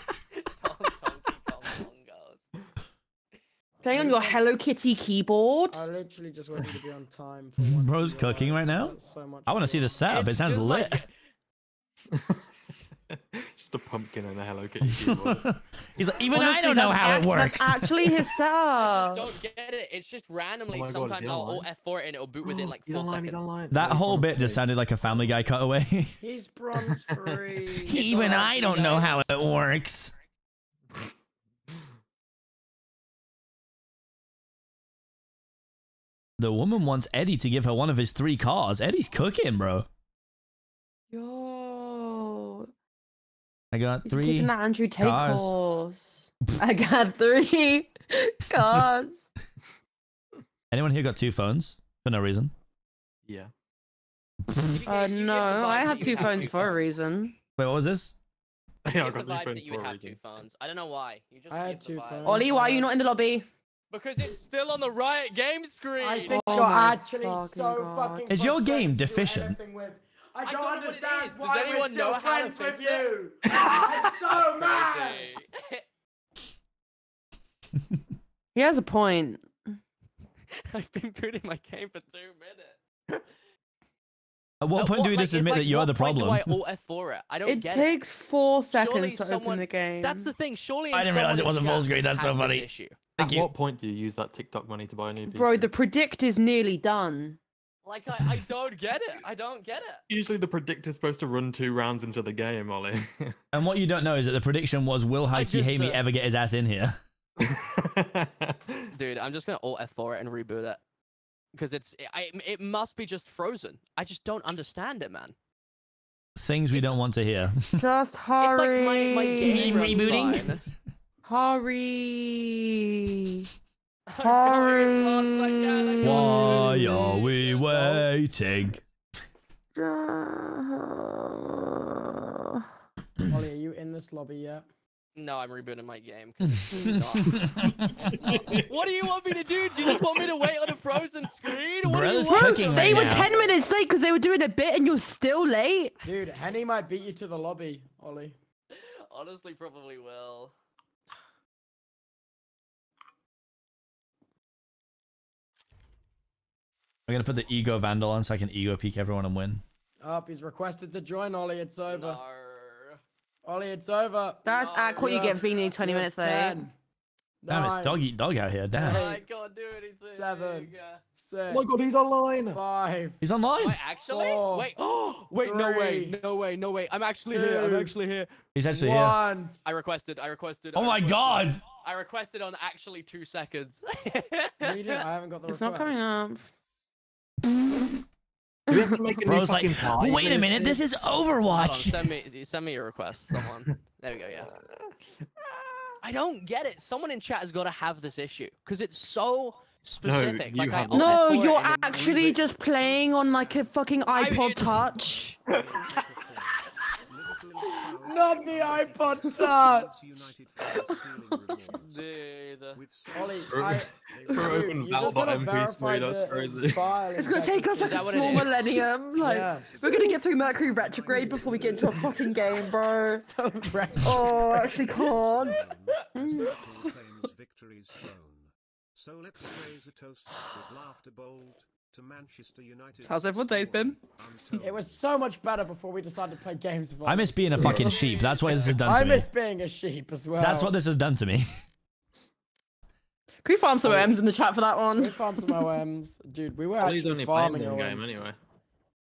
playing on your Hello Kitty keyboard. I literally just want you to be on time for. Bro's cooking right now. so much I want to see the setup. It sounds lit. Just a pumpkin and a Hello Kitty keyboard. He's like, even I don't know how it works. Actually his setup. Don't get it. It's just randomly. Oh God, Sometimes I'll online? alt F4 it and it'll boot within like four seconds. That whole bit just sounded like a Family Guy cutaway. He's bronze three. even I don't know how it works. The woman wants Eddie to give her one of his three cars. Eddie's cooking, bro. Yo. I got He's three taking that Andrew Tate cars. course. I got three cars. Anyone here got two phones for no reason? Yeah. Uh, no, I have two phones for a reason. Wait, what was this? Yeah, I Give the vibes that you would have two phones. I don't know why. You just I had two phones. Ollie, why are you not in the lobby? Because it's still on the right game screen. I think Oh you're actually fucking so God. fucking. Is your game to do deficient? Anything with. I I don't don't know what it understand. Does why we're anyone still know how to friends with it? you. I'm so mad. He has a point. I've been booting my game for two minutes. At what At point do we like, just it's admit like, that you're the problem? Do I alt F4 it? I don't It get takes four Surely seconds to someone- open the game. That's the thing. Surely. I didn't realize it wasn't full screen. That's so funny. Issue. At Thank you. what point do you use that TikTok money to buy a new PC? Bro, the predict is nearly done. Like I, I don't get it. I don't get it. Usually the predictor's supposed to run two rounds into the game, Ollie. And what you don't know is that the prediction was, will Heike just, Me uh, ever get his ass in here? Dude, I'm just gonna alt F4 it and reboot it. Because it's, I, it must be just frozen. I just don't understand it, man. Things we don't want to hear. Just hurry. It's like my, my game runs Rebooting? fine. Hurry. I'm going as fast as I can. I know. Why are we waiting? Ollie, are you in this lobby yet? No, I'm rebooting my game. what do you want me to do? Do you just want me to wait on a frozen screen? What do you Brother's want? cooking They right were now. 10 minutes late because they were doing a bit and you're still late. Dude, Henny might beat you to the lobby, Ollie. Honestly, probably will. I'm gonna put the ego vandal on so I can ego peek everyone and win. Up, he's requested to join, Ollie. It's over. No. Ollie, it's over. That's at what you You get have- for being nearly 20 minutes late. 10, Damn, it's dog eat dog out here. Damn. I can't do anything. seven, six, oh my god, he's online! five, He's online. Wait, actually? Four, wait. wait, no way. No way. No way. I'm actually here. I'm actually here. He's actually here. one. I requested. I requested. Oh I my god! I requested on actually two seconds. No, you didn't. I haven't got the It's not coming request. up. Do we have to make a new Bro's like, pie wait for a minute, thing?" this is Hold on, Overwatch. Oh, send me. Send me your request. Someone. there we go. Yeah. I don't get it. Someone in chat has got to have this issue because it's so specific. you like I No, you're actually just playing on like a fucking iPod Touch. Not the iPod Touch. Dude. Ollie, Bro- I, bro dude, opened you just gotta verify that's the crazy. file It's gonna take us like a small millennium. Like, Yes. we're gonna get through Mercury retrograde before we get into a fucking game, bro. Oh, I actually can't. claims victory's throne. So let's raise a toast with laughter bold to Manchester United. How's everyone's days been? It was so much better before we decided to play games of I miss being a fucking sheep. That's why this has done I to me. miss being a sheep as well. That's what this has done to me. Can we farm some OMs in the chat for that We one? farmed some OMs. Dude, we were Ollie's actually only playing farming one game OMs. anyway.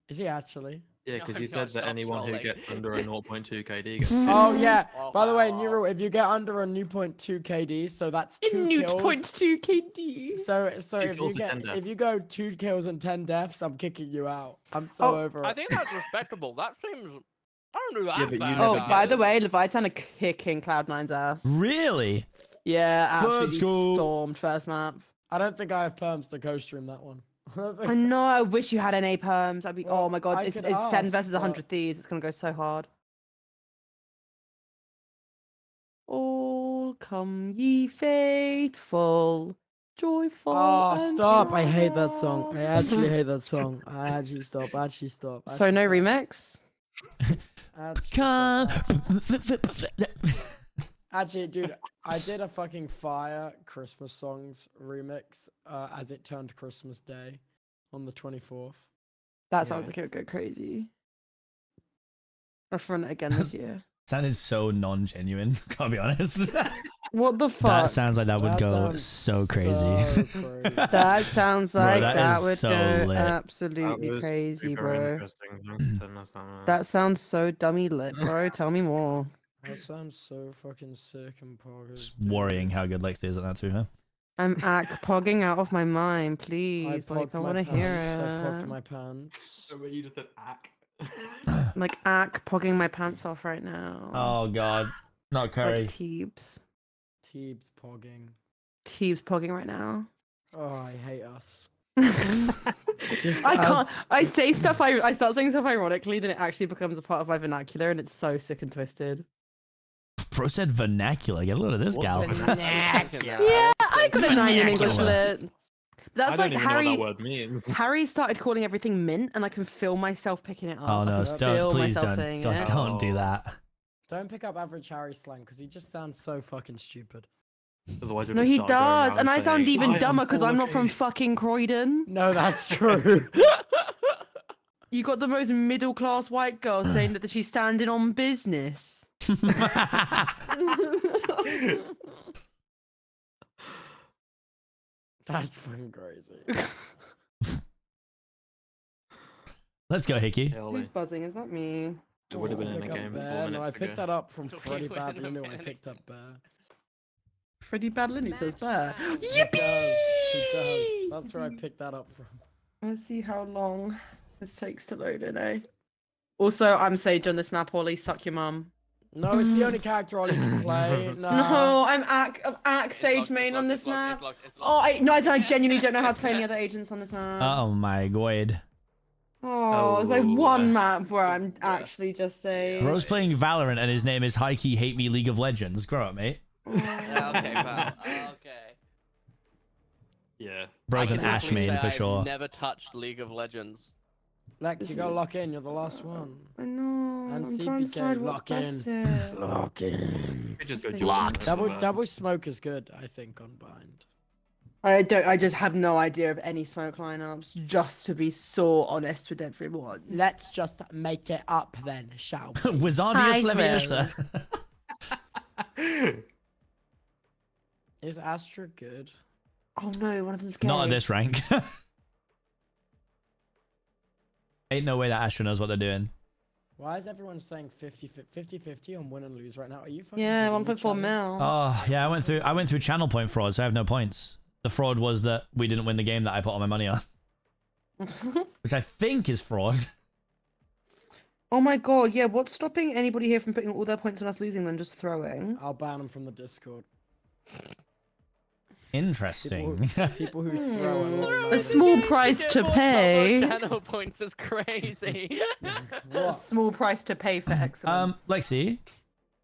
Is he actually? Yeah, because I'm you not, said that stop anyone who trolling. gets under a 0.2 KD gets. Oh yeah. Oh, By the way, wow. new rule: if you get under a 0.2 point KD, so that's two New kills. point two KD. So so Two if you get if you go two kills and ten deaths, I'm kicking you out. I'm so Oh, over it. I think that's respectable. That seems. I don't do that. Yeah, bad, Oh, by the way, Leviathan are kicking Cloud9's ass. Really? Yeah, Let's absolutely go. stormed first map. I don't think I have perms to co-stream that one. I know. I wish you had NA perms. I'd be. Well, oh my god, I it's, could it's ten ask, versus but- hundred thieves. It's gonna go so hard. All come ye faithful, joyful. Oh, stop! I hate that song. I actually hate that song. I actually stop. I actually stop. So actually no stop. remix. Come. Actually, dude, I did a fucking fire Christmas songs remix uh, as it turned Christmas Day on the 24th. That sounds like it would go crazy. I'll run it again this year. Sounded so non-genuine. can't be honest. What the fuck? That sounds like that would That go so crazy. so crazy. That sounds Bro, like that that, is would so go lit. absolutely crazy, bro. That sounds so dummy lit, bro. Tell me more. That sounds so fucking sick and poggers. It's worrying how good Lexi is at that too, huh? I'm ack pogging out of my mind, please. like I my want to hear pants, I pogged it. my pants. But you just said ack. I'm like ack pogging my pants off right now. Oh god, not Curry. Like Teebs. Teebs pogging. Teebs pogging right now. Oh, I hate us. I can't. I say stuff. I I start saying stuff ironically, then it actually becomes a part of my vernacular, and it's so sick and twisted. Bro said vernacular. Get a load of this gal. Yeah, I got a nine in English lit. That's I like don't even Harry. know what that word means. Harry started calling everything mint, and I can feel myself picking it up. Oh I no, can don't feel please don't don't, it. don't do that. Don't pick up average Harry slang because he just sounds so fucking stupid. Otherwise, No, he does, around and I sound even "Why dumber because I'm not from fucking Croydon. No, that's true. You got the most middle class white girl saying that she's standing on business. That's fucking crazy. Let's go, Hickey. Who's buzzing? Is that me? It would have been in a Pick up game Bear. four No, I picked ago. that up from Talking Freddie about Badly. No, I picked up Bear. Freddie Badlin who says bear. He does. He does. That's where I picked that up from. Let's see how long this takes to load in, eh? Also, I'm Sage on this map, Ollie. Suck your mum. No, it's the only character Ollie can play. No. No, I'm Ack, I'm Ack Sage main on this map. Oh, I no, I, I genuinely don't know how to play any other agents on this map. Oh my god. Oh, oh it's like one map where I'm actually just saying. Bro's playing Valorant and his name is Heike Hate Me League of Legends. Grow up, mate. Oh. Yeah, okay, pal. Okay. Yeah. Bro's I an Ash definitely main say for I've sure. Never touched League of Legends. Lex, you gotta lock in. You're the last one. I know. And I'm trying CPK, lock in. Lock in. You just go Locked. join Locked. the Double double smoke is good, I think, on bind. I don't. I just have no idea of any smoke lineups. Just to be so honest with everyone. Let's just make it up then, shall we? Wizardius I Leviosa. Is Astra good? Oh no, one of them's gay. Not at this rank. Ain't no way that Astra knows what they're doing. Why is everyone saying 50 50 50 on win and lose right now? Are you fucking Yeah, 1.4 mil. Oh yeah, I went through I went through channel point fraud, so I have no points. The fraud was that we didn't win the game that I put all my money on, which I think is fraud. Oh my god, yeah. What's stopping anybody here from putting all their points on us losing than just throwing? I'll ban them from the Discord. Interesting. People who throw a lot. A small price to pay. Channel points is crazy. A small price to pay for excellence. um, Lexi.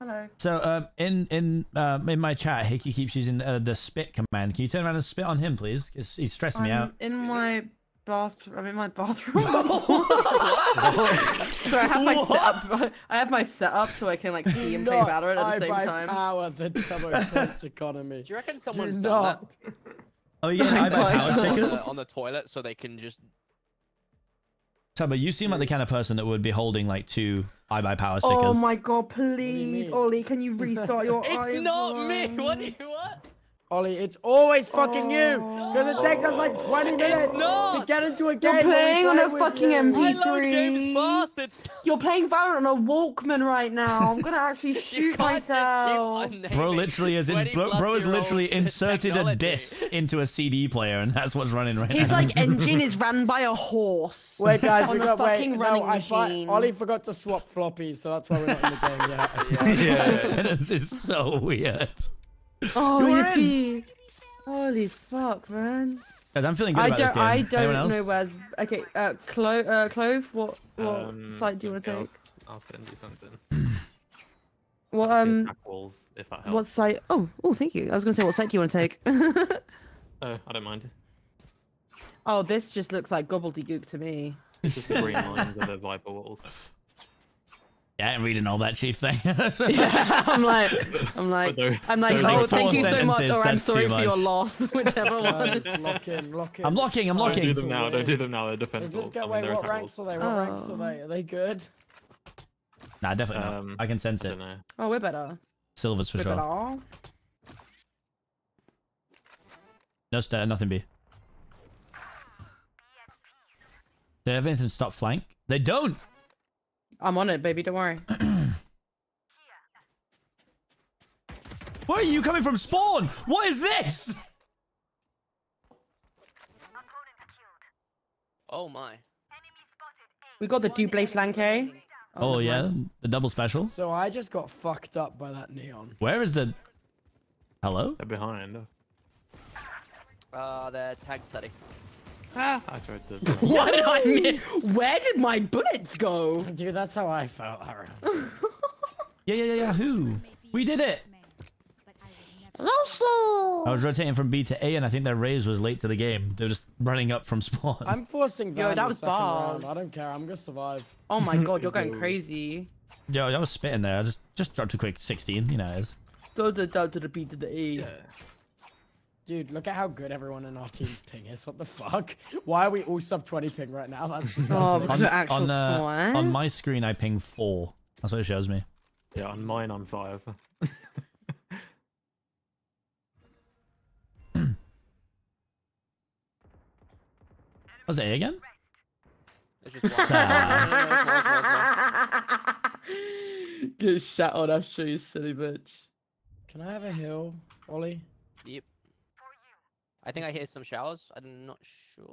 Hello. So um, in in um, in my chat, Hickey keeps using uh, the spit command. Can you turn around and spit on him, please? 'Cause he's stressing me I'm out. in my bathroom. I'm in my bathroom. so I have my setup. I have my setup so I can like see and play Not Valorant at the same buy time. power the double points economy. Do you reckon someone's Do done not. that? Oh yeah, iBuyPower on, stickers. the, on the toilet so they can just. Tubbo, you seem like the kind of person that would be holding like two iBuyPower oh stickers. Oh my god, please, Ollie, can you restart your It's not me. What do you what? Ollie, it's always fucking you! Because it takes us like 20 minutes to get into a game. You're where we playing on a fucking you. MP3. You're playing Valorant on a Walkman right now. I'm gonna actually shoot myself. Bro literally is in bro, bro has literally inserted a disc into a CD player and that's what's running right His now. like engine is ran by a horse. Wait, guys, on we a got wait. fucking No, running I fi- machine. Ollie forgot to swap floppies, so that's why we're not in the game yet. That sentence is so weird. Oh, You're yippee. Holy fuck, man. Guys, I'm feeling good I about don't. this game. I don't else? know where's. Okay, uh, Clo- uh, Clove. What what Um, site do you want to okay, take? I'll, I'll send you something. What um? walls, if that helps. What site? Oh, oh, thank you. I was gonna say, what site do you want to take? Oh, I don't mind. oh, this just looks like gobbledygook to me. It's just the green lines of the Viper walls. Yeah, I'm reading all that chief thing. yeah, I'm like, I'm like, I'm like, oh, like thank you so much, or I'm sorry for your loss, whichever one. Guys, lock in, lock in. I'm locking, I'm Don't locking. do them now. Don't do them now. They're Is defensible. this guy? I mean, they're what attack ranks are they? What ranks are Oh. they? Are they good? Nah, definitely not. Um, I can sense I it. know. Oh, we're better. Silvers for we're sure. better. No stat, nothing B. Do they have anything to stop flank? They don't. I'm on it, baby. Don't worry. Where are you coming from? Spawn. What is this? Oh my. We got the double flanque. Oh, never yeah, mind. the double special. So I just got fucked up by that neon. Where is the? Hello. They're behind. Uh, they're tag 30. Ah, I tried to. What did I mean? Where did my bullets go? Dude, that's how I felt, Aaron. Yeah, yeah, yeah, yeah. Who? We did it. I was rotating from B to A, and I think their raise was late to the game. They were just running up from spawn. I'm forcing Yo, that was second round. I don't care. I'm gonna survive. Oh my god, you're going crazy. Yo, I was spitting there. I just just dropped a quick 16. You know it is. Do the do to the B to the E. Dude, look at how good everyone in our team's ping is. What the fuck? Why are we all sub 20 ping right now? That's disgusting. Oh, because on, actual on, uh, on my screen, I ping four. That's what it shows me. Yeah, on mine, I'm five. Was it A again? Get shot on, I'll show you, silly bitch. Can I have a heal, Ollie? Yep. I think I hear some showers. I'm not sure.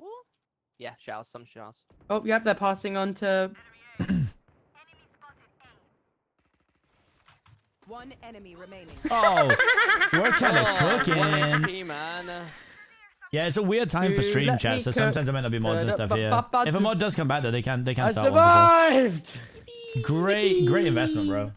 Yeah, showers, some showers. Oh, yep, they're passing on to. One enemy remaining. Oh, we're kind of Oh, one cooking. HP, man. Yeah, it's a weird time for stream let chat, so sometimes there might not be mods and stuff ba- here. ba- ba- If a mod does come back, though, they can't. they can I start one for survived! sure. Great, great investment, bro.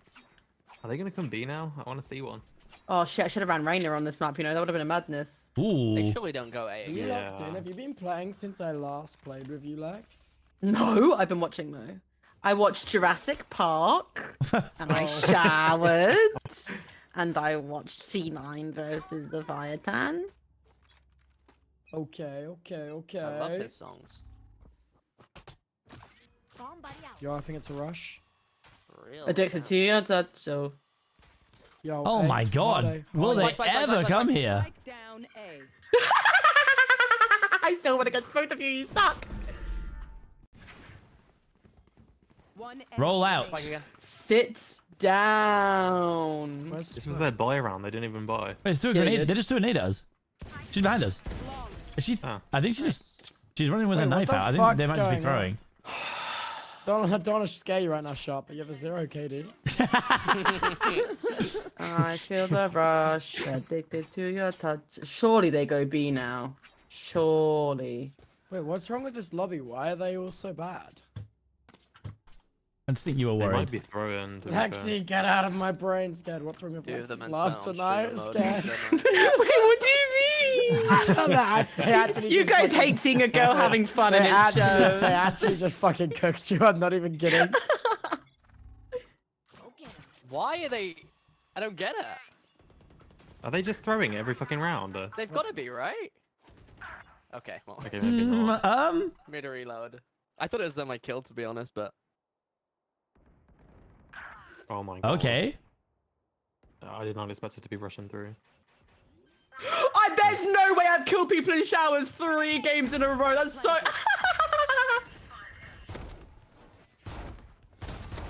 Are they gonna come B now? I want to see one. Oh shit, I should have ran Reyna on this map, you know, that would have been a madness. They surely don't go A Are you again. locked in? Have you been playing since I last played with you, Lex? No, I've been watching though. I watched Jurassic Park, and I oh. showered, and I watched C9 versus the Leviathan. Okay, okay, okay. I love his songs. Yo, I think it's a rush. Really? Addicted to your touch, so. Yo, Oh hey, my god. Holiday, Will Holiday. they Spike, spike, spike, ever spike, come spike. here? Spike down A. I still want against both of you, you suck! Roll out. Spike remaining. again. Sit down. This was their buy round. They didn't even buy. Wait, it's threw a Yeah, grenade. yeah. They just threw a nade at us. She's behind us. Is she? Oh. I think she's just. She's running with Wait, a knife out. I think they might just be throwing. on? Don't, I don't want to scare you right now, Sharp, but you have a zero KD. I feel the rush, addicted to your touch. Surely they go B now. Surely. Wait, what's wrong with this lobby? Why are they all so bad? I just think you were worried. They worried. might be throwing. to be fair. Lexi, get out of my brain, scared. What's wrong with Two of them Lexi's meant love to tonight? streamer Scared. Wait, what do you mean? They actually you guys fucking- hate seeing a girl having fun they in it actually, shows. They actually just fucking cooked you. I'm not even kidding. Why are they? I don't get it. Are they just throwing every fucking round? Uh, They've got to be right. Okay, well, okay, maybe not. Mm, um. made a reload. I thought it was them I killed, to be honest, but Oh my god. Okay. I did not expect it to be rushing through. I, there's no way I've killed people in showers three games in a row. That's so.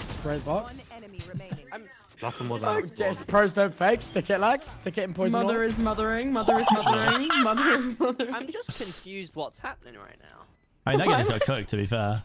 Spray box. One enemy remaining. Last one wasn't. Oh, us. just pros don't fake. Stick it, Lex. Stick it in poison. Mother orb. is mothering. Mother is mothering. Mother is mothering. I'm just confused what's happening right now. I mean, that guy just got cooked, to be fair.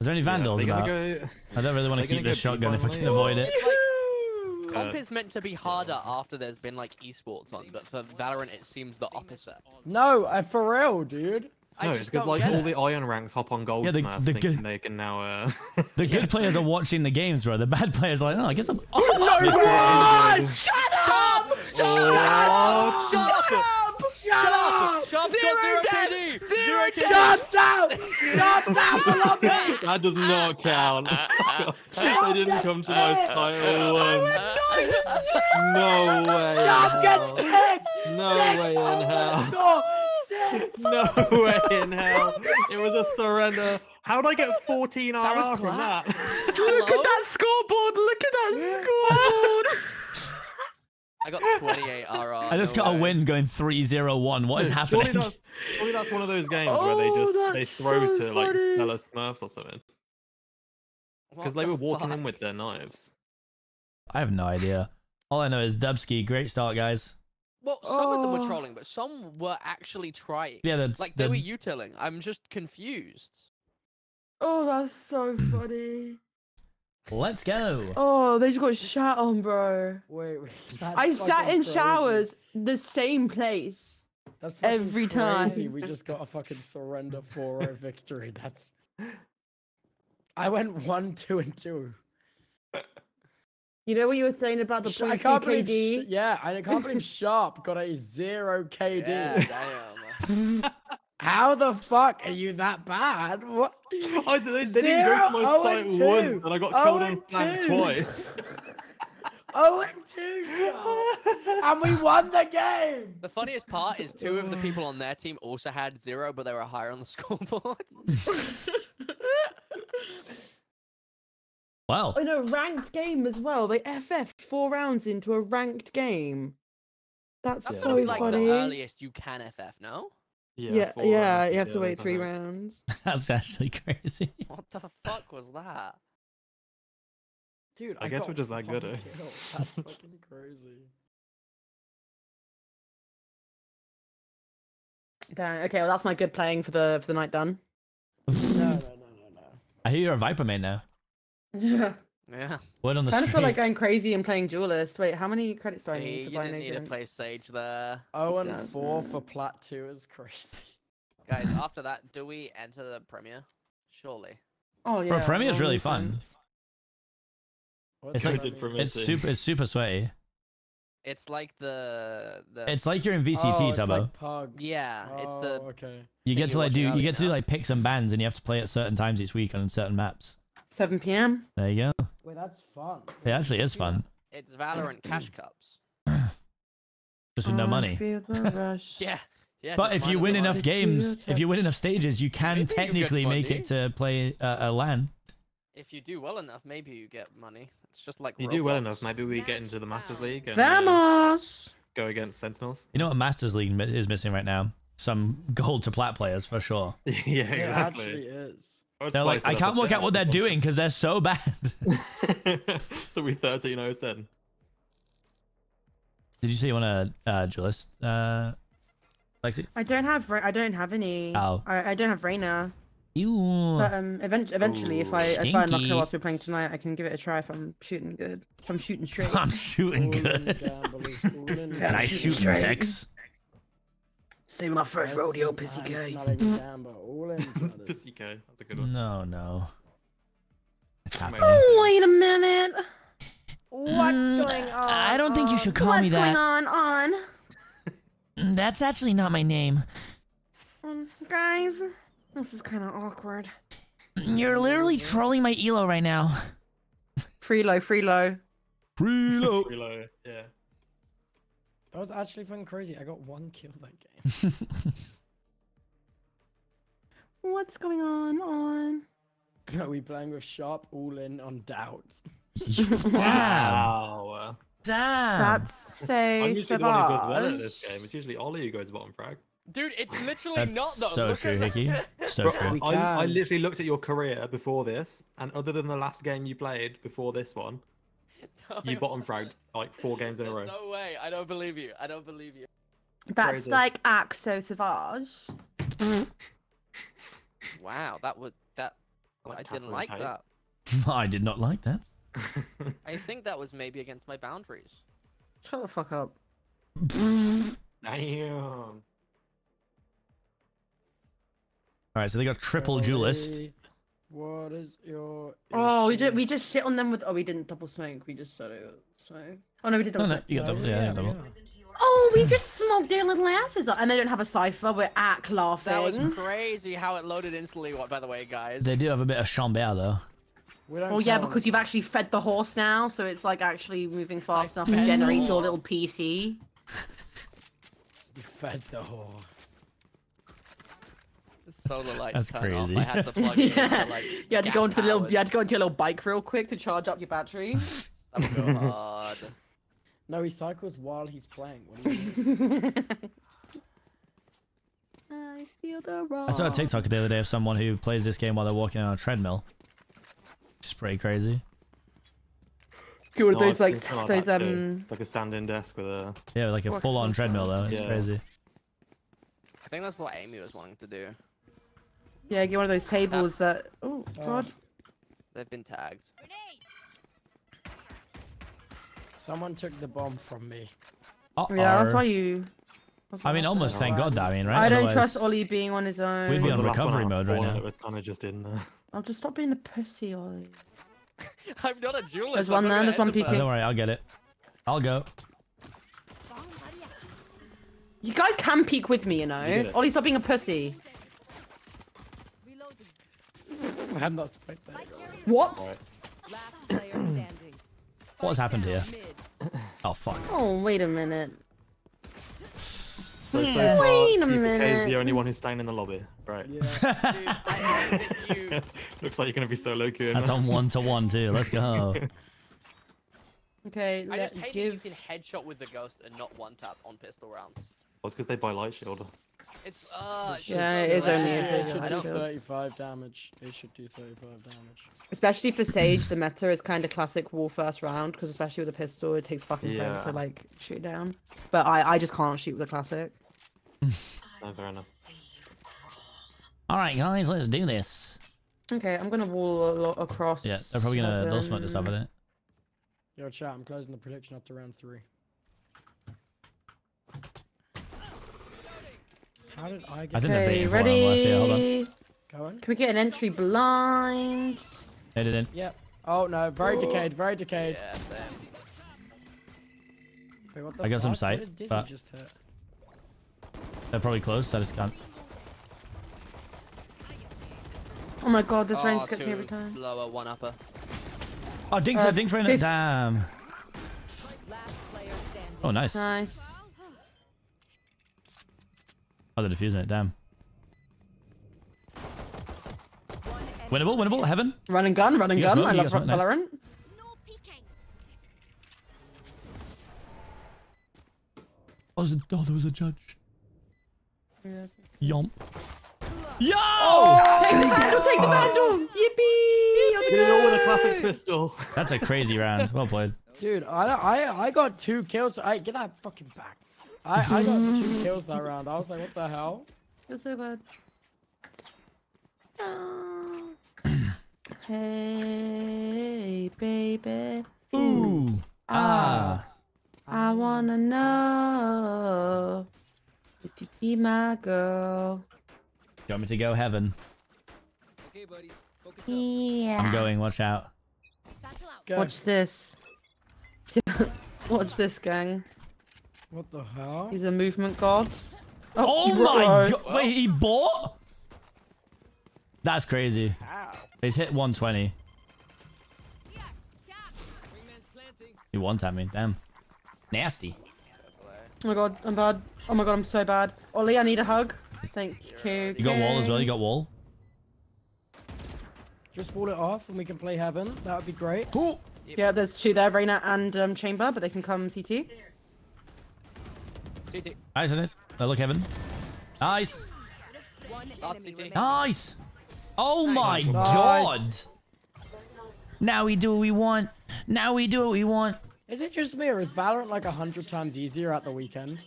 Is there any vandals They're about? go. I don't really want to keep this shotgun if I can avoid it. Like comp uh, is meant to be harder after there's been like esports on, but for Valorant it seems the opposite. No, uh, for real, dude. No, it's because like all it. the iron ranks hop on gold Yeah, the- smurfs the thinking good- they can now. Uh... The good players are watching the games, bro. The bad players are like, oh, I guess I'm. Oh, Shut up! Oh, Shut up! Shut up! Shut up! Shop's Zero got zero deaths! KD! Zero Zero KD! Shots out! Shots out! I! That does not count. they didn't come to my style once. No way. in Shop gets hell. kicked! No Six way in hell. No way in hell. It was a surrender. How did I get 14 RR from that? Look at that scoreboard! Look at that scoreboard! I got 28 RR. I just no got a win going 3 0 1. What is Surely happening? that's, surely that's one of those games where they Oh, just they throw so to like funny. Stellar Smurfs or something. Because What they were walking fuck? in with their knives. I have no idea. All I know is Dubsky, great start, guys. Well, some of them were Oh. trolling, but some were actually trying. Yeah, that's like they were the- utiling. I'm just confused. Oh, that's so funny. Let's go. Oh, they just got shot on, bro. Wait, wait. I sat in crazy. showers the same place. That's fucking every crazy. time. We just got a fucking surrender 4-0 victory. That's. I went one, two, and two. You know what you were saying about the Sh- point I can't believe. KD? Yeah, I can't believe Sharp got a zero KD. Yeah, damn. How the fuck are you that bad? What? I, they, they didn't go to my Zero, site oh, once, and and I got oh two. killed Oh, and flank twice. Oh, and two, and we won the game. The funniest part is two of the people on their team also had zero, but they were higher on the scoreboard. Wow. In a ranked game as well. They FF four rounds into a ranked game. That's That's so gotta be like funny. the earliest you can FF, no? Yeah, four yeah, you have to wait three rounds. That's actually crazy. What the fuck was that? Dude, I guess we're just that good, eh? That's fucking crazy. Dang, okay, well that's my good playing for the for the night done. No, no, no, no, no. I hear you're a Viper main now. Yeah. Yeah. Word on the kind of street. feel like going crazy and playing duelist. Wait, how many credits do I need to you buy didn't an need to agent? play Sage there. Oh, and does, four for mm. plat two is crazy. Guys, after that, do we enter the Premier? Surely. Oh yeah. Bro, Premier's is really fun. What's It's like Good mean? for it's super it's super sweaty. It's like the the. It's like you're in VCT, oh, it's Tubbo. like pug. yeah, it's the. Oh, okay. you get to like do you get earlier to do like picks and bans and you have to play at certain times each week on certain maps. 7 p.m. There you go. Wait, that's fun. It actually is fun. It's Valorant Cash Cups. Just with no I money. rush. Yeah. Yeah. But if you win enough money. games, if you win enough stages, you can Maybe you technically make it to play uh, a LAN. If you do well enough, maybe you get money. It's just like. You do well enough. Maybe we get into the Masters League and uh, Vamos! go against Sentinels. You know what Masters League is missing right now? Some gold to plat players for sure. yeah, exactly. It actually is. I They're like, I can't work out what they're doing because they're so bad. so we 13 0 then. Did you say you want to uh, duelist, uh, Lexi? I don't have I don't have any. Oh. I, I don't have Reyna. Ew. But um, event- eventually, if I if I unlock stinky. her whilst we're playing tonight, I can give it a try if I'm shooting good. If I'm shooting straight. I'm shooting good. gamblers, And I gamblers. shoot straight. Text. See my first Nice rodeo, pissy fine gay. smelling gamble, all in. Pissy K. That's a good one. No, no. It's happening. Oh, wait a minute. What's Mm, going on? I don't think you should call What's me that. What's going on? On. Mm, That's actually not my name. Um, guys, this is kind of awkward. You're literally trolling my elo right now. Freelo, freelo. Freelo. Reload. Yeah. That was actually fucking crazy. I got one kill that game. What's going on? On. Are we playing with sharp all in on doubt? Damn. Wow. Damn. That's so I'm usually the one who goes well at savage. this game. It's usually Ollie who goes bottom frag. Dude, it's literally That's not though. so Look true, Hickey. So Bro, true. I, I literally looked at your career before this, and other than the last game you played before this one, No, you bottom wasn't. fragged like four games in a row. No way. I don't believe you. I don't believe you. That's Crazy. like act so savage. Wow, that would that. I like I didn't like Tate. that. I did not like that. I think that was maybe against my boundaries. Shut the fuck up. Damn. All right, so they got triple duelist. Ollie, What is your? Oh, we just we just shit on them with. Oh, we didn't double smoke. We just said it. So. Oh no, we did No, double no, smoke. you got double. Yeah, yeah, double. Oh, we just smoked their little asses up, and they don't have a cipher. We're act laughing. That was crazy how it loaded instantly. What, by the way, guys? They do have a bit of chambert though. We don't Oh yeah, count. because you've actually fed the horse now, so it's like actually moving fast enough to generate your little PC. You fed the horse. The solar light That's turn crazy. off. I had to plug it yeah, into like. you had to go gas into the little. You had to go into your little bike real quick to charge up your battery. That would go hard. No, he cycles while he's playing. What do you mean? I feel the wrong. I saw a TikTok the other day of someone who plays this game while they're walking on a treadmill. It's pretty crazy. Cool, No, those I've like been something those that um. like a standing desk with a Yeah, like a full-on treadmill though. It's Yeah. crazy. I think that's what Amy was wanting to do. Yeah, get one of those tables that. Oh, oh god. They've been tagged. Someone took the bomb from me. Uh-oh. Yeah, that's why you. that's I mean, happened. almost thank God that. I mean, right? I don't Otherwise- trust Ollie being on his own. We'd be on the last one recovery mode right now. It was kind of just in there. I'll oh, just stop being a pussy, Ollie. I'm not a duelist. There's one there, there's one enter peeking. Oh, don't worry, I'll get it. I'll go. You guys can peek with me, you know. get it. Ollie, stop being a pussy. I'm not supposed to. What? Right. Last. What has happened here? Oh fuck. Oh, wait a minute. So, so far, Wait a PPK is the only one who's staying in the lobby, right? Dude, I hate that you. Looks like you're gonna be solo queuing. That's on one to one too. Let's go. Okay, I let just hate give. that you can headshot with the ghost and not one tap on pistol rounds. Well, it's because they buy light shield. It's uh. it's Yeah, it is only bad. It should do 35 damage. It should do 35 damage. Especially for Sage, the meta is kind of classic wall first round because especially with a pistol, it takes fucking forever to like shoot down. But I, I just can't shoot with a classic. No, fair enough. All right, guys, let's do this. Okay, I'm gonna wall a lot across. Yeah, they're probably gonna they'll smoke this up, I seven. think. Yo, chat, I'm closing the prediction after round three. How did I get I think they're Okay, beating four on left here. Hold on. ready? Go on. Can we get an entry blind? They didn't. Yep. Oh no, very decayed, very decayed. Yeah, same. Wait, what the I got some sight, What did but- just hit? They're probably close. So I just can't. Oh my god, this range Oh, gets me every time. Lower one upper. Oh, Dink's Uh, Dink's right fifth- Damn. Last player standing. Oh, nice. Nice. Oh, they're defusing it. Damn. Winnable, winnable. Heaven. Run and gun, run and gun. smoke, I love got smoke, nice. Valorant. Oh, there's a, oh, there was a judge. Yomp. Yo! Oh! Take the vandal, take the vandal! Yippee! You're You're all with a classic pistol. That's a crazy round. Well played. Dude, I, I I got two kills. I get that fucking back. I, I got two kills that round. I was like, what the hell? You're so good. Oh. hey, baby. Ooh. Ah. I wanna know if you be my girl. You want me to go heaven? okay Yeah. I'm going. Watch out. Go. Watch this. Watch this, gang. What the hell? He's a movement god. Oh, he my god! Wait, he bought? That's crazy. He's hit 120. He one tapped me. Damn. Nasty. Oh my god, I'm bad. Oh my god, I'm so bad. Ollie, I need a hug. Thank you. You got wall as well. You got wall. Just wall it off and we can play heaven. That would be great. Cool. Yeah, there's two there, Reyna and um, Chamber, but they can come CT. CT. Nice, nice. Oh, look, heaven. Nice. One Last enemy CT. remaining. Nice. Oh my Nice. god. Now we do what we want. Now we do what we want. Is it just me or is Valorant like a hundred times easier at the weekend?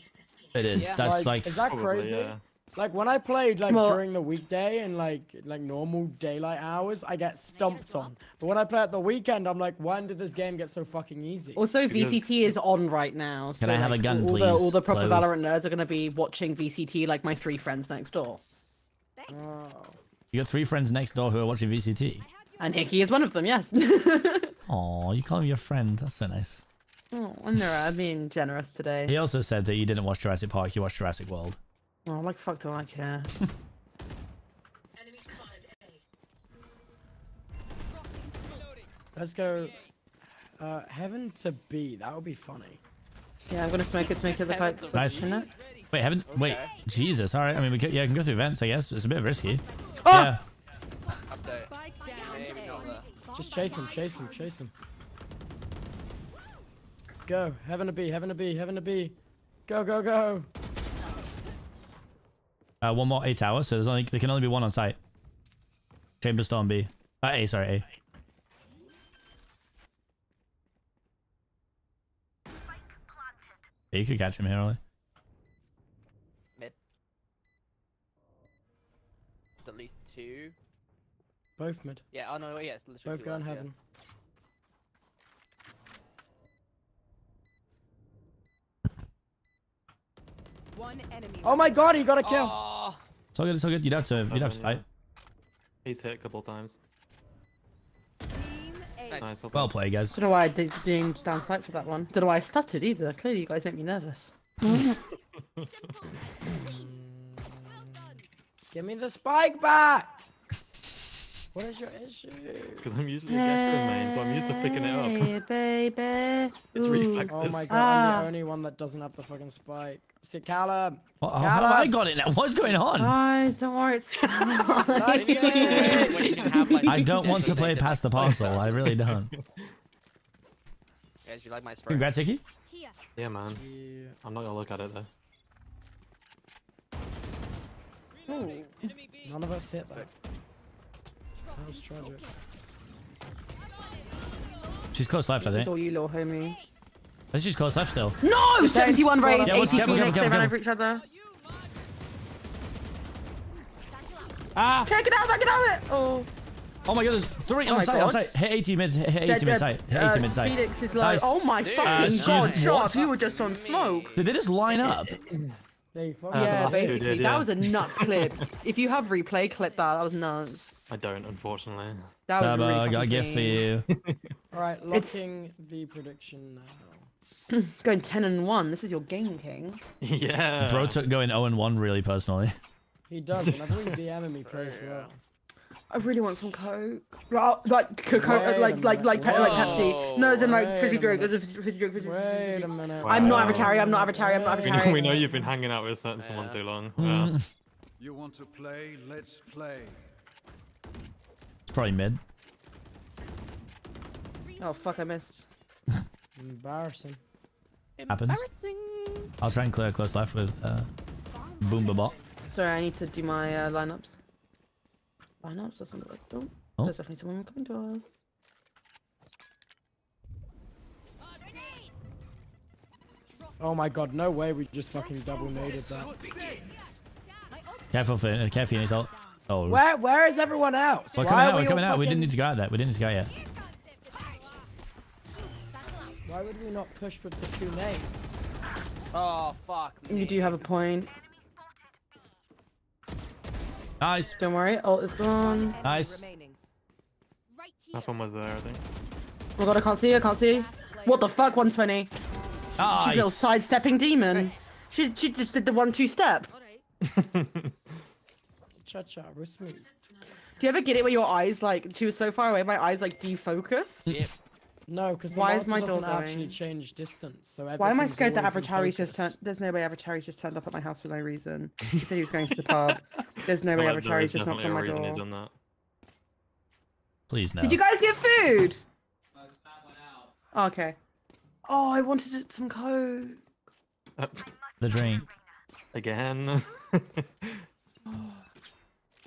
It is. Yeah. That's like, is that Probably, crazy? yeah. Like when I played like Well- during the weekday and like like normal daylight hours, I get stumped on. But when I play at the weekend, I'm like, when did this game get so fucking easy? Also, VCT is on right now. So Can I have a gun, all The, all the proper Clove? Valorant nerds are gonna be watching VCT like my three friends next door. Oh. You got three friends next door who are watching VCT. And Hickey is one of them, yes. Oh, you call him your friend. That's so nice. oh, I know, I'm being generous today. He also said that you didn't watch Jurassic Park, you watched Jurassic World. Oh, like fuck do I care? Let's go. Uh, heaven to B. That would be funny. Yeah, I'm gonna smoke it to make it look like Nice. isn't it? Wait, haven't. Wait, Jesus. All right. I mean, we could, yeah, I can go through events. I guess it's a bit risky. Oh! Yeah. Update. Maybe not there. Just chase him, chase him, chase him. Go. Heaven to B, heaven to B, heaven to B. Go, go, go. Uh, one more A tower, so there's only there can only be one on site. Chamber Storm B. Uh, A, sorry, A. Yeah, you could catch him here, Ollie. Mid. It's at least two. Both mid. Yeah, oh no, yeah, it's literally Both two going left, yeah. heaven. One enemy. Oh my god, he got a kill. Ah. Oh, It's all good, it's all good. You'd have to, you'd have to fight. He's hit a couple times. Nice. Well played, guys. Don't know why I did didn't down sight for that one. Don't know why I stuttered either. Clearly, you guys make me nervous. Give me the spike back. What is your issue? Because I'm usually a Gekko main, so I'm used to picking it up. Hey, baby. It's Ooh. reflexes. Oh my god, Ah. I'm the only one that doesn't have the fucking spike. See, Callum. What, how have I got it now? What's going on? Guys, don't worry, it's fine. when you can have like. I don't want to play past the parcel. I really don't. Guys, you like my spray? Congrats, Hickey. Yeah, man. Yeah. I'm not gonna look at it though. Ooh. None of us hit that. That was tragic. She's close left, I It's think. all you, little homie. Let's just close left still. No! 71 raised, Yeah, 80 Phoenix, they ran over each other. Ah! Okay, get out of that, get out of it! Oh. Oh my god, there's three Oh on site, on site. Hit 80 mid, hit 80 Dead, mid dead. site. Hit Uh, 80 mid site. Phoenix is low. Nice. Oh my Dude. fucking Uh, god, excuse- Sharp, you were just on smoke. Did they just line up? They fucking Uh, yeah, basically. did, That was a nuts clip. if you have replay, clip that. That was nuts. I don't, unfortunately. That was Turbo, really I got a gift for clean. you. Alright, It's- locking the prediction now. Going 10 and 1. This is your game king. yeah. Bro took going 0 and 1 really personally. He does, whenever we DM him, he plays well. I really want some coke. Like, like, coke, Wait a like, like, like, minute. like Pepsi. No, as in like fizzy drink. minute. As a fizzy fizzy drink. Fizzy, fizzy, Wait a minute. I'm not Wow. Avatari. I'm not Avatari. I'm not We know, Avatari. we know you've been hanging out with certain someone too long. Yeah. You want to play? Let's play. It's probably mid. Oh fuck! I missed. Embarrassing. Happens. Embarrassing. I'll try and clear close left with uh, Boomba Bot. Sorry, I need to do my uh, lineups. Lineups? That's not like. Oh, Oh. there's definitely someone coming to us. Oh my god, no way we just fucking double naded that. Careful for uh, careful, Phoenix ult. Oh, Where where is everyone else? we're coming are out. We're we coming all out. We didn't need to go out there. We didn't need to go yet. Why would we not push with the two nades? Oh fuck. Me. You do have a point. Nice. Don't worry, ult is gone. Nice. Last one was there, I think. Oh my god, I can't see. I can't see. What the fuck? 120. She's a little sidestepping demon. She she just did the one-two step. Cha cha, we're smooth. Do you ever get it where your eyes like she was so far away, my eyes like defocused? No, because Why is my doesn't door actually going? change distance. So Why am I scared that always in Avatari's just turned? There's no way Avatari's just turned up at my house for no reason. He said he was going to the pub. There's no way feel like there is just knocked on my a reason he's door. that. Please no. Did you guys get food? Oh, okay. Oh, I wanted it- some coke. The drink. Again. Oh.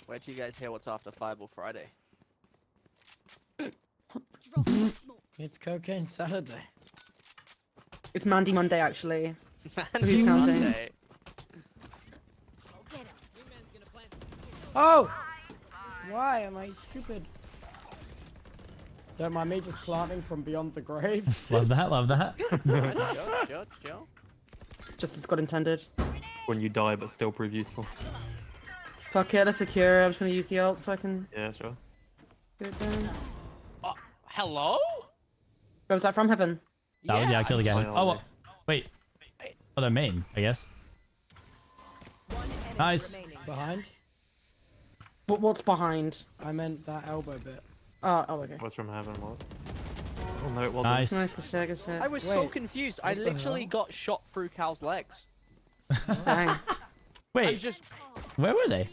Where'd you guys hear what's after Fireball Friday? It's cocaine Saturday. It's Mandy Monday actually. Mandy? Monday. Oh! Why am I stupid? Don't mind me just planting from beyond the grave. Love that, love that. Chill, chill, chill. Just as God intended. When you die, but still prove useful. Fuck it, let's secure. I'm just gonna use the ult so I can Yeah, sure. get it down. Oh, hello? Where was that from? Heaven. Oh, yeah, I killed again. Fine, Oh, Ollie. well, wait. Oh, they're main, I guess. Nice. Behind? But what's behind? I meant that elbow bit. Oh, oh, okay. What's from heaven? What? Oh no, it wasn't. Nice. Nice, good shit, good shit. I was so confused. I literally got shot through Cal's legs. Dang. I Wait, just, where were they?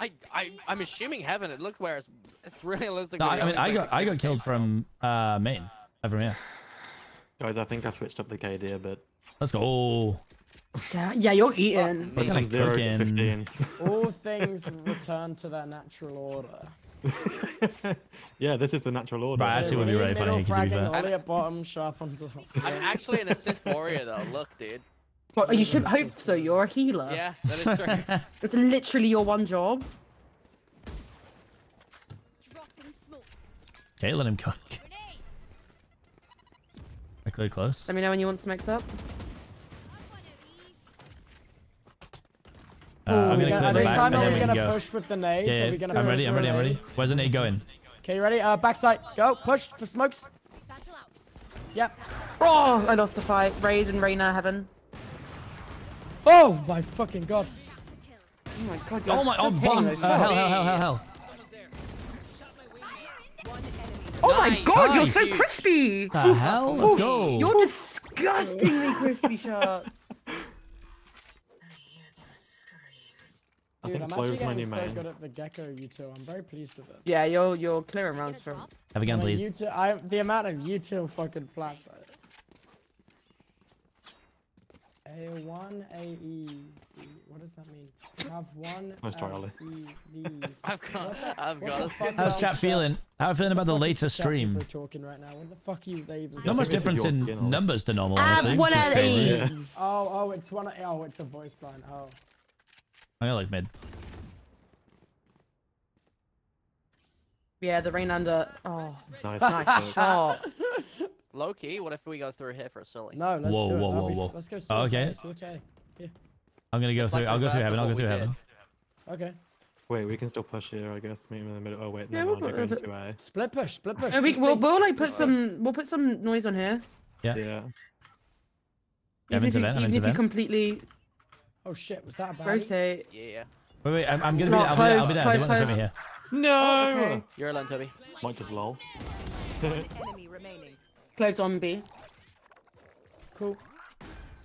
I, I, I'm assuming heaven. It looked where it's, it's realistic. No, I, I mean, I got I got killed from uh main. Uh, From here. Guys, I think I switched up the KD a bit. Let's go. Yeah, yeah, you're eating. What From kind of zero to cooking? 15. All things return to their natural order. yeah, this is the natural order. Right, actually, would be Lead really funny, middle, 'cause to be fragging, fair. Ollie at bottom, sharp on top. I'm actually an assist warrior though. Look, dude. Well, you should hope so. You're a healer. Yeah, that is true. It's literally your one job. Okay, let him cook. Quickly close. Let me know when you want smokes up. Uh, I'm gonna at clear the this back time, and are then we we gonna go. push with the nades? Yeah, Are we yeah. gonna I'm ready. I'm ready. I'm ready. Where's the nade going? Okay, you ready? Uh, backside. Go. Push for smokes. Yep. Oh, I lost the fight. Raze and Reyna heaven. Oh my fucking god. Oh my god. You're Oh my! Oh, bomb! Uh, hell, shots. hell, hell, hell, hell. Oh my Nice. god, you're so crispy. The hell? Let's go. You're disgustingly crispy, shot. I Dude, think I'm actually Clove's my getting new so main. good at the Gekko you two. I'm very pleased with it. Yeah, you're you're clearing rounds from. Have again, I mean, please. You two, I, the amount of you two fucking flash. A1, AE. What does that mean? Have one. Nice try, of Ollie. I've got, I've What got the a fuck How's chat are- feeling? How are you feeling about the fuck is latest chat stream? people talking right now. What the fuck are you they even Not much think this is difference in skin, numbers to normal, I have one which is of crazy. eight. Oh, oh, it's one. Oh, it's a voice line. Oh. I'm like mid. Yeah, the rain under. Oh, Nice. nice shot. low key. What if we go through here for a silly? No, let's Whoa, do it. whoa, That'll whoa, whoa. Let's go. Oh, straight, okay. guys. Yeah. I'm gonna go It's through. like I'll go through heaven. I'll go through heaven. Okay. Wait, we can still push here, I guess. Meet him in the middle. Oh wait, Yeah, no, we'll no, put- go we'll A. Split push. Split push. No, we, we'll, we'll like put some. We'll put some noise on here. Yeah. Yeah. Even Heaven if you, vent. even Heaven to if you completely Oh shit, was that a bad? rotate. Yeah. Wait, wait. I'm, I'm gonna be. No, there. I'll be there. I'll be there. Clive, They won't me here. No. Oh, okay. You're alone, Toby. Might just lol. Enemy remaining. Close on B. Cool.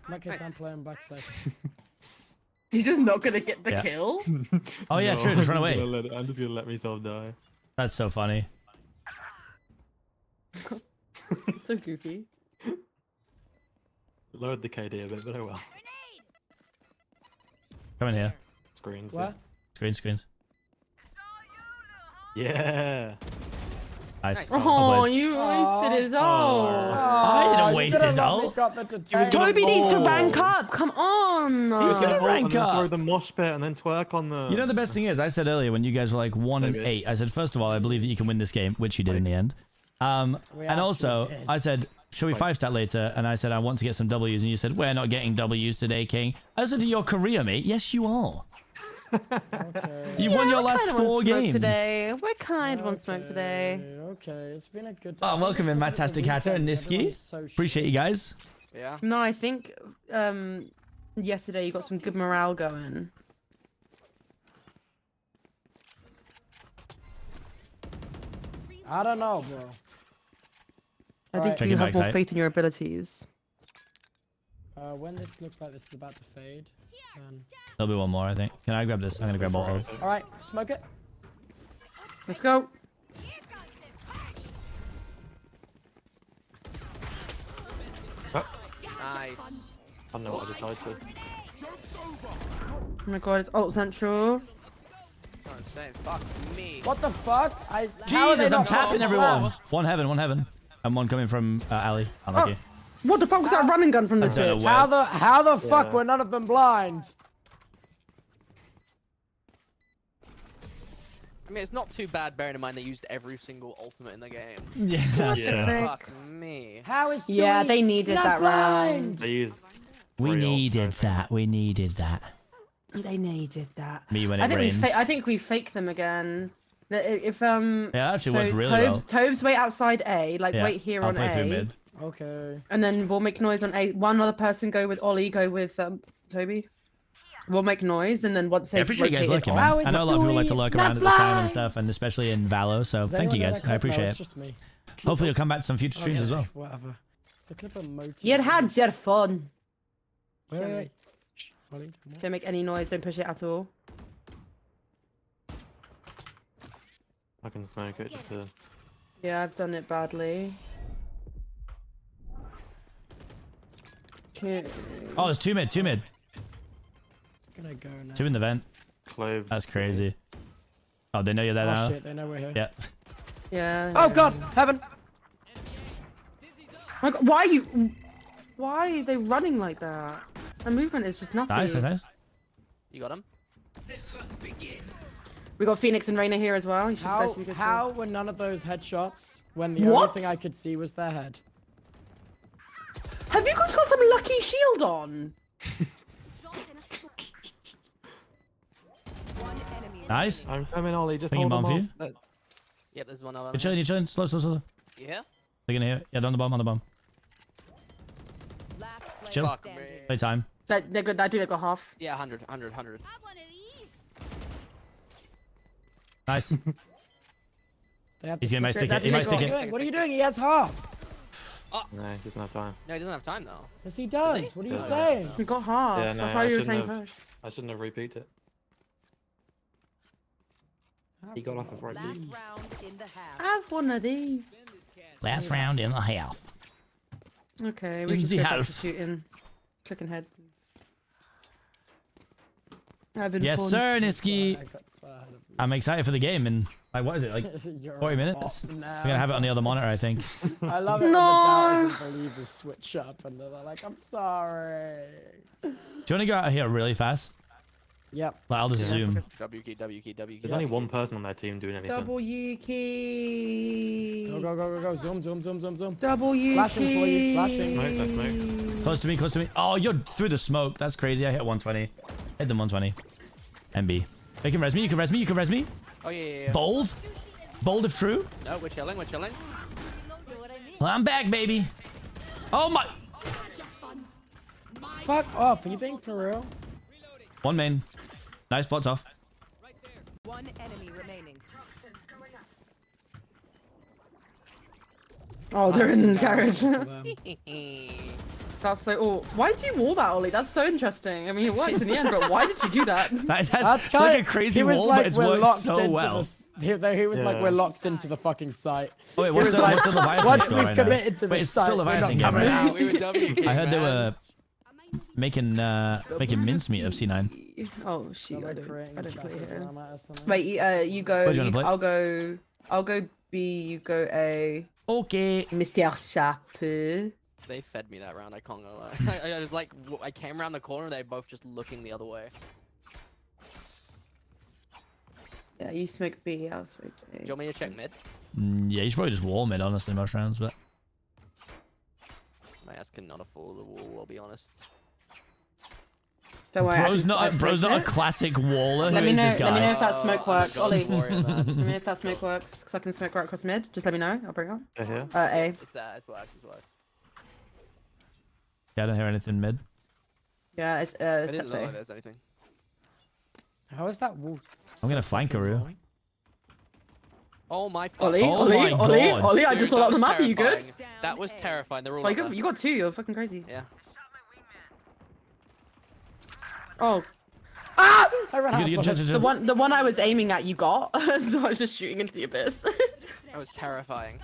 In that case, I'm playing backside. You're just not gonna get the Yeah. kill. Oh yeah, No, true. Just run gonna away. let I'm just gonna let myself die. That's so funny. so goofy. Lowered the KD a bit, but oh well. Come in here. Screens. What? Screen, screens. Yeah. Nice. Oh, Well played. you wasted his ult. I didn't you waste his let me ult. got the was detain. gonna Toby needs to Oh. rank up. Come on. He was gonna Oh, rank up. Throw the mosh pit and then twerk on the. You know the best thing is, I said earlier when you guys were like one and eight, I said first of all, I believe that you can win this game, which you did in the end. Um, and also, did. I said, shall we five stat later? And I said, I want to get some W's, and you said, we're not getting W's today, King. I said, your career, mate. Yes, you are. Okay. You won your last kind of four games. Today. We're kind of on smoke today. Okay, it's been a good. Oh, day. welcome in, Look at the Matastic Hatter and weekend, Niski. so Appreciate you guys. Yeah. No, I think um yesterday you got some good morale going. I don't know, bro. I think Alright. Check you it have more faith in your abilities. Uh, when this looks like this is about to fade, then... There'll be one more, I think. Can I grab this? I'm gonna grab all. of it. All right, smoke it. Let's go. Nice. I don't know what I decided to. Oh my god, it's ult central. That's what I'm saying. Fuck. What the fuck? I. how are they Jesus, I'm tapping everyone. One heaven, one heaven. And one coming from uh, Ali. Unlucky. What the fuck was that running gun from the this don't know bitch? where- How the how the fuck were none of them blind? I mean, it's not too bad bearing in mind they used every single ultimate in the game. Yeah, that's Yeah. true. Fuck me. How is Yeah, they needed not that round. They used. We three needed that. We needed that. They needed that. Me when I it think rains. we I think we fake them again. If um. Yeah, that actually so works really Tobes, Tobes wait outside A, like Yeah, wait here I'll on play A. mid. Okay. And then we'll make noise on A. One other person go with Ollie, go with um Toby. We'll make noise, and then once Yeah, I they've appreciate you guys rotated looking, off- man. I know a lot of people like to lurk around at this time and stuff, and especially in Valo. So thank you guys. I clip? No, appreciate it. just me. Hopefully you'll come back to some future streams as well. Whatever. It's a clip of Moti. You had your fun. Wait, wait, wait. Shh, Ollie. Don't make any noise. Don't push it at all. I can smoke it just to. Yeah, I've done it badly. Okay. Oh, there's two mid, two mid, Gonna go now. two in the vent. Cloves. That's crazy. Oh, they know you're there Oh now. shit, they know we're here. Yeah. Yeah. Oh god, heaven. My God, why are you? Why are they running like that? The movement is just nothing. Nice, nice, nice. You got him? We got Phoenix and Reyna here as well. You should How both be good how were none of those headshots when the only thing I could see was their head? For- Have you guys got some lucky shield on? Nice. I'm coming, Ollie. Just Thinking hold bomb for you. off. Yep, there's one other. You're chilling, you're chilling. Slow, slow, slow. You here? They're gonna hear. it. Yeah, on the bomb, on the bomb. Chill. Fuck. Play time. That they're good. I do. They got half. Yeah, 100, 100, 100. Nice. He's gonna might stick stick it. it. He might stick you it. What are you doing? He has half. Oh. No, he doesn't have time. No, he doesn't have time though. Yes, he does. What are you Yeah. saying? We got half. Yeah, no, That's I why you were shouldn't saying have. I shouldn't have repeated it. He got off of right Last round in the half. Have one of these. Last round in the half. Okay, we In just the go back to half. shooting. Clicking head. Having Yes, sir, Niski. Uh, I'm excited for the game in like what is it like You're 40 a minutes? bot We're gonna have it on the other monitor, I think. I love it when the doubters and believers switch up and they're like, I'm sorry. Do you want to go out of here really fast? Yep. Like I'll just zoom. W key, W key, W key. There's only one person on their team doing anything. W key. Go, go, go, go, go. Zoom, zoom, zoom, zoom, zoom. W Flashing for you, flashing. Smoke, that's smoke. Close to me, close to me. Oh, you're through the smoke. That's crazy. I hit 120. Hit them 120. MB. You can res me. You can res me. You can res me. Oh yeah, yeah, yeah. Bold. Bold if true. No, we're chilling, we're chilling. Well, I'm back, baby. Oh my. Fuck off. Are you being for real? One main. Nice plots off. One enemy remaining. Oh, they're in the garage. them. That's so. Oh, why did you wall that, Ollie? That's so interesting. I mean, it worked in the end, but why did you do that? That, that's, That's it's like a crazy he was wall, like, but it's worked locked so well. the He, he was like, we're locked into the fucking site. Oh wait, He what's the, like, what's the Leviathan once we've right now? committed to Wait, the it's still site, we're Leviathan not game, right? out. we were W I heard they were making uh making mincemeat of C9. Oh shoot, I don't, creating I don't traffic play here. drama or something. Wait, you- uh, you go. What do you wanna you- play? I'll go. I'll go B. You go A. Okay. Mr. Chapeau. They fed me that round, I can't gonna lie. I, I was like, I came around the corner, they were both just looking the other way. Yeah, you smoke B. I'll smoke Do you want me to check mid? Mm, yeah, you should probably just wall mid, honestly, most rounds, but My ass cannot afford the wall, I'll be honest. Don't worry. Bro's not a, bro's smoked not a classic waller. Let Who me is know. this Let me know if that smoke Oh, works, God, Ollie. for it. Let me know if that smoke works, because I can smoke right across mid. Just let me know. I'll bring it up. They're here. Uh, A. It's that, it's worked, it's worked. Yeah, I don't hear anything mid. Yeah, it's I uh, didn't look like there's anything. How is that wall? I'm gonna flank fucking Aru. Oh my fuck. Ollie, Oh Ollie, my Ollie, God. Ollie, I Dude, just that saw out the map. Are you good? That was terrifying, they're all Oh, you got, you got two. You're fucking crazy. Yeah. Oh, Ah! I ran out gotta of bullets. the one, the one I was aiming at, you got. so I was just shooting into the abyss. That was terrifying.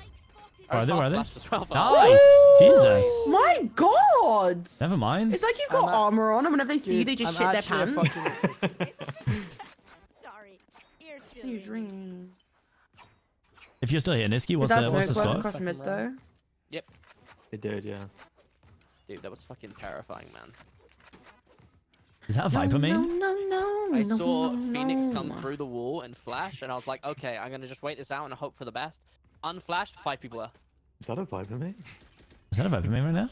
Where are they? Where are they? Flashed as. Nice. Jesus. My God! Never mind. It's like you've got I'm armor on, and whenever they see you, they just I'm shit their pants. fucking assistant. Sorry. Ears still Huge ringing. ring. If you're still here, Niski, what's the what's the smoke work score? across mid though? Yep. They did, yeah. Dude, that was fucking terrifying, man. Is that a Viper main? No, no, no. I no, saw no, Phoenix come through the wall and flash, and I was like, okay, I'm gonna just wait this out and hope for the best. Unflashed, five people are. Is that a Viper mate? Is that a Viper main right now?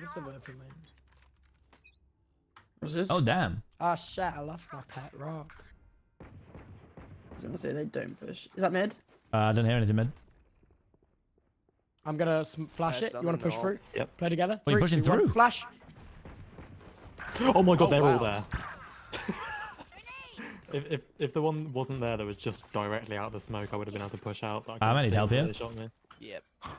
What's a Viper main? What's this? Oh, damn. Ah, shit, I lost my pet rock. I was gonna say they don't push. Is that mid? Uh, I don't hear anything mid. I'm gonna flash Heads it. You wanna push door. through? Yep. Play together? Wait, Three, pushing two, one, through? Flash. Oh my god, Oh, they're all there. If, if if the one wasn't there that was just directly out of the smoke, I would have been able to push out. But I I might couldn't need see help where here. They shot me. Yep.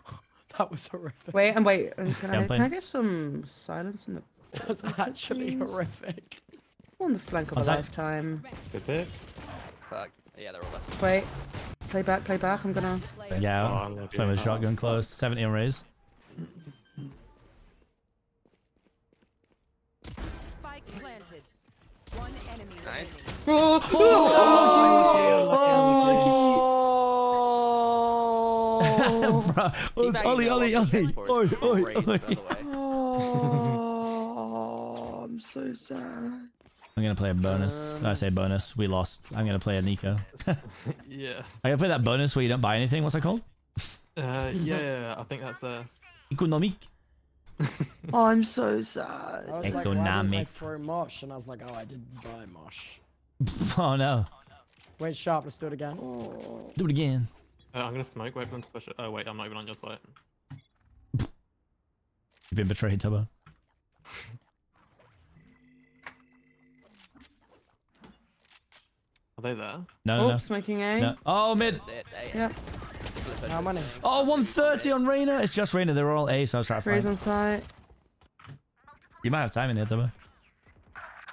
That was horrific. Wait and wait. Can, Yeah, I'm can I get some silence in the That was actually please? horrific. on the flank of a Onside. lifetime? Good pick. Fuck. Yeah, they're all there. Wait. Play back. Play back. I'm gonna. Yeah, Oh, unlucky. playing with Oh, shotgun close. 70 on Raze. Spike planted. One enemy Nice. remaining. Bro, it's Ollie, Ollie, Ollie. Oi, oi, oi. Oh, I'm so sad. I'm gonna play a bonus. I say bonus. We lost. I'm gonna play a Nico. Yeah. I gotta play that bonus where you don't buy anything. What's that called? Uh, yeah, yeah, yeah, I think that's uh. Economic. Oh, I'm so I sad. was like, why didn't I Economic. throw mosh? And I was like, oh, I didn't buy mosh. Oh no. Wait, sharp. Let's do it again. Do it again. Uh, I'm gonna smoke. Wait for them to push it. Oh wait, I'm not even on your site. You've been betrayed, Tubbo. Are they there? No, no, Oh, no. smoking A. no. Oh, mid. They- they- Yep. it. How many? Oh, 130 on Reyna. It's just Reyna. They're all A, so I was trying to Freeze find. on site. You might have time in here, Tubbo.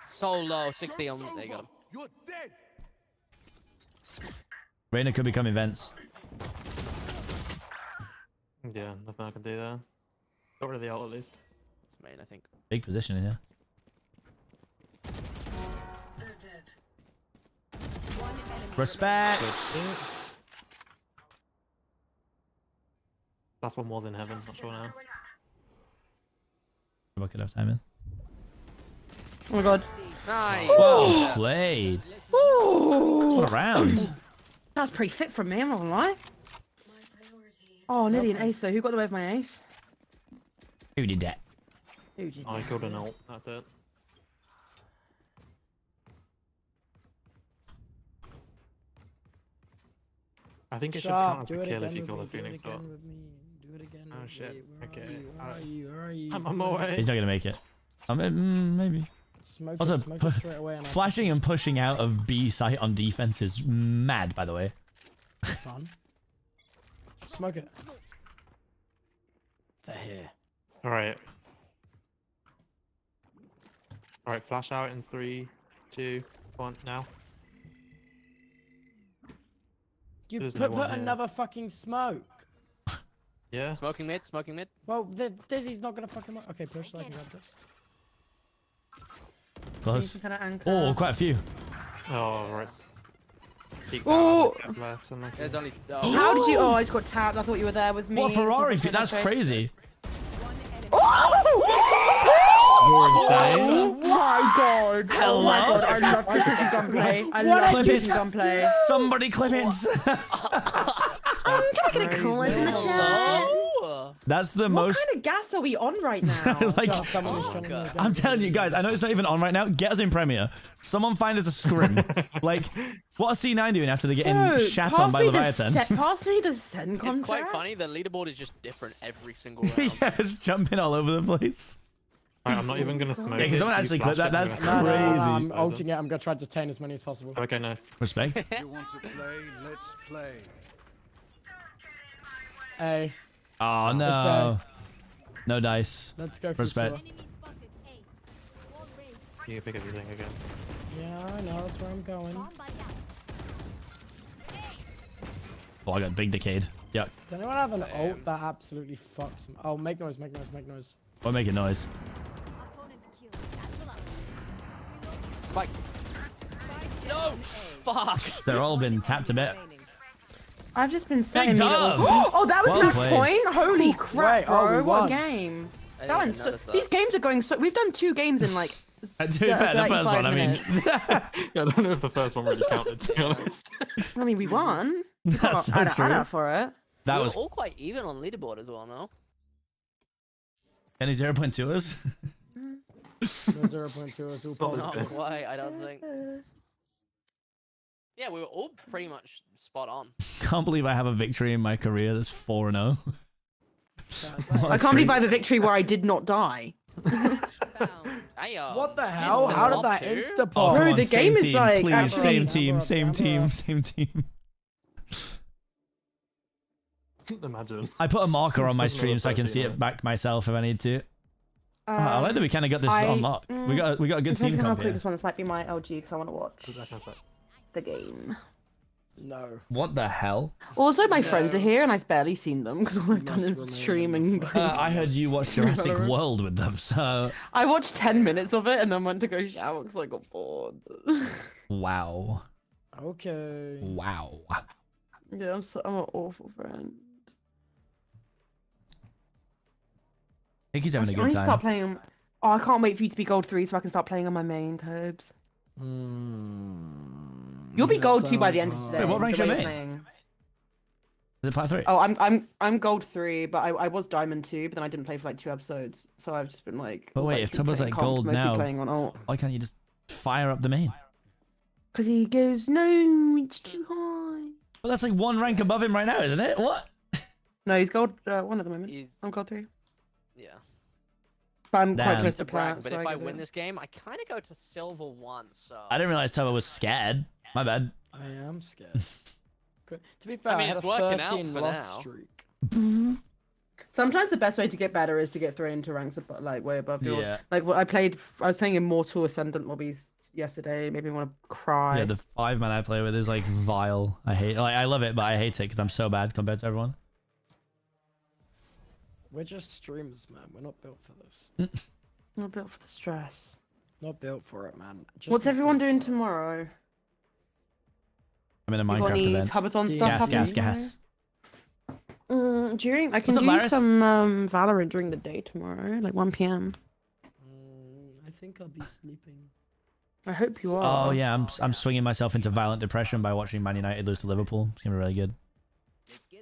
So low, 60 on. There you got him. Reyna could become events. Yeah, nothing I can do there. Got rid of the ult at least. It's main, I think. Big position in here. One enemy Respect. Good. Last one was in heaven. Not sure now. I could have time in. Oh my god. Nice. Well played. What a round. That was pretty fit from me. I'm not gonna lie. Oh, nearly an ace though. Who got away with my ace? Who did that? Who did? I killed an ult. That's it. I think it should Sharp, count as do a kill if you with kill the Phoenix again ult. Do it again. Oh shit. Okay. Are you? Uh, are you? Where are you? I'm on my way. He's not gonna make it. I mean, mm, maybe. Smoke Also, it, smoke it straight away. And I'll flashing and pushing out of B site on defense is mad, by the way. Fun. Smoke it. They're here. All right. All right. Flash out in three, two, one. Now. You There's put, no one put here. another fucking smoke. Yeah. Smoking mid, smoking mid. Well, the Dizzy's not gonna fucking. mo- Okay, push so I can grab this. Close. Kind of. Oh, quite a few. Oh, right. Oh. out. Left. and There's only. How did you? Oh, I just got tapped. I thought you were there with me. What Ferrari? Something That's like- crazy. Oh insane. my god! Oh my god! I love the fishing gunplay. I love Clip the it. gunplay. Somebody clip it. Um, can I get a clip in the chat? That's the What most. What kind of gas are we on right now? like, oh, Sharp, come on, he's trying to oh. move down. I'm telling you guys, I know it's not even on right now. Get us in Premier. Someone find us a scrim. like, what are C9 doing after they're getting Bro, shat on by me the Leviathan? se- Pass me the send It's quite funny. The leaderboard is just different every single round. yeah, it's jumping all over the place. I'm not even gonna oh, smoke. Yeah, 'cause it. someone actually flash clip that. That's I'm No, gonna- no, no, Crazy. I'm ulting it. I'm gonna try to detain as many as possible. Okay, nice. Respect. You want to play? Let's play. Hey, Oh uh, no. No dice. let's go for Respect. Respect. You can pick everything again. Yeah, I know. That's where I'm going. Oh, I got big decayed. Yuck. Does anyone have an ult that absolutely fucks me? Oh, make noise, make noise, make noise. We're making noise. Spike. No! Fuck! They're all been tapped a bit. I've just been saying. Oh, that was Well match played. point. Holy crap, Wait, oh, what a game. That one's so, that. these games are going so. We've done two games in like to be fair, the first 35 one, I mean, yeah, I don't know if the first one really counted, to be honest. I mean, we won. We got That's so Anna- true. Anna for it. that we was all quite even on leaderboard as well, no? any 0.2ers. No, 0.2 or 2 Not quite, I don't think. Yeah, we were all pretty much spot on. Can't believe I have a victory in my career that's 4 0. I can't believe I have a victory where I did not die. Um, What the hell? How did that two? insta Oh, pop? come Bro, on, the same game is team, like please, actually- same team, same team, camera. same team. Imagine. I put a marker on my stream so I can see it back myself if I need to. Oh, I like that we kind of got this I- unlocked. We got we got a good Depends team on comp here. this one. This might be my LG because I want to watch That kind of sucks. the game. No. What the hell? Also, my friends are here and I've barely seen them because all I've done is remain stream and. Uh, I heard you watched Jurassic Valorant. World with them, so I watched 10 minutes of it and then went to go shower because I got bored. wow, Okay. wow. yeah, I'm, so, I'm an awful friend. I think he's having a I good need to start playing. Oh, I can't wait for you to be gold three so I can start playing on my main tabs. You'll be gold two by the end of hard. today. Wait, what the rank's way your you're. Is it part three? Oh, I'm I'm I'm gold three, but I, I was diamond two, but then I didn't play for like two episodes, so I've just been like. But wait, like, if been Tubbo's like comp, gold mostly now, playing on alt. why can't you just fire up the main? Because he goes, no, it's too high. Well, that's like one rank above him right now, isn't it? What? No, he's gold uh, one at the moment. He's I'm gold three, yeah. but I'm quite Damn. close To to plat. but so if I get win it. this game, I kind of go to silver one. So I didn't realize Tubbo was scared. My bad. I am scared. To be fair, I, mean, had it's a working out 13 for loss now. streak. Sometimes the best way to get better is to get thrown into ranks ab- like way above yours. Yeah. Like what I played, I was playing Immortal Ascendant lobbies yesterday. Made me want to cry. Yeah, the five man I play with is like vile. I hate. Like, I love it, but I hate it because I'm so bad compared to everyone. We're just streamers, man. We're not built for this. Not built for the stress. Not built for it, man. Just What's everyone doing for it. tomorrow? I'm in a You got Minecraft any event. Hubathon Do stuff Gas, happening gas, tomorrow? gas. Mm, during I can up, do Laris? some um, Valorant during the day tomorrow, like 1 p.m. Mm, I think I'll be sleeping. I hope you are. Oh yeah, I'm I'm swinging myself into violent depression by watching Man United lose to Liverpool. It's gonna be really good.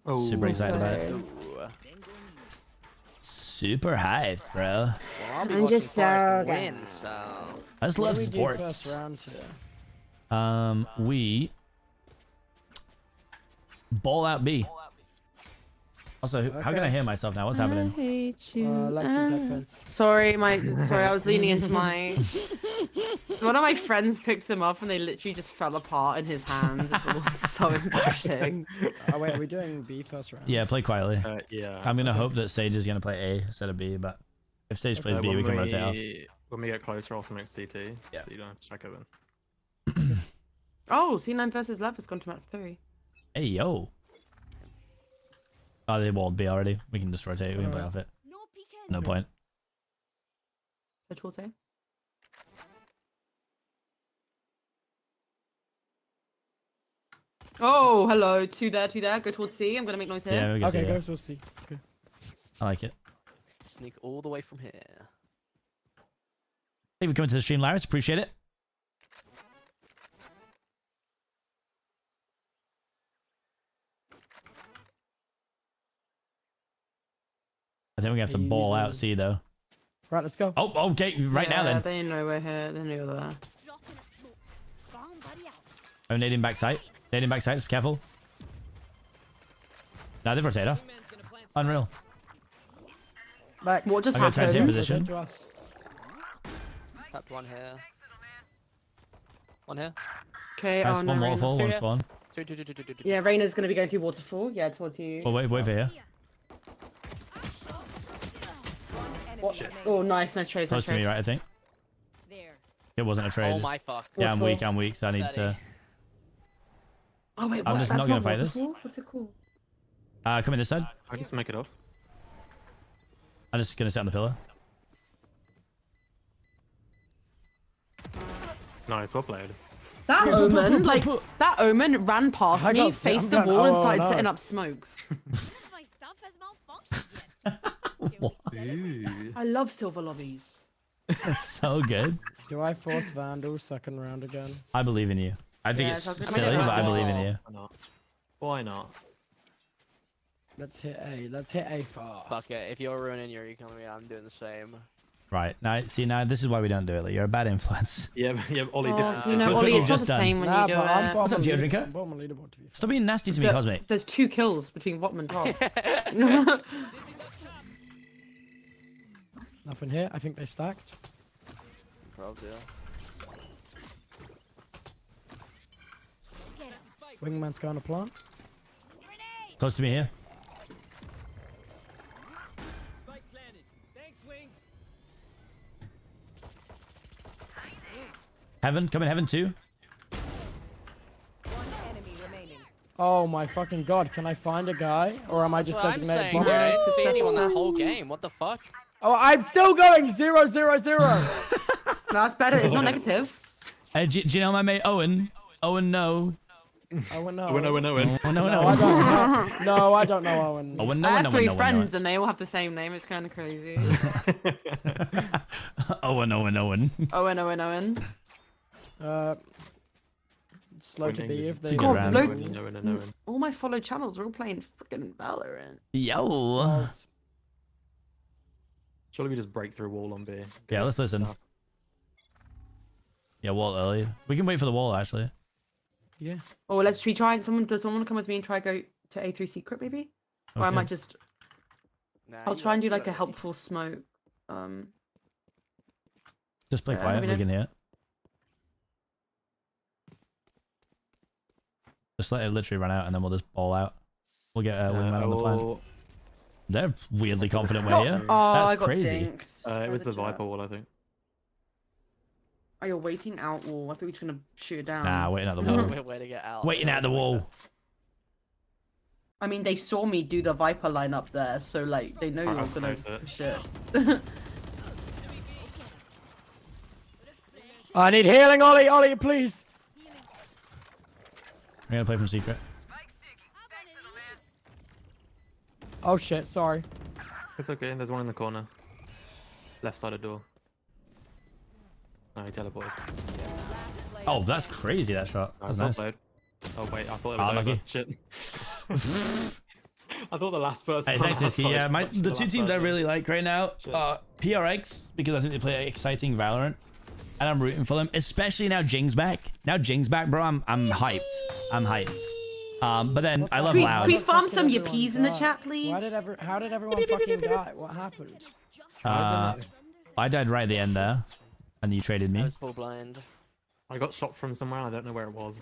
Oh, Super excited about it. Super hyped, bro. Well, I'll be I'm just so win, so I just love do we do sports. first round here? Um, we ball out B. Also, who- how can I hear myself now? What's I happening? hate you. Uh, Alexa's Ah. headphones. Sorry, my sorry. I was leaning into my. One of my friends picked them up and they literally just fell apart in his hands. It's all so embarrassing. Oh wait, are we doing B first round? Yeah, play quietly. Uh, yeah. I'm gonna hope that Sage is gonna play A instead of B, but if Sage plays Uh, B, when we can rotate off. When we get closer, I'll make CT. Yeah. So you don't have to check over. Oh, C9 versus LOUD has gone to match three. Hey yo. Oh, they walled B already. We can just rotate. We can play off it. No point. Go towards A. Oh, hello. Two there, two there. Go towards C. I'm gonna make noise here. Yeah, we can Okay, see go it. to C. Okay. I like it. sneak all the way from here. Thank you for coming to the stream, Laris. Appreciate it. I think we have to Are you ball out using- C though. Right, let's go. Oh, okay, right now then. They know we're here. They know we're there. Oh, nading backside. Nading backside. Be careful. Now they've rotated off. Unreal. Back. What just I'm gonna try and take happened? position. To us. Tapped one here. One here. Okay, Nice, oh no. one Rain- waterfall, one spawn. Yeah, Reyna's gonna be going through waterfall. Yeah, towards you. Oh, wait, wait for here. What? Oh, nice, nice trade. Close nice to me, trade. right, I think. There. It wasn't a trade. Oh my fuck. Yeah, I'm weak. I'm weak, so I need to... Oh wait, what? I'm just That's not gonna fight this. What's it called? Uh, come in this side. I just make it off. I'm just gonna sit on the pillar. Nice, well played. That Put, put, put, omen, put, like that omen, ran past I me, faced the going- wall, and oh, started no. setting up smokes. What? Ooh. I love silver lobbies. That's so good. Do I force Vandal second round again? I believe in you. I think Yeah, it's it's all good. silly, but I believe in you. Why not? Why not? Let's hit A. Let's hit A fast. Fuck it. If you're ruining your economy, I'm doing the same. Right now, see now this is why we don't do it. Like, you're a bad influence. Yeah, but- yeah, Ollie. Oh, different. so you know, Look Ollie, you've it's not just the done. same when Nah, you do it. What's up, bottom Geo leader- Drinker? I'm bottom leaderboard to be Stop being nasty to me, But Cosmic. There's two kills between Bottom and top. Nothing here. I think they stacked. Probably. Wingman's going to plant. Close to me here. Heaven, come in heaven too. Oh my fucking god! Can I find a guy, or am I just Well, I'm designated saying, dude, I bomber? didn't see anyone that whole game. What the fuck? Oh, I'm still going zero zero zero. that's better. It's not negative. Uh, do, do you know my mate Owen? Owen, no. Oh no. Owen, Owen, Owen. Oh, no, No, no. I don't. No, no, I don't know Owen. Owen, no, I no, have no, three no, no, friends and they all have the same name. It's kind of crazy. Owen, Owen, Owen. Owen, Owen, Owen. Uh, slow to be if they. It's God, loads- Owen, Owen, Owen. all my followed channels are all playing freaking Valorant. Yo. Surely we just break through wall on B. Yeah, let's listen. Yeah, wall early. We can wait for the wall actually. Yeah. Or let's we try. And someone does someone want to come with me and try go to A3 secret maybe? Or I might just. Nah, I'll try and do like a got- helpful smoke. Um. Just play Yeah, quiet. let We can hear it. Just let it literally run out, and then we'll just ball out. We'll get uh, wingman on the plan. They're weirdly confident we're here. Oh, That's I got crazy. Uh, it was the. Viper wall, I think. Oh, you're waiting out wall. I thought you were just gonna shoot it down. Nah, waiting out the No wall. way- way to get out. Waiting at the wall. I mean, they saw me do the Viper line up there, so like they know you're I'll gonna smoke it. push it. I need healing, Ollie. Ollie, please. I'm gonna play from secret. Oh shit! Sorry. It's okay. There's one in the corner. Left side of door. No, he teleported. Oh, that's crazy. That shot. No, That's nice. offload. Oh wait, I thought it Ah, was over. lucky. Shit. I thought the last person. Hey, thanks, our Niski. Yeah, my, was the two last teams I really like right now are PRX because I think they play exciting Valorant, and I'm rooting for them. Especially now Jinggg's back. Now Jinggg's back, bro. I'm I'm hyped. I'm hyped. Um, but then I love Can we- Loud. can we farm some Everyone yippies in the chat, please? Why did ever? How did everyone fucking die? What happened? Uh, I died right at the end there, and you traded me. I was full blind. I got shot from somewhere. I don't know where it was.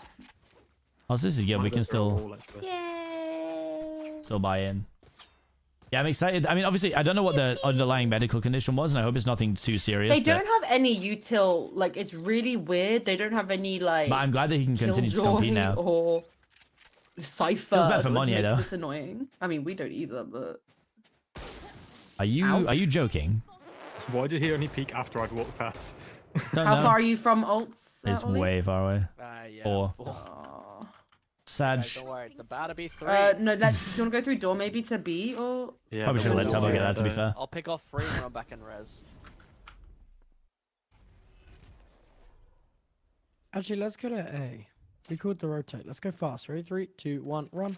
Oh, so this is good. We can been through a still wall, actually. still buy in. Yeah, I'm excited. I mean, obviously, I don't know what the underlying medical condition was, and I hope it's nothing too serious. They don't have any util. Like it's really weird. They don't have any like. But I'm glad that he can continue to compete Killjoy now. Or Cypher. Feels bad for that would Monyet, make though. This annoying. I mean, we don't either, but Are you Ouch. are you joking? Why did he only peek after I'd walked past? Don't how know. far are you from alts? uh, It's Ollie? way far away. Uh, yeah, Four. Aw. Sad. Guys, don't worry, it's about to be three. Uh, no, let's. Do you want to go through door maybe to B or? Yeah, Probably should we'll let do Tubbo get that, to be fair. I'll pick off three and run back in res. Actually, let's go to A. We called the rotate. Let's go fast. Ready? Three, two, one, run.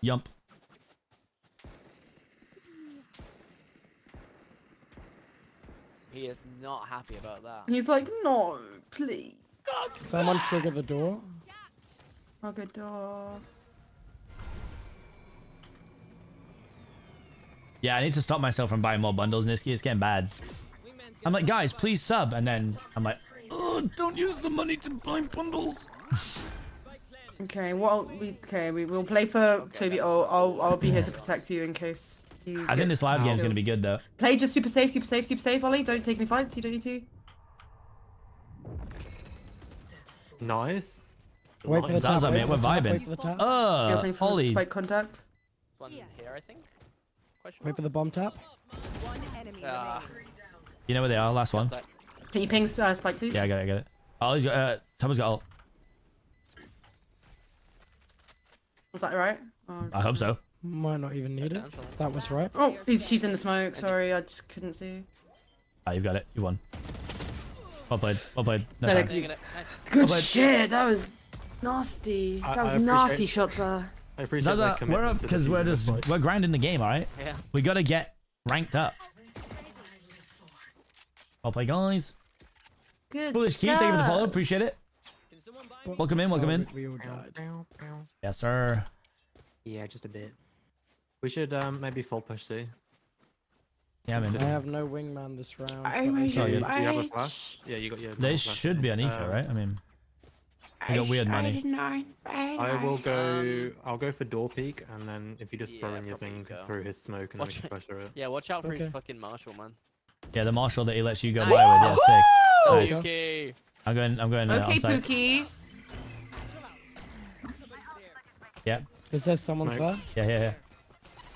Yump. He is not happy about that. He's like, no, please. Someone trigger the door. Okay, door. Yeah, I need to stop myself from buying more bundles, Niski. It's getting bad. I'm like, guys, please sub, and then I'm like, oh, don't use the money to buy bundles. Okay, well, we okay, we will play for Toby. Oh, I'll I'll be here to protect you in case you. I think this live game is gonna be good though. Play just super safe, super safe, super safe, Ollie. Don't take any fights. You don't need to. Nice. Wait for the Zaza, tap. mate, we're vibing. Oh, for the tap. You're Uh, Ollie. spike contact. One here, I think. Question Wait for the bomb tap. One enemy Ah. You know where they are? Last one. that's it. Can you ping uh, spike, please? Yeah, I got it. I got it. Ollie's got. Uh, Tubbo's got ult. Was that right? Oh, I hope so. Might not even need it. That was right. Oh, he's, she's in the smoke. Sorry, I just couldn't see. Ah, you've got it. You won. Well played. Well played. No No, time. good- Well played. shit. That was nasty. I- That was nasty shots there. I appreciate Zaza, the we're up because we're just despite- we're grinding the game, all right? Yeah. We gotta get ranked up. Well played, guys. Good. Foolish Keith, thank you for the follow. Appreciate it. Welcome in. Welcome in. We, we all died. Yes, sir. Yeah, just a bit. We should um maybe full push C. Yeah, man. I have no wingman this round. I but will So, you- you, do- do you have a flash? Yeah, you got your. They flash. should be on eco, Uh, right? I mean, they got weird money. I will go. I'll go for door peek, and then if you just throw yeah, in your thing go. through his smoke, and Watch then we can push through it. Yeah, watch out for Okay. his fucking marshal, man. Yeah, the marshal that he lets you go by with. Yeah, sick. Oh, Nice. Yuki. I'm going. I'm going. Okay, on site. Pookie. Yeah. It says someone's Smoke. there. Yeah, yeah, yeah.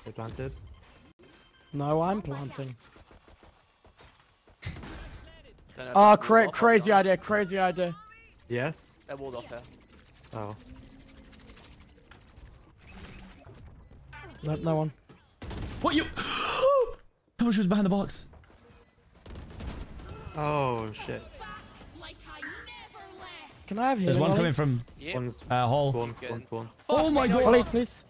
They planted. No, I'm planting. Don't know if Oh, cra- walled off or crazy idea, crazy idea. Yes. They're walled off there. Oh. Nope, no one. What you? Thomas was behind the box. Oh shit. Can I have There's one coming from Yep. One's uh, hall. spawn, spawn, spawn. Oh my god. Ollie, please.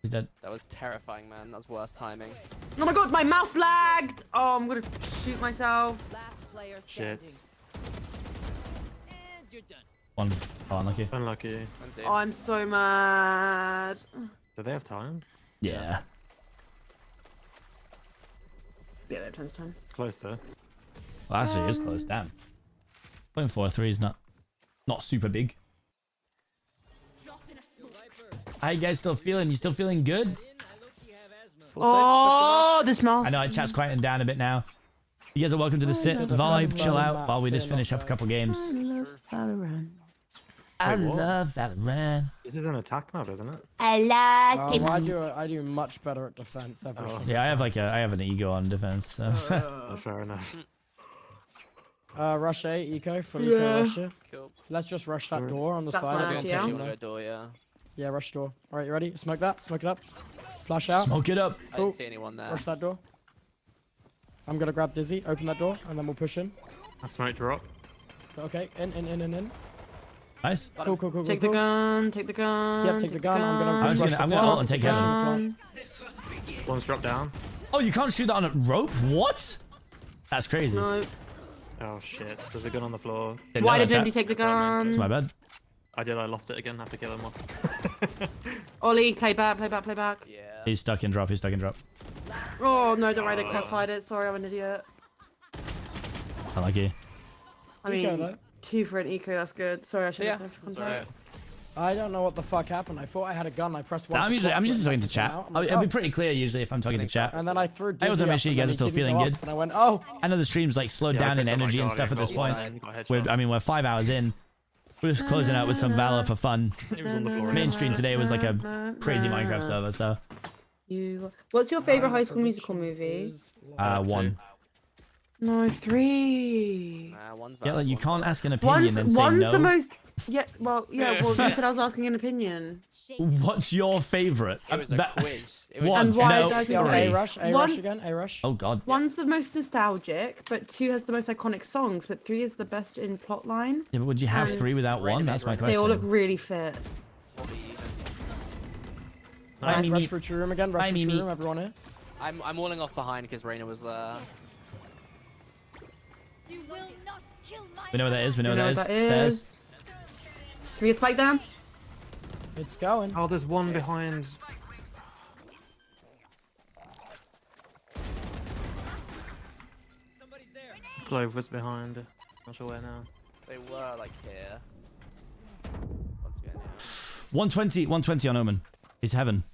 He's dead. That was terrifying, man. That was worst timing. Oh my god, my mouse lagged. Oh, I'm gonna shoot myself. Last player Shit. standing. One. Oh, unlucky. Unlucky. Oh, I'm so mad. Do they have time? Yeah. Yeah, that turns time. Close though. Well, actually, it is Um, close. Damn. Point four three is not, not super big. How you guys still feeling? You still feeling good? Oh, this mouse. I know chat's quieting down a bit now. You guys are welcome to the sit, vibe, chill out while we just finish up a couple games. I Wait, what? love Valorant. This is an attack map, isn't it? I Oh, like well, I do. I do much better at defense every Oh. single Yeah, I have like a, I have an ego on defense. So. Oh, fair enough. Uh, rush A, eco, full Yeah. eco rush. Cool. Let's just rush that door on the That's side. my I don't idea. think You you wanna know. go door, yeah. Yeah, rush door. All right, you ready? Smoke that. Smoke it up. Flash out. Smoke it up. I Cool. didn't see anyone there. Rush that door. I'm gonna grab Dizzy. Open that door, and then we'll push in. I smoke drop. Okay, in, in, in, in, in. Nice. Got Cool, cool, cool, cool. Take the cool. gun. Take the gun. Yep, take the gun, I'm gonna I was Rush gonna, the I'm gonna plant, ult and take rush the heaven. One's dropped down. Oh, you can't shoot that on a rope? What? That's crazy. No. Oh shit. There's a gun on the floor. Didn't Why didn't take the That's what I meant. gun? It's my bad. I did. I lost it again. Have to kill him off. Ollie, play back, play back, play back. Yeah. He's stuck in drop. He's stuck in drop. Oh no, don't worry, they oh. crossfired it. Sorry, I'm an idiot. Unlucky. I Eco, mean, though. two for an eco. That's good. Sorry, I should Yeah. have That's contact. I don't know what the fuck happened. I thought I had a gun. I pressed one. I'm to usually, I'm usually talking to chat. I'm I'll, like, it'll be pretty clear usually if I'm talking to chat. And then I threw. I Dizzy also make up, sure you guys are still feeling good. And I went, oh. I know the stream's like slowed Yeah, down in picked up my energy and stuff at this point. one, got a We're. I mean, we're five hours in. We're just closing out with some Valor for fun. He was on the floor. Main stream today was like a crazy Minecraft server, so You. What's your favorite High School Musical movie? uh, one. No, three. Nah, one's Yeah, valid, like, you can't ask an opinion One's and say one's no. the most. Yeah. Well, yeah. Well, you said I was asking an opinion. What's your favorite? It was a That- quiz. It was One, And why no, did I think Yo, three. A rush, A One- rush again, A rush. Oh god. One's the most nostalgic, but two has the most iconic songs, but three is the best in plotline. Yeah, but would you have And three without one? That's my question. They all look really fit. Probably even. Bye, Nice. Mimi. Rush through to room again. Rush Bye, through to Mimi. room. Everyone here. I'm I'm walling off behind because Reyna was there. We know where that is. We know You where know that what is. that Stairs. Is? Can we get spike down? It's going. Oh, there's one behind. Clove was behind. Not sure where now. They were like here. Once again, yeah. 120, 120 on Omen. He's heaven.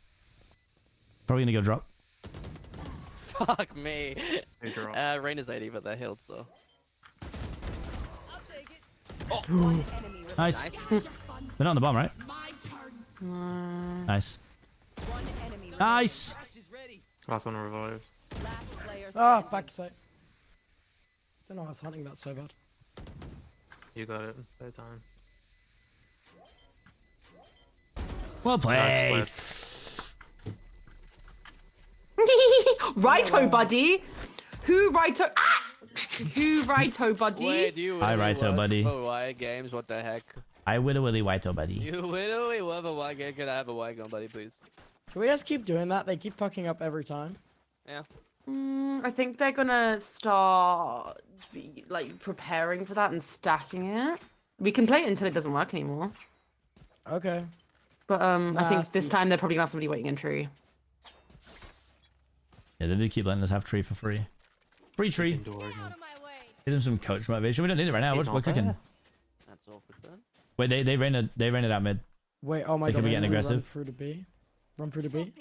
Probably gonna go drop. Fuck me. Who dropped? Uh, Reyna's 80, but they're healed, so. Nice. Nice. They're not on the bomb, right? Uh, Nice. Nice. Last one revived. Ah, backside. Don't know. why I was hunting that so bad. You got it. Third time. Well played. Righto, buddy. Who righto? Ah! Who righto, buddy? Wait, you Hi, righto, buddy. For white games, what the heck? I willy willy whiteo, buddy. You literally love a white game. Can I have a white gun, buddy, please? Can we just keep doing that? They keep fucking up every time. Yeah. Mm, I think they're gonna start be, like preparing for that and stacking it. We can play it until it doesn't work anymore. Okay. But um, I Nah, think this time they're probably gonna have somebody waiting in tree. Yeah, they do keep letting us have tree for free. Free tree. Give them some coach motivation. We don't need it right now. We're, we're cooking. That's awkward for them. Wait, they they ran it. They ran it out mid. Wait, oh my They god. could be getting aggressive. Run aggressive. through to B. Run through to B.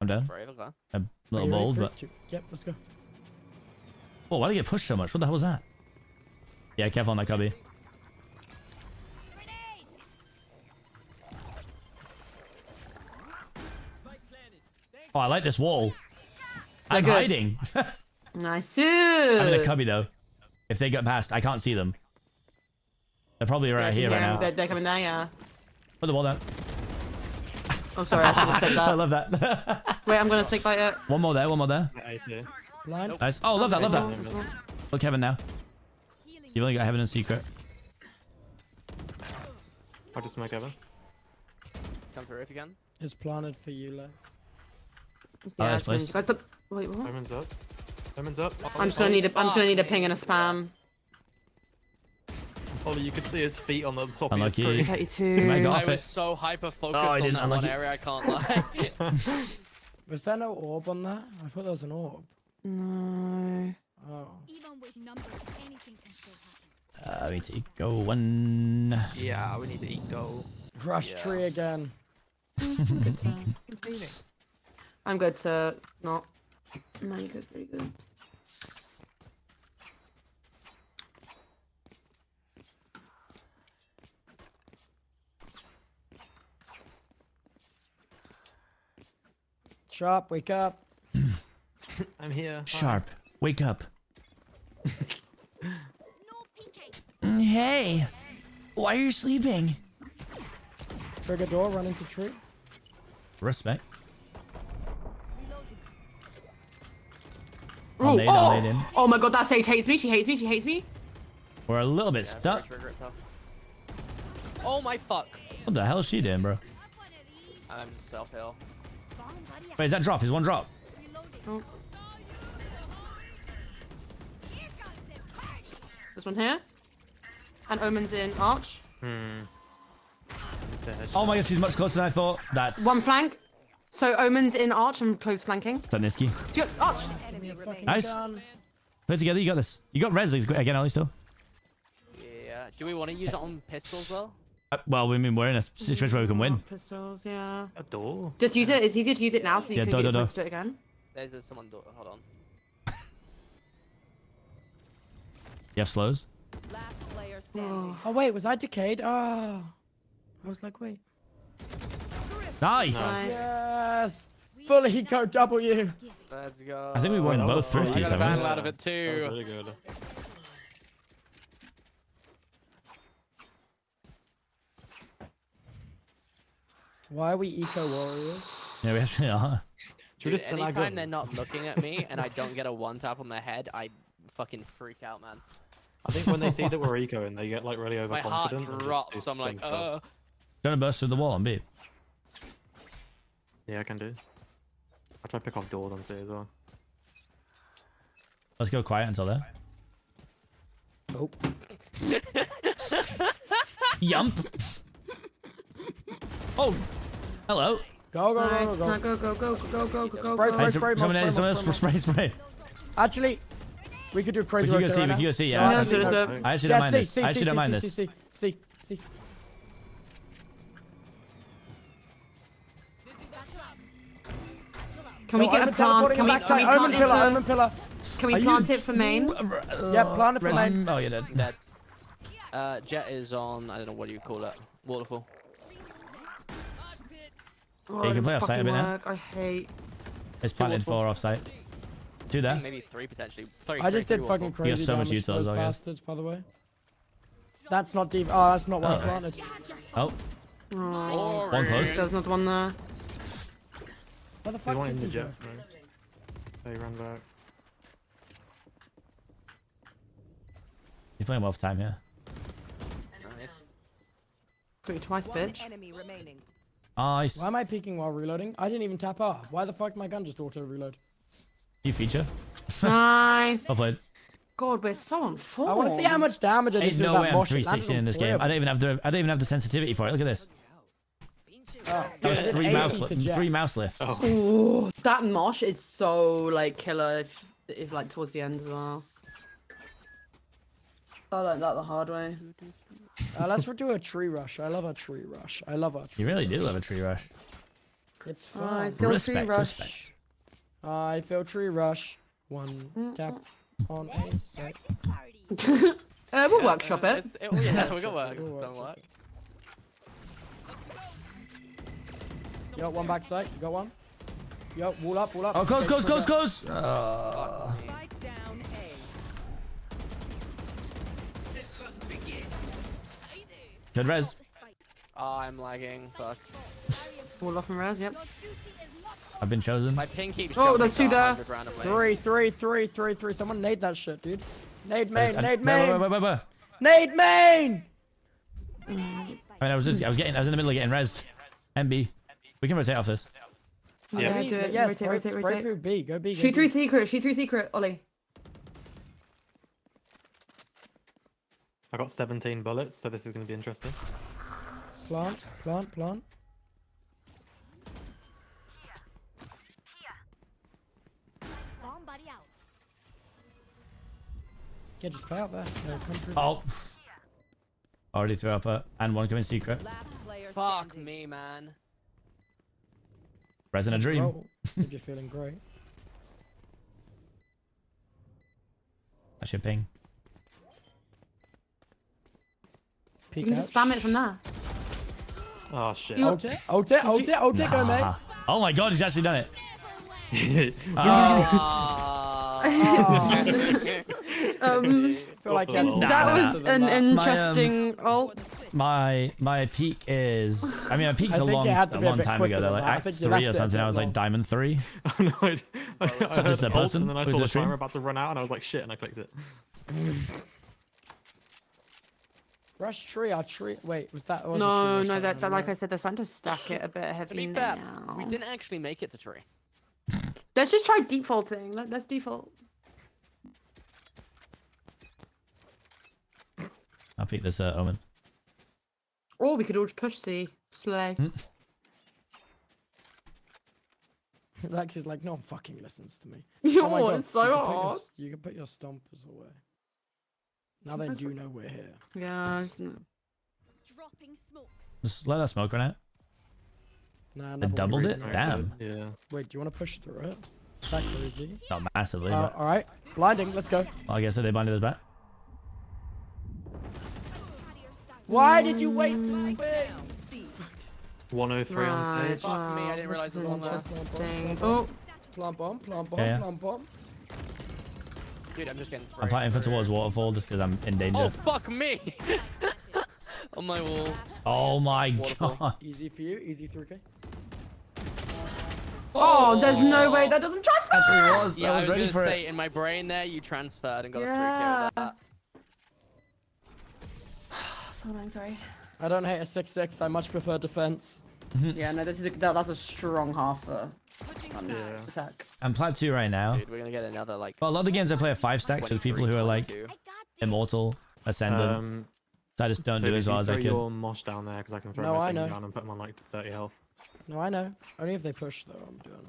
I'm down. Brave, okay. A little bold, but two- Yep, let's go. oh, why did I get pushed so much? What the hell was that? Yeah, careful on that cubby. Oh, I like this wall. I'm good? hiding. Nice. I'm in a cubby though. If they get past, I can't see them. They're probably right here right now. They're, they're coming down, yeah. Put the wall down. Oh, sorry, I should have said that. I love that. Wait, I'm gonna sneak by it. one more there, one more there. Blind. Nice. Oh, love that, love that. Oh, Look, Kevin now. You've only got heaven and secret. I'll just smoke Evan. Come through if you can. It's planted for you, Lex. Oh, Yeah, nice it's place. guys, the- Wait, what? Omen's up. Omen's up. I'm just gonna need a. I'm just gonna need a ping and a spam. Ollie, you could see his feet on the top of your screen. 32. You might go I was so hyper focused Oh, I on didn't that one area, I can't lie. Was there no orb on that? I thought there was an orb. No. Oh. Even with numbers, anything can still happen. Uh, we need to go one. Yeah, we need to eat gold. Rush Yeah. tree again. I'm good to not. No, you guys pretty good. Sharp, wake up. I'm here. Hi. Sharp, wake up. Hey, why are you sleeping? Trigger door, run into tree. Respect. Oh, I'll nade, I'll oh! nade in. oh my god, that sage hates me. She hates me. She hates me. We're a little bit Yeah, stuck. trigger it, though. Oh my fuck. What the hell is she doing, bro? I'm self heal. Wait, is that drop? Is one drop? Oh. This one here. And Omen's in Arch. Hmm. Oh my god, she's much closer than I thought. That's One flank. So Omen's in Arch and close flanking. Is that Niski? Do you- Arch. Nice. Play together, you got this. You got Res again, Ollie, still. Yeah. Do we want to use it on pistols though? Well, we mean we're in a situation where we can win. Pistols, yeah. A door. Just use it. It's easier to use it now so you Yeah, can do, get do, do. to it again. There's, there's someone. Do- hold on. You have slows? Last player standing. Oh wait, was I decayed? Oh. I was like, wait. Nice. Yes. Full eco W. Let's go. I think we won that both was- I got a haven't vandal out of it too. That was really good. Why are we eco warriors? Yeah, we actually are. Should we Dude, just send anytime they're not looking at me and I don't get a one tap on their head, I fucking freak out, man. I think when they see that we're eco and they get like really overconfident. My heart overconfident. and just drops. do I'm like, dumb uh. stuff. Don't burst through the wall on B. Yeah, I can do. I'll try to pick off doors on C as well. Let's go quiet until then. Nope. Yump. Oh, hello. Go, go, Nice. go, go, Now go. go, go, go, go, go, go, go, Spray, go. spray, Hey, spray, someone, more, else, spray, someone more, else, spray, spray. Actually, we could do crazy We could go rotate see, right we now. could go see, Yeah, yeah. let's do this, uh, I actually don't Yeah, mind see, this. see, I actually see, don't see, mind see, this. See, see, see. Can we No, get a Omen plant? teleporting Can we, back can we side. Omen plant it pillar, for? Omen pillar. Can we Are you- plant it for main? Yeah, plant it for Res- main. Oh, you're dead. Dead. Uh, Jett is on. I don't know what do you call it. Waterfall. Oh, you can play doesn't off site a fucking bit now. I hate. It's planted waterfall. four offsite. Two there. Maybe three potentially. Three, I three, just three did waterfall. fucking You got so much damage to util those as well, guys. bastards, by the way. That's not deep. Oh, that's not what I Oh. planted. Oh, Oh, one close. there's not one there. What the They fuck want is in the he jets, man. They run back. He's playing well for time here. Nice. Got you twice, bitch. enemy remaining. Nice. Why am I peeking while reloading? I didn't even tap R. Why the fuck my gun just auto reload? New feature. Nice. Well played. God, we're so on form. I want to see how much damage I did Ain't with no that way I'm mosh. It landed 360 in this game. I don't even have the I don't even have the sensitivity for it. Look at this. Oh, That was three mouse to three mouse lifts. Oh. Ooh, that mosh is so like killer if, if like towards the end as well. I learned that the hard way. Uh, let's do a tree rush. I love a tree rush. I love a. Tree You really do love a tree rush. It's I fun. feel Respect, tree rush. respect. I feel tree rush. One tap on a sec. Uh, we'll workshop it. It, it, yeah, we got work. Don't work. Yo, one back side. You got one. Yo, wall up, wall up. Oh, close, Okay, close, trigger. close, close. Uh, Spike down good res. Oh, I'm lagging. Fuck. Wall off and res, yep. I've been chosen. My ping keeps Oh, there's two there. 100. Three, three, three, three, three. Someone nade that shit, dude. Nade I main, just- I- nade wait, wait, main. wait, wait, wait. Nade main! I mean, I was just, I was getting, I was in the middle of getting rezzed. MB. We can rotate off this. Yeah, do it. Yeah, rotate, spray, rotate, spray rotate. through B. Go B. Go Shoot B. through secret, shoot through secret, Ollie. I got 17 bullets, so this is going to be interesting. Plant, plant, plant. Bomb buddy. Yeah, just play out there. No, come through. Oh. Already threw up a, and one coming secret. Fuck standing. me, man. Res in a dream. Roll, if you're feeling great. That's your ping. You can out. just spam it from there. Oh shit. You- Ult it, ult it, ult it, ult it, go mate. Nah. Oh my god, he's actually done it. Ah. um, feel like you had Nah, that nah, was nah. an My, um, interesting ult. My my peak is. I mean, my peak's I a think long it had to a be a long bit time quicker ago. Though, than like that. I Act think you three left or it a something. bit I was like long. Diamond three. Oh no, I, I, I So heard just a person and then I with saw the the timer about to run out, and I was like, shit, and I clicked it. Rush tree, our tree. Wait, was that? Was a tree No, no, that that, that like? I said, they're starting to stack it a bit To heavy be fair, now. we didn't actually make it to tree. Let's just try defaulting. Let, let's default. I think pick this uh, Omen. Or we could all just push C. Slay. Hmm. Lex is like, no one fucking listens to me. Yo, oh it's so you can put your- hard. you can put your stompers away. Now they do what- know we're here. Yeah, just... Dropping smokes. Just let that smoke run out. Nah, It doubled it? Damn. Yeah. Wait, do you want to push through it? Is that crazy? Not massively, Uh, but all right, blinding. Let's go. well, I guess so they blinded us back. Why did you wait? so quick? 103 on stage. Fuck me, I didn't realise it was on there. Interesting. Oh, Plant bomb, plant bomb, Yeah, yeah. bomb. Dude, I'm just getting sprayed. I'm planting for towards waterfall just because I'm in danger. Oh, fuck me! on my wall. Oh my Waterfall. god. Easy for you, easy 3k. oh, there's no way that doesn't transfer. Actually, it was. Yeah, I I was was, ready gonna for say, it. in my brain there, you transferred and got Yeah. a 3k with that. So annoying, sorry. I don't hate a 6-6. I much prefer defense. Yeah, no, this is a, that, that's a strong half for Yeah. attack. I'm plat two right now. Dude, we're gonna get another, like, Well, a lot of the games I play are five stacks with people who are like immortal, ascendant. Um, so I just don't so do if as well you as I throw could. your mosh down there, because I can throw No, my I thing know. down and put them on like 30 health. No, I know. Only if they push, though, I'm doing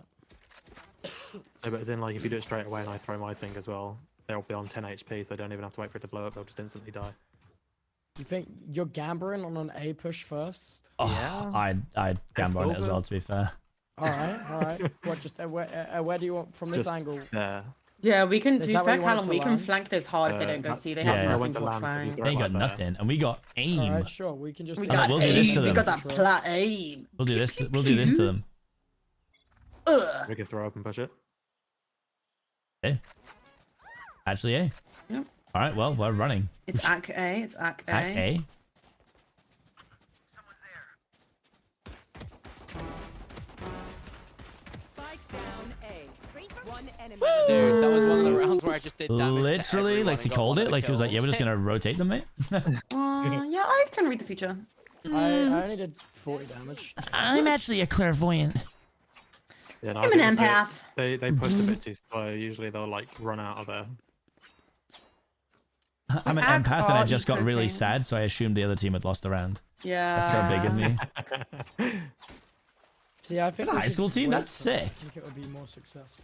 it. No, but as in, like, if you do it straight away and I throw my thing as well, they'll be on 10 HP, so they don't even have to wait for it to blow up, they'll just instantly die. You think you're gambling on an A push first? Oh, Yeah. I'd, I'd gamble on it as well, to be fair. All right, all right. What, just uh, where, uh, where do you want from this Just angle? There. Yeah, we can. Is To be that where fair, you want it Callum, to we can flank this hard if they Uh, don't go see. They yeah, have yeah. nothing to for land, flank. They got right nothing, and we got aim. All right, sure. We can just. We got we'll do this to aim. We got that Sure. plat aim. We'll do this. To, we'll do this to them. Ugh. We can throw up and push it. Actually, eh? Yep. All right. Well, we're running. It's AC A. It's AC A. Act A. Spike down A. Dude, that was one of the rounds where I just did damage Literally, everyone like and she called it. the Like she was like, "Yeah, we're just gonna rotate them, mate." Uh, yeah, I can read the future. I, I only did 40 damage. I'm actually a clairvoyant. Yeah, no, I'm an think they- empath. They they push a bit too slow. Usually they'll like run out of there. I'm an Ag empath, and I just got really cooking. sad, so I assumed the other team had lost the round. Yeah. That's so big of me. See, I think Got a high school team? That's sick. I think it would be more successful.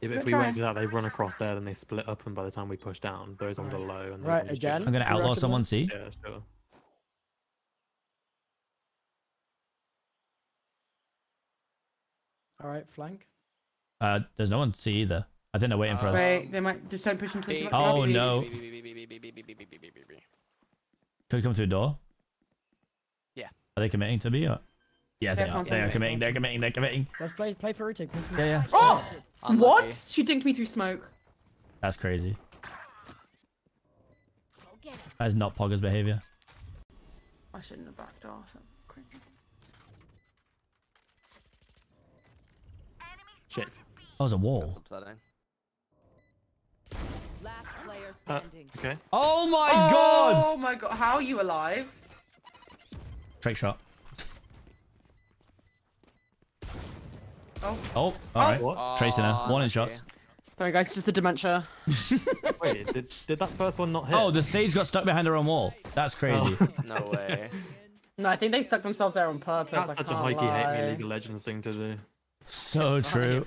Yeah, but if we try. wait for that, they run across there, then they split up, and by the time we push down, those ones are low. And those Right, ones again? cheap. I'm gonna outlaw someone. See, Yeah, sure. All right, flank. uh, there's no one to see either. I think they're waiting for us. Wait, they might just don't push into Big- the Oh, no. Yeah. Could come through a door. Yeah. Are they committing to be? Or? Yes, they They're. They are committing. committing. They're committing. They're committing. Let's play play for retake. Yeah, yeah. Oh! Unlucky. What? She dinked me through smoke. That's crazy. Go get him. That is not Pogger's behavior. I shouldn't have backed off. Cringe. Shit. That was a wall. Upsetting. Last player Uh, okay. Oh my Oh god! Oh my god, how are you alive? Trick shot. Oh. Oh, alright. What? Tracing her. Aw, One in shots. Sorry guys, just the dementia. Wait, did, did that first one not hit? Oh, the sage got stuck behind her own wall. That's crazy. No way. No, I think they stuck themselves there on purpose. That's I such a can't hikey hate me. League of Legends thing to do. so true.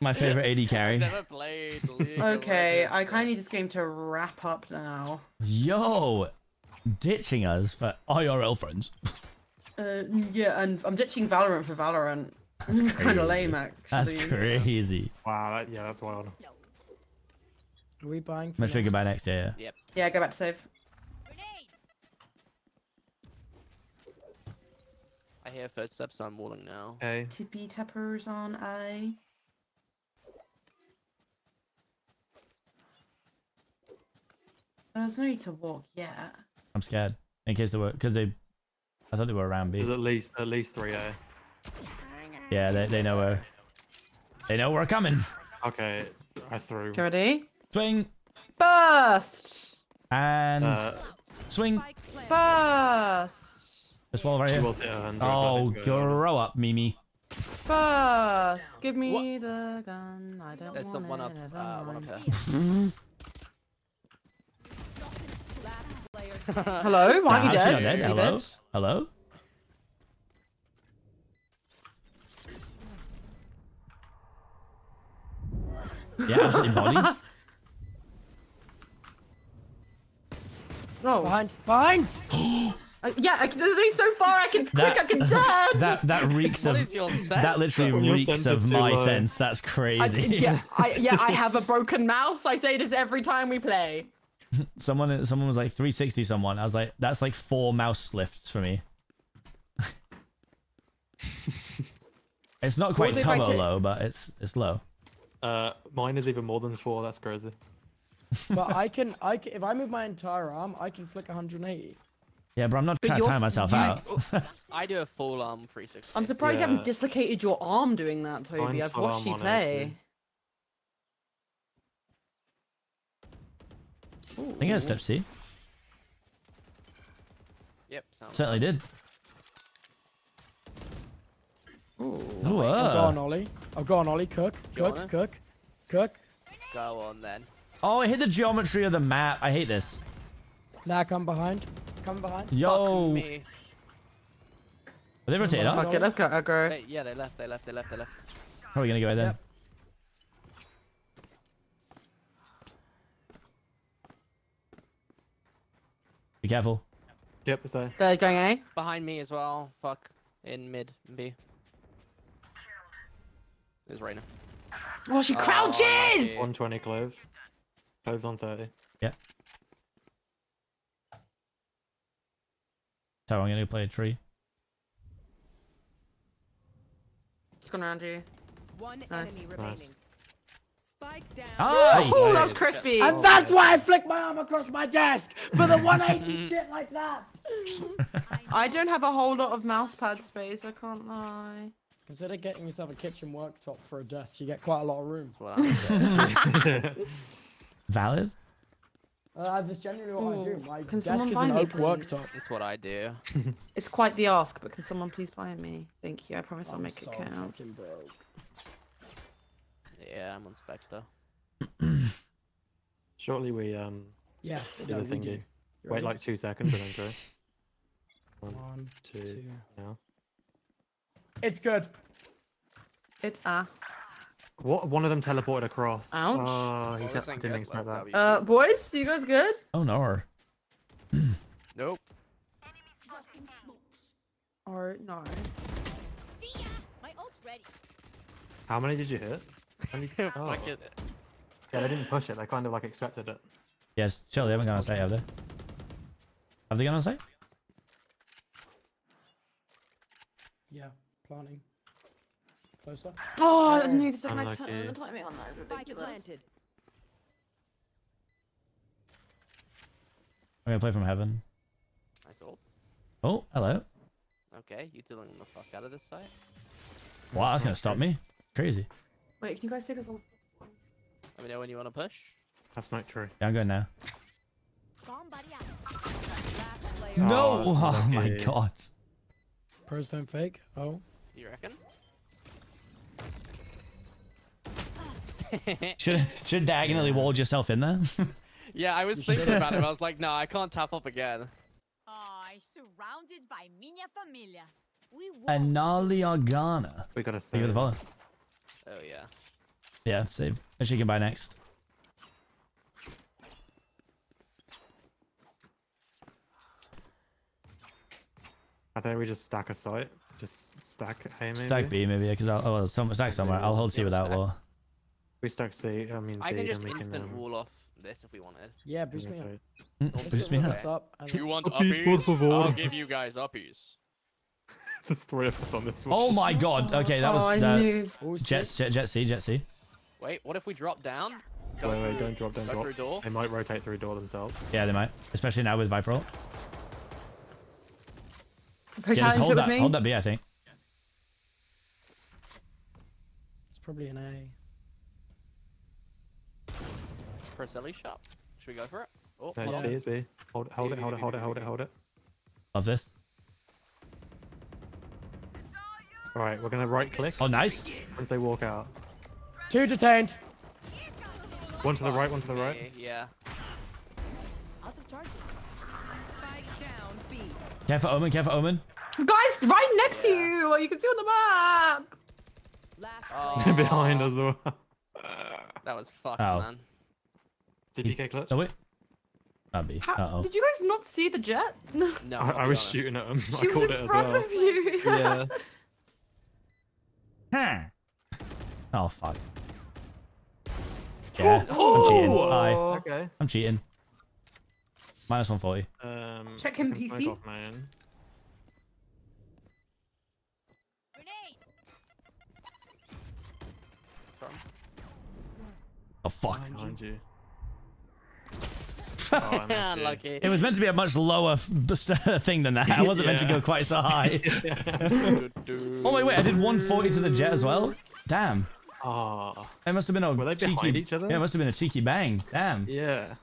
My favorite AD carry. Never played Okay, I kind of need this game to wrap up now. Yo, ditching us for IRL friends. Uh, yeah, and I'm ditching Valorant for Valorant. It's kind of lame, actually. That's crazy. Wow, that, yeah, that's wild. Are we buying? I'm gonna say goodbye next year. Yep. Yeah, go back to save. I hear footsteps, so I'm walling now. Okay. Tippy tappers on A. There's no need to walk yet. I'm scared in case they were because they. I thought they were around There's B. at least at least three A. Yeah, they they know we're. They know we're coming. Okay, I threw. Okay, ready? Swing Burst! and Uh, swing. Burst! This wall right here. was hit 100. but Oh, go grow up, Mimi. Burst! Give me the gun. I don't There's want some one up, it, uh, one up mind. here. Last player standing. Hello? Why are you How's she dead? not dead? Are Hello? Dead? Hello? Yeah, absolutely bodied. Oh. Behind, behind. Uh, yeah, I can, there's only so far I can quick, I can turn! that that reeks of is your that literally Your reeks sense of my low. sense. That's I, crazy. yeah, I, yeah, I have a broken mouse. I say this every time we play. someone someone was like 360 someone. I was like, that's like four mouse lifts for me. it's not quite was it turbo low, but it's it's low. Uh, mine is even more than four. That's crazy. But I can, I can, if I move my entire arm, I can flick 180. Yeah, but I'm not But trying to you're- time myself you- out. I do a full arm 360. I'm surprised you haven't dislocated your arm doing that, Toby. Mine's I've watched you on play. I think I step C. Yep, sounds Certainly did. Ooh. Ooh, I'll go uh. on Ollie. I'll go on Ollie. Cook, Go cook, cook, cook. Go on then. Oh, I hit the geometry of the map. I hate this. Now come behind. Come behind. Yo. Fuck me. Are they rotated up? Fuck it, let's go aggro. They, yeah, they left, they left, they left, they left. Are we gonna go right there. Yep. Be careful. Yep, so They're going A. Behind me as well. Fuck. In mid B. There's Reyna. Oh, she Oh, crouches! lucky. 120 clove. Clove's on 30. Yeah. So I'm gonna play a tree. It's around you. One Nice. enemy remaining. Nice. Spike down. Ah, nice. Oh, that was crispy. And oh, that's why I flick my arm across my desk for the 180 shit like that. I don't have a whole lot of mouse pad space, I can't lie. Consider getting yourself a kitchen worktop for a desk. You get quite a lot of room. Valid. Uh, that's generally what I do. My Can desk someone is buy an me, oak please? worktop. That's what I do. It's quite the ask, but can someone please buy me? Thank you. I promise I'll I'm make so it count. broke. Yeah, I'm on Spectre. Shortly we um Yeah, do no, the we thing. do. you- You Wait ready? like two seconds and then go. One, One, two, two. now. It's good. It's ah. What? One of them teleported across. Ouch. Oh, he Oh, said, I didn't good. expect Let's that. Uh, boys, you guys good? Oh no. Nope. Or no? My ult's ready. How many did you hit? Only- oh. Fuck it. Yeah, they didn't push it. They kind of like expected it. Yes, chill. They haven't gone on site, have they? Have they gone on site? Yeah, planning. Closer. Oh, I knew the second I Unlucky. turned the timing on that is Spike ridiculous. planted. I'm gonna play from heaven. Nice ult. Oh, hello. Okay, you're dealing the fuck out of this site? Wow, that's gonna stop me. Crazy. Wait, can you guys take us on? Let me know when you want to push. That's not true. Yeah, I'm going now. Gone body out. Last player. No! Oh, Oh, my god. Pros don't fake. Oh. You reckon? Should should diagonally walled yourself in there. Yeah, I was thinking about it. but I was like, no, I can't tap up again. I surrounded by minha familia. We won. Anali Organa. We gotta You save. got the follow. Oh yeah. Yeah, save. And she can buy next. I think we just stack a site. Just stack A maybe. Stack B maybe, because I'll oh, some, stack somewhere. I'll hold C Yeah, with stack. outlaw. We stack C. I mean I B, can just instant can, um, wall off this if we wanted. Yeah, boost me up. rotate. Mm, Boost just me look up. this up and- You want Uppies, por uppies? favor. I'll give you guys uppies. There's three of us on this one. Oh my god. Okay, that oh, was I that. knew. Oh, Jett, jet, jet C, jet C. Wait, what if we drop down? Go Wait, wait, don't drop, don't go drop. through door. They might rotate through a door themselves. Yeah, they might. Especially now with Viper ult. Push Yeah, just hold that, hold that B, I think. It's probably an A. Press Ellie shop. Should we go for it? Oh, No, hold it's. B, it's B. Hold, hold B, it, B, hold B, it, hold B, it, hold it, B. hold it. Love this. Alright, we're gonna right click. Oh, nice. Once they walk out. Two detained. One to the right, one to the right. Yeah. Careful, Omen. Careful, Omen. Guys, right next to you. Well, you can see on the map. Last Oh. Behind us well. That was fucked, Oh. man. CPK clutch. Oh, wait. That'd be. How, Uh oh. Did you guys not see the jet? No. No, I, I'll I be was honest. shooting at him. She I was called in it as front well. of you. Yeah. Huh. Oh, fuck. Yeah, I'm cheating. Oh! Hi. Okay. I'm cheating. Minus 140. Um, Check I him, PC. Off main. Grenade. Oh, fuck. Behind you. Oh, I'm happy. Unlucky. It was meant to be a much lower thing than that. I wasn't meant to go quite so high. oh, wait, wait. I did 140 to the jet as well? Damn. Ah. It must have been a Were they cheeky... behind each other? Yeah, it must have been a cheeky bang. Damn. Yeah.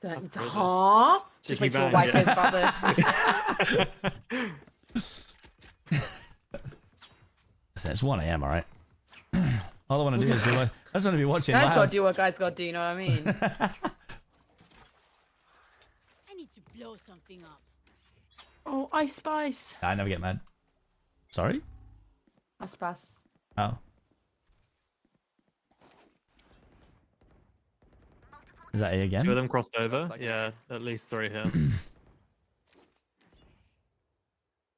Thanks. crazy. Huh? Just Cheeky make sure bang, Wi-Fi's yeah. about this. It's 1 a.m., alright? All I want to do is be, wa- I just want to be watching Guys live. gotta do what guys gotta do, you know what I mean? I need to blow something up. oh, Ice Spice. I never get mad. Sorry? Ice Spice. Oh. Is that A again? Two of them crossed over. Like it. yeah, at least three here.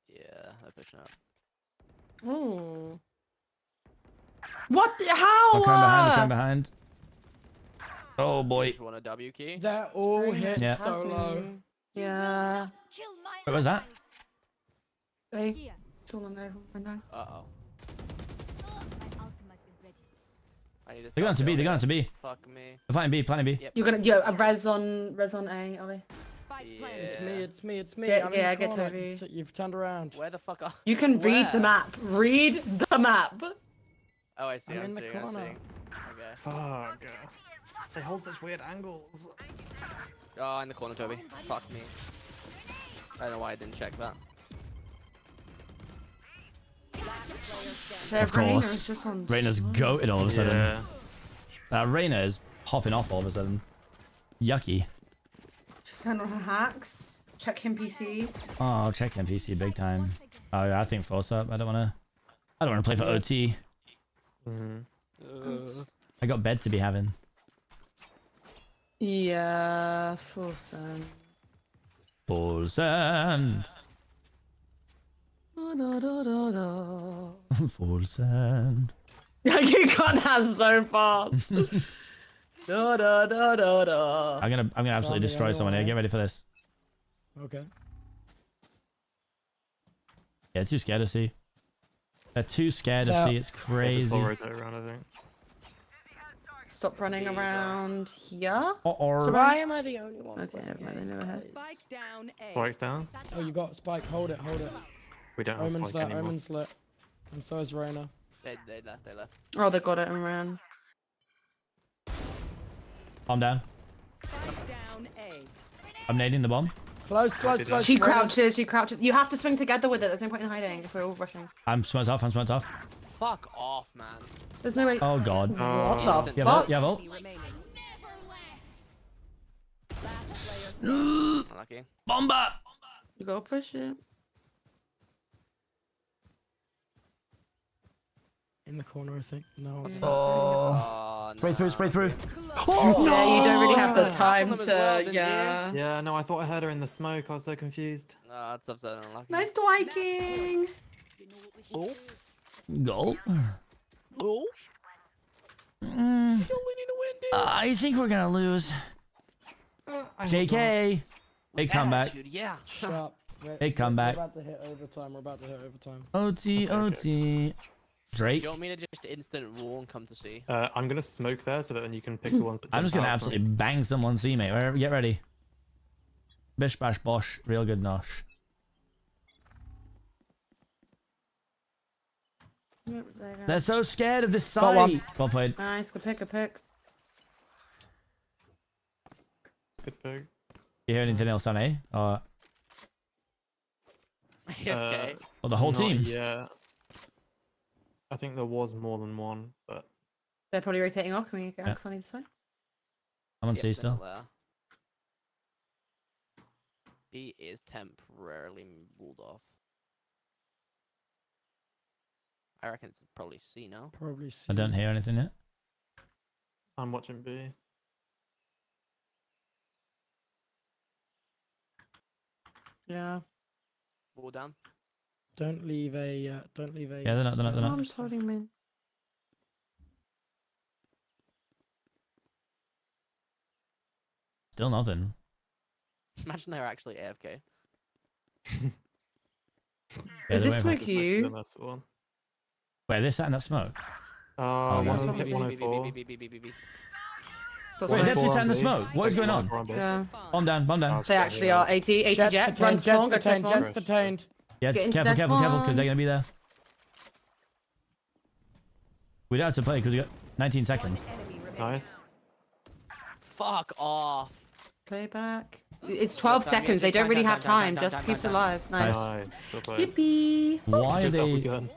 Yeah, they're pushing up. Ooh. What? the- How? I'm coming behind, I'm uh, coming behind. Oh boy. You want a W key? They're all hit Yeah. so low. Yeah. What was that? Hey, it's all on there right now. Uh oh. My ultimate is ready. I need to They're going to B, they're going to B. Fuck me. They're planning B, planning B. Yep. You're gonna yo a res on res on A, Ollie. Spike It's me, it's me, it's me. Get- I'm yeah, in the get corner. Toby. So You've turned around. Where the fuck are? You can read the map. Read the map. Oh, I see. I'm I'm, in the seeing. I'm corner. Okay. Fuck. They hold such weird angles. Oh, in the corner, Toby. Fuck me. I don't know why I didn't check that. Their Of brain course. is just on- Reyna's goated all of a sudden. Yeah. Uh, Reyna is popping off all of a sudden. Yucky. Turn on her hacks. Check him PC. Oh, I'll check NPC big time. Oh, yeah, I think force up. I don't want to. I don't want to play for OT. Mm-hmm. I got bed to be having. Yeah, full send. Full send. Da, da, da, da, da. Full send. you got that so fast. da, da, da, da, da. I'm gonna, I'm gonna absolutely Zombie destroy someone here. Get ready for this. Okay. Yeah, too scared to see. They're too scared to Yeah. see. It's crazy. full rotate around, I think. Stop running around here. Uh-oh. So Why am I the only one? Okay, never mind. I never had. Spike down A. Spike's down. Oh, you got Spike. Hold it, hold it. We don't have Omen's Spike lit, anymore. Omen's lit. And so is Reyna. They, they left. They left. Oh, they got it and ran. Calm down. Spike down A. I'm nading the bomb. Close, close, close. She crouches. She crouches. You have to swing together with it. There's no point in hiding if we're all rushing. I'm smoked off. I'm smoked off. Fuck off, man. There's no way. Oh god. What Instant. the Yeah, fuck? Yeah, vault. Unlucky. Bomba. You gotta push it. In the corner, I think. No. it's Oh. Oh, Spray through. Spray through. Oh, yeah, you don't really have the time to. well, didn't you? yeah. Yeah, no, I thought I heard her in the smoke. I was so confused. No, that's upsetting. Unlucky. Nice Dwiking. Oh. Goal. Oh. Mm, I think we're gonna lose. JK. Big comeback. Yeah. Shut up. We're- Big comeback. We're about to hit overtime. We're about to hit overtime. OT. OT. Do Drake. you want me to just instant wall and come to see? Uh, I'm gonna smoke there so that then you can pick the ones that I'm just gonna out, absolutely bang someone, see mate. Wherever, get ready. Bish bash bosh, real good nosh. They're so scared of this Got one. site. Well played. Nice. Good pick. Good pick. Good pick. You hear anything else on A? Or, AFK. or the whole not team? Yeah. I think there was more than one, but They're probably rotating off. Can we get Yeah. Axe on either side? I'm on Yep, C they're still. B is temporarily walled off. I reckon it's probably C now. Probably C. I don't hear anything yet. I'm watching B. Yeah. Wall down. Don't leave a. Uh, don't leave a. Yeah, they're not- they're not- they're not. I'm sorry, man. Still nothing. Imagine they're actually AFK. Yeah, Is this waiting smoke you? That's one. Wait, they're sat in that smoke. Uh, Oh, one yeah. of them Wait, hit B, B, B, 104. B, B, B, B, B, B. Got Wait, one. they're actually four sat in the smoke. What is going on? 104. Yeah. Bomb down, bomb down. They actually are 80, 80 Jets jet. detained. Run Jets spawn, go to detained. Jets detained. Yes, Get into careful, careful, careful, because they're gonna be there. We don't have to play because we got 19 seconds. Nice. Fuck off. Play back. It's 12 Time, yeah, seconds. They don't really time, have time, time. time, Just time, keeps alive. Nice. Nice. Nice. Yippee. Why are Just off a they? gun.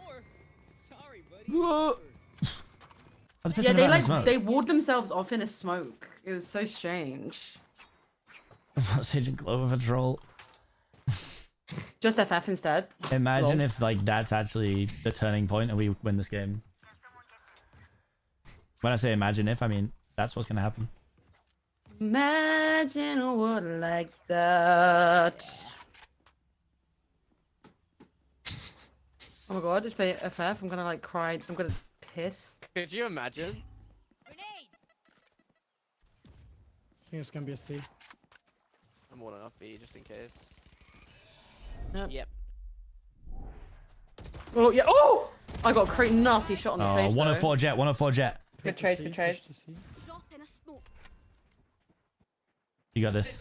Whoa. Why the Yeah, they like the smoke? they walled themselves off in a smoke. It was so strange. What's Agent Clover Patrol? Just FF instead. Imagine Lol. if like that's actually the turning point and we win this game. When I say imagine if, I mean that's what's gonna happen. Imagine a world like that. Oh my god, if they FF, I'm gonna like cry. I'm gonna piss. Could you imagine? I think it's gonna be a C. I'm walling off B just in case. Yep. Yep. Oh yeah. Oh! I got a great nasty shot on the Oh, face. 104 jet, 104 jet. Good trade, good trade. You got this.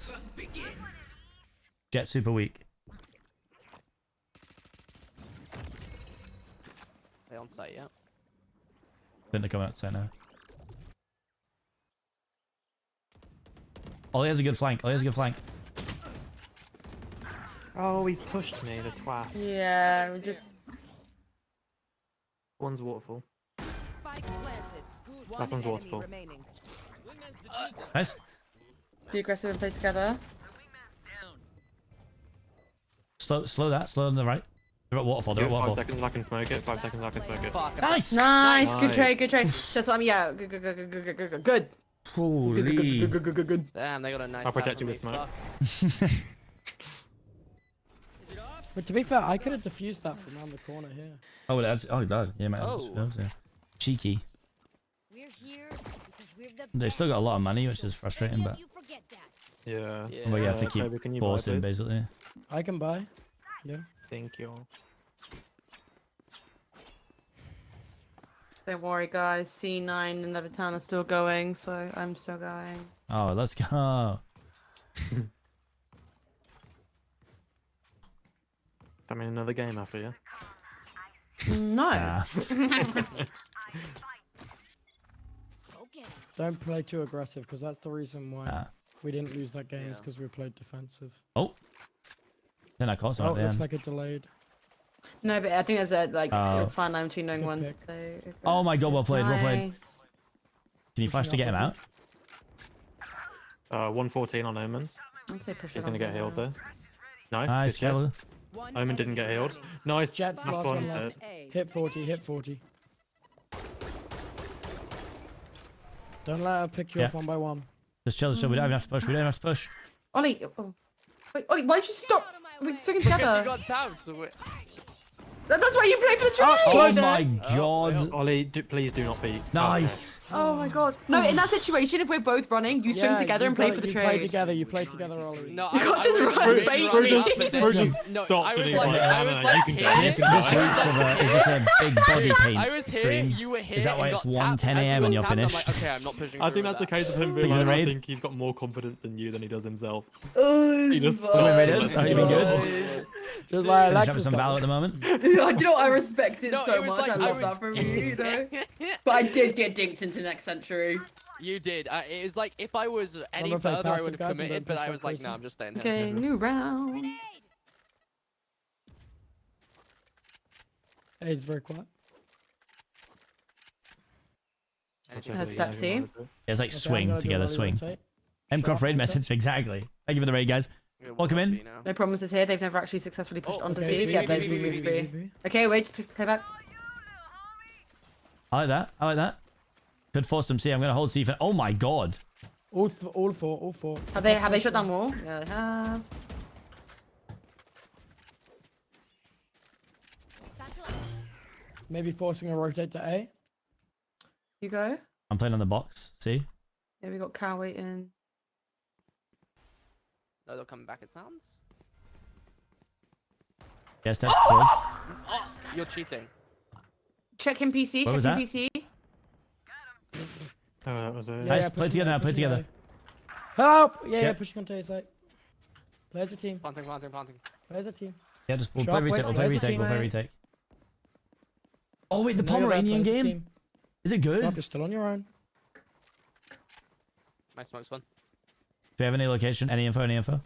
Jett super weak. They on site, yeah. Think they're coming out to now. he has a good flank. Oh, he has a good flank. Oh, he's pushed me, the twat. Yeah, we just... One's waterfall. One Last one's waterfall. Uh, nice. Be aggressive and play together. Slow, slow that. Slow on the right. They're at waterfall. They're at waterfall. Five seconds, I can smoke it. Five seconds, I can smoke it. Nice. Nice. Good trade. Good trade. That's what I'm. Yeah. Good. Good. Good. Good. Good. Good. good. Holy. Good, good, good, good, good, good, good. Damn, they got a nice. I'll protect you with smoke fuck. But to be fair, I could have diffused that from around the corner here. Oh, it that's, oh, he does. Yeah, man. Oh. Yeah. Cheeky. We're here we're the They've still got a lot of money, which is frustrating, but Yeah. but you have to keep Toby, can you buy, forcing, please? basically. I can buy. Yeah. Thank you. Don't worry, guys. C9 and Leviatán are still going, so I'm still going. Oh, let's go. I mean, another game after you. No. Nah. Don't play too aggressive because that's the reason why Ah. we didn't lose that game is because we played defensive. Oh. Then I caught Oh, it at looks like it delayed. No, but I think there's a like Oh. a fine line between knowing Good one. pick. So, Oh my god, well played, well played. Can you flash to get him out? Uh, 114 on Omen. I'd say push He's gonna get healed there. Nice. Nice, good shot. Jello. Omen didn't get healed. Nice. Jets Last last one one left. Hit 40, hit 40. Don't let her pick you Yeah. off one by one. Just chill, just chill. We don't even have to push. We don't even have to push. Ollie, oh. Wait, Ollie, why'd you stop? We're sticking together. you got tapped. So we- That- That's why you play for the trade. Oh my god. Oh, Ollie, do, please do not peek. Nice. Oh, oh my god. No, in that situation, if we're both running, you swing Yeah, together you and play gotta- for the you trade. play together, you play together, Ollie. No, You I, can't I just was run really bait running me. up for this. We're just No, stopped I was like, like, I was like you can here. do This, this. this week's of a, is this a big body paint I was here, stream? you were here. Is that why it's it's 1 10 a.m. got and you're finished? okay, I'm not pushing I think that's a case of him being of the like, I think he's got more confidence in you than he does himself. Oh, He just fuck. The win is? Have you been good? Just like Finish up Alexis some got valor at the moment. I do you know? I respect it No, so it much. like- I I love was- that from you, you know. But I did get dinked into next century. You did. I, it was like if I was any Wanna further, I would have committed, but I was like, crazy? no, I'm just staying here. Okay, new round. Hey, it's very quiet. Uh, step C. Yeah, it's like Okay, swing together, swing. rotate. M Croft raid message, exactly. Thank you for the raid, guys. Welcome in. No promises here. They've never actually successfully pushed Oh, onto okay, C. Yeah, they've B, B. Okay, wait, just play back. I like that. I like that. Could force them C. I'm going to hold C for. Oh my god. All, th- all four, all four. Have they have they shut down wall? Yeah, they have. Maybe forcing a rotate to A. You go. I'm playing on the box. See? Yeah, we got cow waiting. No, they're coming back. It sounds. Yeah, steps close. Oh, you're cheating. Check him PC. What check was him that? PC. Oh, that was it. Yeah, Nice, yeah, play together now, play pushing A. together. Help! Yeah, yeah, Yep. pushing onto A site. Play as a team. Planting, planting, planting. Play as a team. Yeah, just we'll Sharp, play retake. wait, We'll play where's the retake. We'll play teammate? retake. Oh wait, the No, Pomeranian play as a game. Is it good? Sharp, you're still on your own. My smoke's one. Do we have any location? Any info? Any info?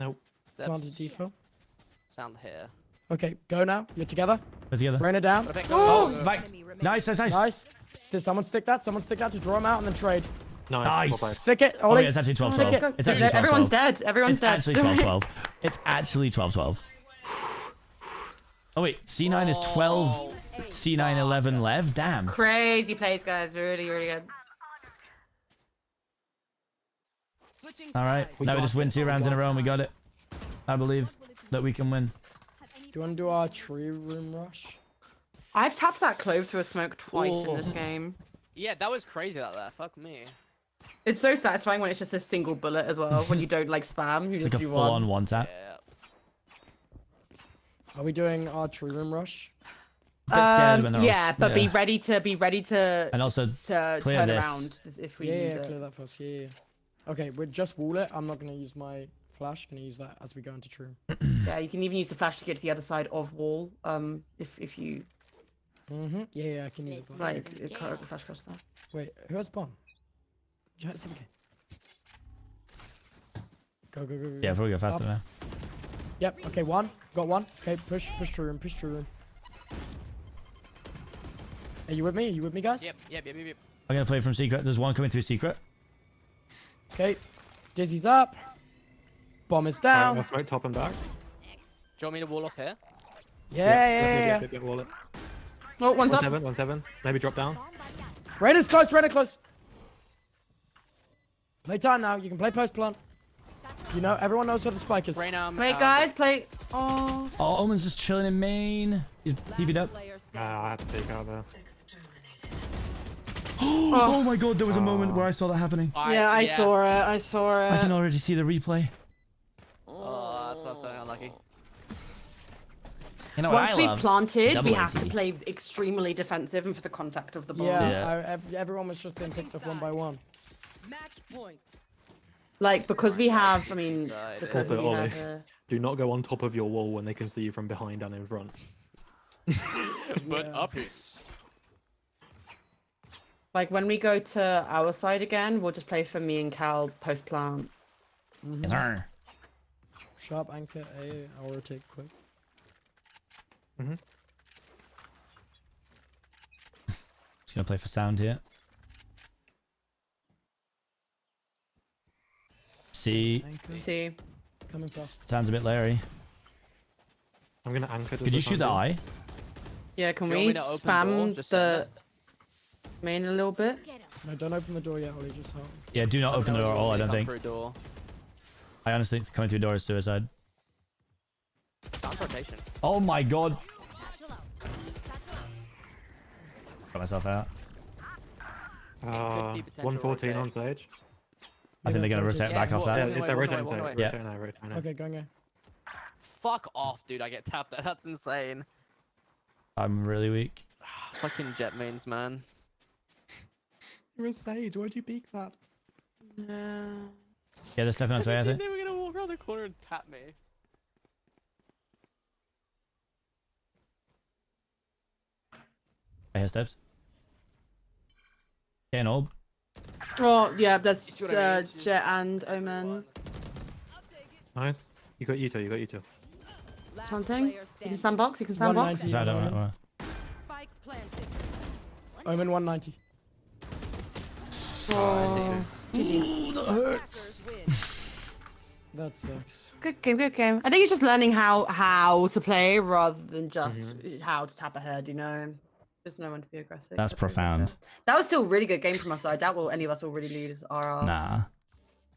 Nope. Steps. Planted defo. Sound here. Okay, go now. You're together. We're together. Rain it down. I think- Oh, uh, Nice, nice, nice. Nice. St- someone stick that. Someone stick that to draw him out and then trade. Nice. Nice. Stick it. Oh, Ollie. wait, it's actually 12 Stick 12. it. It's actually 12 Everyone's 12. dead. Everyone's dead. It's dead. actually 12 12. It's actually 12 12. Oh wait, C9 is 12. C9 11 Lev. Damn. Crazy plays, guys. Really, really good. All right. Now we just win two rounds in a row and we got it. I believe that we can win. Do you want to do our tree room rush? I've tapped that clove through a smoke twice in this game. Yeah, that was crazy out there. Fuck me. It's so satisfying when it's just a single bullet as well. when you don't like spam, you It's just like a do full on one. one tap. Yeah. Are we doing our tree room rush? Bit scared Um, when they're yeah, off. but be ready to be ready to And also to clear turn this. around if we yeah, use yeah, it. clear that first. Yeah, yeah. Okay, we'll just wall it. I'm not gonna use my flash. Going to use that as we go into true? yeah, you can even use the flash to get to the other side of wall. Um, if if you Mm-hmm. Yeah, yeah, I can use it. like uh, cut the flash across there. Wait, who has bomb? Yeah, it's okay. Go, go, go, go. Yeah, probably go faster now. Yep. Okay, one. Got one. Okay, push, push tree room, push tree room. Are you with me? Are you with me, guys? Yep, yep, yep, yep, yep. I'm gonna play from secret. There's one coming through secret. Okay. Dizzy's up. Bomb is Alright, down. I'll smoke top and back. Do you want me to wall off here? Yeah, yeah, Yep, yeah. yep, yeah. yep, yep, wall it. Oh, one's One up. seven, one seven. Maybe drop down. Raider's close, Raider close. Play time now. You can play post plant. You know, everyone knows what the spike is. Rain, um, Wait, uh, guys, play. Oh. Oh, Omen's just chilling in main. He's TV'd up. Ah, I had to peek out there. oh my god, there was a moment where I saw that happening. yeah, I saw it. I saw it. I can already see the replay. Oh, that's, that's so unlucky. You know Once I we've planted, Double we have to play extremely defensive and for the contact of the ball. Yeah, Yeah. I, everyone was just being picked off one by one. Match point. Like because we have, I mean, because Also, we Ollie, have. Uh, do not go on top of your wall when they can see you from behind and in front. but up here. Like when we go to our side again, we'll just play for me and Cal post plant. Yes, sir. Sharp anchor A. I'll rotate quick. Mm-hmm. Just gonna play for sound here. See, Anchor. See. Coming fast. sounds a bit Larry. I'm gonna anchor. The. Could you shoot the eye? Yeah, can Do you want we me to door? spam Just the main a little bit? No, don't open the door yet, Ollie. Just hold. Yeah, do not open the door at all. I don't Come think. through door. I honestly think coming through door is suicide. Sounds. Oh my god. Got myself out. Uh, 114 on stage. sage. I think they're gonna rotate. rotate back Yeah, off well, Yeah, that. Walk they're rotating walk sage. away. Yeah. Rotating now, rotating now. Okay, going there. Fuck off, dude. I get tapped there. That's insane. I'm really weak. Fucking Jett means, man. You're a sage. Why'd you peek that? No. Yeah, they're stepping onto A, I think. They were gonna walk around the corner and tap me. I hear steps. Okay, an orb. Oh yeah, that's You see what I uh, mean? Jett and Omen. Nice. You got you two. You got you two. Planting. You can spam box. You can spam box. 190. I don't know. Spike planted. Omen 190. Oh, Ooh, that hurts. That sucks. good game, good game. I think it's just learning how how to play rather than just how to tap ahead. You know, just know when to be aggressive. That's pretty much profound. it. That was still a really good game from us. So I doubt will any of us will really lead as RR. Nah.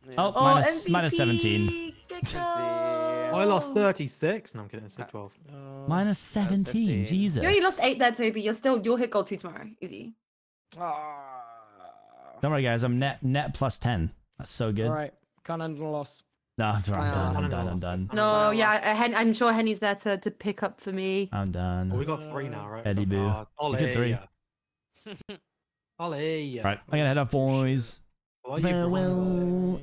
Yeah. Oh, Oh, minus, minus MVP, 17. good Damn. I lost 36. No, I'm kidding. It's Uh, 12. Uh, Minus 17. 15. Jesus. You only lost eight there, Toby. You're still you'll hit goal two tomorrow. Easy. Don't worry, guys. I'm net net plus 10. That's so good. All right, can't handle a loss. No, I'm done. I'm done. I'm done. I'm done. No, yeah, I, Hen- I'm sure Henny's there to, to pick up for me. I'm done. Well, we got three now, right? Eddie Boo. Uh, You did three. Ollie. Right, I'm gonna head off, boys. Well, Farewell.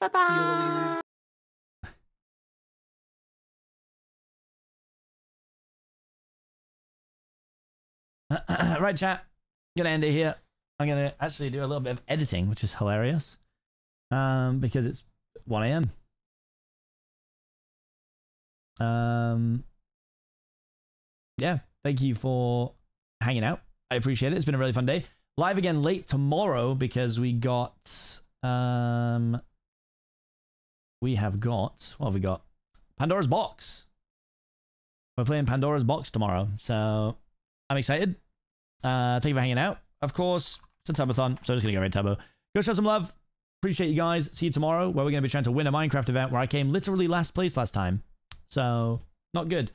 Bye bye. right, chat. Gonna end it here. I'm gonna actually do a little bit of editing, which is hilarious. Um, because it's 1 a.m. Um, yeah. Thank you for hanging out. I appreciate it. It's been a really fun day. Live again late tomorrow because we got um, we have got what have we got? Pandora's box. We're playing Pandora's box tomorrow, so I'm excited. Uh, thank you for hanging out. Of course, it's a so I'm just gonna go right Tubbo. Go show some love. Appreciate you guys. See you tomorrow, where we're gonna be trying to win a Minecraft event where I came literally last place last time. So not good.